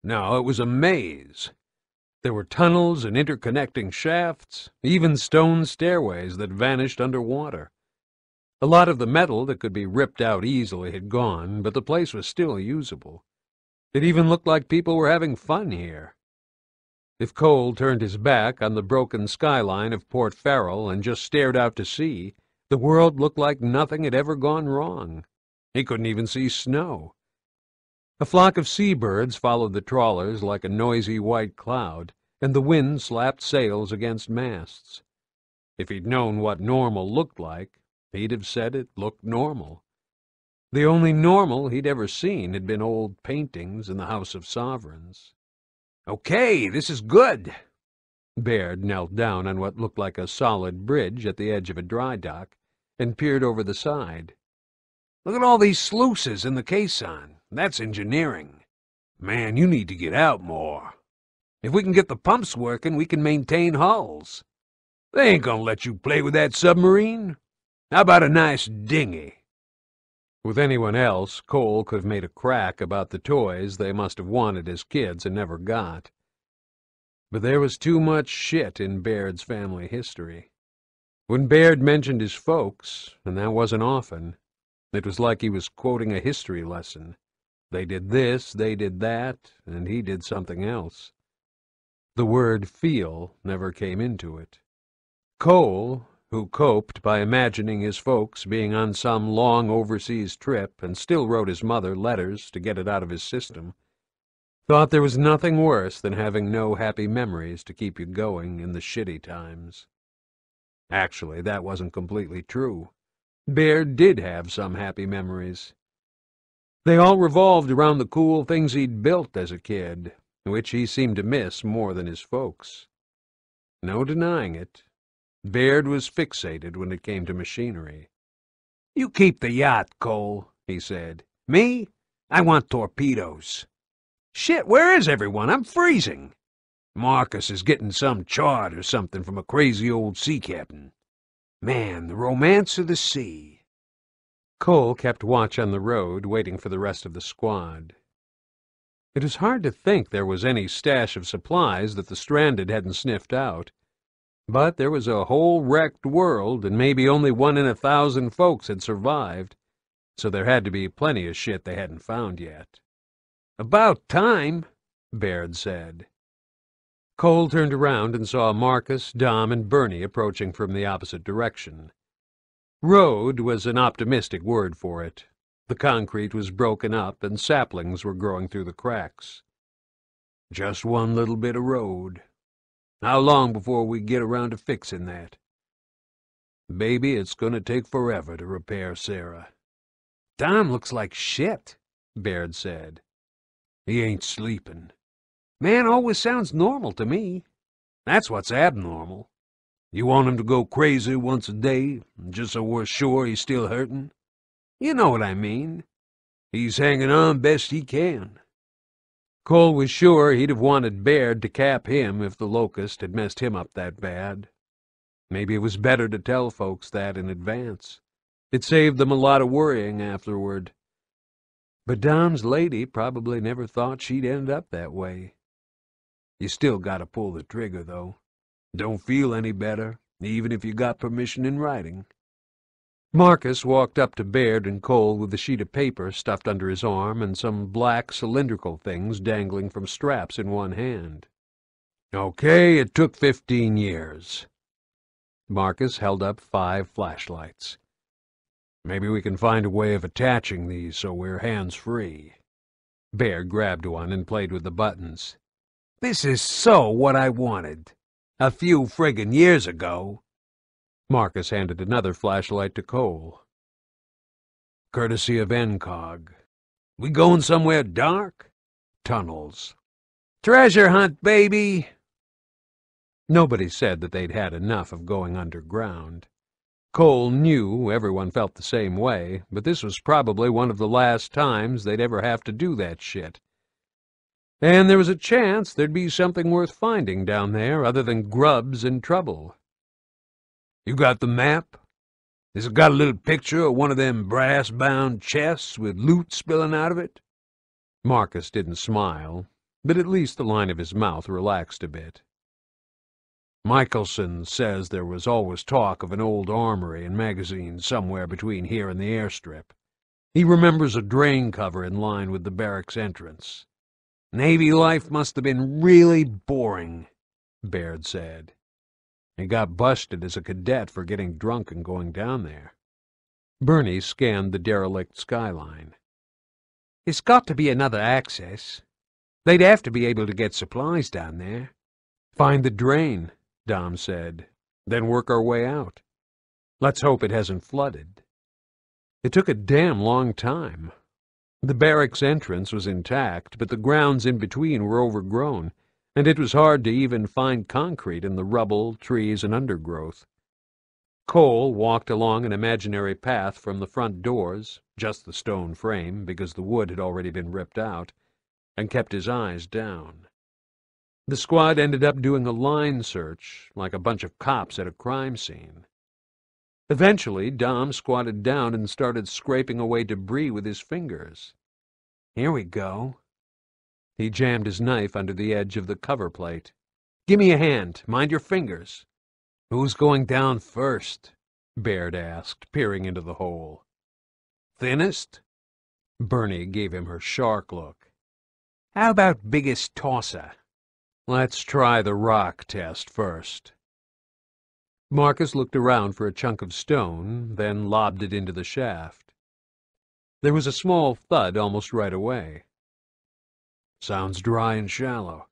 No, it was a maze. There were tunnels and interconnecting shafts, even stone stairways that vanished under water. A lot of the metal that could be ripped out easily had gone, but the place was still usable. It even looked like people were having fun here. If Cole turned his back on the broken skyline of Port Farrall and just stared out to sea, the world looked like nothing had ever gone wrong. He couldn't even see snow. A flock of seabirds followed the trawlers like a noisy white cloud, and the wind slapped sails against masts. If he'd known what normal looked like, He'd have said it looked normal. The only normal he'd ever seen had been old paintings in the House of Sovereigns. Okay, this is good. Baird knelt down on what looked like a solid bridge at the edge of a dry dock and peered over the side. Look at all these sluices in the caisson. That's engineering. Man, you need to get out more. If we can get the pumps working, we can maintain hulls. They ain't gonna let you play with that submarine. How about a nice dinghy? With anyone else, Cole could have made a crack about the toys they must have wanted as kids and never got. But there was too much shit in Baird's family history. When Baird mentioned his folks, and that wasn't often, it was like he was quoting a history lesson. They did this, they did that, and he did something else. The word feel never came into it. Cole, who coped by imagining his folks being on some long overseas trip and still wrote his mother letters to get it out of his system, thought there was nothing worse than having no happy memories to keep you going in the shitty times. Actually, that wasn't completely true. Baird did have some happy memories. They all revolved around the cool things he'd built as a kid, which he seemed to miss more than his folks. No denying it, Baird was fixated when it came to machinery. You keep the yacht, Cole, he said. Me? I want torpedoes. Shit, where is everyone? I'm freezing. Marcus is getting some chart or something from a crazy old sea captain. Man, the romance of the sea. Cole kept watch on the road, waiting for the rest of the squad. It was hard to think there was any stash of supplies that the stranded hadn't sniffed out. But there was a whole wrecked world, and maybe only one in a thousand folks had survived, so there had to be plenty of shit they hadn't found yet. About time, Baird said. Cole turned around and saw Marcus, Dom, and Bernie approaching from the opposite direction. Road was an optimistic word for it. The concrete was broken up, and saplings were growing through the cracks. Just one little bit of road, how long before we get around to fixing that? Baby, it's going to take forever to repair Sera. Dom looks like shit, Baird said. He ain't sleeping. Man always sounds normal to me. That's what's abnormal. You want him to go crazy once a day, just so we're sure he's still hurting? You know what I mean. He's hanging on best he can. Cole was sure he'd have wanted Baird to cap him if the locust had messed him up that bad. Maybe it was better to tell folks that in advance. It saved them a lot of worrying afterward. But Dom's lady probably never thought she'd end up that way. You still gotta pull the trigger, though. Don't feel any better, even if you got permission in writing. Marcus walked up to Baird and Cole with a sheet of paper stuffed under his arm and some black cylindrical things dangling from straps in one hand. Okay, it took fifteen years. Marcus held up five flashlights. Maybe we can find a way of attaching these so we're hands-free. Baird grabbed one and played with the buttons. This is so what I wanted. A few friggin' years ago. Marcus handed another flashlight to Cole. Courtesy of NCOG. We going somewhere dark? Tunnels. Treasure hunt, baby! Nobody said that they'd had enough of going underground. Cole knew everyone felt the same way, but this was probably one of the last times they'd ever have to do that shit. And there was a chance there'd be something worth finding down there other than grubs and trouble. You got the map? Has it got a little picture of one of them brass-bound chests with loot spilling out of it? Marcus didn't smile, but at least the line of his mouth relaxed a bit. Michaelson says there was always talk of an old armory and magazine somewhere between here and the airstrip. He remembers a drain cover in line with the barracks entrance. Navy life must have been really boring, Baird said. He got busted as a cadet for getting drunk and going down there. Bernie scanned the derelict skyline. It's got to be another access. They'd have to be able to get supplies down there. Find the drain, Dom said, then work our way out. Let's hope it hasn't flooded. It took a damn long time. The barracks entrance was intact, but the grounds in between were overgrown, and it was hard to even find concrete in the rubble, trees, and undergrowth. Cole walked along an imaginary path from the front doors, just the stone frame, because the wood had already been ripped out, and kept his eyes down. The squad ended up doing a line search, like a bunch of cops at a crime scene. Eventually, Dom squatted down and started scraping away debris with his fingers. Here we go. He jammed his knife under the edge of the cover plate. Give me a hand. Mind your fingers. Who's going down first? Baird asked, peering into the hole. Thinnest? Bernie gave him her shark look. How about biggest tosser? Let's try the rock test first. Marcus looked around for a chunk of stone, then lobbed it into the shaft. There was a small thud almost right away. Sounds dry and shallow.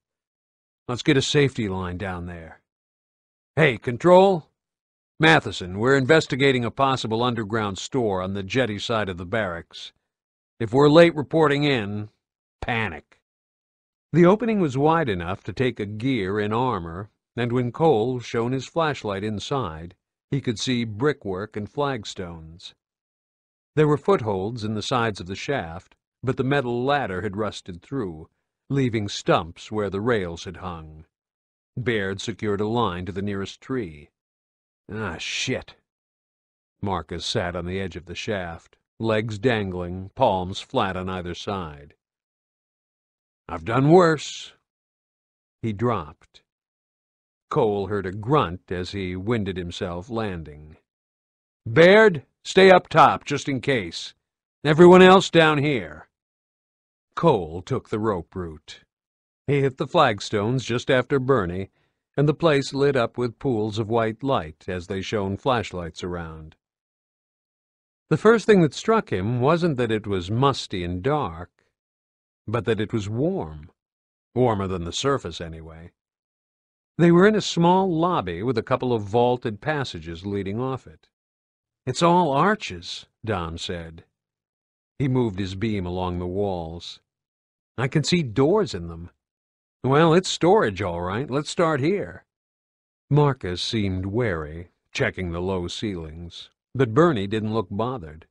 Let's get a safety line down there. Hey, Control? Mathieson, we're investigating a possible underground store on the jetty side of the barracks. If we're late reporting in, panic. The opening was wide enough to take a gear in armor, and when Cole shone his flashlight inside, he could see brickwork and flagstones. There were footholds in the sides of the shaft, but the metal ladder had rusted through, leaving stumps where the rails had hung. Baird secured a line to the nearest tree. Ah, shit. Marcus sat on the edge of the shaft, legs dangling, palms flat on either side. I've done worse. He dropped. Cole heard a grunt as he winded himself landing. Baird, stay up top, just in case. Everyone else down here. Cole took the rope route. He hit the flagstones just after Bernie, and the place lit up with pools of white light as they shone flashlights around. The first thing that struck him wasn't that it was musty and dark, but that it was warm. Warmer than the surface, anyway. They were in a small lobby with a couple of vaulted passages leading off it. It's all arches, Dom said. He moved his beam along the walls. I can see doors in them. Well, it's storage, all right. Let's start here. Marcus seemed wary, checking the low ceilings, but Bernie didn't look bothered.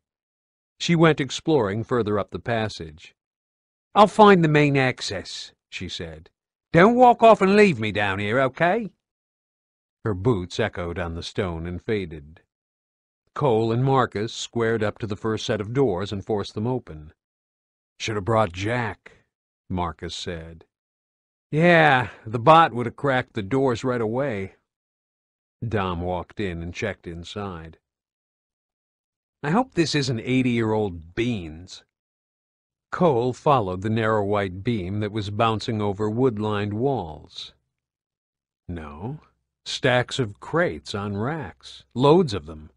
She went exploring further up the passage. I'll find the main access, she said. Don't walk off and leave me down here, okay? Her boots echoed on the stone and faded. Cole and Marcus squared up to the first set of doors and forced them open. Should have brought Jack, Marcus said. Yeah, the bot would have cracked the doors right away. Dom walked in and checked inside. I hope this isn't eighty-year-old beans. Cole followed the narrow white beam that was bouncing over wood-lined walls. No, stacks of crates on racks, loads of them.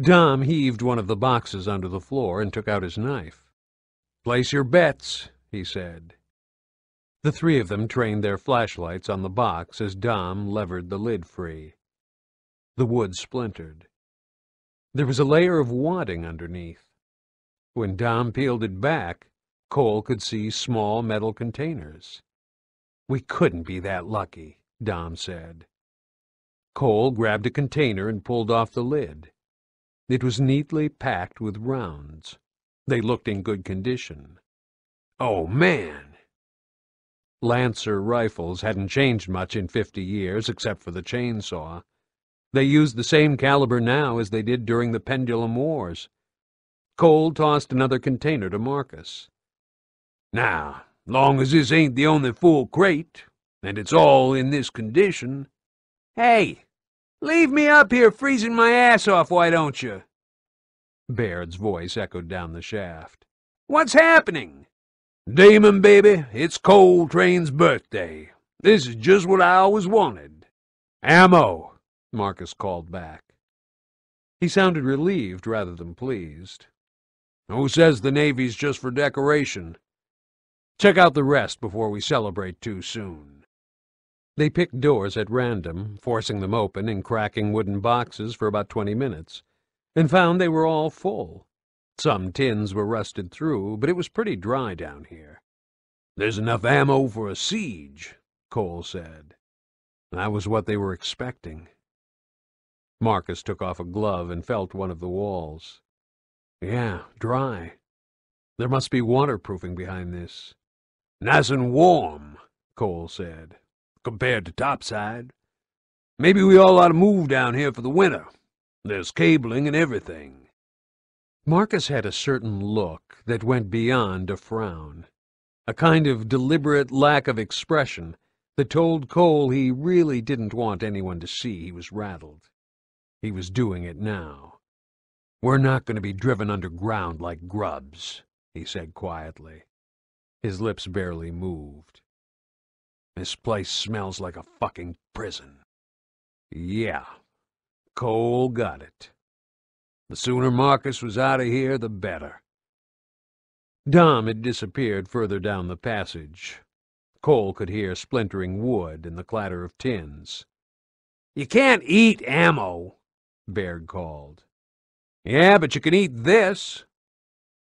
Dom heaved one of the boxes onto the floor and took out his knife. Place your bets, he said. The three of them trained their flashlights on the box as Dom levered the lid free. The wood splintered. There was a layer of wadding underneath. When Dom peeled it back, Cole could see small metal containers. We couldn't be that lucky, Dom said. Cole grabbed a container and pulled off the lid. It was neatly packed with rounds. They looked in good condition. Oh, man! Lancer rifles hadn't changed much in fifty years, except for the chainsaw. They used the same caliber now as they did during the Pendulum Wars. Cole tossed another container to Marcus. Now, long as this ain't the only full crate, and it's all in this condition... Hey, leave me up here freezing my ass off, why don't you? Baird's voice echoed down the shaft. What's happening? Damon, baby, it's Cole Train's birthday. This is just what I always wanted. Ammo, Marcus called back. He sounded relieved rather than pleased. Who says the Navy's just for decoration? Check out the rest before we celebrate too soon. They picked doors at random, forcing them open and cracking wooden boxes for about twenty minutes, and found they were all full. Some tins were rusted through, but it was pretty dry down here. There's enough ammo for a siege, Cole said. That was what they were expecting. Marcus took off a glove and felt one of the walls. Yeah, dry. There must be waterproofing behind this. Nice and warm, Cole said, compared to topside. Maybe we all ought to move down here for the winter. There's cabling and everything. Marcus had a certain look that went beyond a frown, a kind of deliberate lack of expression that told Cole he really didn't want anyone to see he was rattled. He was doing it now. We're not going to be driven underground like grubs, he said quietly. His lips barely moved. This place smells like a fucking prison. Yeah, Cole got it. The sooner Marcus was out of here, the better. Dom had disappeared further down the passage. Cole could hear splintering wood and the clatter of tins. You can't eat ammo, Baird called. Yeah, but you can eat this.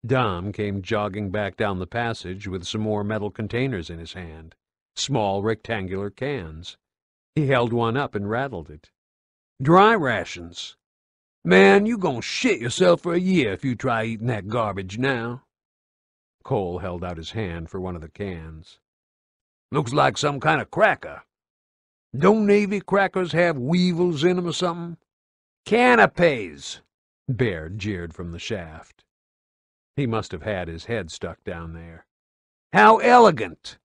Dom came jogging back down the passage with some more metal containers in his hand, small rectangular cans. He held one up and rattled it. Dry rations. Man, you gonna shit yourself for a year if you try eating that garbage now. Cole held out his hand for one of the cans. Looks like some kind of cracker. Don't Navy crackers have weevils in 'em or something? Canapes! Baird jeered from the shaft. He must have had his head stuck down there. How elegant!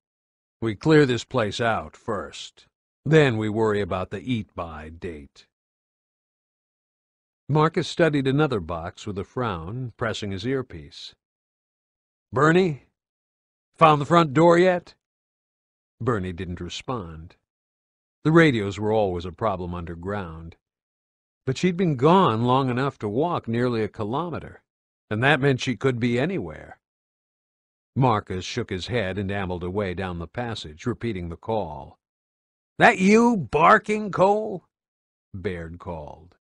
We clear this place out first. Then we worry about the eat-by date. Marcus studied another box with a frown, pressing his earpiece. Bernie? Found the front door yet? Bernie didn't respond. The radios were always a problem underground. But she'd been gone long enough to walk nearly a kilometer, and that meant she could be anywhere. Marcus shook his head and ambled away down the passage, repeating the call. That you barking, Cole? Baird called.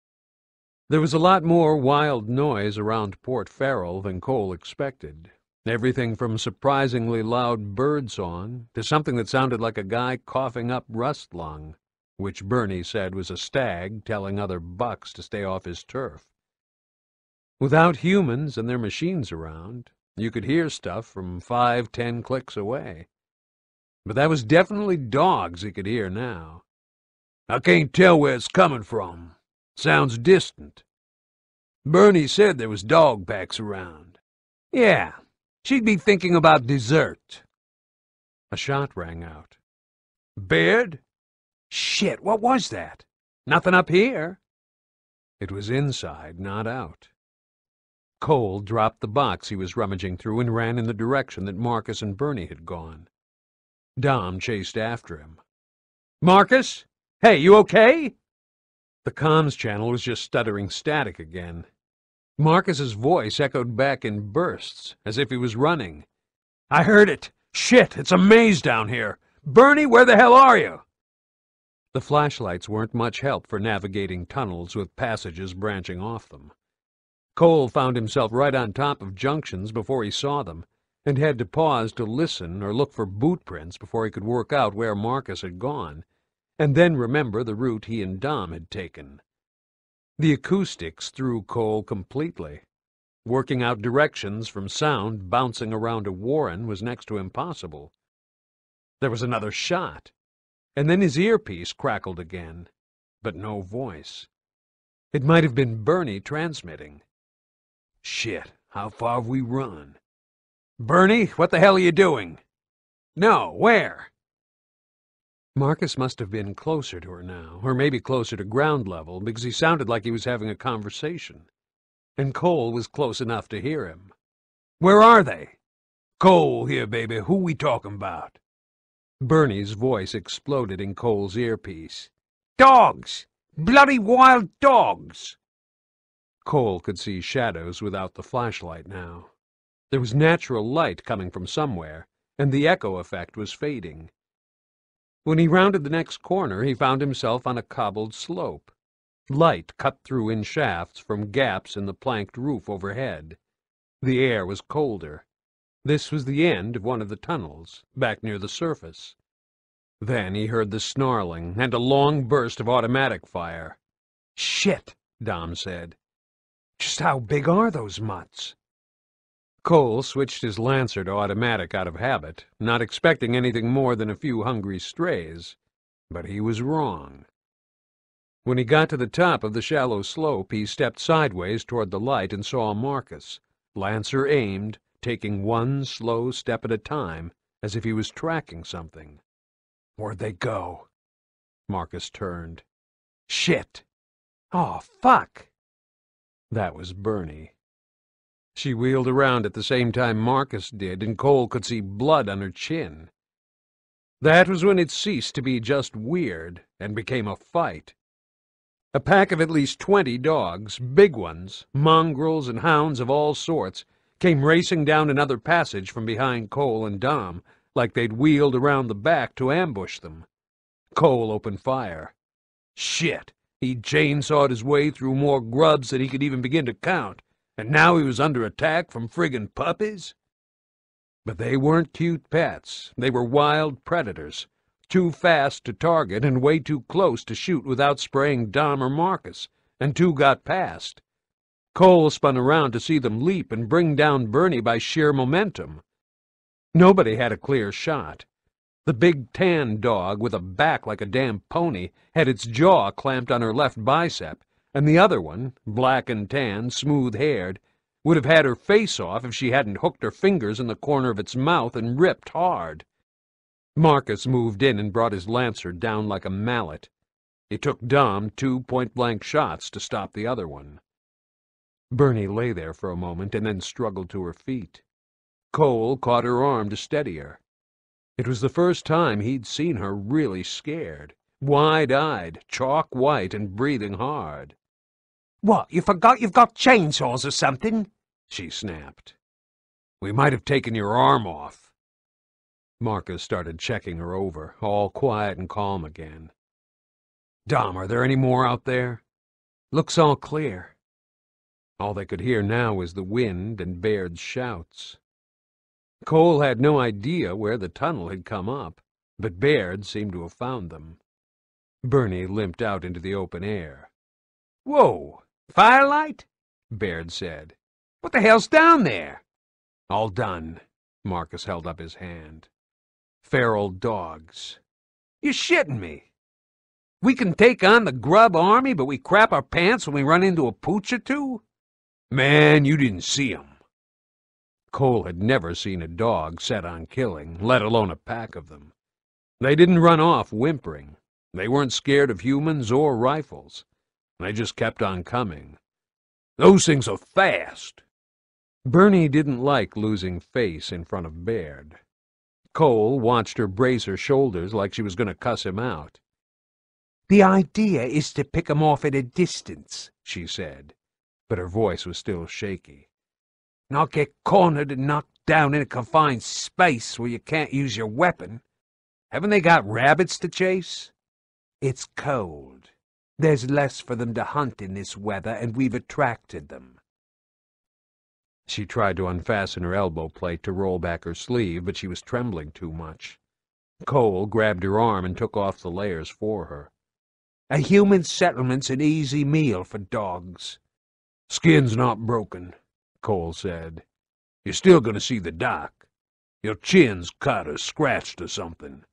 There was a lot more wild noise around Port Farrall than Cole expected. Everything from surprisingly loud bird song to something that sounded like a guy coughing up rust lung which Bernie said was a stag telling other bucks to stay off his turf. Without humans and their machines around, you could hear stuff from five, ten clicks away. But that was definitely dogs he could hear now. I can't tell where it's coming from. Sounds distant. Bernie said there was dog packs around. Yeah, she'd be thinking about dessert. A shot rang out. Baird? Shit, what was that? Nothing up here. It was inside, not out. Cole dropped the box he was rummaging through and ran in the direction that Marcus and Bernie had gone. Dom chased after him. Marcus? Hey, you okay? The comms channel was just stuttering static again. Marcus's voice echoed back in bursts, as if he was running. I heard it. Shit, it's a maze down here. Bernie, where the hell are you? The flashlights weren't much help for navigating tunnels with passages branching off them. Cole found himself right on top of junctions before he saw them, and had to pause to listen or look for boot prints before he could work out where Marcus had gone, and then remember the route he and Dom had taken. The acoustics threw Cole completely. Working out directions from sound bouncing around a warren was next to impossible. There was another shot and then his earpiece crackled again, but no voice. It might have been Bernie transmitting. Shit, how far have we run? Bernie, what the hell are you doing? No, where? Marcus must have been closer to her now, or maybe closer to ground level, because he sounded like he was having a conversation. And Cole was close enough to hear him. Where are they? Cole here, baby. Who we talking about? Bernie's voice exploded in Cole's earpiece. Dogs! Bloody wild dogs! Cole could see shadows without the flashlight now. There was natural light coming from somewhere, and the echo effect was fading. When he rounded the next corner, he found himself on a cobbled slope. Light cut through in shafts from gaps in the planked roof overhead. The air was colder. This was the end of one of the tunnels, back near the surface. Then he heard the snarling and a long burst of automatic fire. Shit, Dom said. Just how big are those mutts? Cole switched his Lancer to automatic out of habit, not expecting anything more than a few hungry strays. But he was wrong. When he got to the top of the shallow slope, he stepped sideways toward the light and saw Marcus, Lancer aimed, taking one slow step at a time, as if he was tracking something. Where'd they go? Marcus turned. Shit! Oh, fuck! That was Bernie. She wheeled around at the same time Marcus did, and Cole could see blood on her chin. That was when it ceased to be just weird and became a fight. A pack of at least twenty dogs, big ones, mongrels and hounds of all sorts, came racing down another passage from behind Cole and Dom, like they'd wheeled around the back to ambush them. Cole opened fire. Shit! He'd chainsawed his way through more grubs than he could even begin to count, and now he was under attack from friggin' puppies? But they weren't cute pets. They were wild predators, too fast to target and way too close to shoot without spraying Dom or Marcus, and two got past. Cole spun around to see them leap and bring down Bernie by sheer momentum. Nobody had a clear shot. The big tan dog, with a back like a damn pony, had its jaw clamped on her left bicep, and the other one, black and tan, smooth-haired, would have had her face off if she hadn't hooked her fingers in the corner of its mouth and ripped hard. Marcus moved in and brought his lancer down like a mallet. It took Dom two point-blank shots to stop the other one. Bernie lay there for a moment and then struggled to her feet. Cole caught her arm to steady her. It was the first time he'd seen her really scared, wide-eyed, chalk-white, and breathing hard. What, you forgot you've got chainsaws or something? she snapped. We might have taken your arm off. Marcus started checking her over, all quiet and calm again. Dom, are there any more out there? Looks all clear. All they could hear now was the wind and Baird's shouts. Cole had no idea where the tunnel had come up, but Baird seemed to have found them. Bernie limped out into the open air. Whoa! Firelight? Baird said. What the hell's down there? All done. Marcus held up his hand. Feral dogs. You're shitting me. We can take on the grub army, but we crap our pants when we run into a pooch or two? Man, you didn't see see 'em. Cole had never seen a dog set on killing, let alone a pack of them. They didn't run off whimpering. They weren't scared of humans or rifles. They just kept on coming. Those things are fast. Bernie didn't like losing face in front of Baird. Cole watched her brace her shoulders like she was going to cuss him out. The idea is to pick 'em off at a distance, she said, but her voice was still shaky. Not get cornered and knocked down in a confined space where you can't use your weapon. Haven't they got rabbits to chase? It's cold. There's less for them to hunt in this weather, and we've attracted them. She tried to unfasten her elbow plate to roll back her sleeve, but she was trembling too much. Cole grabbed her arm and took off the layers for her. A human settlement's an easy meal for dogs. Skin's not broken, Cole said. You're still going to see the doc. Your chin's cut or scratched or something.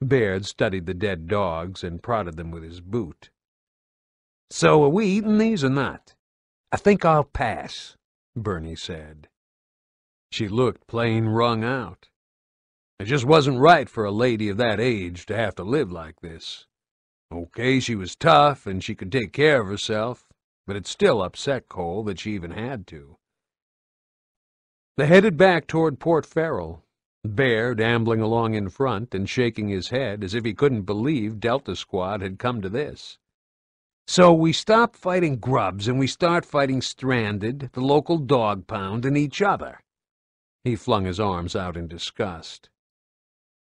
Baird studied the dead dogs and prodded them with his boot. So are we eating these or not? I think I'll pass, Bernie said. She looked plain wrung out. It just wasn't right for a lady of that age to have to live like this. Okay, she was tough and she could take care of herself, but it still upset Cole that she even had to. They headed back toward Port Farrall, Baird ambling along in front and shaking his head as if he couldn't believe Delta Squad had come to this. So we stop fighting grubs and we start fighting Stranded, the local dog pound, and each other. He flung his arms out in disgust.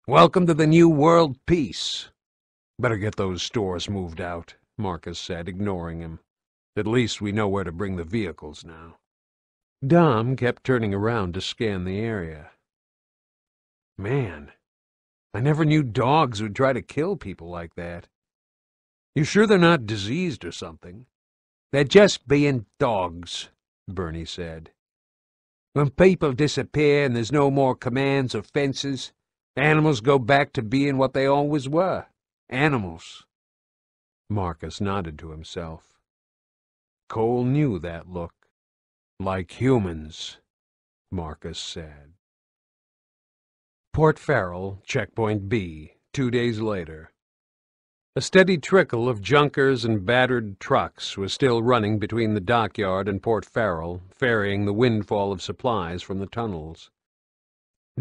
Welcome to the new world peace. Better get those stores moved out, Marcus said, ignoring him. At least we know where to bring the vehicles now. Dom kept turning around to scan the area. Man, I never knew dogs would try to kill people like that. You sure they're not diseased or something? They're just being dogs, Bernie said. When people disappear and there's no more commands or fences, animals go back to being what they always were animals. Marcus nodded to himself. Cole knew that look. Like humans, Marcus said. Port Farrall, Checkpoint B, two days later. A steady trickle of junkers and battered trucks was still running between the dockyard and Port Farrall, ferrying the windfall of supplies from the tunnels.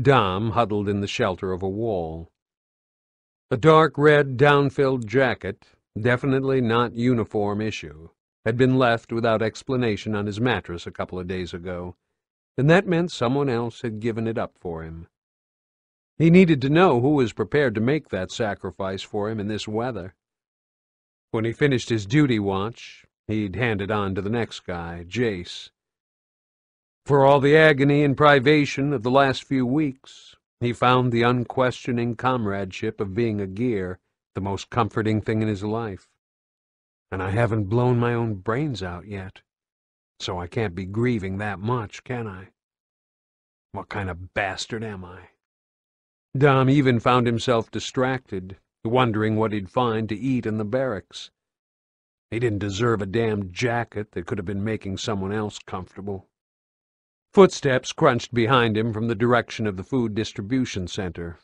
Dom huddled in the shelter of a wall. A dark red down-filled jacket, definitely not uniform issue, had been left without explanation on his mattress a couple of days ago, and that meant someone else had given it up for him. He needed to know who was prepared to make that sacrifice for him in this weather. When he finished his duty watch, he'd hand it on to the next guy, Jace. For all the agony and privation of the last few weeks, he found the unquestioning comradeship of being a gear the most comforting thing in his life. And I haven't blown my own brains out yet, so I can't be grieving that much, can I? What kind of bastard am I? Dom even found himself distracted, wondering what he'd find to eat in the barracks. He didn't deserve a damn jacket that could have been making someone else comfortable. Footsteps crunched behind him from the direction of the food distribution center.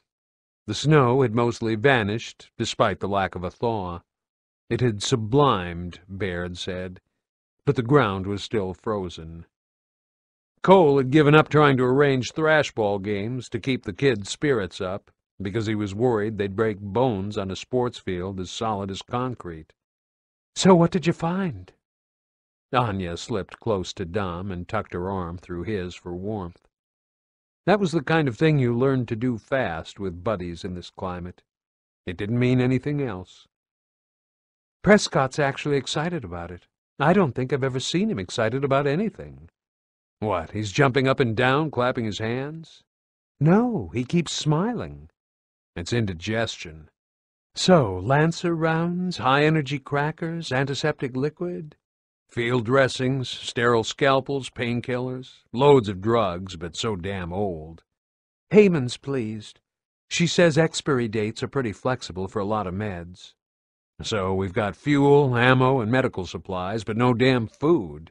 The snow had mostly vanished, despite the lack of a thaw. It had sublimed, Baird said, but the ground was still frozen. Cole had given up trying to arrange thrashball games to keep the kids' spirits up, because he was worried they'd break bones on a sports field as solid as concrete. So what did you find? Anya slipped close to Dom and tucked her arm through his for warmth. That was the kind of thing you learned to do fast with buddies in this climate. It didn't mean anything else. Prescott's actually excited about it. I don't think I've ever seen him excited about anything. What, he's jumping up and down, clapping his hands? No, he keeps smiling. It's indigestion. So, Lancer rounds, high-energy crackers, antiseptic liquid? Field dressings, sterile scalpels, painkillers, loads of drugs, but so damn old. Hayman's pleased. She says expiry dates are pretty flexible for a lot of meds. So we've got fuel, ammo, and medical supplies, but no damn food.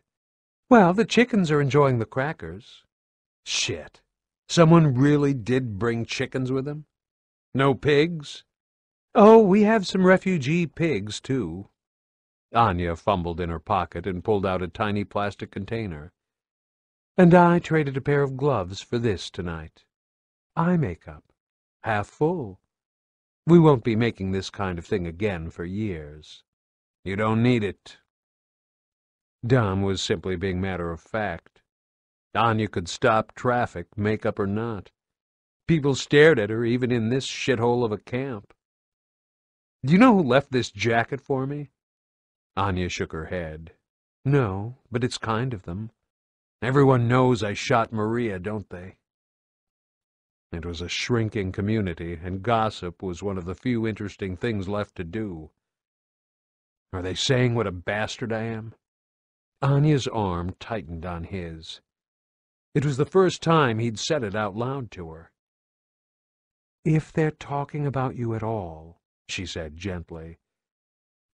Well, the chickens are enjoying the crackers. Shit. Someone really did bring chickens with them? No pigs? Oh, we have some refugee pigs, too. Anya fumbled in her pocket and pulled out a tiny plastic container. And I traded a pair of gloves for this tonight. Eye makeup. Half full. We won't be making this kind of thing again for years. You don't need it, Dom was simply being matter of fact. Anya could stop traffic, makeup or not. People stared at her even in this shithole of a camp. Do you know who left this jacket for me? Anya shook her head. No, but it's kind of them. Everyone knows I shot Maria, don't they? It was a shrinking community, and gossip was one of the few interesting things left to do. Are they saying what a bastard I am? Anya's arm tightened on his. It was the first time he'd said it out loud to her. If they're talking about you at all, she said gently,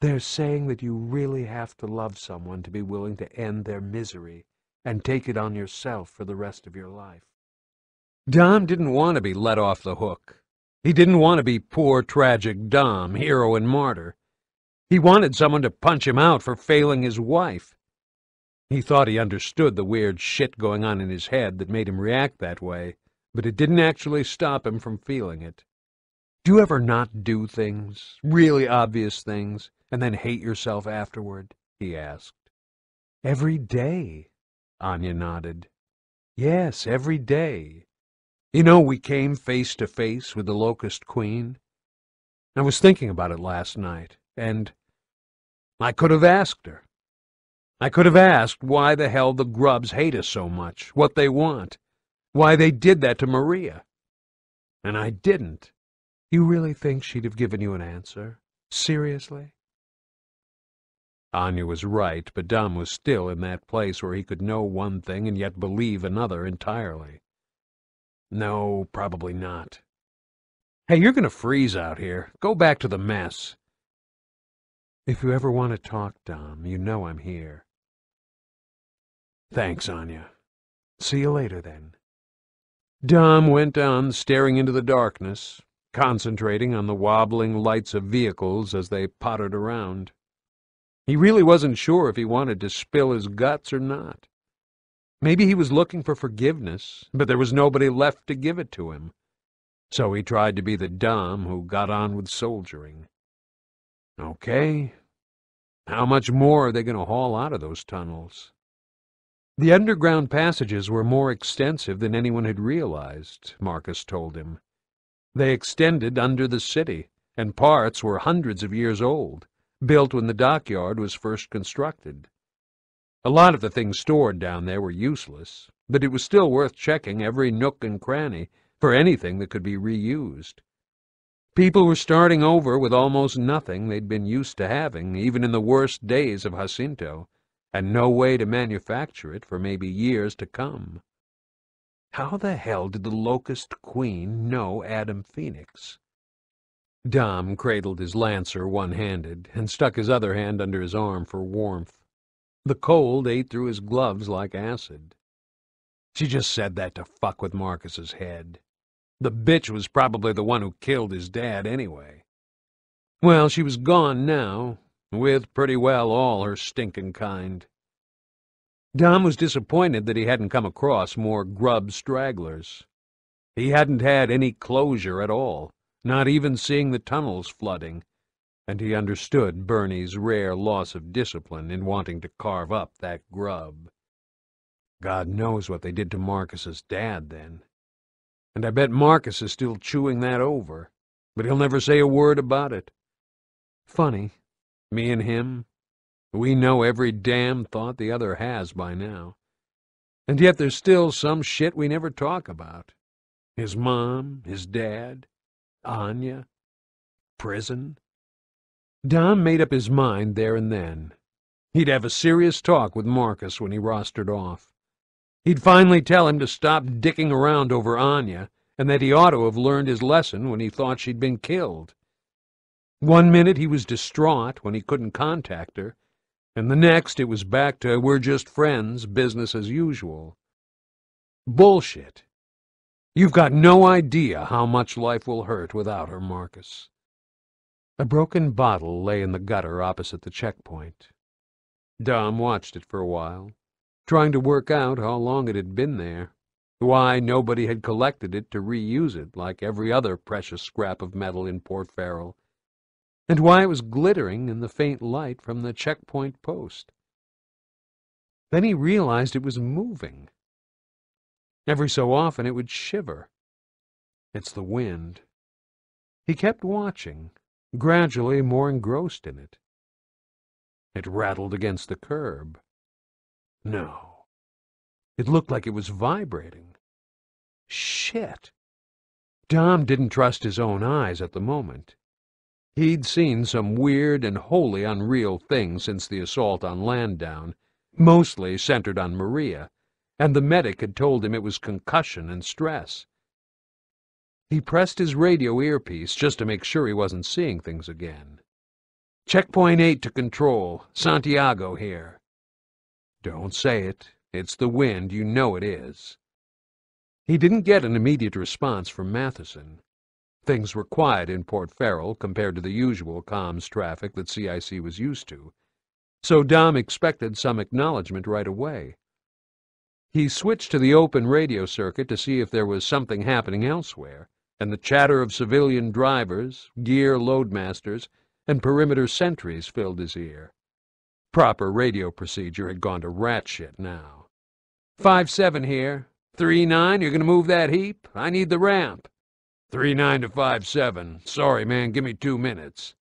they're saying that you really have to love someone to be willing to end their misery and take it on yourself for the rest of your life. Dom didn't want to be let off the hook. He didn't want to be poor, tragic Dom, hero and martyr. He wanted someone to punch him out for failing his wife. He thought he understood the weird shit going on in his head that made him react that way, but it didn't actually stop him from feeling it. Do you ever not do things, really obvious things, and then hate yourself afterward? he asked. Every day, Anya nodded. Yes, every day. You know, we came face to face with the Locust Queen. I was thinking about it last night, and I could have asked her. I could have asked why the hell the grubs hate us so much, what they want, why they did that to Maria. And I didn't. You really think she'd have given you an answer? Seriously? Anya was right, but Dom was still in that place where he could know one thing and yet believe another entirely. No, probably not. Hey, you're going to freeze out here. Go back to the mess. If you ever want to talk, Dom, you know I'm here. Thanks, Anya. See you later, then. Dom went on, staring into the darkness, concentrating on the wobbling lights of vehicles as they pottered around. He really wasn't sure if he wanted to spill his guts or not. Maybe he was looking for forgiveness, but there was nobody left to give it to him. So he tried to be the Dom who got on with soldiering. Okay, how much more are they going to haul out of those tunnels? The underground passages were more extensive than anyone had realized, Marcus told him. They extended under the city, and parts were hundreds of years old built when the dockyard was first constructed. A lot of the things stored down there were useless, but it was still worth checking every nook and cranny for anything that could be reused. People were starting over with almost nothing they'd been used to having, even in the worst days of Jacinto, and no way to manufacture it for maybe years to come. How the hell did the Locust Queen know Adam Fenix? Dom cradled his lancer one-handed and stuck his other hand under his arm for warmth. The cold ate through his gloves like acid. She just said that to fuck with Marcus's head. The bitch was probably the one who killed his dad anyway. Well, she was gone now, with pretty well all her stinking kind. Dom was disappointed that he hadn't come across more grub stragglers. He hadn't had any closure at all not even seeing the tunnels flooding, and he understood Bernie's rare loss of discipline in wanting to carve up that grub. God knows what they did to Marcus's dad then. And I bet Marcus is still chewing that over, but he'll never say a word about it. Funny, me and him, we know every damn thought the other has by now. And yet there's still some shit we never talk about. His mom, his dad, Anya? Prison? Dom made up his mind there and then. He'd have a serious talk with Marcus when he rostered off. He'd finally tell him to stop dicking around over Anya, and that he ought to have learned his lesson when he thought she'd been killed. One minute he was distraught when he couldn't contact her, and the next it was back to we're just friends, business as usual. Bullshit. You've got no idea how much life will hurt without her, Marcus. A broken bottle lay in the gutter opposite the checkpoint. Dom watched it for a while, trying to work out how long it had been there, why nobody had collected it to reuse it like every other precious scrap of metal in Port Farrall, and why it was glittering in the faint light from the checkpoint post. Then he realized it was moving. Every so often it would shiver. It's the wind. He kept watching, gradually more engrossed in it. It rattled against the curb. No. It looked like it was vibrating. Shit! Dom didn't trust his own eyes at the moment. He'd seen some weird and wholly unreal things since the assault on Landown, mostly centered on Maria and the medic had told him it was concussion and stress. He pressed his radio earpiece just to make sure he wasn't seeing things again. Checkpoint 8 to control. Santiago here. Don't say it. It's the wind. You know it is. He didn't get an immediate response from Mathieson. Things were quiet in Port Farrall compared to the usual comms traffic that CIC was used to, so Dom expected some acknowledgement right away. He switched to the open radio circuit to see if there was something happening elsewhere, and the chatter of civilian drivers, gear loadmasters, and perimeter sentries filled his ear. Proper radio procedure had gone to rat shit now. Five seven here. Three nine, you're gonna move that heap? I need the ramp. Three nine to five seven. Sorry, man, give me two minutes.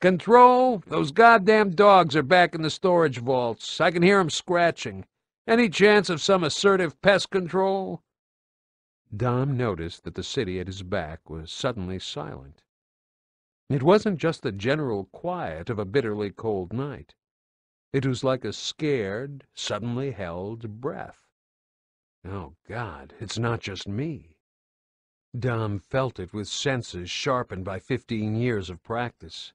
Control, those goddamn dogs are back in the storage vaults. I can hear 'em scratching. Any chance of some assertive pest control? Dom noticed that the city at his back was suddenly silent. It wasn't just the general quiet of a bitterly cold night. It was like a scared, suddenly held breath. Oh, God, it's not just me. Dom felt it with senses sharpened by fifteen years of practice.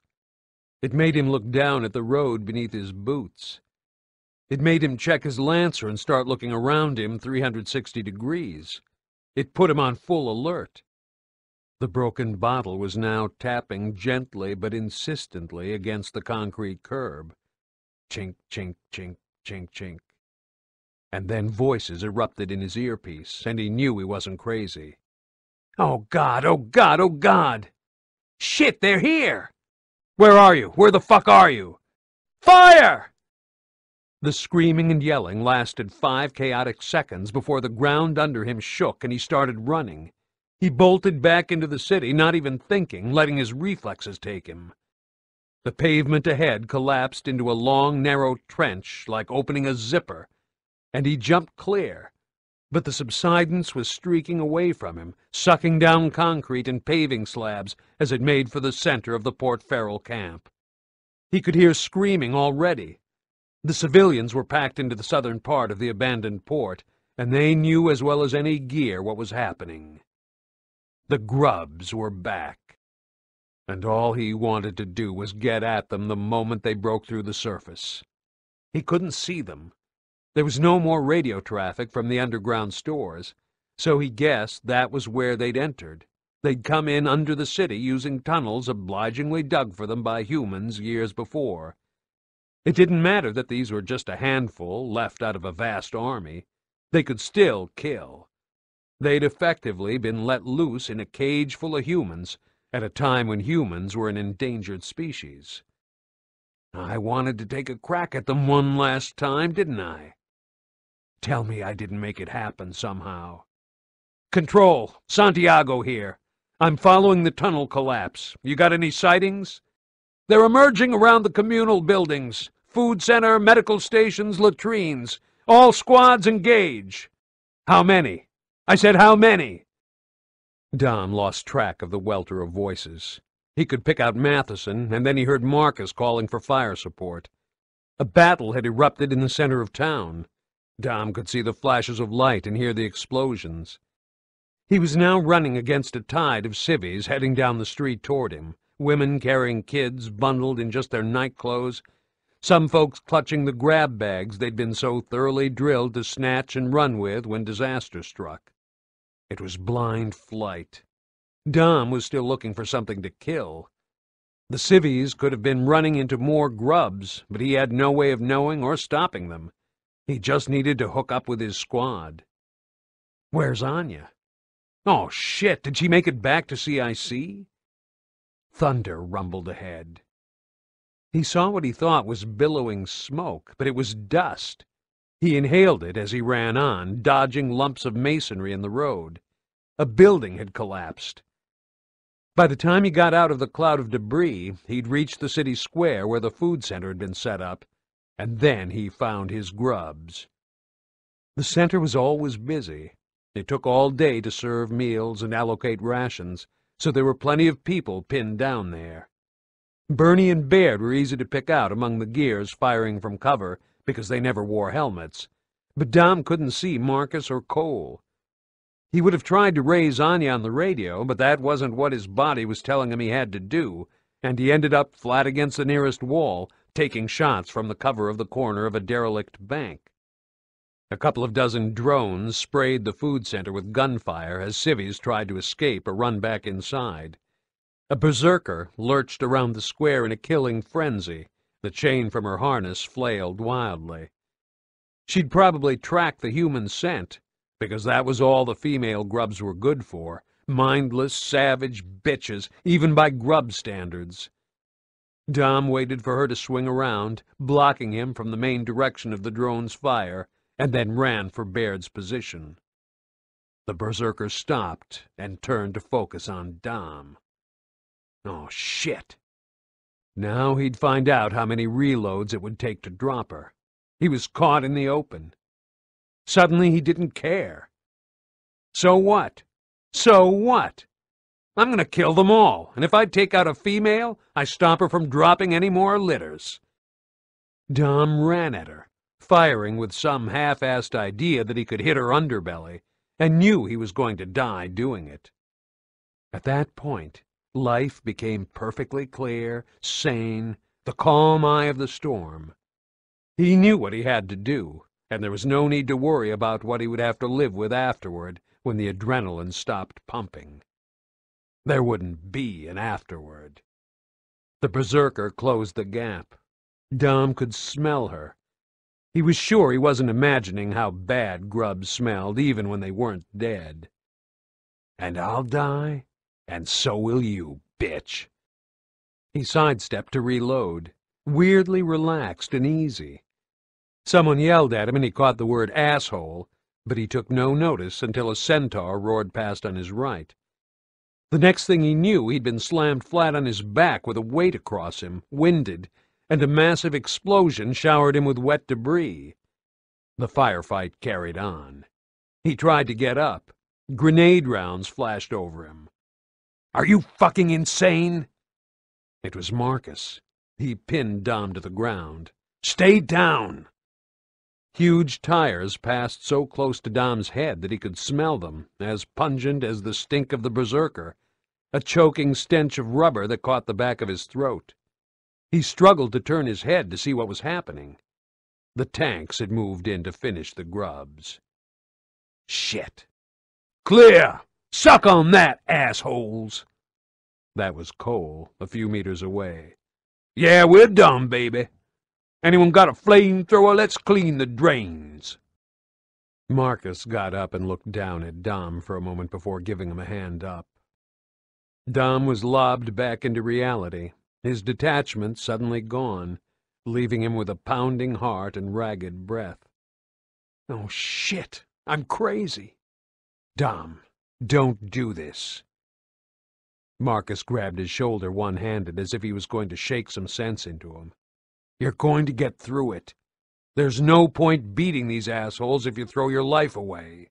It made him look down at the road beneath his boots. It made him check his lancer and start looking around him 360 degrees. It put him on full alert. The broken bottle was now tapping gently but insistently against the concrete curb. Chink, chink, chink, chink, chink. And then voices erupted in his earpiece, and he knew he wasn't crazy. Oh, God! Oh, God! Oh, God! Shit, they're here! Where are you? Where the fuck are you? Fire! The screaming and yelling lasted five chaotic seconds before the ground under him shook and he started running. He bolted back into the city, not even thinking, letting his reflexes take him. The pavement ahead collapsed into a long, narrow trench like opening a zipper, and he jumped clear. But the subsidence was streaking away from him, sucking down concrete and paving slabs as it made for the center of the Port Farrall camp. He could hear screaming already, the civilians were packed into the southern part of the abandoned port, and they knew as well as any gear what was happening. The grubs were back, and all he wanted to do was get at them the moment they broke through the surface. He couldn't see them. There was no more radio traffic from the underground stores, so he guessed that was where they'd entered. They'd come in under the city using tunnels obligingly dug for them by humans years before. It didn't matter that these were just a handful left out of a vast army. They could still kill. They'd effectively been let loose in a cage full of humans at a time when humans were an endangered species. I wanted to take a crack at them one last time, didn't I? Tell me I didn't make it happen somehow. Control, Santiago here. I'm following the tunnel collapse. You got any sightings? They're emerging around the communal buildings. Food center, medical stations, latrines. All squads engage. How many? I said how many? Dom lost track of the welter of voices. He could pick out Mathieson, and then he heard Marcus calling for fire support. A battle had erupted in the center of town. Dom could see the flashes of light and hear the explosions. He was now running against a tide of civvies heading down the street toward him women carrying kids bundled in just their nightclothes, some folks clutching the grab bags they'd been so thoroughly drilled to snatch and run with when disaster struck. It was blind flight. Dom was still looking for something to kill. The civvies could have been running into more grubs, but he had no way of knowing or stopping them. He just needed to hook up with his squad. Where's Anya? Oh, shit, did she make it back to CIC? Thunder rumbled ahead. He saw what he thought was billowing smoke, but it was dust. He inhaled it as he ran on, dodging lumps of masonry in the road. A building had collapsed. By the time he got out of the cloud of debris, he'd reached the city square where the food center had been set up, and then he found his grubs. The center was always busy. It took all day to serve meals and allocate rations, so there were plenty of people pinned down there. Bernie and Baird were easy to pick out among the gears firing from cover because they never wore helmets, but Dom couldn't see Marcus or Cole. He would have tried to raise Anya on the radio, but that wasn't what his body was telling him he had to do, and he ended up flat against the nearest wall, taking shots from the cover of the corner of a derelict bank. A couple of dozen drones sprayed the food center with gunfire as civvies tried to escape or run back inside. A berserker lurched around the square in a killing frenzy. The chain from her harness flailed wildly. She'd probably tracked the human scent, because that was all the female grubs were good for. Mindless, savage bitches, even by grub standards. Dom waited for her to swing around, blocking him from the main direction of the drone's fire, and then ran for Baird's position. The berserker stopped and turned to focus on Dom. Oh, shit! Now he'd find out how many reloads it would take to drop her. He was caught in the open. Suddenly he didn't care. So what? So what? I'm going to kill them all, and if I take out a female, I stop her from dropping any more litters. Dom ran at her, firing with some half-assed idea that he could hit her underbelly, and knew he was going to die doing it. At that point, life became perfectly clear, sane, the calm eye of the storm. He knew what he had to do, and there was no need to worry about what he would have to live with afterward when the adrenaline stopped pumping. There wouldn't be an afterward. The berserker closed the gap. Dom could smell her. He was sure he wasn't imagining how bad grubs smelled even when they weren't dead. And I'll die, and so will you, bitch. He sidestepped to reload, weirdly relaxed and easy. Someone yelled at him and he caught the word asshole, but he took no notice until a centaur roared past on his right. The next thing he knew, he'd been slammed flat on his back with a weight across him, winded, and a massive explosion showered him with wet debris. The firefight carried on. He tried to get up. Grenade rounds flashed over him. Are you fucking insane? It was Marcus. He pinned Dom to the ground. Stay down! Huge tires passed so close to Dom's head that he could smell them, as pungent as the stink of the berserker, a choking stench of rubber that caught the back of his throat. He struggled to turn his head to see what was happening. The tanks had moved in to finish the grubs. Shit! Clear! Suck on that, assholes! That was Cole, a few meters away. Yeah, we're done, baby. Anyone got a flamethrower? Let's clean the drains. Marcus got up and looked down at Dom for a moment before giving him a hand up. Dom was lobbed back into reality, his detachment suddenly gone, leaving him with a pounding heart and ragged breath. Oh, shit! I'm crazy! Dom, don't do this. Marcus grabbed his shoulder one-handed as if he was going to shake some sense into him. You're going to get through it. There's no point beating these assholes if you throw your life away.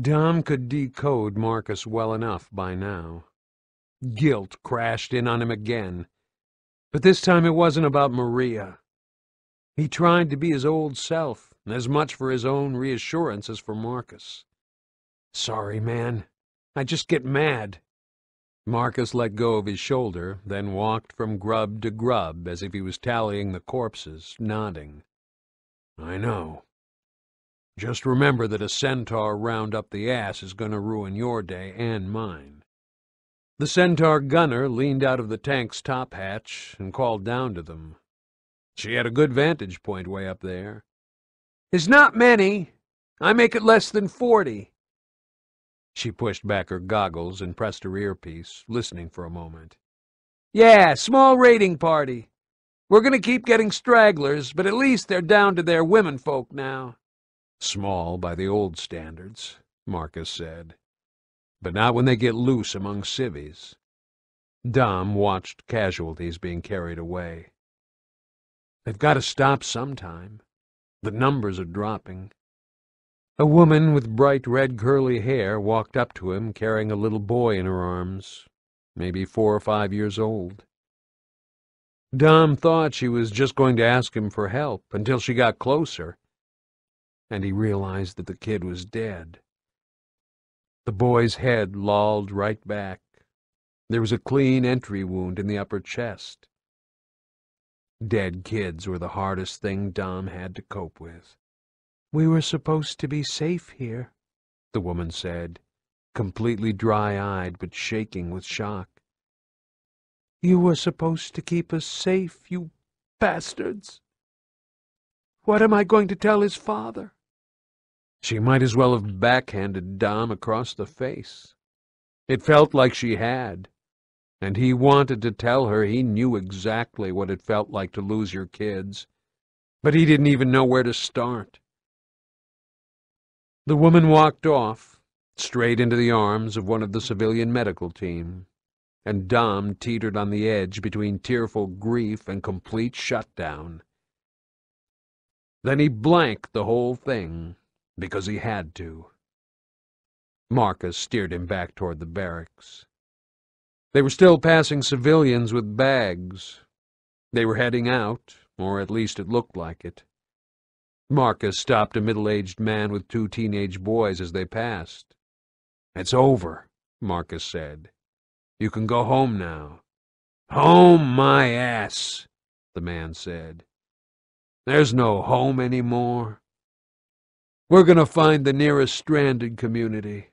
Dom could decode Marcus well enough by now. Guilt crashed in on him again. But this time it wasn't about Maria. He tried to be his old self, as much for his own reassurance as for Marcus. Sorry, man. I just get mad. Marcus let go of his shoulder, then walked from grub to grub as if he was tallying the corpses, nodding. I know. Just remember that a centaur round up the ass is going to ruin your day and mine. The centaur gunner leaned out of the tank's top hatch and called down to them. She had a good vantage point way up there. It's not many. I make it less than forty. She pushed back her goggles and pressed her earpiece, listening for a moment. Yeah, small raiding party. We're going to keep getting stragglers, but at least they're down to their womenfolk now. Small by the old standards, Marcus said but not when they get loose among civvies. Dom watched casualties being carried away. They've got to stop sometime. The numbers are dropping. A woman with bright red curly hair walked up to him carrying a little boy in her arms, maybe four or five years old. Dom thought she was just going to ask him for help until she got closer, and he realized that the kid was dead. The boy's head lolled right back. There was a clean entry wound in the upper chest. Dead kids were the hardest thing Dom had to cope with. We were supposed to be safe here, the woman said, completely dry-eyed but shaking with shock. You were supposed to keep us safe, you bastards. What am I going to tell his father? She might as well have backhanded Dom across the face. It felt like she had, and he wanted to tell her he knew exactly what it felt like to lose your kids, but he didn't even know where to start. The woman walked off, straight into the arms of one of the civilian medical team, and Dom teetered on the edge between tearful grief and complete shutdown. Then he blanked the whole thing because he had to. Marcus steered him back toward the barracks. They were still passing civilians with bags. They were heading out, or at least it looked like it. Marcus stopped a middle-aged man with two teenage boys as they passed. It's over, Marcus said. You can go home now. Home my ass, the man said. There's no home any more. We're going to find the nearest stranded community.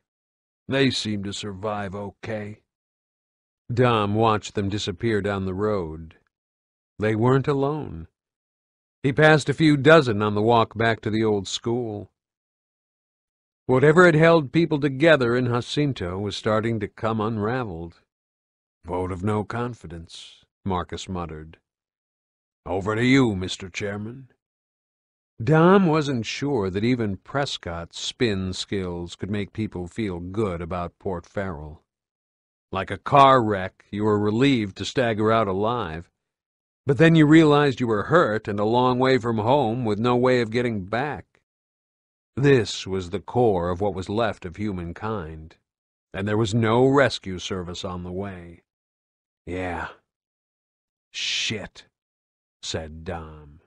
They seem to survive okay. Dom watched them disappear down the road. They weren't alone. He passed a few dozen on the walk back to the old school. Whatever had held people together in Jacinto was starting to come unraveled. Vote of no confidence, Marcus muttered. Over to you, Mr. Chairman. Dom wasn't sure that even Prescott's spin skills could make people feel good about Port Farrall. Like a car wreck, you were relieved to stagger out alive. But then you realized you were hurt and a long way from home with no way of getting back. This was the core of what was left of humankind, and there was no rescue service on the way. Yeah. Shit, said Dom.